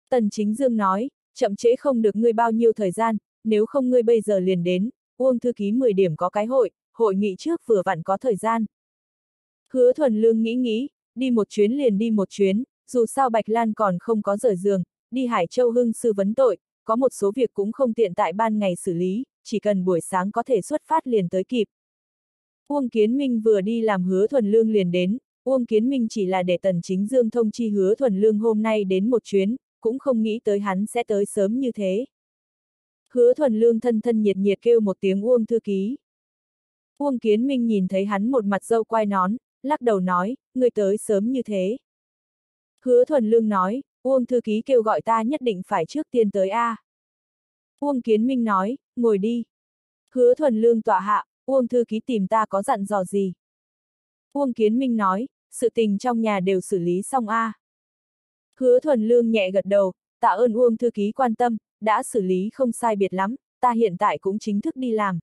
Tần chính dương nói, chậm trễ không được ngươi bao nhiêu thời gian, nếu không ngươi bây giờ liền đến, Uông thư ký 10 điểm có cái hội, hội nghị trước vừa vặn có thời gian. Hứa thuần lương nghĩ nghĩ, đi một chuyến liền đi một chuyến, dù sao Bạch Lan còn không có rời giường, đi Hải Châu Hưng sư vấn tội, có một số việc cũng không tiện tại ban ngày xử lý, chỉ cần buổi sáng có thể xuất phát liền tới kịp. Uông Kiến Minh vừa đi làm hứa thuần lương liền đến, Uông Kiến Minh chỉ là để tần chính dương thông chi hứa thuần lương hôm nay đến một chuyến, cũng không nghĩ tới hắn sẽ tới sớm như thế. Hứa thuần lương thân thân nhiệt nhiệt kêu một tiếng Uông thư ký. Uông Kiến Minh nhìn thấy hắn một mặt dâu quai nón, lắc đầu nói, người tới sớm như thế. Hứa thuần lương nói, Uông thư ký kêu gọi ta nhất định phải trước tiên tới A. Uông Kiến Minh nói, ngồi đi. Hứa thuần lương tọa hạ, Uông thư ký tìm ta có dặn dò gì? Uông Kiến Minh nói, sự tình trong nhà đều xử lý xong A. Hứa thuần lương nhẹ gật đầu, tạ ơn Uông thư ký quan tâm, đã xử lý không sai biệt lắm, ta hiện tại cũng chính thức đi làm.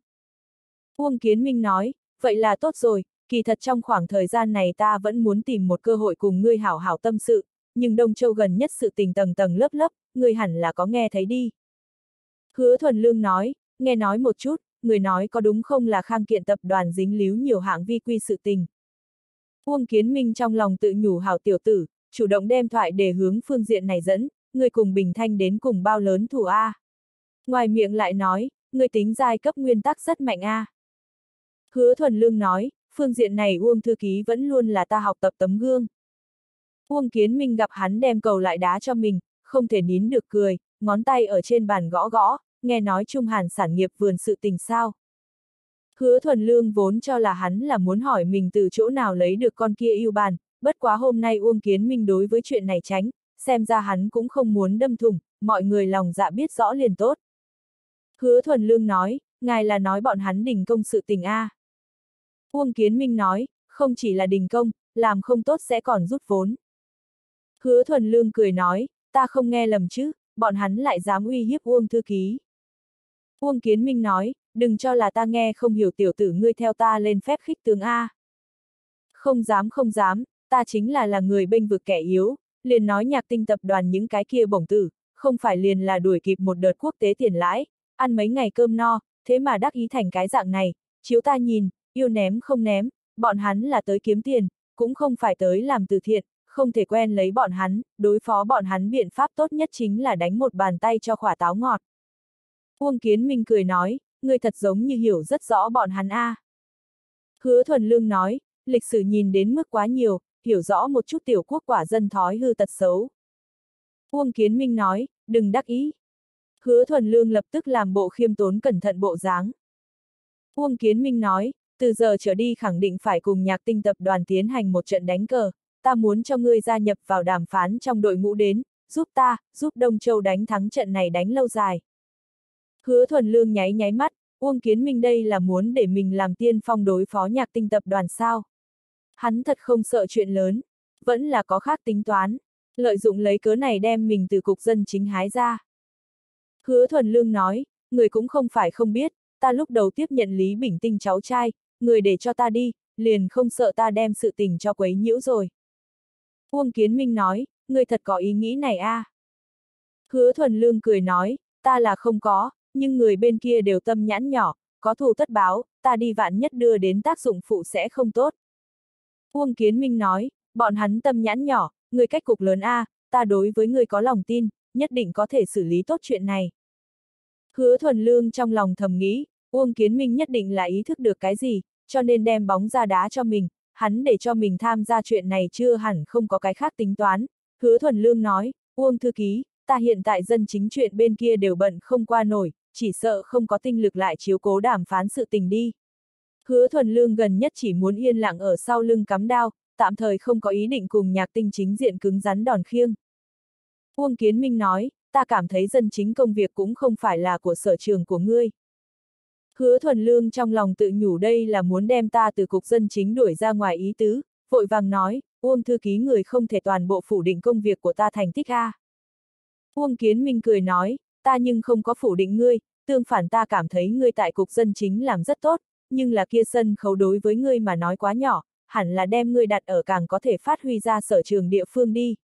Uông Kiến Minh nói, vậy là tốt rồi, kỳ thật trong khoảng thời gian này ta vẫn muốn tìm một cơ hội cùng ngươi hảo hảo tâm sự, nhưng Đông Châu gần nhất sự tình tầng tầng lớp lớp, ngươi hẳn là có nghe thấy đi. Hứa Thuần Lương nói, nghe nói một chút, người nói có đúng không là khang kiện tập đoàn dính líu nhiều hạng vi quy sự tình. Uông Kiến Minh trong lòng tự nhủ hảo tiểu tử, chủ động đem thoại để hướng phương diện này dẫn, người cùng Bình Thanh đến cùng bao lớn thủ A. Ngoài miệng lại nói, người tính giai cấp nguyên tắc rất mạnh A. Hứa Thuần Lương nói, phương diện này Uông Thư Ký vẫn luôn là ta học tập tấm gương. Uông Kiến Minh gặp hắn đem cầu lại đá cho mình, không thể nín được cười, ngón tay ở trên bàn gõ gõ, nghe nói Trung Hàn sản nghiệp vườn sự tình sao. Hứa thuần lương vốn cho là hắn là muốn hỏi mình từ chỗ nào lấy được con kia yêu bàn, bất quá hôm nay Uông Kiến Minh đối với chuyện này tránh, xem ra hắn cũng không muốn đâm thủng, mọi người lòng dạ biết rõ liền tốt. Hứa thuần lương nói, ngài là nói bọn hắn đình công sự tình A. Uông Kiến Minh nói, không chỉ là đình công, làm không tốt sẽ còn rút vốn. Hứa thuần lương cười nói, ta không nghe lầm chứ, bọn hắn lại dám uy hiếp Uông thư ký. Uông Kiến Minh nói, đừng cho là ta nghe không hiểu tiểu tử ngươi theo ta lên phép khích tướng A. Không dám không dám, ta chính là là người bênh vực kẻ yếu, liền nói nhạc tinh tập đoàn những cái kia bổng tử, không phải liền là đuổi kịp một đợt quốc tế tiền lãi, ăn mấy ngày cơm no, thế mà đắc ý thành cái dạng này, chiếu ta nhìn, yêu ném không ném, bọn hắn là tới kiếm tiền, cũng không phải tới làm từ thiện, không thể quen lấy bọn hắn, đối phó bọn hắn biện pháp tốt nhất chính là đánh một bàn tay cho khỏa táo ngọt. Uông Kiến Minh cười nói, người thật giống như hiểu rất rõ bọn hắn a. À. Hứa Thuần Lương nói, lịch sử nhìn đến mức quá nhiều, hiểu rõ một chút tiểu quốc quả dân thói hư tật xấu. Uông Kiến Minh nói, đừng đắc ý. Hứa Thuần Lương lập tức làm bộ khiêm tốn cẩn thận bộ dáng. Uông Kiến Minh nói, từ giờ trở đi khẳng định phải cùng nhạc tinh tập đoàn tiến hành một trận đánh cờ, ta muốn cho ngươi gia nhập vào đàm phán trong đội ngũ đến, giúp ta, giúp Đông Châu đánh thắng trận này đánh lâu dài. Hứa thuần lương nháy nháy mắt, Uông Kiến Minh đây là muốn để mình làm tiên phong đối phó nhạc tinh tập đoàn sao. Hắn thật không sợ chuyện lớn, vẫn là có khác tính toán, lợi dụng lấy cớ này đem mình từ cục dân chính hái ra. Hứa thuần lương nói, người cũng không phải không biết, ta lúc đầu tiếp nhận Lý Bình Tinh cháu trai, người để cho ta đi, liền không sợ ta đem sự tình cho quấy nhiễu rồi. Uông Kiến Minh nói, người thật có ý nghĩ này a. À? Hứa thuần lương cười nói, ta là không có, nhưng người bên kia đều tâm nhãn nhỏ, có thù tất báo, ta đi vạn nhất đưa đến tác dụng phụ sẽ không tốt. Uông Kiến Minh nói, bọn hắn tâm nhãn nhỏ, người cách cục lớn A, ta đối với người có lòng tin, nhất định có thể xử lý tốt chuyện này. Hứa thuần lương trong lòng thầm nghĩ, Uông Kiến Minh nhất định là ý thức được cái gì, cho nên đem bóng ra đá cho mình, hắn để cho mình tham gia chuyện này chưa hẳn không có cái khác tính toán. Hứa thuần lương nói, Uông thư ký, ta hiện tại dân chính chuyện bên kia đều bận không qua nổi, chỉ sợ không có tinh lực lại chiếu cố đàm phán sự tình đi. Hứa thuần lương gần nhất chỉ muốn yên lặng ở sau lưng cắm đao, tạm thời không có ý định cùng nhạc tinh chính diện cứng rắn đòn khiêng. Uông Kiến Minh nói, ta cảm thấy dân chính công việc cũng không phải là của sở trường của ngươi. Hứa thuần lương trong lòng tự nhủ đây là muốn đem ta từ cục dân chính đuổi ra ngoài ý tứ, vội vàng nói, Uông thư ký người không thể toàn bộ phủ định công việc của ta thành tích A. Uông Kiến Minh cười nói, ta nhưng không có phủ định ngươi, tương phản ta cảm thấy ngươi tại cục dân chính làm rất tốt, nhưng là kia sân khấu đối với ngươi mà nói quá nhỏ, hẳn là đem ngươi đặt ở càng có thể phát huy ra sở trường địa phương đi.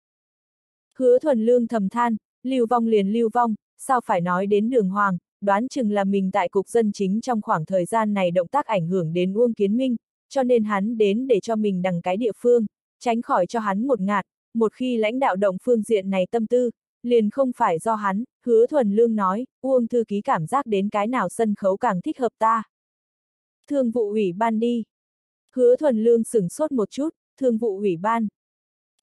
Hứa thuần lương thầm than, lưu vong liền lưu vong, sao phải nói đến đường hoàng, đoán chừng là mình tại cục dân chính trong khoảng thời gian này động tác ảnh hưởng đến Uông Kiến Minh, cho nên hắn đến để cho mình đằng cái địa phương, tránh khỏi cho hắn một ngạt, một khi lãnh đạo động phương diện này tâm tư, liền không phải do hắn, hứa thuần lương nói, Uông thư ký cảm giác đến cái nào sân khấu càng thích hợp ta. Thương vụ ủy ban đi. Hứa thuần lương sửng sốt một chút, thương vụ ủy ban.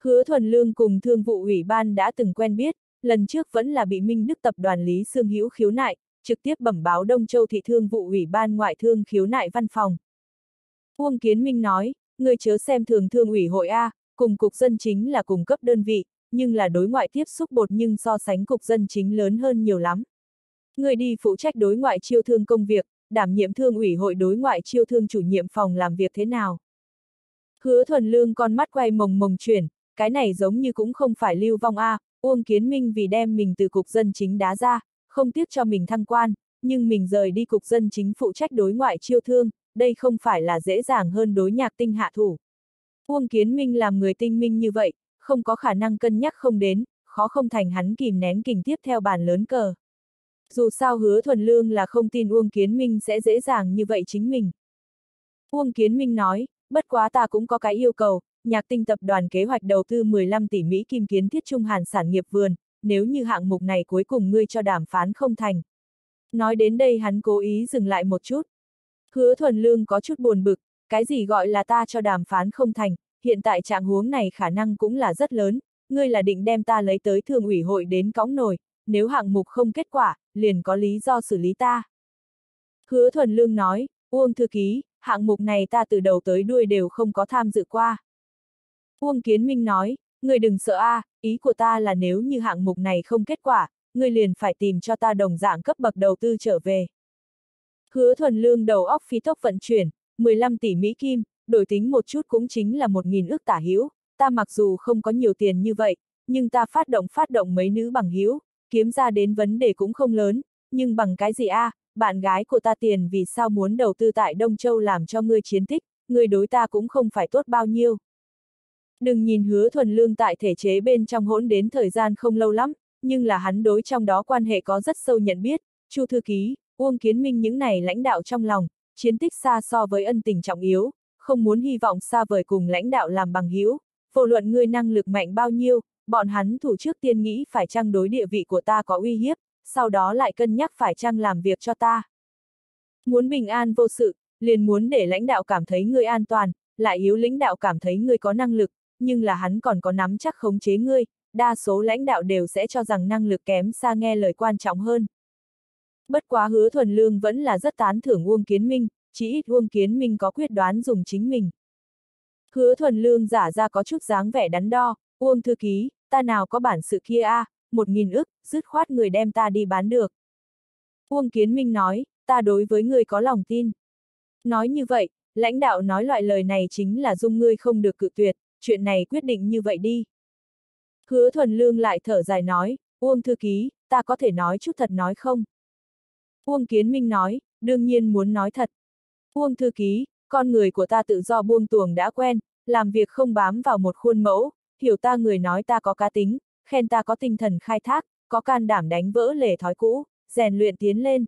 Hứa thuần lương cùng thương vụ ủy ban đã từng quen biết, lần trước vẫn là bị Minh Đức tập đoàn Lý Sương Hữu khiếu nại, trực tiếp bẩm báo Đông Châu thị thương vụ ủy ban ngoại thương khiếu nại văn phòng. Uông Kiến Minh nói, người chớ xem thường thương ủy hội A, cùng cục dân chính là cùng cấp đơn vị, nhưng là đối ngoại tiếp xúc bột nhưng so sánh cục dân chính lớn hơn nhiều lắm. Người đi phụ trách đối ngoại chiêu thương công việc, đảm nhiệm thương ủy hội đối ngoại chiêu thương chủ nhiệm phòng làm việc thế nào. Hứa thuần lương con mắt quay mồng mồng chuyển, cái này giống như cũng không phải lưu vong A, Uông Kiến Minh vì đem mình từ cục dân chính đá ra, không tiếc cho mình thăng quan, nhưng mình rời đi cục dân chính phụ trách đối ngoại chiêu thương, đây không phải là dễ dàng hơn đối nhạc tinh hạ thủ. Uông Kiến Minh làm người tinh minh như vậy, không có khả năng cân nhắc không đến, khó không thành hắn kìm nén kình tiếp theo bàn lớn cờ. Dù sao hứa thuần lương là không tin Uông Kiến Minh sẽ dễ dàng như vậy chính mình. Uông Kiến Minh nói, bất quá ta cũng có cái yêu cầu, nhạc tinh tập đoàn kế hoạch đầu tư 15 tỷ Mỹ kim kiến thiết trung hàn sản nghiệp vườn, nếu như hạng mục này cuối cùng ngươi cho đàm phán không thành. Nói đến đây hắn cố ý dừng lại một chút. Hứa thuần lương có chút buồn bực, cái gì gọi là ta cho đàm phán không thành, hiện tại trạng huống này khả năng cũng là rất lớn, ngươi là định đem ta lấy tới thường ủy hội đến cõng nổi, nếu hạng mục không kết quả, liền có lý do xử lý ta. Hứa thuần lương nói, Uông thư ký, hạng mục này ta từ đầu tới đuôi đều không có tham dự qua. Uông Kiến Minh nói, người đừng sợ a, à, ý của ta là nếu như hạng mục này không kết quả, người liền phải tìm cho ta đồng dạng cấp bậc đầu tư trở về. Hứa thuần lương đầu óc phi tốc vận chuyển, 15 tỷ Mỹ Kim, đổi tính một chút cũng chính là một nghìn ước tả hữu. ta mặc dù không có nhiều tiền như vậy, nhưng ta phát động phát động mấy nữ bằng hữu kiếm ra đến vấn đề cũng không lớn, nhưng bằng cái gì a? À, bạn gái của ta tiền vì sao muốn đầu tư tại Đông Châu làm cho ngươi chiến tích, ngươi đối ta cũng không phải tốt bao nhiêu. Đừng nhìn hứa thuần lương tại thể chế bên trong hỗn đến thời gian không lâu lắm, nhưng là hắn đối trong đó quan hệ có rất sâu nhận biết, Chu thư ký, Uông Kiến Minh những này lãnh đạo trong lòng, chiến tích xa so với ân tình trọng yếu, không muốn hy vọng xa vời cùng lãnh đạo làm bằng hữu vô luận ngươi năng lực mạnh bao nhiêu, bọn hắn thủ trước tiên nghĩ phải chăng đối địa vị của ta có uy hiếp, sau đó lại cân nhắc phải chăng làm việc cho ta. Muốn bình an vô sự, liền muốn để lãnh đạo cảm thấy ngươi an toàn, lại yếu lãnh đạo cảm thấy ngươi có năng lực, nhưng là hắn còn có nắm chắc khống chế ngươi, đa số lãnh đạo đều sẽ cho rằng năng lực kém xa nghe lời quan trọng hơn. Bất quá hứa thuần lương vẫn là rất tán thưởng Uông Kiến Minh, chỉ ít Uông Kiến Minh có quyết đoán dùng chính mình. Hứa thuần lương giả ra có chút dáng vẻ đắn đo, Uông thư ký, ta nào có bản sự kia a, à, một nghìn ức, dứt khoát người đem ta đi bán được. Uông Kiến Minh nói, ta đối với người có lòng tin. Nói như vậy, lãnh đạo nói loại lời này chính là dung ngươi không được cự tuyệt, chuyện này quyết định như vậy đi. Hứa thuần lương lại thở dài nói, Uông thư ký, ta có thể nói chút thật nói không? Uông Kiến Minh nói, đương nhiên muốn nói thật. Uông thư ký, con người của ta tự do buông tuồng đã quen, làm việc không bám vào một khuôn mẫu, hiểu ta người nói ta có cá tính, khen ta có tinh thần khai thác, có can đảm đánh vỡ lề thói cũ, rèn luyện tiến lên.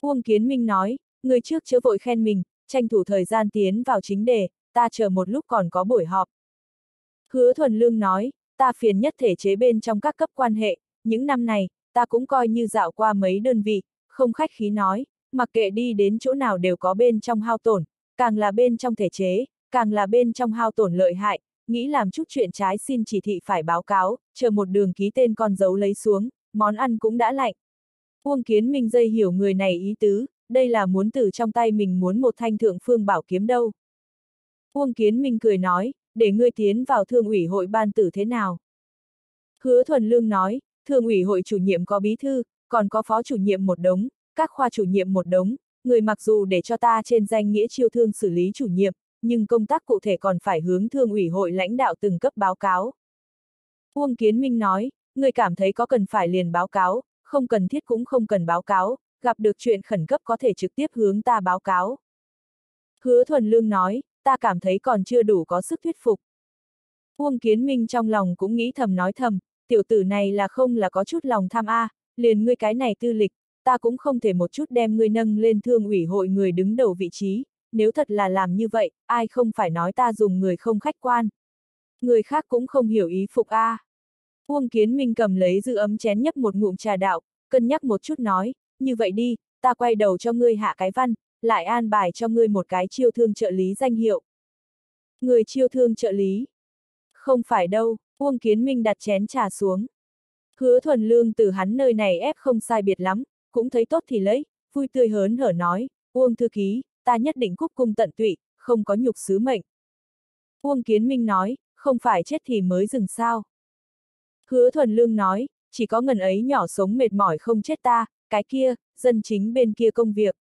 Uông Kiến Minh nói, người trước chữa vội khen mình, tranh thủ thời gian tiến vào chính đề, ta chờ một lúc còn có buổi họp. Hứa Thuần Lương nói, ta phiền nhất thể chế bên trong các cấp quan hệ, những năm này, ta cũng coi như dạo qua mấy đơn vị, không khách khí nói, mặc kệ đi đến chỗ nào đều có bên trong hao tổn, càng là bên trong thể chế, càng là bên trong hao tổn lợi hại, nghĩ làm chút chuyện trái xin chỉ thị phải báo cáo, chờ một đường ký tên con dấu lấy xuống, món ăn cũng đã lạnh. Uông Kiến Minh dây hiểu người này ý tứ, đây là muốn từ trong tay mình muốn một thanh thượng phương bảo kiếm đâu. Uông Kiến Minh cười nói, để ngươi tiến vào thương ủy hội ban tử thế nào? Hứa Thuần Lương nói, thương ủy hội chủ nhiệm có bí thư, còn có phó chủ nhiệm một đống, các khoa chủ nhiệm một đống, người mặc dù để cho ta trên danh nghĩa chiêu thương xử lý chủ nhiệm, nhưng công tác cụ thể còn phải hướng thương ủy hội lãnh đạo từng cấp báo cáo. Uông Kiến Minh nói, người cảm thấy có cần phải liền báo cáo, không cần thiết cũng không cần báo cáo, gặp được chuyện khẩn cấp có thể trực tiếp hướng ta báo cáo. Hứa Thuần Lương nói, ta cảm thấy còn chưa đủ có sức thuyết phục. Uông Kiến Minh trong lòng cũng nghĩ thầm nói thầm, tiểu tử này là không là có chút lòng tham a, liền ngươi cái này tư lịch, ta cũng không thể một chút đem ngươi nâng lên thương ủy hội người đứng đầu vị trí, nếu thật là làm như vậy, ai không phải nói ta dùng người không khách quan. Người khác cũng không hiểu ý phục a. À. Uông Kiến Minh cầm lấy giữ ấm chén nhấp một ngụm trà đạo, cân nhắc một chút nói, như vậy đi, ta quay đầu cho ngươi hạ cái văn, lại an bài cho ngươi một cái chiêu thương trợ lý danh hiệu. Người chiêu thương trợ lý. Không phải đâu, Uông Kiến Minh đặt chén trà xuống. Hứa thuần lương từ hắn nơi này ép không sai biệt lắm, cũng thấy tốt thì lấy, vui tươi hớn hở nói, Uông thư ký, ta nhất định cúc cung tận tụy, không có nhục sứ mệnh. Uông Kiến Minh nói, không phải chết thì mới dừng sao. Hứa thuần lương nói, chỉ có ngần ấy nhỏ sống mệt mỏi không chết ta, cái kia, dân chính bên kia công việc.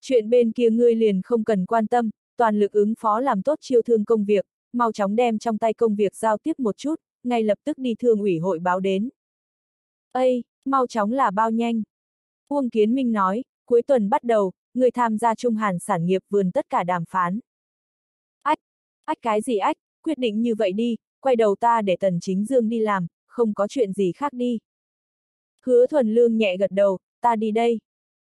Chuyện bên kia ngươi liền không cần quan tâm, toàn lực ứng phó làm tốt chiêu thương công việc, mau chóng đem trong tay công việc giao tiếp một chút, ngay lập tức đi thương ủy hội báo đến. Ây, mau chóng là bao nhanh. Uông Kiến Minh nói, cuối tuần bắt đầu, người tham gia Trung Hàn sản nghiệp vườn tất cả đàm phán. Ách, ách cái gì ách, quyết định như vậy đi, quay đầu ta để Tần Chính Dương đi làm, không có chuyện gì khác đi. Hứa thuần lương nhẹ gật đầu, ta đi đây.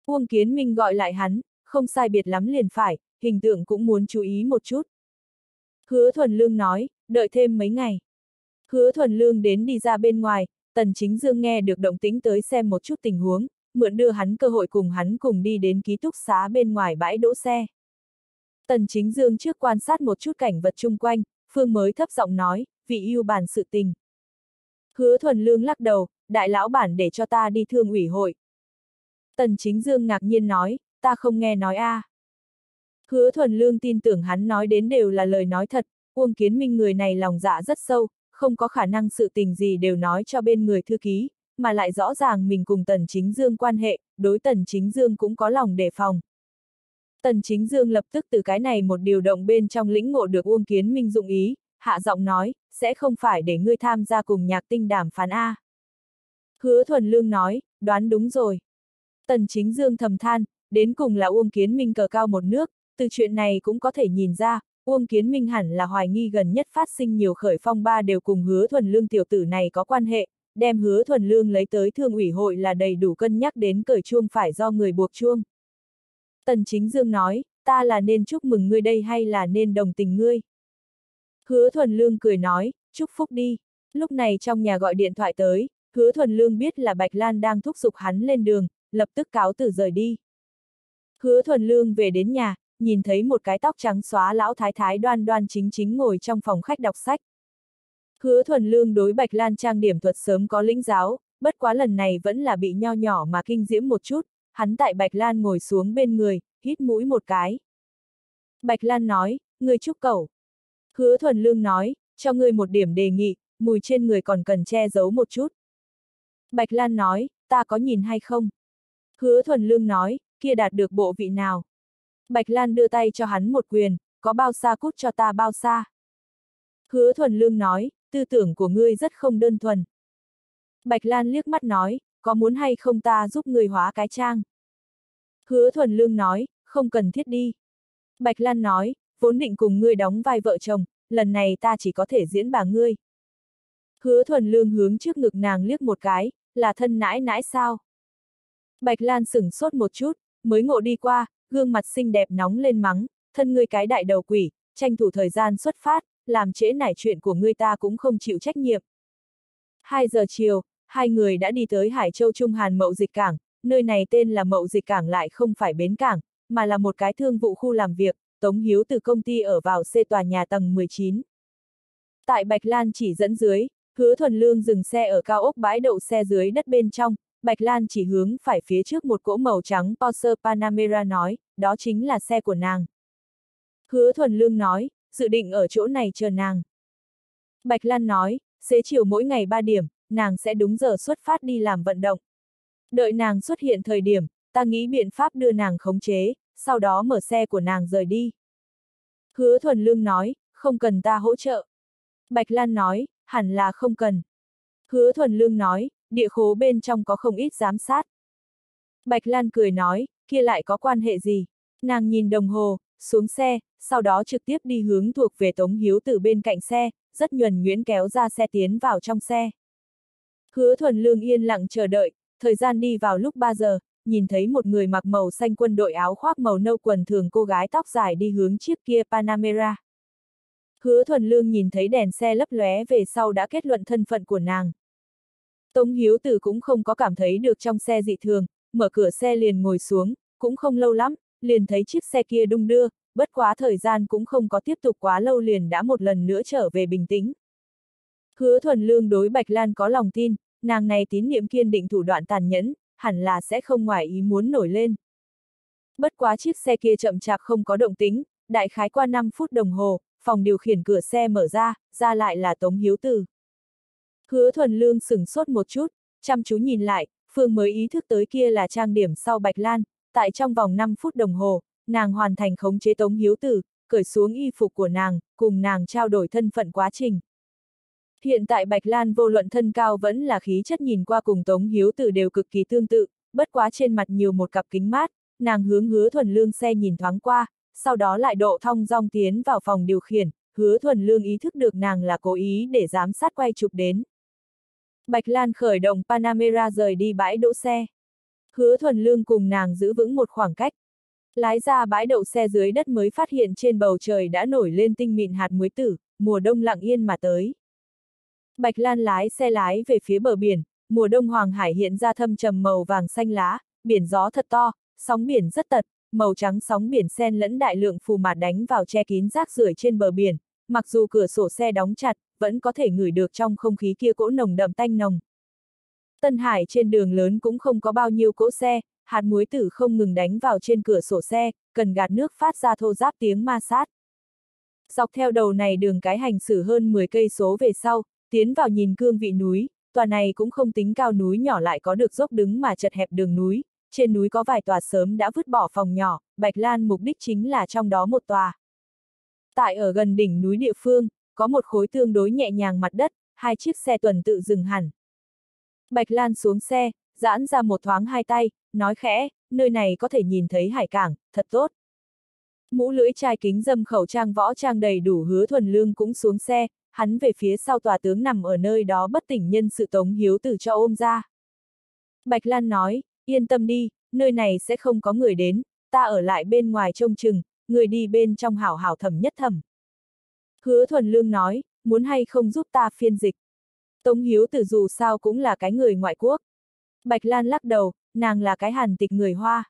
Uông Kiến Minh gọi lại hắn, không sai biệt lắm liền phải, hình tượng cũng muốn chú ý một chút. Hứa thuần lương nói, đợi thêm mấy ngày. Hứa thuần lương đến đi ra bên ngoài, Tần Chính Dương nghe được động tĩnh tới xem một chút tình huống, mượn đưa hắn cơ hội cùng hắn cùng đi đến ký túc xá bên ngoài bãi đỗ xe. Tần Chính Dương trước quan sát một chút cảnh vật chung quanh, Phương mới thấp giọng nói, vị yêu bản sự tình. Hứa thuần lương lắc đầu, đại lão bản để cho ta đi thương ủy hội. Tần Chính Dương ngạc nhiên nói, ta không nghe nói a. À. Hứa thuần lương tin tưởng hắn nói đến đều là lời nói thật, Uông Kiến Minh người này lòng dạ rất sâu, không có khả năng sự tình gì đều nói cho bên người thư ký, mà lại rõ ràng mình cùng Tần Chính Dương quan hệ, đối Tần Chính Dương cũng có lòng đề phòng. Tần Chính Dương lập tức từ cái này một điều động bên trong lĩnh ngộ được Uông Kiến Minh dụng ý, hạ giọng nói, sẽ không phải để ngươi tham gia cùng nhạc tinh đàm phán A. Hứa Thuần Lương nói, đoán đúng rồi. Tần Chính Dương thầm than, đến cùng là Uông Kiến Minh cờ cao một nước, từ chuyện này cũng có thể nhìn ra, Uông Kiến Minh hẳn là hoài nghi gần nhất phát sinh nhiều khởi phong ba đều cùng hứa thuần lương tiểu tử này có quan hệ, đem hứa thuần lương lấy tới thương ủy hội là đầy đủ cân nhắc đến cởi chuông phải do người buộc chuông. Tần Chính Dương nói, ta là nên chúc mừng ngươi đây hay là nên đồng tình ngươi? Hứa thuần lương cười nói, chúc phúc đi. Lúc này trong nhà gọi điện thoại tới, hứa thuần lương biết là Bạch Lan đang thúc giục hắn lên đường, lập tức cáo từ rời đi. Hứa thuần lương về đến nhà, nhìn thấy một cái tóc trắng xóa lão thái thái đoan đoan chính chính ngồi trong phòng khách đọc sách. Hứa thuần lương đối Bạch Lan trang điểm thuật sớm có lĩnh giáo, bất quá lần này vẫn là bị nho nhỏ mà kinh diễm một chút, hắn tại Bạch Lan ngồi xuống bên người, hít mũi một cái. Bạch Lan nói, người chúc cầu Hứa thuần lương nói, cho ngươi một điểm đề nghị, mùi trên người còn cần che giấu một chút. Bạch Lan nói, ta có nhìn hay không? Hứa thuần lương nói, kia đạt được bộ vị nào? Bạch Lan đưa tay cho hắn một quyền, có bao xa cút cho ta bao xa? Hứa thuần lương nói, tư tưởng của ngươi rất không đơn thuần. Bạch Lan liếc mắt nói, có muốn hay không ta giúp ngươi hóa cái trang? Hứa thuần lương nói, không cần thiết đi. Bạch Lan nói, vốn định cùng ngươi đóng vai vợ chồng, lần này ta chỉ có thể diễn bà ngươi. Hứa thuần lương hướng trước ngực nàng liếc một cái, là thân nãi nãi sao? Bạch Lan sửng sốt một chút, mới ngộ đi qua, gương mặt xinh đẹp nóng lên mắng, thân ngươi cái đại đầu quỷ, tranh thủ thời gian xuất phát, làm trễ nải chuyện của ngươi ta cũng không chịu trách nhiệm. 2 giờ chiều, hai người đã đi tới Hải Châu Trung Hàn Mậu Dịch Cảng, nơi này tên là Mậu Dịch Cảng lại không phải bến cảng, mà là một cái thương vụ khu làm việc, Tống Hiếu từ công ty ở vào C tòa nhà tầng 19. Tại Bạch Lan chỉ dẫn dưới, hứa thuần lương dừng xe ở cao ốc bãi đậu xe dưới đất bên trong, Bạch Lan chỉ hướng phải phía trước một cỗ màu trắng Porsche Panamera nói, đó chính là xe của nàng. Hứa thuần lương nói, dự định ở chỗ này chờ nàng. Bạch Lan nói, xế chiều mỗi ngày 3 điểm, nàng sẽ đúng giờ xuất phát đi làm vận động. Đợi nàng xuất hiện thời điểm, ta nghĩ biện pháp đưa nàng khống chế, sau đó mở xe của nàng rời đi. Hứa thuần lương nói, không cần ta hỗ trợ. Bạch Lan nói, hẳn là không cần. Hứa thuần lương nói, địa khố bên trong có không ít giám sát. Bạch Lan cười nói, kia lại có quan hệ gì? Nàng nhìn đồng hồ, xuống xe, sau đó trực tiếp đi hướng thuộc về Tống Hiếu từ bên cạnh xe, rất nhuần nhuyễn kéo ra xe tiến vào trong xe. Hứa thuần lương yên lặng chờ đợi, thời gian đi vào lúc 3 giờ, nhìn thấy một người mặc màu xanh quân đội áo khoác màu nâu quần thường cô gái tóc dài đi hướng chiếc kia Panamera. Hứa thuần lương nhìn thấy đèn xe lấp lóe về sau đã kết luận thân phận của nàng. Tống Hiếu Tử cũng không có cảm thấy được trong xe dị thường, mở cửa xe liền ngồi xuống, cũng không lâu lắm, liền thấy chiếc xe kia đung đưa, bất quá thời gian cũng không có tiếp tục quá lâu liền đã một lần nữa trở về bình tĩnh. Hứa thuần lương đối Bạch Lan có lòng tin, nàng này tín niệm kiên định thủ đoạn tàn nhẫn, hẳn là sẽ không ngoài ý muốn nổi lên. Bất quá chiếc xe kia chậm chạp không có động tính, đại khái qua 5 phút đồng hồ, phòng điều khiển cửa xe mở ra, ra lại là Tống Hiếu Tử. Hứa thuần lương sửng sốt một chút, chăm chú nhìn lại, Phương mới ý thức tới kia là trang điểm sau Bạch Lan, tại trong vòng 5 phút đồng hồ, nàng hoàn thành khống chế Tống Hiếu Tử, cởi xuống y phục của nàng, cùng nàng trao đổi thân phận quá trình. Hiện tại Bạch Lan vô luận thân cao vẫn là khí chất nhìn qua cùng Tống Hiếu Tử đều cực kỳ tương tự, bất quá trên mặt nhiều một cặp kính mát, nàng hướng hứa thuần lương xe nhìn thoáng qua, sau đó lại độ thong dong tiến vào phòng điều khiển, hứa thuần lương ý thức được nàng là cố ý để giám sát quay chụp đến. Bạch Lan khởi động Panamera rời đi bãi đỗ xe. Hứa thuần lương cùng nàng giữ vững một khoảng cách. Lái ra bãi đậu xe dưới đất mới phát hiện trên bầu trời đã nổi lên tinh mịn hạt muối tử, mùa đông lặng yên mà tới. Bạch Lan lái xe lái về phía bờ biển, mùa đông Hoàng Hải hiện ra thâm trầm màu vàng xanh lá, biển gió thật to, sóng biển rất tật, màu trắng sóng biển xen lẫn đại lượng phù mạt đánh vào che kín rác rưởi trên bờ biển, mặc dù cửa sổ xe đóng chặt, vẫn có thể ngửi được trong không khí kia cỗ nồng đậm tanh nồng. Tân Hải trên đường lớn cũng không có bao nhiêu cỗ xe, hạt muối tử không ngừng đánh vào trên cửa sổ xe, cần gạt nước phát ra thô giáp tiếng ma sát. Dọc theo đầu này đường cái hành xử hơn 10 cây số về sau, tiến vào nhìn cương vị núi, tòa này cũng không tính cao núi nhỏ lại có được dốc đứng mà chật hẹp đường núi, trên núi có vài tòa sớm đã vứt bỏ phòng nhỏ, Bạch Lan mục đích chính là trong đó một tòa. Tại ở gần đỉnh núi địa phương, có một khối tương đối nhẹ nhàng mặt đất, hai chiếc xe tuần tự dừng hẳn. Bạch Lan xuống xe, giãn ra một thoáng hai tay, nói khẽ, nơi này có thể nhìn thấy hải cảng, thật tốt. Mũ lưỡi chai kính dâm khẩu trang võ trang đầy đủ hứa thuần lương cũng xuống xe, hắn về phía sau tòa tướng nằm ở nơi đó bất tỉnh nhân sự tống hiếu tử cho ôm ra. Bạch Lan nói, yên tâm đi, nơi này sẽ không có người đến, ta ở lại bên ngoài trông chừng, người đi bên trong hảo hảo thẩm nhất thẩm. Hứa thuần lương nói, muốn hay không giúp ta phiên dịch. Tống hiếu tử dù sao cũng là cái người ngoại quốc. Bạch Lan lắc đầu, nàng là cái hàn tịch người Hoa.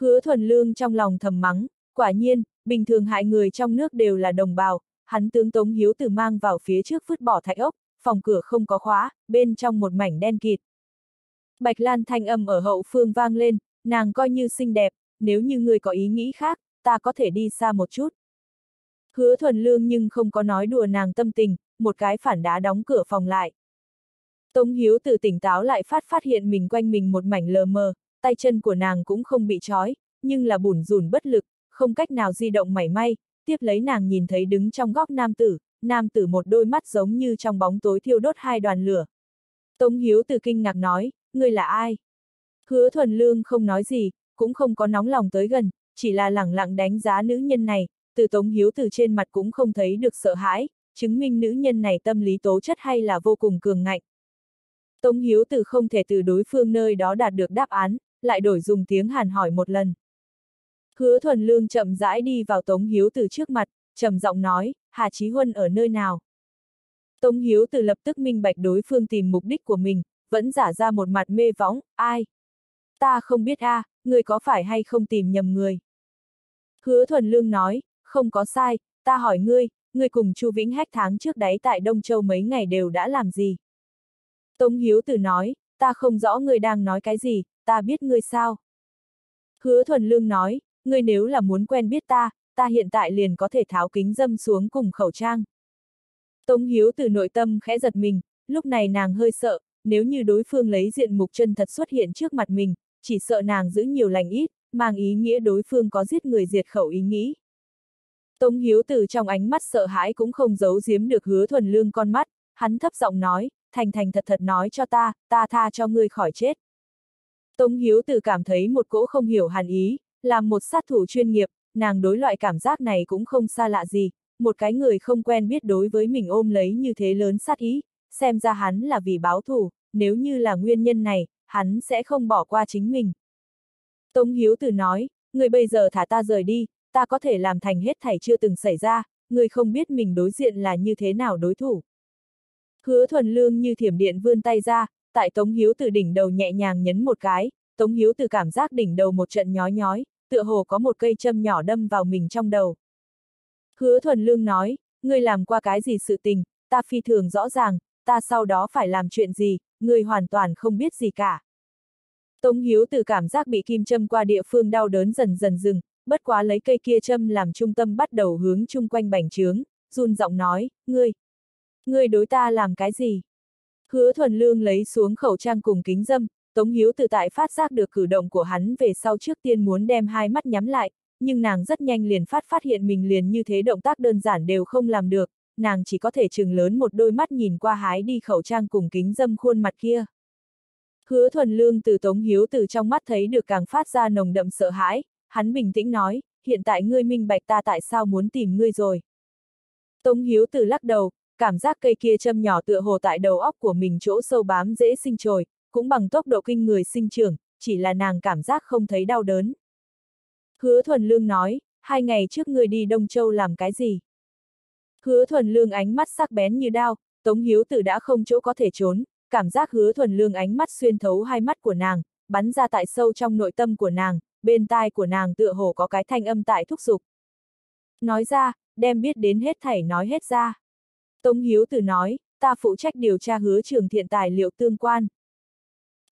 Hứa thuần lương trong lòng thầm mắng, quả nhiên, bình thường hại người trong nước đều là đồng bào, hắn tướng Tống Hiếu Tử mang vào phía trước vứt bỏ thạch ốc, phòng cửa không có khóa, bên trong một mảnh đen kịt. Bạch Lan thanh âm ở hậu phương vang lên, nàng coi như xinh đẹp, nếu như người có ý nghĩ khác, ta có thể đi xa một chút. Hứa thuần lương nhưng không có nói đùa nàng tâm tình, một cái phản đá đóng cửa phòng lại. Tống Hiếu Từ tỉnh táo lại phát phát hiện mình quanh mình một mảnh lờ mờ, tay chân của nàng cũng không bị trói, nhưng là bùn rùn bất lực, không cách nào di động mảy may, tiếp lấy nàng nhìn thấy đứng trong góc nam tử, nam tử một đôi mắt giống như trong bóng tối thiêu đốt hai đoàn lửa. Tống Hiếu từ kinh ngạc nói, ngươi là ai? Hứa thuần lương không nói gì, cũng không có nóng lòng tới gần, chỉ là lẳng lặng đánh giá nữ nhân này, từ Tống Hiếu từ trên mặt cũng không thấy được sợ hãi, chứng minh nữ nhân này tâm lý tố chất hay là vô cùng cường ngạnh. Tống Hiếu từ không thể từ đối phương nơi đó đạt được đáp án, lại đổi dùng tiếng hàn hỏi một lần. Hứa thuần lương chậm rãi đi vào Tống Hiếu từ trước mặt, trầm giọng nói, Hà Chí Huân ở nơi nào? Tống Hiếu từ lập tức minh bạch đối phương tìm mục đích của mình, vẫn giả ra một mặt mê võng, ai? Ta không biết a, à, người có phải hay không tìm nhầm người? Hứa thuần lương nói, không có sai, ta hỏi ngươi, ngươi cùng Chu Vĩnh Hách tháng trước đấy tại Đông Châu mấy ngày đều đã làm gì? Tống Hiếu Tử nói, ta không rõ ngươi đang nói cái gì, ta biết ngươi sao? Hứa thuần lương nói, ngươi nếu là muốn quen biết ta, ta hiện tại liền có thể tháo kính dâm xuống cùng khẩu trang. Tống Hiếu từ nội tâm khẽ giật mình, lúc này nàng hơi sợ, nếu như đối phương lấy diện mục chân thật xuất hiện trước mặt mình, chỉ sợ nàng giữ nhiều lành ít, mang ý nghĩa đối phương có giết người diệt khẩu ý nghĩ. Tống Hiếu từ trong ánh mắt sợ hãi cũng không giấu giếm được hứa thuần lương con mắt, hắn thấp giọng nói, thành thành thật thật nói cho ta, ta tha cho ngươi khỏi chết. Tống Hiếu từ cảm thấy một cỗ không hiểu hàn ý, làm một sát thủ chuyên nghiệp, nàng đối loại cảm giác này cũng không xa lạ gì, một cái người không quen biết đối với mình ôm lấy như thế lớn sát ý, xem ra hắn là vì báo thù, nếu như là nguyên nhân này, hắn sẽ không bỏ qua chính mình. Tống Hiếu Tử nói, người bây giờ thả ta rời đi, ta có thể làm thành hết thảy chưa từng xảy ra, người không biết mình đối diện là như thế nào đối thủ. Hứa thuần lương như thiểm điện vươn tay ra, tại Tống Hiếu từ đỉnh đầu nhẹ nhàng nhấn một cái, Tống Hiếu từ cảm giác đỉnh đầu một trận nhói nhói, tựa hồ có một cây châm nhỏ đâm vào mình trong đầu. Hứa thuần lương nói, ngươi làm qua cái gì sự tình, ta phi thường rõ ràng, ta sau đó phải làm chuyện gì, ngươi hoàn toàn không biết gì cả. Tống Hiếu từ cảm giác bị kim châm qua địa phương đau đớn dần dần dừng, bất quá lấy cây kia châm làm trung tâm bắt đầu hướng chung quanh bành trướng, run giọng nói, ngươi, ngươi đối ta làm cái gì? Hứa thuần lương lấy xuống khẩu trang cùng kính dâm, Tống Hiếu tự tại phát giác được cử động của hắn về sau trước tiên muốn đem hai mắt nhắm lại, nhưng nàng rất nhanh liền phát phát hiện mình liền như thế động tác đơn giản đều không làm được, nàng chỉ có thể trừng lớn một đôi mắt nhìn qua hái đi khẩu trang cùng kính dâm khuôn mặt kia. Hứa thuần lương từ Tống Hiếu từ trong mắt thấy được càng phát ra nồng đậm sợ hãi, hắn bình tĩnh nói, hiện tại ngươi minh bạch ta tại sao muốn tìm ngươi rồi. Tống Hiếu tử lắc đầu, cảm giác cây kia châm nhỏ tựa hồ tại đầu óc của mình chỗ sâu bám dễ sinh trồi, cũng bằng tốc độ kinh người sinh trưởng, chỉ là nàng cảm giác không thấy đau đớn. Hứa thuần lương nói, hai ngày trước ngươi đi Đông Châu làm cái gì? Hứa thuần lương ánh mắt sắc bén như đao, Tống Hiếu Tử đã không chỗ có thể trốn, cảm giác hứa thuần lương ánh mắt xuyên thấu hai mắt của nàng, bắn ra tại sâu trong nội tâm của nàng, bên tai của nàng tựa hồ có cái thanh âm tại thúc giục. Nói ra, đem biết đến hết thảy nói hết ra. Tống Hiếu Tử nói, ta phụ trách điều tra hứa trường thiện tài liệu tương quan.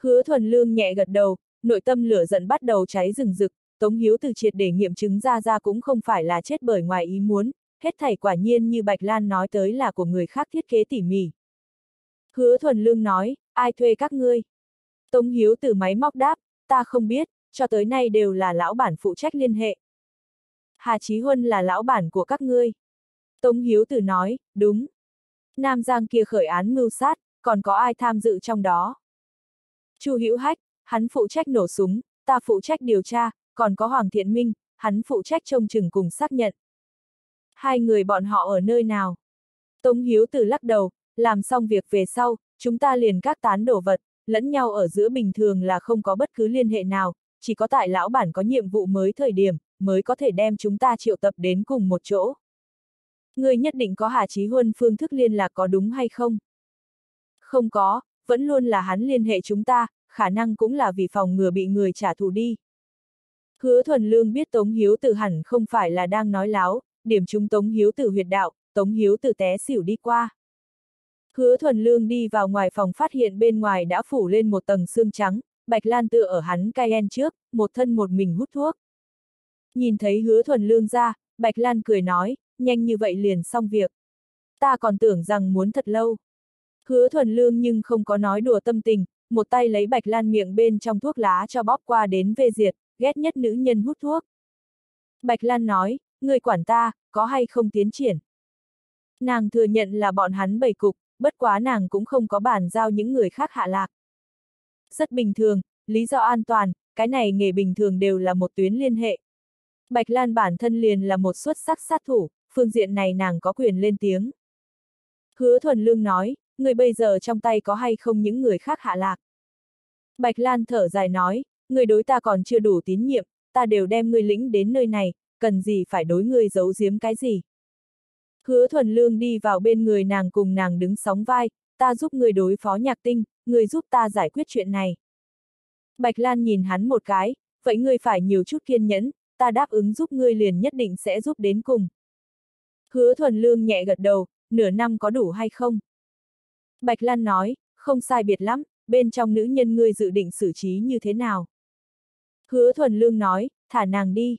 Hứa thuần lương nhẹ gật đầu, nội tâm lửa giận bắt đầu cháy rừng rực, Tống Hiếu từ triệt để nghiệm chứng ra ra cũng không phải là chết bởi ngoài ý muốn, hết thảy quả nhiên như Bạch Lan nói tới là của người khác thiết kế tỉ mỉ. Hứa thuần lương nói, ai thuê các ngươi? Tống Hiếu từ máy móc đáp, ta không biết, cho tới nay đều là lão bản phụ trách liên hệ. Hà Chí Huân là lão bản của các ngươi. Tống Hiếu từ nói, đúng. Nam Giang kia khởi án mưu sát, còn có ai tham dự trong đó? Chu Hữu Hách, hắn phụ trách nổ súng, ta phụ trách điều tra, còn có Hoàng Thiện Minh, hắn phụ trách trông chừng cùng xác nhận. Hai người bọn họ ở nơi nào? Tống Hiếu Tử lắc đầu, làm xong việc về sau, chúng ta liền các tán đổ vật, lẫn nhau ở giữa bình thường là không có bất cứ liên hệ nào, chỉ có tại lão bản có nhiệm vụ mới thời điểm, mới có thể đem chúng ta triệu tập đến cùng một chỗ. người nhất định có Hà Chí Huân phương thức liên lạc có đúng hay không? Không có, vẫn luôn là hắn liên hệ chúng ta, khả năng cũng là vì phòng ngừa bị người trả thù đi. Hứa thuần lương biết Tống Hiếu Tử hẳn không phải là đang nói láo, điểm chúng Tống Hiếu Tử huyệt đạo, Tống Hiếu Tử té xỉu đi qua. Hứa thuần lương đi vào ngoài phòng phát hiện bên ngoài đã phủ lên một tầng xương trắng, Bạch Lan tựa ở hắn Cayenne trước, một thân một mình hút thuốc. Nhìn thấy hứa thuần lương ra, Bạch Lan cười nói, nhanh như vậy liền xong việc. Ta còn tưởng rằng muốn thật lâu. Hứa thuần lương nhưng không có nói đùa tâm tình, một tay lấy Bạch Lan miệng bên trong thuốc lá cho bóp qua đến vê diệt, ghét nhất nữ nhân hút thuốc. Bạch Lan nói, người quản ta, có hay không tiến triển. Nàng thừa nhận là bọn hắn bầy cục, bất quá nàng cũng không có bản giao những người khác hạ lạc. Rất bình thường, lý do an toàn, cái này nghề bình thường đều là một tuyến liên hệ. Bạch Lan bản thân liền là một xuất sắc sát thủ, phương diện này nàng có quyền lên tiếng. Hứa thuần lương nói, người bây giờ trong tay có hay không những người khác hạ lạc. Bạch Lan thở dài nói, người đối ta còn chưa đủ tín nhiệm, ta đều đem người lĩnh đến nơi này, cần gì phải đối người giấu giếm cái gì. Hứa thuần lương đi vào bên người nàng cùng nàng đứng sóng vai, ta giúp người đối phó nhạc tinh, người giúp ta giải quyết chuyện này. Bạch Lan nhìn hắn một cái, vậy ngươi phải nhiều chút kiên nhẫn, ta đáp ứng giúp ngươi liền nhất định sẽ giúp đến cùng. Hứa thuần lương nhẹ gật đầu, nửa năm có đủ hay không? Bạch Lan nói, không sai biệt lắm, bên trong nữ nhân ngươi dự định xử trí như thế nào? Hứa thuần lương nói, thả nàng đi.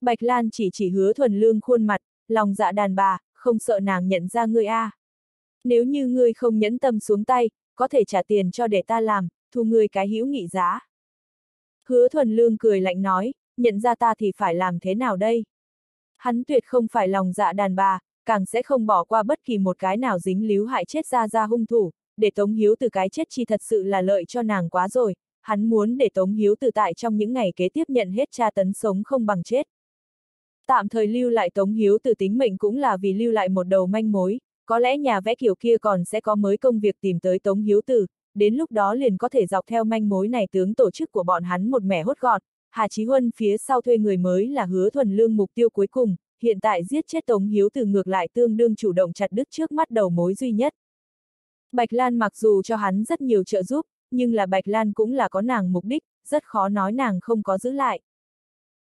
Bạch Lan chỉ chỉ hứa thuần lương khuôn mặt, lòng dạ đàn bà, không sợ nàng nhận ra ngươi a. À. Nếu như ngươi không nhẫn tâm xuống tay, có thể trả tiền cho để ta làm, thu ngươi cái hữu nghị giá. Hứa thuần lương cười lạnh nói, nhận ra ta thì phải làm thế nào đây? Hắn tuyệt không phải lòng dạ đàn bà, càng sẽ không bỏ qua bất kỳ một cái nào dính líu hại chết ra ra hung thủ, để Tống Hiếu từ cái chết chi thật sự là lợi cho nàng quá rồi, hắn muốn để Tống Hiếu từ tại trong những ngày kế tiếp nhận hết tra tấn sống không bằng chết. Tạm thời lưu lại Tống Hiếu từ tính mệnh cũng là vì lưu lại một đầu manh mối, có lẽ nhà vẽ kiểu kia còn sẽ có mới công việc tìm tới Tống Hiếu Tử, đến lúc đó liền có thể dọc theo manh mối này tướng tổ chức của bọn hắn một mẻ hốt gọn. Hà Chí Huân phía sau thuê người mới là hứa thuần lương mục tiêu cuối cùng, hiện tại giết chết Tống Hiếu Tử ngược lại tương đương chủ động chặt đứt trước mắt đầu mối duy nhất. Bạch Lan mặc dù cho hắn rất nhiều trợ giúp, nhưng là Bạch Lan cũng là có nàng mục đích, rất khó nói nàng không có giữ lại.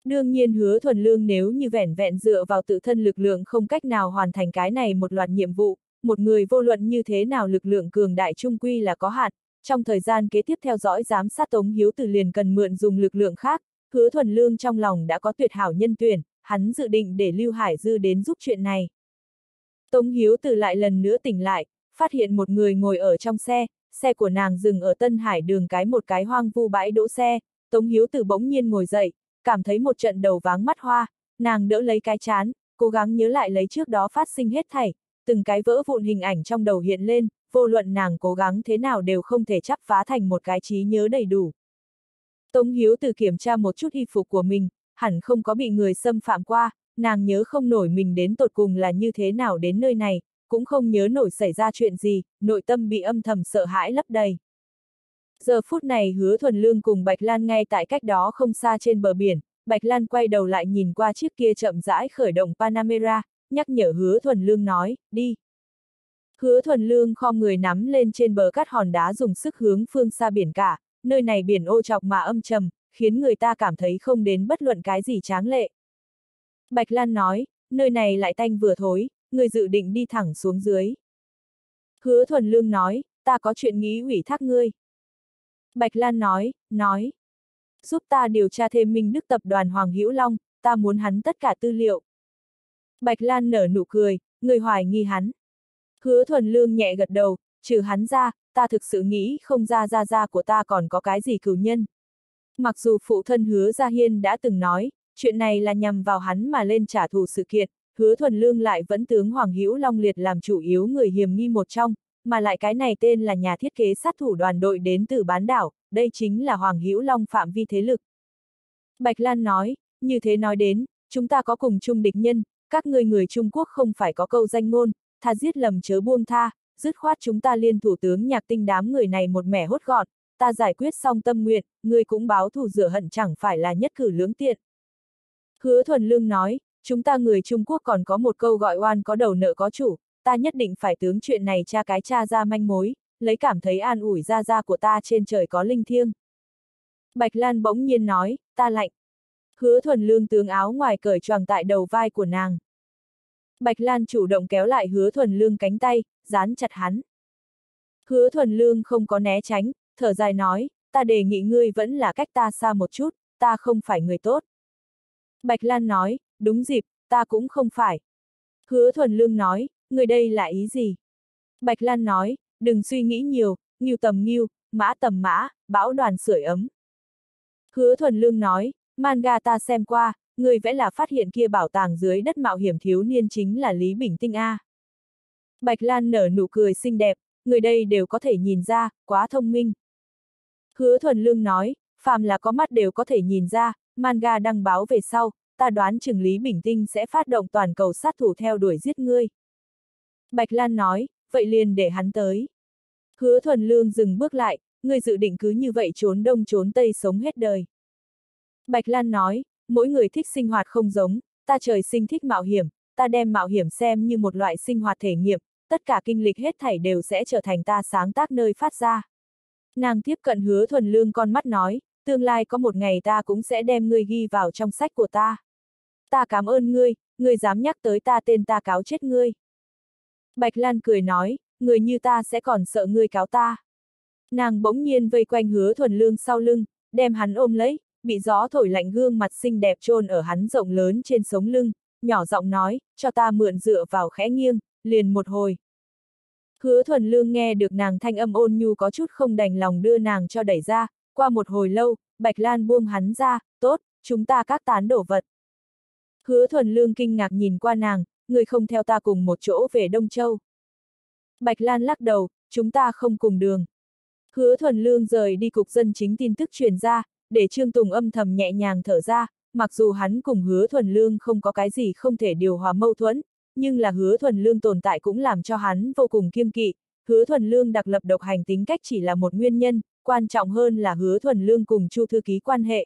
Đương nhiên hứa thuần lương nếu như vẻn vẹn dựa vào tự thân lực lượng không cách nào hoàn thành cái này một loạt nhiệm vụ, một người vô luận như thế nào lực lượng cường đại trung quy là có hạn, trong thời gian kế tiếp theo dõi giám sát Tống Hiếu Từ liền cần mượn dùng lực lượng khác, hứa thuần lương trong lòng đã có tuyệt hảo nhân tuyển, hắn dự định để Lưu Hải Dư đến giúp chuyện này. Tống Hiếu Từ lại lần nữa tỉnh lại, phát hiện một người ngồi ở trong xe, xe của nàng dừng ở Tân Hải đường cái một cái hoang vu bãi đỗ xe, Tống Hiếu Từ bỗng nhiên ngồi dậy, cảm thấy một trận đầu váng mắt hoa, nàng đỡ lấy cái chán, cố gắng nhớ lại lấy trước đó phát sinh hết thảy, từng cái vỡ vụn hình ảnh trong đầu hiện lên, vô luận nàng cố gắng thế nào đều không thể chắp phá thành một cái trí nhớ đầy đủ. Tống Hiếu từ kiểm tra một chút y phục của mình, hẳn không có bị người xâm phạm qua, nàng nhớ không nổi mình đến tột cùng là như thế nào đến nơi này, cũng không nhớ nổi xảy ra chuyện gì, nội tâm bị âm thầm sợ hãi lấp đầy. Giờ phút này hứa thuần lương cùng Bạch Lan ngay tại cách đó không xa trên bờ biển, Bạch Lan quay đầu lại nhìn qua chiếc kia chậm rãi khởi động Panamera, nhắc nhở hứa thuần lương nói, đi. Hứa thuần lương khom người nắm lên trên bờ cát hòn đá dùng sức hướng phương xa biển cả, nơi này biển ô chọc mà âm trầm, khiến người ta cảm thấy không đến bất luận cái gì tráng lệ. Bạch Lan nói, nơi này lại tanh vừa thối, người dự định đi thẳng xuống dưới. Hứa thuần lương nói, ta có chuyện nghĩ ủy thác ngươi. Bạch Lan nói, nói. Giúp ta điều tra thêm Minh Đức tập đoàn Hoàng Hữu Long, ta muốn hắn tất cả tư liệu. Bạch Lan nở nụ cười, người hoài nghi hắn. Hứa thuần lương nhẹ gật đầu, trừ hắn ra, ta thực sự nghĩ không ra ra ra của ta còn có cái gì cửu nhân. Mặc dù phụ thân hứa Gia Hiên đã từng nói, chuyện này là nhằm vào hắn mà lên trả thù sự kiện, hứa thuần lương lại vẫn tướng Hoàng Hữu Long Liệt làm chủ yếu người hiểm nghi một trong, mà lại cái này tên là nhà thiết kế sát thủ đoàn đội đến từ bán đảo, đây chính là Hoàng Hữu Long phạm vi thế lực. Bạch Lan nói, như thế nói đến, chúng ta có cùng chung địch nhân, các người người Trung Quốc không phải có câu danh ngôn, tha giết lầm chớ buông tha, dứt khoát chúng ta liên thủ tướng nhạc tinh đám người này một mẻ hốt gọn, ta giải quyết xong tâm nguyện, người cũng báo thù rửa hận chẳng phải là nhất cử lưỡng tiện. Hứa Thuần Lương nói, chúng ta người Trung Quốc còn có một câu gọi oan có đầu nợ có chủ, ta nhất định phải tướng chuyện này cha cái cha ra manh mối, lấy cảm thấy an ủi ra ra của ta trên trời có linh thiêng. Bạch Lan bỗng nhiên nói, ta lạnh. Hứa Thuần Lương tướng áo ngoài cởi choàng tại đầu vai của nàng. Bạch Lan chủ động kéo lại hứa Thuần Lương cánh tay, dán chặt hắn. Hứa Thuần Lương không có né tránh, thở dài nói, ta đề nghị ngươi vẫn là cách ta xa một chút, ta không phải người tốt. Bạch Lan nói, đúng dịp, ta cũng không phải. Hứa Thuần Lương nói, người đây là ý gì? Bạch Lan nói, đừng suy nghĩ nhiều, nghiêu tầm nghiêu, mã tầm mã, bão đoàn sưởi ấm. Hứa Thuần Lương nói, manga ta xem qua, người vẽ là phát hiện kia bảo tàng dưới đất mạo hiểm thiếu niên chính là Lý Bình Tinh A. Bạch Lan nở nụ cười xinh đẹp, người đây đều có thể nhìn ra, quá thông minh. Hứa Thuần Lương nói, phàm là có mắt đều có thể nhìn ra, manga đăng báo về sau, ta đoán chừng Lý Bình Tinh sẽ phát động toàn cầu sát thủ theo đuổi giết ngươi. Bạch Lan nói, vậy liền để hắn tới. Hứa Thuần Lương dừng bước lại, ngươi dự định cứ như vậy trốn đông trốn tây sống hết đời. Bạch Lan nói, mỗi người thích sinh hoạt không giống, ta trời sinh thích mạo hiểm, ta đem mạo hiểm xem như một loại sinh hoạt thể nghiệm, tất cả kinh lịch hết thảy đều sẽ trở thành ta sáng tác nơi phát ra. Nàng tiếp cận hứa thuần lương con mắt nói, tương lai có một ngày ta cũng sẽ đem ngươi ghi vào trong sách của ta. Ta cảm ơn ngươi, ngươi dám nhắc tới ta tên ta cáo chết ngươi. Bạch Lan cười nói, người như ta sẽ còn sợ ngươi cáo ta. Nàng bỗng nhiên vây quanh hứa thuần lương sau lưng, đem hắn ôm lấy, bị gió thổi lạnh gương mặt xinh đẹp trôn ở hắn rộng lớn trên sống lưng, nhỏ giọng nói, cho ta mượn dựa vào khẽ nghiêng, liền một hồi. Hứa thuần lương nghe được nàng thanh âm ôn nhu có chút không đành lòng đưa nàng cho đẩy ra, qua một hồi lâu, Bạch Lan buông hắn ra, tốt, chúng ta các tán đổ vật. Hứa thuần lương kinh ngạc nhìn qua nàng, người không theo ta cùng một chỗ về Đông Châu. Bạch Lan lắc đầu, chúng ta không cùng đường. Hứa thuần lương rời đi cục dân chính tin tức truyền ra, để Trương Tùng âm thầm nhẹ nhàng thở ra, mặc dù hắn cùng hứa thuần lương không có cái gì không thể điều hòa mâu thuẫn, nhưng là hứa thuần lương tồn tại cũng làm cho hắn vô cùng kiêng kỵ, hứa thuần lương đặc lập độc hành tính cách chỉ là một nguyên nhân, quan trọng hơn là hứa thuần lương cùng chu thư ký quan hệ.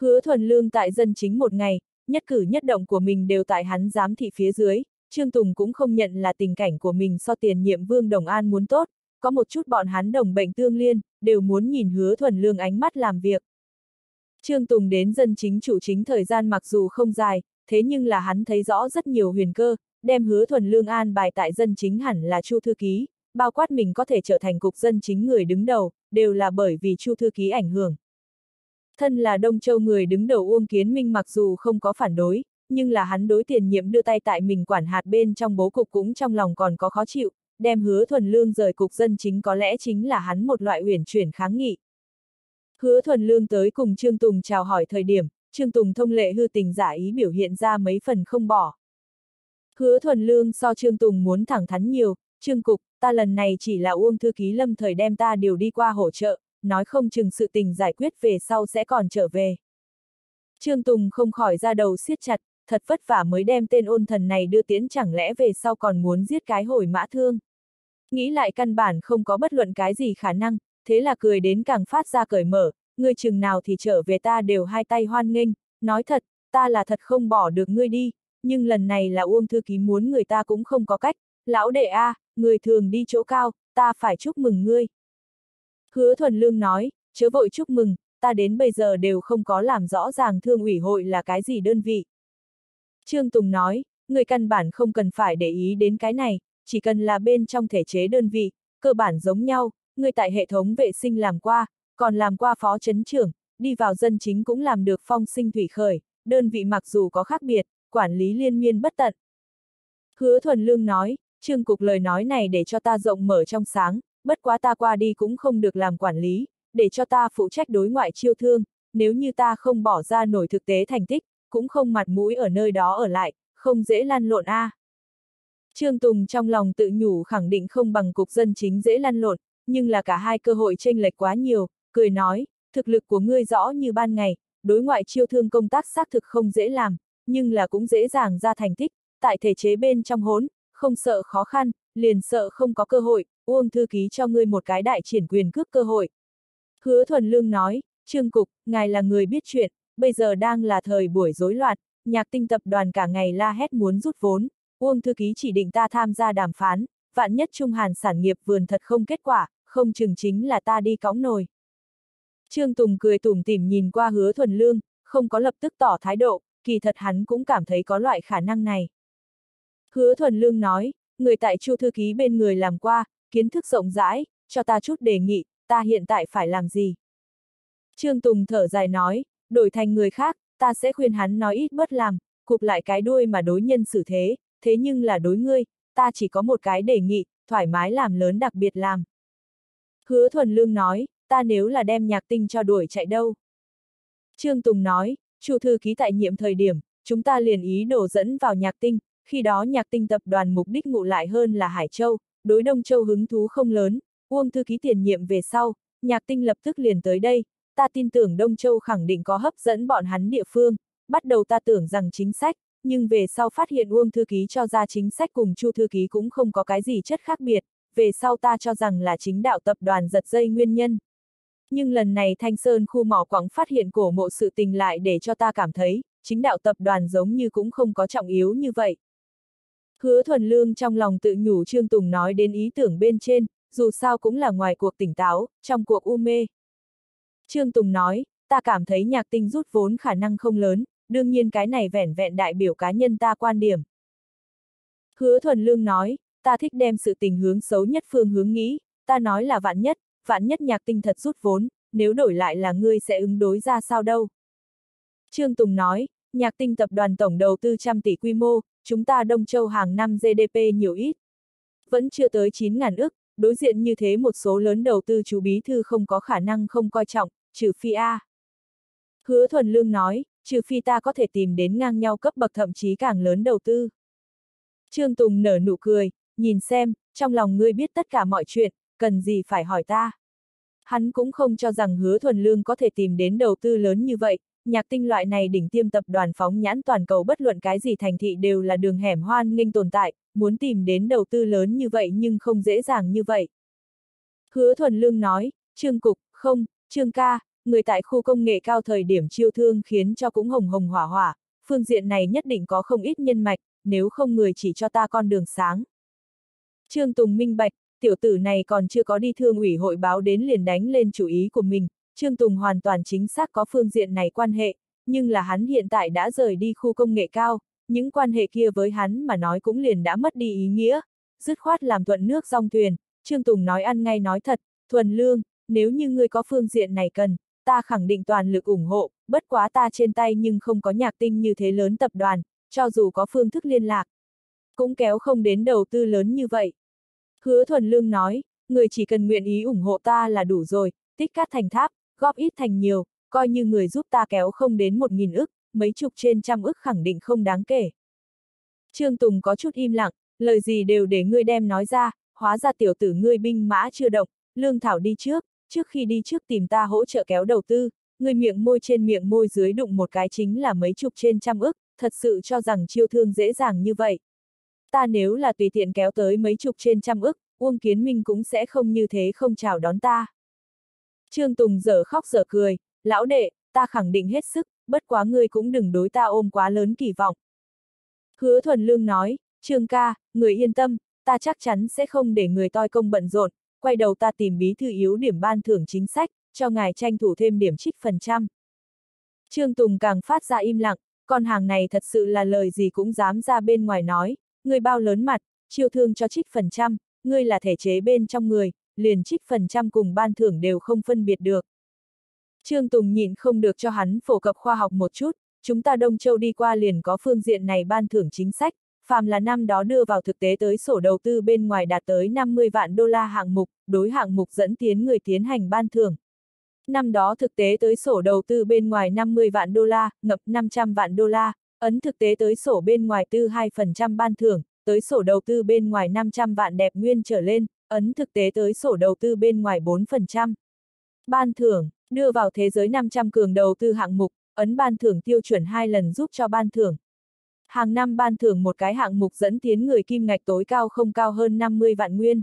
Hứa thuần lương tại dân chính một ngày, nhất cử nhất động của mình đều tại hắn giám thị phía dưới, Trương Tùng cũng không nhận là tình cảnh của mình so tiền nhiệm Vương Đồng An muốn tốt, có một chút bọn hắn đồng bệnh tương liên, đều muốn nhìn hứa thuần lương ánh mắt làm việc. Trương Tùng đến dân chính chủ chính thời gian mặc dù không dài, thế nhưng là hắn thấy rõ rất nhiều huyền cơ, đem hứa thuần lương an bài tại dân chính hẳn là Chu thư ký, bao quát mình có thể trở thành cục dân chính người đứng đầu, đều là bởi vì Chu thư ký ảnh hưởng. Thân là Đông Châu người đứng đầu Uông Kiến Minh mặc dù không có phản đối, nhưng là hắn đối tiền nhiệm đưa tay tại mình quản hạt bên trong bố cục cũng trong lòng còn có khó chịu, đem hứa thuần lương rời cục dân chính có lẽ chính là hắn một loại uyển chuyển kháng nghị. Hứa thuần lương tới cùng Trương Tùng chào hỏi thời điểm, Trương Tùng thông lệ hư tình giả ý biểu hiện ra mấy phần không bỏ. Hứa thuần lương so Trương Tùng muốn thẳng thắn nhiều, Trương Cục, ta lần này chỉ là Uông Thư Ký Lâm thời đem ta điều đi qua hỗ trợ, nói không chừng sự tình giải quyết về sau sẽ còn trở về. Trương Tùng không khỏi ra đầu siết chặt, thật vất vả mới đem tên ôn thần này đưa tiến chẳng lẽ về sau còn muốn giết cái hồi mã thương. Nghĩ lại căn bản không có bất luận cái gì khả năng, thế là cười đến càng phát ra cởi mở, ngươi chừng nào thì trở về ta đều hai tay hoan nghênh, nói thật, ta là thật không bỏ được ngươi đi, nhưng lần này là Uông Thư Ký muốn người ta cũng không có cách, lão đệ A, người thường đi chỗ cao, ta phải chúc mừng ngươi. Hứa Thuần Lương nói, chớ vội chúc mừng, ta đến bây giờ đều không có làm rõ ràng thương ủy hội là cái gì đơn vị. Trương Tùng nói, người căn bản không cần phải để ý đến cái này, chỉ cần là bên trong thể chế đơn vị, cơ bản giống nhau, người tại hệ thống vệ sinh làm qua, còn làm qua phó chấn trưởng, đi vào dân chính cũng làm được phong sinh thủy khởi, đơn vị mặc dù có khác biệt, quản lý liên miên bất tận. Hứa Thuần Lương nói, Trương Cục lời nói này để cho ta rộng mở trong sáng, bất quá ta qua đi cũng không được làm quản lý, để cho ta phụ trách đối ngoại chiêu thương, nếu như ta không bỏ ra nổi thực tế thành tích, cũng không mặt mũi ở nơi đó ở lại, không dễ lăn lộn a. À. Trương Tùng trong lòng tự nhủ khẳng định không bằng cục dân chính dễ lăn lộn, nhưng là cả hai cơ hội tranh lệch quá nhiều, cười nói, thực lực của ngươi rõ như ban ngày, đối ngoại chiêu thương công tác xác thực không dễ làm, nhưng là cũng dễ dàng ra thành tích, tại thể chế bên trong hốn, không sợ khó khăn, liền sợ không có cơ hội, Uông thư ký cho ngươi một cái đại triển quyền cước cơ hội. Hứa Thuần Lương nói, Trương Cục, ngài là người biết chuyện, bây giờ đang là thời buổi rối loạn, nhạc tinh tập đoàn cả ngày la hét muốn rút vốn, Uông thư ký chỉ định ta tham gia đàm phán, vạn nhất Trung Hàn sản nghiệp vườn thật không kết quả, không chừng chính là ta đi cõng nồi. Trương Tùng cười tủm tỉm nhìn qua hứa thuần lương, không có lập tức tỏ thái độ, kỳ thật hắn cũng cảm thấy có loại khả năng này. Hứa thuần lương nói, người tại chu thư ký bên người làm qua, kiến thức rộng rãi, cho ta chút đề nghị, ta hiện tại phải làm gì? Trương Tùng thở dài nói, đổi thành người khác, ta sẽ khuyên hắn nói ít bớt làm, cụp lại cái đuôi mà đối nhân xử thế, thế nhưng là đối ngươi, ta chỉ có một cái đề nghị, thoải mái làm lớn đặc biệt làm. Hứa thuần lương nói, ta nếu là đem nhạc tinh cho đuổi chạy đâu? Trương Tùng nói, chủ thư ký tại nhiệm thời điểm, chúng ta liền ý đồ dẫn vào nhạc tinh, khi đó nhạc tinh tập đoàn mục đích ngụ lại hơn là Hải Châu, đối Đông Châu hứng thú không lớn, Uông thư ký tiền nhiệm về sau, nhạc tinh lập tức liền tới đây, ta tin tưởng Đông Châu khẳng định có hấp dẫn bọn hắn địa phương, bắt đầu ta tưởng rằng chính sách, nhưng về sau phát hiện Uông thư ký cho ra chính sách cùng Chu thư ký cũng không có cái gì chất khác biệt, về sau ta cho rằng là chính đạo tập đoàn giật dây nguyên nhân. Nhưng lần này Thanh Sơn khu mỏ quảng phát hiện cổ mộ sự tình lại để cho ta cảm thấy, chính đạo tập đoàn giống như cũng không có trọng yếu như vậy. Hứa thuần lương trong lòng tự nhủ Trương Tùng nói đến ý tưởng bên trên, dù sao cũng là ngoài cuộc tỉnh táo, trong cuộc u mê. Trương Tùng nói, ta cảm thấy nhạc tinh rút vốn khả năng không lớn, đương nhiên cái này vẻn vẹn đại biểu cá nhân ta quan điểm. Hứa thuần lương nói, ta thích đem sự tình hướng xấu nhất phương hướng nghĩ, ta nói là vạn nhất, vạn nhất nhạc tinh thật rút vốn, nếu đổi lại là ngươi sẽ ứng đối ra sao đâu. Trương Tùng nói, nhạc tinh tập đoàn tổng đầu tư trăm tỷ quy mô, chúng ta Đông Châu hàng năm GDP nhiều ít. Vẫn chưa tới 9.000 ức, đối diện như thế một số lớn đầu tư chú bí thư không có khả năng không coi trọng, trừ phi A. Hứa Thuần Lương nói, trừ phi ta có thể tìm đến ngang nhau cấp bậc thậm chí càng lớn đầu tư. Trương Tùng nở nụ cười, nhìn xem, trong lòng ngươi biết tất cả mọi chuyện, cần gì phải hỏi ta. Hắn cũng không cho rằng hứa thuần lương có thể tìm đến đầu tư lớn như vậy, nhạc tinh loại này đỉnh tiêm tập đoàn phóng nhãn toàn cầu bất luận cái gì thành thị đều là đường hẻm hoan nghênh tồn tại, muốn tìm đến đầu tư lớn như vậy nhưng không dễ dàng như vậy. Hứa thuần lương nói, trương cục, không, trương ca, người tại khu công nghệ cao thời điểm chiêu thương khiến cho cũng hồng hồng hỏa hỏa, phương diện này nhất định có không ít nhân mạch, nếu không người chỉ cho ta con đường sáng. Trương Tùng minh bạch, tiểu tử này còn chưa có đi thương ủy hội báo đến liền đánh lên chủ ý của mình, Trương Tùng hoàn toàn chính xác có phương diện này quan hệ, nhưng là hắn hiện tại đã rời đi khu công nghệ cao, những quan hệ kia với hắn mà nói cũng liền đã mất đi ý nghĩa, dứt khoát làm thuận nước rong thuyền, Trương Tùng nói ăn ngay nói thật, thuần lương, nếu như ngươi có phương diện này cần, ta khẳng định toàn lực ủng hộ, bất quá ta trên tay nhưng không có nhạc tinh như thế lớn tập đoàn, cho dù có phương thức liên lạc, cũng kéo không đến đầu tư lớn như vậy. Hứa thuần lương nói, người chỉ cần nguyện ý ủng hộ ta là đủ rồi, tích cát thành tháp, góp ít thành nhiều, coi như người giúp ta kéo không đến một nghìn ức, mấy chục trên trăm ức khẳng định không đáng kể. Trương Tùng có chút im lặng, lời gì đều để ngươi đem nói ra, hóa ra tiểu tử ngươi binh mã chưa động, lương thảo đi trước, trước khi đi trước tìm ta hỗ trợ kéo đầu tư, người miệng môi trên miệng môi dưới đụng một cái chính là mấy chục trên trăm ức, thật sự cho rằng chiêu thương dễ dàng như vậy. Ta nếu là tùy tiện kéo tới mấy chục trên trăm ức, Uông Kiến Minh cũng sẽ không như thế không chào đón ta. Trương Tùng dở khóc dở cười, lão đệ, ta khẳng định hết sức, bất quá ngươi cũng đừng đối ta ôm quá lớn kỳ vọng. Hứa Thuần Lương nói, Trương ca, người yên tâm, ta chắc chắn sẽ không để người toi công bận rộn, quay đầu ta tìm bí thư yếu điểm ban thưởng chính sách, cho ngài tranh thủ thêm điểm trích phần trăm. Trương Tùng càng phát ra im lặng, con hàng này thật sự là lời gì cũng dám ra bên ngoài nói, người bao lớn mặt, chiêu thương cho trích phần trăm, ngươi là thể chế bên trong người, liền trích phần trăm cùng ban thưởng đều không phân biệt được. Trương Tùng nhịn không được cho hắn phổ cập khoa học một chút, chúng ta Đông Châu đi qua liền có phương diện này ban thưởng chính sách, phàm là năm đó đưa vào thực tế tới sổ đầu tư bên ngoài đạt tới 50 vạn đô la hạng mục, đối hạng mục dẫn tiến người tiến hành ban thưởng. Năm đó thực tế tới sổ đầu tư bên ngoài 50 vạn đô la, ngập 500 vạn đô la, ấn thực tế tới sổ bên ngoài tư 2% ban thưởng, tới sổ đầu tư bên ngoài 500 vạn đẹp nguyên trở lên, ấn thực tế tới sổ đầu tư bên ngoài 4%. Ban thưởng, đưa vào thế giới 500 cường đầu tư hạng mục, ấn ban thưởng tiêu chuẩn hai lần giúp cho ban thưởng. Hàng năm ban thưởng một cái hạng mục dẫn tiến người kim ngạch tối cao không cao hơn 50 vạn nguyên.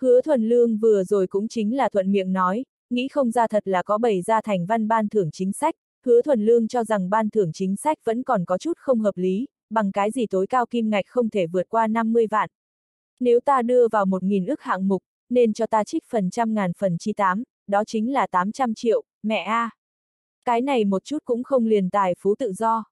Hứa thuần lương vừa rồi cũng chính là thuận miệng nói, nghĩ không ra thật là có bày ra thành văn ban thưởng chính sách, hứa thuần lương cho rằng ban thưởng chính sách vẫn còn có chút không hợp lý, bằng cái gì tối cao kim ngạch không thể vượt qua 50 vạn. Nếu ta đưa vào một nghìn ước hạng mục, nên cho ta trích phần trăm ngàn phần chi tám, đó chính là 800 triệu, mẹ a. Cái này một chút cũng không liền tài phú tự do.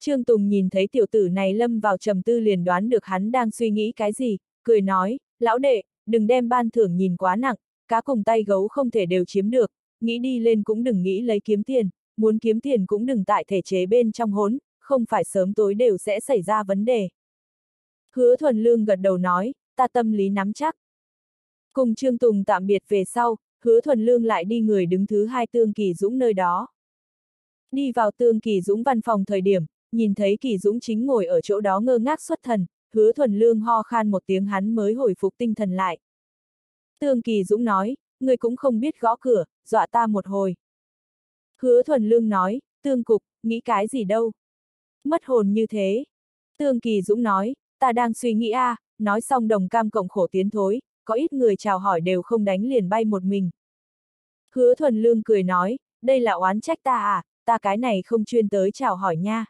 Trương Tùng nhìn thấy tiểu tử này lâm vào trầm tư liền đoán được hắn đang suy nghĩ cái gì, cười nói, lão đệ, đừng đem ban thưởng nhìn quá nặng, cá cùng tay gấu không thể đều chiếm được, nghĩ đi lên cũng đừng nghĩ lấy kiếm tiền, muốn kiếm tiền cũng đừng tại thể chế bên trong hốn, không phải sớm tối đều sẽ xảy ra vấn đề. Hứa thuần lương gật đầu nói, ta tâm lý nắm chắc. Cùng Trương Tùng tạm biệt về sau, hứa thuần lương lại đi người đứng thứ hai Tương Kỳ Dũng nơi đó. Đi vào Tương Kỳ Dũng văn phòng thời điểm, nhìn thấy Kỳ Dũng chính ngồi ở chỗ đó ngơ ngác xuất thần, hứa thuần lương ho khan một tiếng hắn mới hồi phục tinh thần lại. Tương Kỳ Dũng nói, người cũng không biết gõ cửa, dọa ta một hồi. Hứa thuần lương nói, tương cục, nghĩ cái gì đâu. Mất hồn như thế. Tương Kỳ Dũng nói, ta đang suy nghĩ a, à, nói xong đồng cam cộng khổ tiến thối, có ít người chào hỏi đều không đánh liền bay một mình. Hứa thuần lương cười nói, đây là oán trách ta à, ta cái này không chuyên tới chào hỏi nha.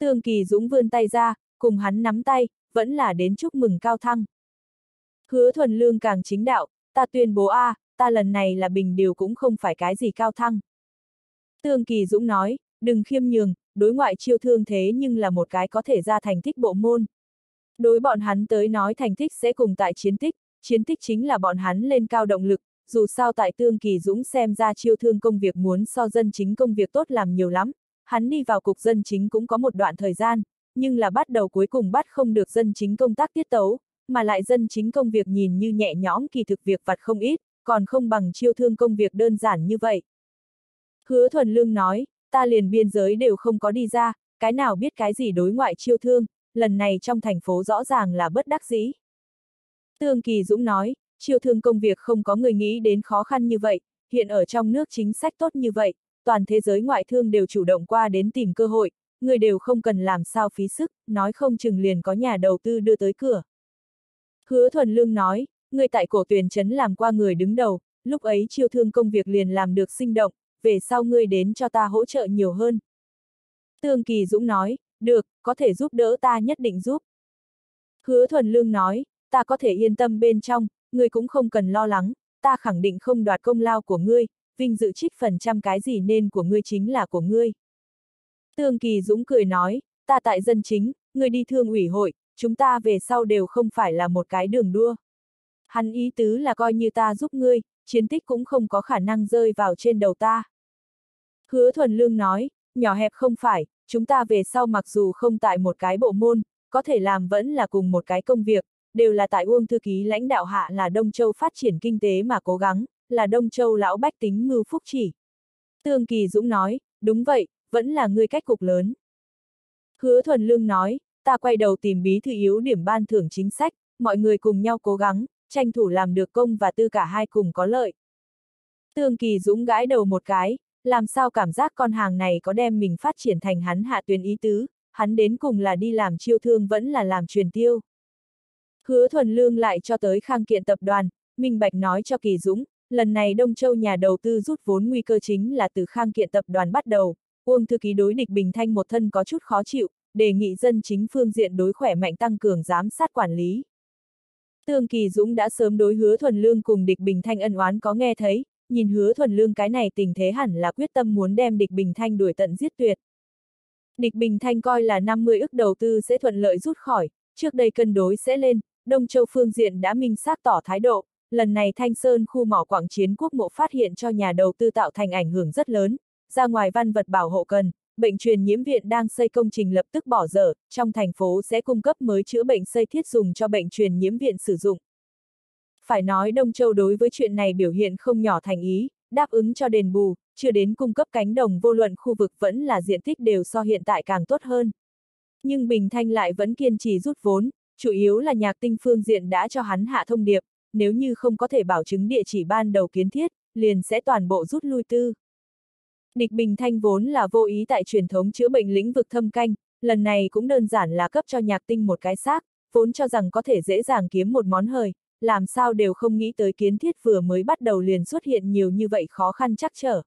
Tương Kỳ Dũng vươn tay ra, cùng hắn nắm tay, vẫn là đến chúc mừng cao thăng. Hứa thuần lương càng chính đạo, ta tuyên bố a, à, ta lần này là bình điều cũng không phải cái gì cao thăng. Tương Kỳ Dũng nói, đừng khiêm nhường, đối ngoại chiêu thương thế nhưng là một cái có thể ra thành tích bộ môn. Đối bọn hắn tới nói thành tích sẽ cùng tại chiến tích, chiến tích chính là bọn hắn lên cao động lực, dù sao tại Tương Kỳ Dũng xem ra chiêu thương công việc muốn so dân chính công việc tốt làm nhiều lắm, hắn đi vào cục dân chính cũng có một đoạn thời gian, nhưng là bắt đầu cuối cùng bắt không được dân chính công tác tiết tấu, mà lại dân chính công việc nhìn như nhẹ nhõm kỳ thực việc vặt không ít, còn không bằng chiêu thương công việc đơn giản như vậy. Hứa thuần lương nói, ta liền biên giới đều không có đi ra, cái nào biết cái gì đối ngoại chiêu thương, lần này trong thành phố rõ ràng là bất đắc dĩ. Tương Kỳ Dũng nói, chiêu thương công việc không có người nghĩ đến khó khăn như vậy, hiện ở trong nước chính sách tốt như vậy, toàn thế giới ngoại thương đều chủ động qua đến tìm cơ hội, người đều không cần làm sao phí sức, nói không chừng liền có nhà đầu tư đưa tới cửa. Hứa Thuần Lương nói, người tại cổ tuyển chấn làm qua người đứng đầu, lúc ấy chiêu thương công việc liền làm được sinh động, về sau ngươi đến cho ta hỗ trợ nhiều hơn. Tương Kỳ Dũng nói, được, có thể giúp đỡ ta nhất định giúp. Hứa Thuần Lương nói, ta có thể yên tâm bên trong, ngươi cũng không cần lo lắng, ta khẳng định không đoạt công lao của ngươi, vinh dự trích phần trăm cái gì nên của ngươi chính là của ngươi. Tương Kỳ Dũng cười nói, ta tại dân chính, ngươi đi thương ủy hội, chúng ta về sau đều không phải là một cái đường đua. Hắn ý tứ là coi như ta giúp ngươi, chiến tích cũng không có khả năng rơi vào trên đầu ta. Hứa Thuần Lương nói, nhỏ hẹp không phải, chúng ta về sau mặc dù không tại một cái bộ môn, có thể làm vẫn là cùng một cái công việc, đều là tại Uông Thư Ký lãnh đạo hạ là Đông Châu phát triển kinh tế mà cố gắng, là Đông Châu lão bách tính ngưu phúc chỉ. Tương Kỳ Dũng nói, đúng vậy, vẫn là người cách cục lớn. Hứa Thuần Lương nói, ta quay đầu tìm bí thư yếu điểm ban thưởng chính sách, mọi người cùng nhau cố gắng, tranh thủ làm được công và tư cả hai cùng có lợi. Tương Kỳ Dũng gãi đầu một cái, làm sao cảm giác con hàng này có đem mình phát triển thành hắn hạ tuyến ý tứ, hắn đến cùng là đi làm chiêu thương vẫn là làm truyền tiêu. Hứa thuần lương lại cho tới khang kiện tập đoàn, minh bạch nói cho Kỳ Dũng, lần này Đông Châu nhà đầu tư rút vốn nguy cơ chính là từ khang kiện tập đoàn bắt đầu, Uông thư ký đối địch Bình Thanh một thân có chút khó chịu, đề nghị dân chính phương diện đối khỏe mạnh tăng cường giám sát quản lý. Tương Kỳ Dũng đã sớm đối hứa thuần lương cùng địch Bình Thanh ân oán có nghe thấy, nhìn hứa thuần lương cái này tình thế hẳn là quyết tâm muốn đem địch Bình Thanh đuổi tận giết tuyệt. Địch Bình Thanh coi là 50 ức đầu tư sẽ thuận lợi rút khỏi, trước đây cân đối sẽ lên, Đông Châu phương diện đã minh xác tỏ thái độ, lần này Thanh Sơn khu mỏ quảng chiến quốc mộ phát hiện cho nhà đầu tư tạo thành ảnh hưởng rất lớn, ra ngoài văn vật bảo hộ cần, bệnh truyền nhiễm viện đang xây công trình lập tức bỏ dở, trong thành phố sẽ cung cấp mới chữa bệnh xây thiết dùng cho bệnh truyền nhiễm viện sử dụng. Phải nói Đông Châu đối với chuyện này biểu hiện không nhỏ thành ý, đáp ứng cho đền bù, chưa đến cung cấp cánh đồng vô luận khu vực vẫn là diện tích đều so hiện tại càng tốt hơn. Nhưng Bình Thanh lại vẫn kiên trì rút vốn, chủ yếu là nhạc tinh phương diện đã cho hắn hạ thông điệp, nếu như không có thể bảo chứng địa chỉ ban đầu kiến thiết, liền sẽ toàn bộ rút lui tư. Địch Bình Thanh vốn là vô ý tại truyền thống chữa bệnh lĩnh vực thâm canh, lần này cũng đơn giản là cấp cho nhạc tinh một cái xác, vốn cho rằng có thể dễ dàng kiếm một món hời, làm sao đều không nghĩ tới kiến thiết vừa mới bắt đầu liền xuất hiện nhiều như vậy khó khăn chắc trở.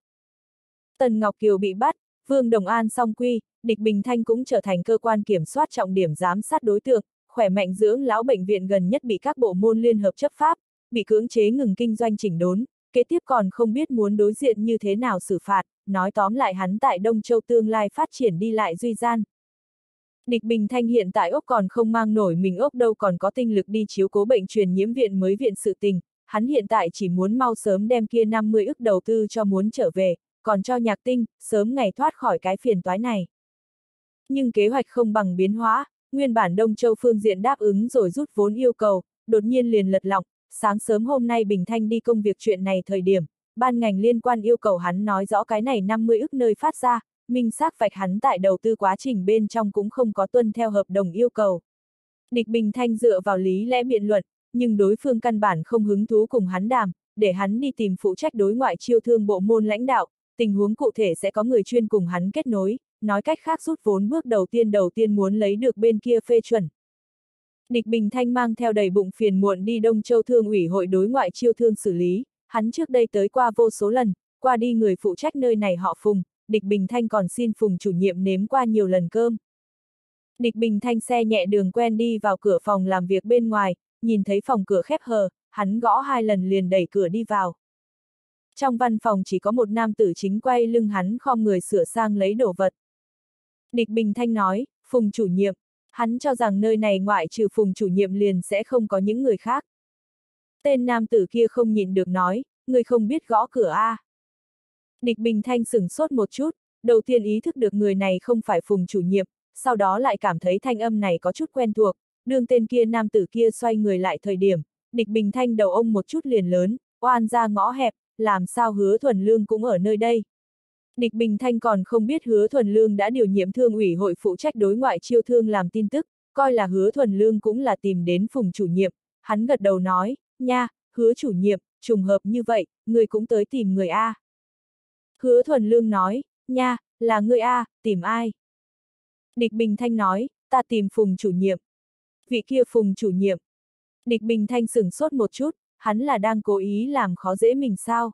Tần Ngọc Kiều bị bắt, Vương Đồng An song quy, Địch Bình Thanh cũng trở thành cơ quan kiểm soát trọng điểm giám sát đối tượng, khỏe mạnh dưỡng lão bệnh viện gần nhất bị các bộ môn liên hợp chấp pháp, bị cưỡng chế ngừng kinh doanh chỉnh đốn, kế tiếp còn không biết muốn đối diện như thế nào xử phạt, nói tóm lại hắn tại Đông Châu tương lai phát triển đi lại duy gian. Địch Bình Thanh hiện tại ốc còn không mang nổi mình ốc đâu còn có tinh lực đi chiếu cố bệnh truyền nhiễm viện mới viện sự tình, hắn hiện tại chỉ muốn mau sớm đem kia 50 ức đầu tư cho muốn trở về, còn cho nhạc tinh, sớm ngày thoát khỏi cái phiền toái này. Nhưng kế hoạch không bằng biến hóa, nguyên bản Đông Châu phương diện đáp ứng rồi rút vốn yêu cầu, đột nhiên liền lật lọng, sáng sớm hôm nay Bình Thanh đi công việc chuyện này thời điểm, ban ngành liên quan yêu cầu hắn nói rõ cái này 50 ức nơi phát ra, minh xác vạch hắn tại đầu tư quá trình bên trong cũng không có tuân theo hợp đồng yêu cầu. Địch Bình Thanh dựa vào lý lẽ biện luận, nhưng đối phương căn bản không hứng thú cùng hắn đàm, để hắn đi tìm phụ trách đối ngoại chiêu thương bộ môn lãnh đạo, tình huống cụ thể sẽ có người chuyên cùng hắn kết nối, nói cách khác rút vốn bước đầu tiên đầu tiên muốn lấy được bên kia phê chuẩn. Địch Bình Thanh mang theo đầy bụng phiền muộn đi Đông Châu Thương ủy hội đối ngoại chiêu thương xử lý, hắn trước đây tới qua vô số lần, qua đi người phụ trách nơi này họ Phùng, Địch Bình Thanh còn xin Phùng chủ nhiệm nếm qua nhiều lần cơm. Địch Bình Thanh xe nhẹ đường quen đi vào cửa phòng làm việc bên ngoài, nhìn thấy phòng cửa khép hờ, hắn gõ hai lần liền đẩy cửa đi vào. Trong văn phòng chỉ có một nam tử chính quay lưng hắn khom người sửa sang lấy đồ vật. Địch Bình Thanh nói, Phùng chủ nhiệm, hắn cho rằng nơi này ngoại trừ Phùng chủ nhiệm liền sẽ không có những người khác. Tên nam tử kia không nhìn được nói, người không biết gõ cửa a. À. Địch Bình Thanh sửng sốt một chút, đầu tiên ý thức được người này không phải Phùng chủ nhiệm, sau đó lại cảm thấy thanh âm này có chút quen thuộc, đương tên kia nam tử kia xoay người lại thời điểm, địch bình thanh đầu ông một chút liền lớn, oan ra ngõ hẹp, làm sao hứa thuần lương cũng ở nơi đây. Địch Bình Thanh còn không biết hứa thuần lương đã điều nhiệm thương ủy hội phụ trách đối ngoại chiêu thương làm tin tức, coi là hứa thuần lương cũng là tìm đến phùng chủ nhiệm, hắn gật đầu nói, nha, hứa chủ nhiệm, trùng hợp như vậy, người cũng tới tìm người A. Hứa thuần lương nói, nha, là người A, tìm ai? Địch Bình Thanh nói, ta tìm phùng chủ nhiệm vị kia phùng chủ nhiệm. Địch Bình Thanh sửng sốt một chút, hắn là đang cố ý làm khó dễ mình sao?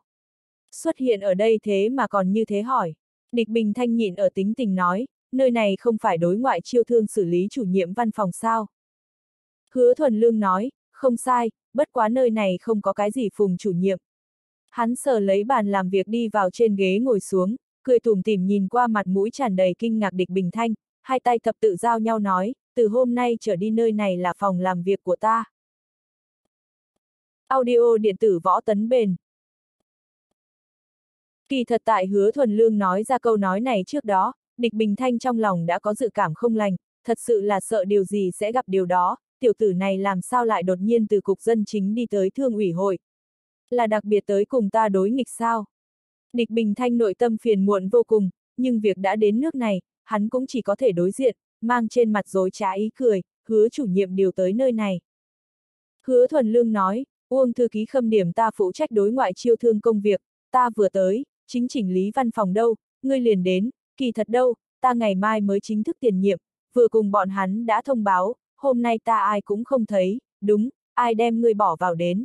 Xuất hiện ở đây thế mà còn như thế hỏi. Địch Bình Thanh nhịn ở tính tình nói, nơi này không phải đối ngoại chiêu thương xử lý chủ nhiệm văn phòng sao? Hứa Thuần Lương nói, không sai, bất quá nơi này không có cái gì phùng chủ nhiệm. Hắn sờ lấy bàn làm việc đi vào trên ghế ngồi xuống, cười tủm tỉm nhìn qua mặt mũi tràn đầy kinh ngạc địch bình thanh, hai tay thập tự giao nhau nói, từ hôm nay trở đi nơi này là phòng làm việc của ta. Audio điện tử võ tấn bền. Kỳ thật tại hứa thuần lương nói ra câu nói này trước đó, địch bình thanh trong lòng đã có dự cảm không lành, thật sự là sợ điều gì sẽ gặp điều đó, tiểu tử này làm sao lại đột nhiên từ cục dân chính đi tới thương ủy hội. Là đặc biệt tới cùng ta đối nghịch sao? Địch bình thanh nội tâm phiền muộn vô cùng, nhưng việc đã đến nước này, hắn cũng chỉ có thể đối diện, mang trên mặt dối trá ý cười, hứa chủ nhiệm điều tới nơi này. Hứa thuần lương nói, Uông thư ký khâm điểm ta phụ trách đối ngoại chiêu thương công việc, ta vừa tới, chính chỉnh lý văn phòng đâu, ngươi liền đến, kỳ thật đâu, ta ngày mai mới chính thức tiền nhiệm, vừa cùng bọn hắn đã thông báo, hôm nay ta ai cũng không thấy, đúng, ai đem ngươi bỏ vào đến.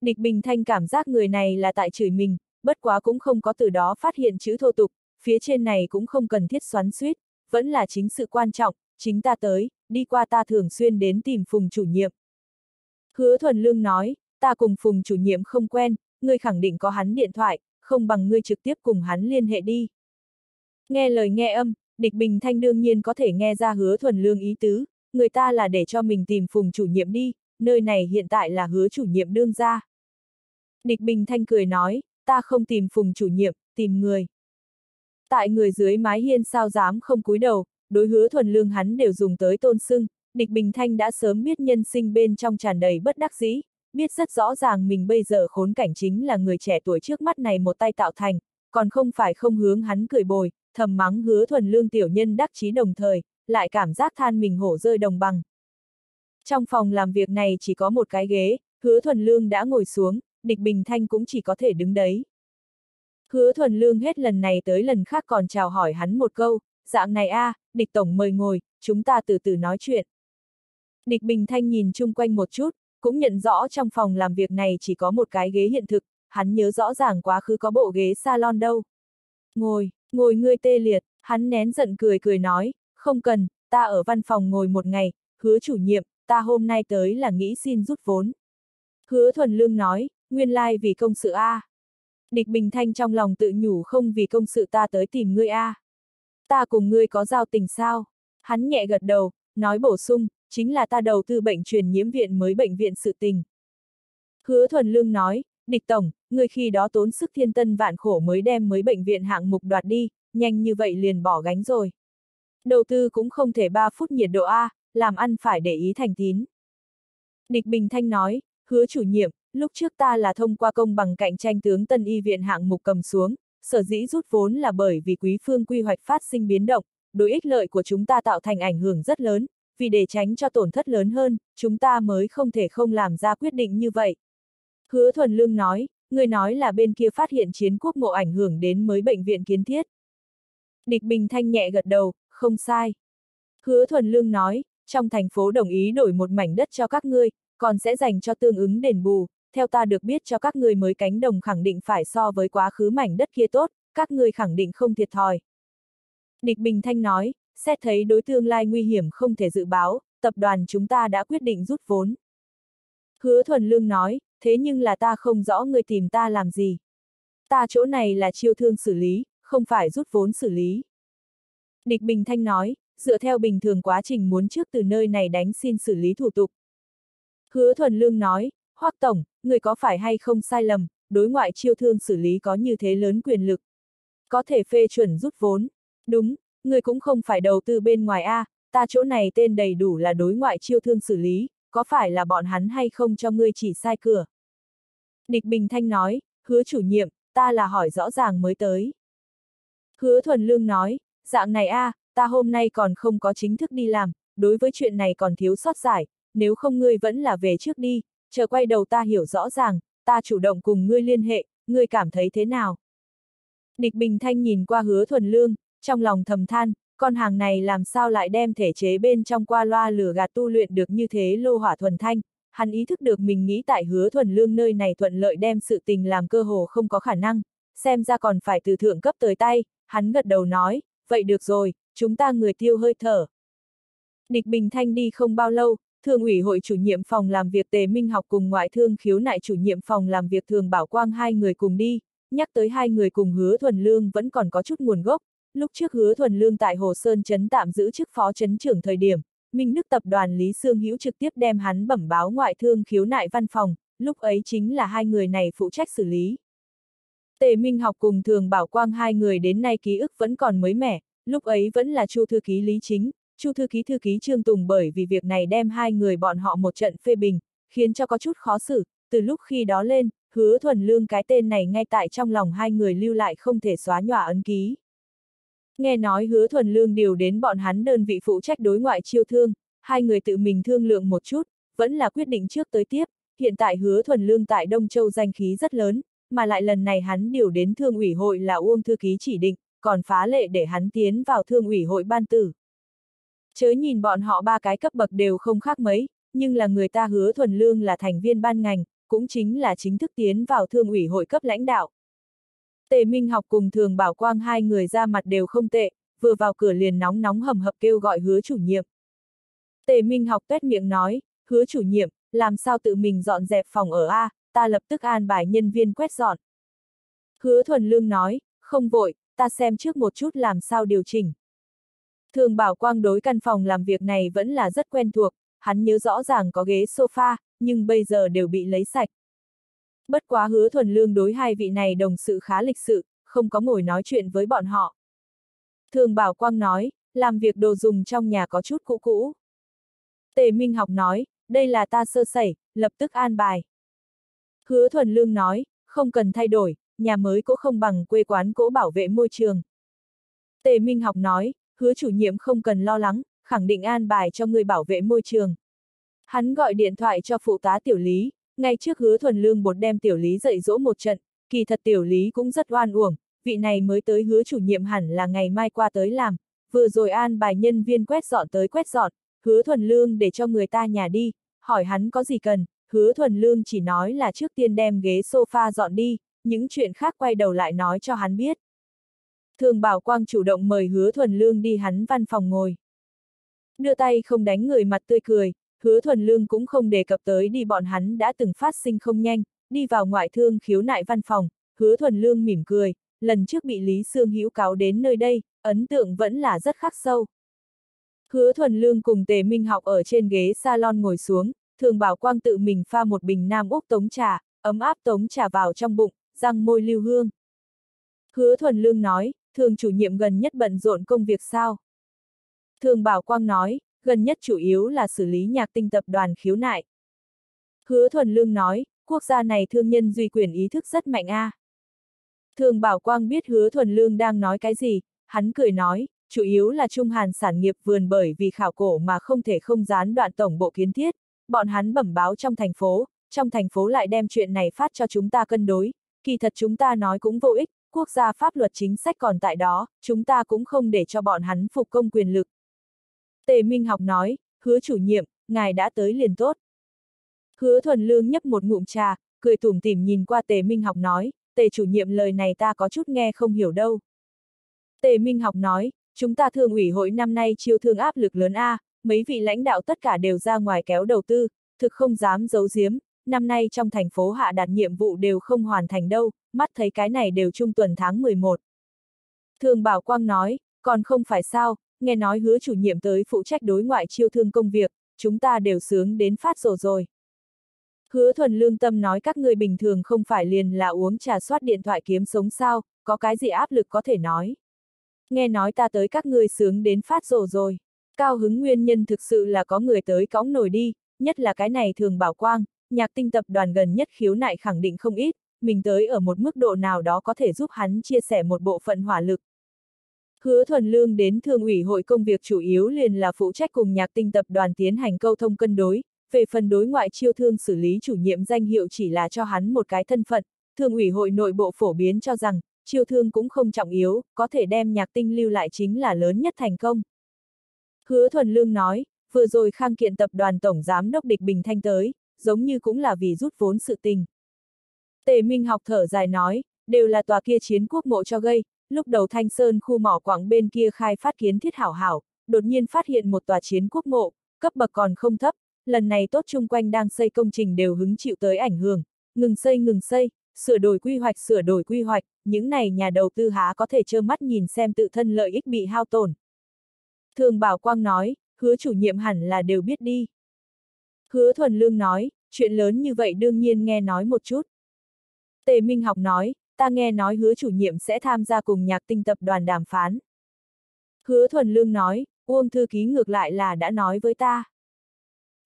Địch Bình Thanh cảm giác người này là tại chửi mình, bất quá cũng không có từ đó phát hiện chữ thô tục, phía trên này cũng không cần thiết xoắn suýt, vẫn là chính sự quan trọng, chính ta tới, đi qua ta thường xuyên đến tìm Phùng chủ nhiệm. Hứa Thuần Lương nói, ta cùng Phùng chủ nhiệm không quen, ngươi khẳng định có hắn điện thoại, không bằng ngươi trực tiếp cùng hắn liên hệ đi. Nghe lời nghe âm, địch bình thanh đương nhiên có thể nghe ra hứa thuần lương ý tứ, người ta là để cho mình tìm phùng chủ nhiệm đi, nơi này hiện tại là hứa chủ nhiệm đương ra. Địch bình thanh cười nói, ta không tìm phùng chủ nhiệm, tìm người. Tại người dưới mái hiên sao dám không cúi đầu, đối hứa thuần lương hắn đều dùng tới tôn sưng, địch bình thanh đã sớm biết nhân sinh bên trong tràn đầy bất đắc dĩ, biết rất rõ ràng mình bây giờ khốn cảnh chính là người trẻ tuổi trước mắt này một tay tạo thành, còn không phải không hướng hắn cười bồi, thầm mắng hứa thuần lương tiểu nhân đắc chí đồng thời, lại cảm giác than mình hổ rơi đồng bằng. Trong phòng làm việc này chỉ có một cái ghế, hứa thuần lương đã ngồi xuống, địch bình thanh cũng chỉ có thể đứng đấy. Hứa thuần lương hết lần này tới lần khác còn chào hỏi hắn một câu, dạng này a, à, địch tổng mời ngồi, chúng ta từ từ nói chuyện. Địch Bình Thanh nhìn chung quanh một chút, cũng nhận rõ trong phòng làm việc này chỉ có một cái ghế hiện thực, hắn nhớ rõ ràng quá khứ có bộ ghế salon đâu. Ngồi, ngồi ngươi tê liệt, hắn nén giận cười cười nói, không cần, ta ở văn phòng ngồi một ngày, hứa chủ nhiệm, ta hôm nay tới là nghĩ xin rút vốn. Hứa thuần lương nói, nguyên lai like vì công sự A. Địch Bình Thanh trong lòng tự nhủ không vì công sự ta tới tìm ngươi A. Ta cùng ngươi có giao tình sao? Hắn nhẹ gật đầu, nói bổ sung, chính là ta đầu tư bệnh truyền nhiễm viện mới bệnh viện sự tình. Hứa thuần lương nói, địch tổng, người khi đó tốn sức thiên tân vạn khổ mới đem mới bệnh viện hạng mục đoạt đi, nhanh như vậy liền bỏ gánh rồi. Đầu tư cũng không thể 3 phút nhiệt độ A, làm ăn phải để ý thành tín. Địch Bình Thanh nói, hứa chủ nhiệm, lúc trước ta là thông qua công bằng cạnh tranh tướng tân y viện hạng mục cầm xuống, sở dĩ rút vốn là bởi vì quý phương quy hoạch phát sinh biến động, đối ích lợi của chúng ta tạo thành ảnh hưởng rất lớn, vì để tránh cho tổn thất lớn hơn, chúng ta mới không thể không làm ra quyết định như vậy. Hứa Thuần Lương nói, người nói là bên kia phát hiện chiến quốc mộ ảnh hưởng đến mới bệnh viện kiến thiết. Địch Bình Thanh nhẹ gật đầu, không sai. Hứa Thuần Lương nói, trong thành phố đồng ý đổi một mảnh đất cho các ngươi, còn sẽ dành cho tương ứng đền bù, theo ta được biết cho các ngươi mới cánh đồng khẳng định phải so với quá khứ mảnh đất kia tốt, các ngươi khẳng định không thiệt thòi. Địch Bình Thanh nói, xét thấy đối tương lai nguy hiểm không thể dự báo, tập đoàn chúng ta đã quyết định rút vốn. Hứa Thuần Lương nói, thế nhưng là ta không rõ người tìm ta làm gì. Ta chỗ này là chiêu thương xử lý, không phải rút vốn xử lý. Địch Bình Thanh nói, dựa theo bình thường quá trình muốn trước từ nơi này đánh xin xử lý thủ tục. Hứa Thuần Lương nói, Hoắc Tổng, người có phải hay không sai lầm, đối ngoại chiêu thương xử lý có như thế lớn quyền lực. Có thể phê chuẩn rút vốn. Đúng, người cũng không phải đầu tư bên ngoài A, ta chỗ này tên đầy đủ là đối ngoại chiêu thương xử lý, có phải là bọn hắn hay không cho ngươi chỉ sai cửa? Địch Bình Thanh nói, hứa chủ nhiệm, ta là hỏi rõ ràng mới tới. Hứa Thuần Lương nói, dạng này a, ta hôm nay còn không có chính thức đi làm, đối với chuyện này còn thiếu sót giải, nếu không ngươi vẫn là về trước đi, chờ quay đầu ta hiểu rõ ràng, ta chủ động cùng ngươi liên hệ, ngươi cảm thấy thế nào? Địch Bình Thanh nhìn qua hứa thuần lương, trong lòng thầm than, con hàng này làm sao lại đem thể chế bên trong qua loa lửa gạt tu luyện được như thế lô hỏa thuần thanh, hắn ý thức được mình nghĩ tại hứa thuần lương nơi này thuận lợi đem sự tình làm cơ hồ không có khả năng, xem ra còn phải từ thượng cấp tới tay, hắn gật đầu nói, vậy được rồi, chúng ta người tiêu hơi thở. Địch Bình Thanh đi không bao lâu, Thường ủy hội chủ nhiệm phòng làm việc Tề Minh học cùng ngoại thương khiếu nại chủ nhiệm phòng làm việc Thường Bảo Quang hai người cùng đi, nhắc tới hai người cùng hứa thuần lương vẫn còn có chút nguồn gốc, lúc trước hứa thuần lương tại Hồ Sơn Trấn tạm giữ chức phó trấn trưởng thời điểm, Minh Đức tập đoàn Lý Sương Hữu trực tiếp đem hắn bẩm báo ngoại thương khiếu nại văn phòng, lúc ấy chính là hai người này phụ trách xử lý. Tề Minh học cùng Thường Bảo Quang hai người đến nay ký ức vẫn còn mới mẻ, lúc ấy vẫn là Chu thư ký Lý Chính, Chu thư ký thư ký Trương Tùng bởi vì việc này đem hai người bọn họ một trận phê bình, khiến cho có chút khó xử, từ lúc khi đó lên, hứa thuần lương cái tên này ngay tại trong lòng hai người lưu lại không thể xóa nhòa ấn ký. Nghe nói hứa thuần lương điều đến bọn hắn đơn vị phụ trách đối ngoại chiêu thương, hai người tự mình thương lượng một chút, vẫn là quyết định trước tới tiếp, hiện tại hứa thuần lương tại Đông Châu danh khí rất lớn, mà lại lần này hắn điều đến thương ủy hội là Uông Thư Ký chỉ định, còn phá lệ để hắn tiến vào thương ủy hội ban tử. Chớ nhìn bọn họ ba cái cấp bậc đều không khác mấy, nhưng là người ta hứa thuần lương là thành viên ban ngành, cũng chính là chính thức tiến vào thương ủy hội cấp lãnh đạo. Tề Minh học cùng Thường Bảo Quang hai người ra mặt đều không tệ, vừa vào cửa liền nóng nóng hầm hập kêu gọi hứa chủ nhiệm. Tề Minh học tuét miệng nói, hứa chủ nhiệm, làm sao tự mình dọn dẹp phòng ở A, ta lập tức an bài nhân viên quét dọn. Hứa thuần lương nói, không vội, ta xem trước một chút làm sao điều chỉnh. Thường bảo quang đối căn phòng làm việc này vẫn là rất quen thuộc, hắn nhớ rõ ràng có ghế sofa, nhưng bây giờ đều bị lấy sạch. Bất quá hứa thuần lương đối hai vị này đồng sự khá lịch sự, không có ngồi nói chuyện với bọn họ. Thường bảo quang nói, làm việc đồ dùng trong nhà có chút cũ cũ. Tề Minh học nói, đây là ta sơ sẩy, lập tức an bài. Hứa thuần lương nói, không cần thay đổi, nhà mới cũng không bằng quê quán cỗ bảo vệ môi trường. Tề Minh học nói, hứa chủ nhiệm không cần lo lắng, khẳng định an bài cho người bảo vệ môi trường. Hắn gọi điện thoại cho phụ tá tiểu lý, ngay trước hứa thuần lương bột đem tiểu lý dạy dỗ một trận, kỳ thật tiểu lý cũng rất oan uổng, vị này mới tới hứa chủ nhiệm hẳn là ngày mai qua tới làm, vừa rồi an bài nhân viên quét dọn tới quét dọn, hứa thuần lương để cho người ta nhà đi, hỏi hắn có gì cần, hứa thuần lương chỉ nói là trước tiên đem ghế sofa dọn đi, những chuyện khác quay đầu lại nói cho hắn biết. Thường Bảo Quang chủ động mời hứa thuần lương đi hắn văn phòng ngồi. Đưa tay không đánh người mặt tươi cười, hứa thuần lương cũng không đề cập tới đi bọn hắn đã từng phát sinh không nhanh, đi vào ngoại thương khiếu nại văn phòng, hứa thuần lương mỉm cười, lần trước bị Lý Sương Hữu cáo đến nơi đây, ấn tượng vẫn là rất khắc sâu. Hứa thuần lương cùng tề minh học ở trên ghế salon ngồi xuống, thường bảo quang tự mình pha một bình nam úc tống trà, ấm áp tống trà vào trong bụng, răng môi lưu hương. Hứa thuần lương nói, thường chủ nhiệm gần nhất bận rộn công việc sao? Thường bảo quang nói, gần nhất chủ yếu là xử lý nhạc tinh tập đoàn khiếu nại. Hứa thuần lương nói, quốc gia này thương nhân duy quyền ý thức rất mạnh a. À. Thường bảo quang biết hứa thuần lương đang nói cái gì, hắn cười nói, chủ yếu là Trung Hàn sản nghiệp vườn bởi vì khảo cổ mà không thể không gián đoạn tổng bộ kiến thiết, bọn hắn bẩm báo trong thành phố, trong thành phố lại đem chuyện này phát cho chúng ta cân đối, kỳ thật chúng ta nói cũng vô ích, quốc gia pháp luật chính sách còn tại đó, chúng ta cũng không để cho bọn hắn phục công quyền lực. Tề Minh học nói, hứa chủ nhiệm, ngài đã tới liền tốt. Hứa thuần lương nhấp một ngụm trà, cười tủm tỉm nhìn qua Tề Minh học nói, Tề chủ nhiệm lời này ta có chút nghe không hiểu đâu. Tề Minh học nói, chúng ta thương ủy hội năm nay chiêu thương áp lực lớn A, mấy vị lãnh đạo tất cả đều ra ngoài kéo đầu tư, thực không dám giấu giếm, năm nay trong thành phố hạ đạt nhiệm vụ đều không hoàn thành đâu, mắt thấy cái này đều trung tuần tháng 11. Thường Bảo Quang nói, còn không phải sao, nghe nói hứa chủ nhiệm tới phụ trách đối ngoại chiêu thương công việc, chúng ta đều sướng đến phát rồ rồi. Hứa thuần lương tâm nói các người bình thường không phải liền là uống trà soát điện thoại kiếm sống sao, có cái gì áp lực có thể nói. Nghe nói ta tới các người sướng đến phát rồ rồi. Cao hứng nguyên nhân thực sự là có người tới cõng nổi đi, nhất là cái này thường bảo quang, nhạc tinh tập đoàn gần nhất khiếu nại khẳng định không ít, mình tới ở một mức độ nào đó có thể giúp hắn chia sẻ một bộ phận hỏa lực. Hứa thuần lương đến thương ủy hội công việc chủ yếu liền là phụ trách cùng nhạc tinh tập đoàn tiến hành câu thông cân đối, về phần đối ngoại chiêu thương xử lý chủ nhiệm danh hiệu chỉ là cho hắn một cái thân phận, thương ủy hội nội bộ phổ biến cho rằng, chiêu thương cũng không trọng yếu, có thể đem nhạc tinh lưu lại chính là lớn nhất thành công. Hứa thuần lương nói, vừa rồi khang kiện tập đoàn tổng giám đốc địch Bình Thanh tới, giống như cũng là vì rút vốn sự tình. Tề Minh học thở dài nói, đều là tòa kia chiến quốc mộ cho gây, lúc đầu Thanh Sơn khu mỏ quảng bên kia khai phát kiến thiết hảo hảo, đột nhiên phát hiện một tòa chiến quốc mộ, cấp bậc còn không thấp, lần này tốt chung quanh đang xây công trình đều hứng chịu tới ảnh hưởng, ngừng xây ngừng xây, sửa đổi quy hoạch sửa đổi quy hoạch, những này nhà đầu tư há có thể trơ mắt nhìn xem tự thân lợi ích bị hao tổn. Thường Bảo Quang nói, hứa chủ nhiệm hẳn là đều biết đi. Hứa Thuần Lương nói, chuyện lớn như vậy đương nhiên nghe nói một chút. Tề Minh Học nói, ta nghe nói hứa chủ nhiệm sẽ tham gia cùng nhạc tinh tập đoàn đàm phán. Hứa Thuần Lương nói, Uông Thư Ký ngược lại là đã nói với ta.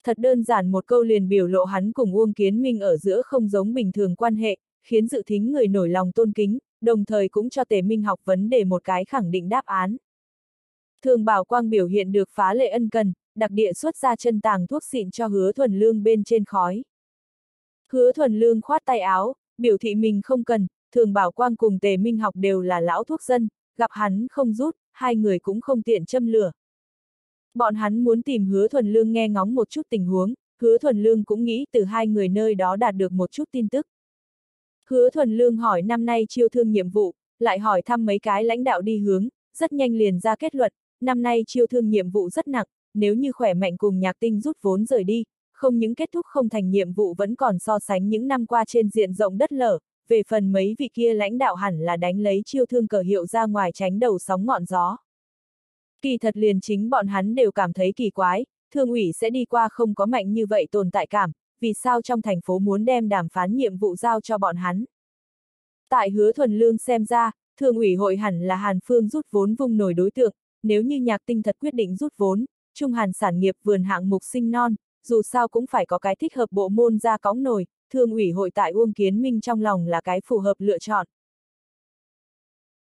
Thật đơn giản một câu liền biểu lộ hắn cùng Uông Kiến Minh ở giữa không giống bình thường quan hệ, khiến dự thính người nổi lòng tôn kính, đồng thời cũng cho Tề Minh học vấn đề một cái khẳng định đáp án. Thường Bảo Quang biểu hiện được phá lệ ân cần, đặc địa xuất ra chân tàng thuốc xịn cho hứa thuần lương bên trên khói. Hứa thuần lương khoát tay áo, biểu thị mình không cần, thường Bảo Quang cùng Tề Minh học đều là lão thuốc dân, gặp hắn không rút, hai người cũng không tiện châm lửa. Bọn hắn muốn tìm hứa thuần lương nghe ngóng một chút tình huống, hứa thuần lương cũng nghĩ từ hai người nơi đó đạt được một chút tin tức. Hứa thuần lương hỏi năm nay chiêu thương nhiệm vụ, lại hỏi thăm mấy cái lãnh đạo đi hướng, rất nhanh liền ra kết luận, năm nay chiêu thương nhiệm vụ rất nặng, nếu như khỏe mạnh cùng nhạc tinh rút vốn rời đi, không những kết thúc không thành nhiệm vụ vẫn còn so sánh những năm qua trên diện rộng đất lở, về phần mấy vị kia lãnh đạo hẳn là đánh lấy chiêu thương cờ hiệu ra ngoài tránh đầu sóng ngọn gió. Kỳ thật liền chính bọn hắn đều cảm thấy kỳ quái, thương ủy sẽ đi qua không có mạnh như vậy tồn tại cảm, vì sao trong thành phố muốn đem đàm phán nhiệm vụ giao cho bọn hắn. Tại hứa thuần lương xem ra, thương ủy hội hẳn là Hàn Phương rút vốn vung nổi đối tượng, nếu như nhạc tinh thật quyết định rút vốn, Trung Hàn sản nghiệp vườn hạng mục sinh non, dù sao cũng phải có cái thích hợp bộ môn ra cóng nổi, thương ủy hội tại Uông Kiến Minh trong lòng là cái phù hợp lựa chọn.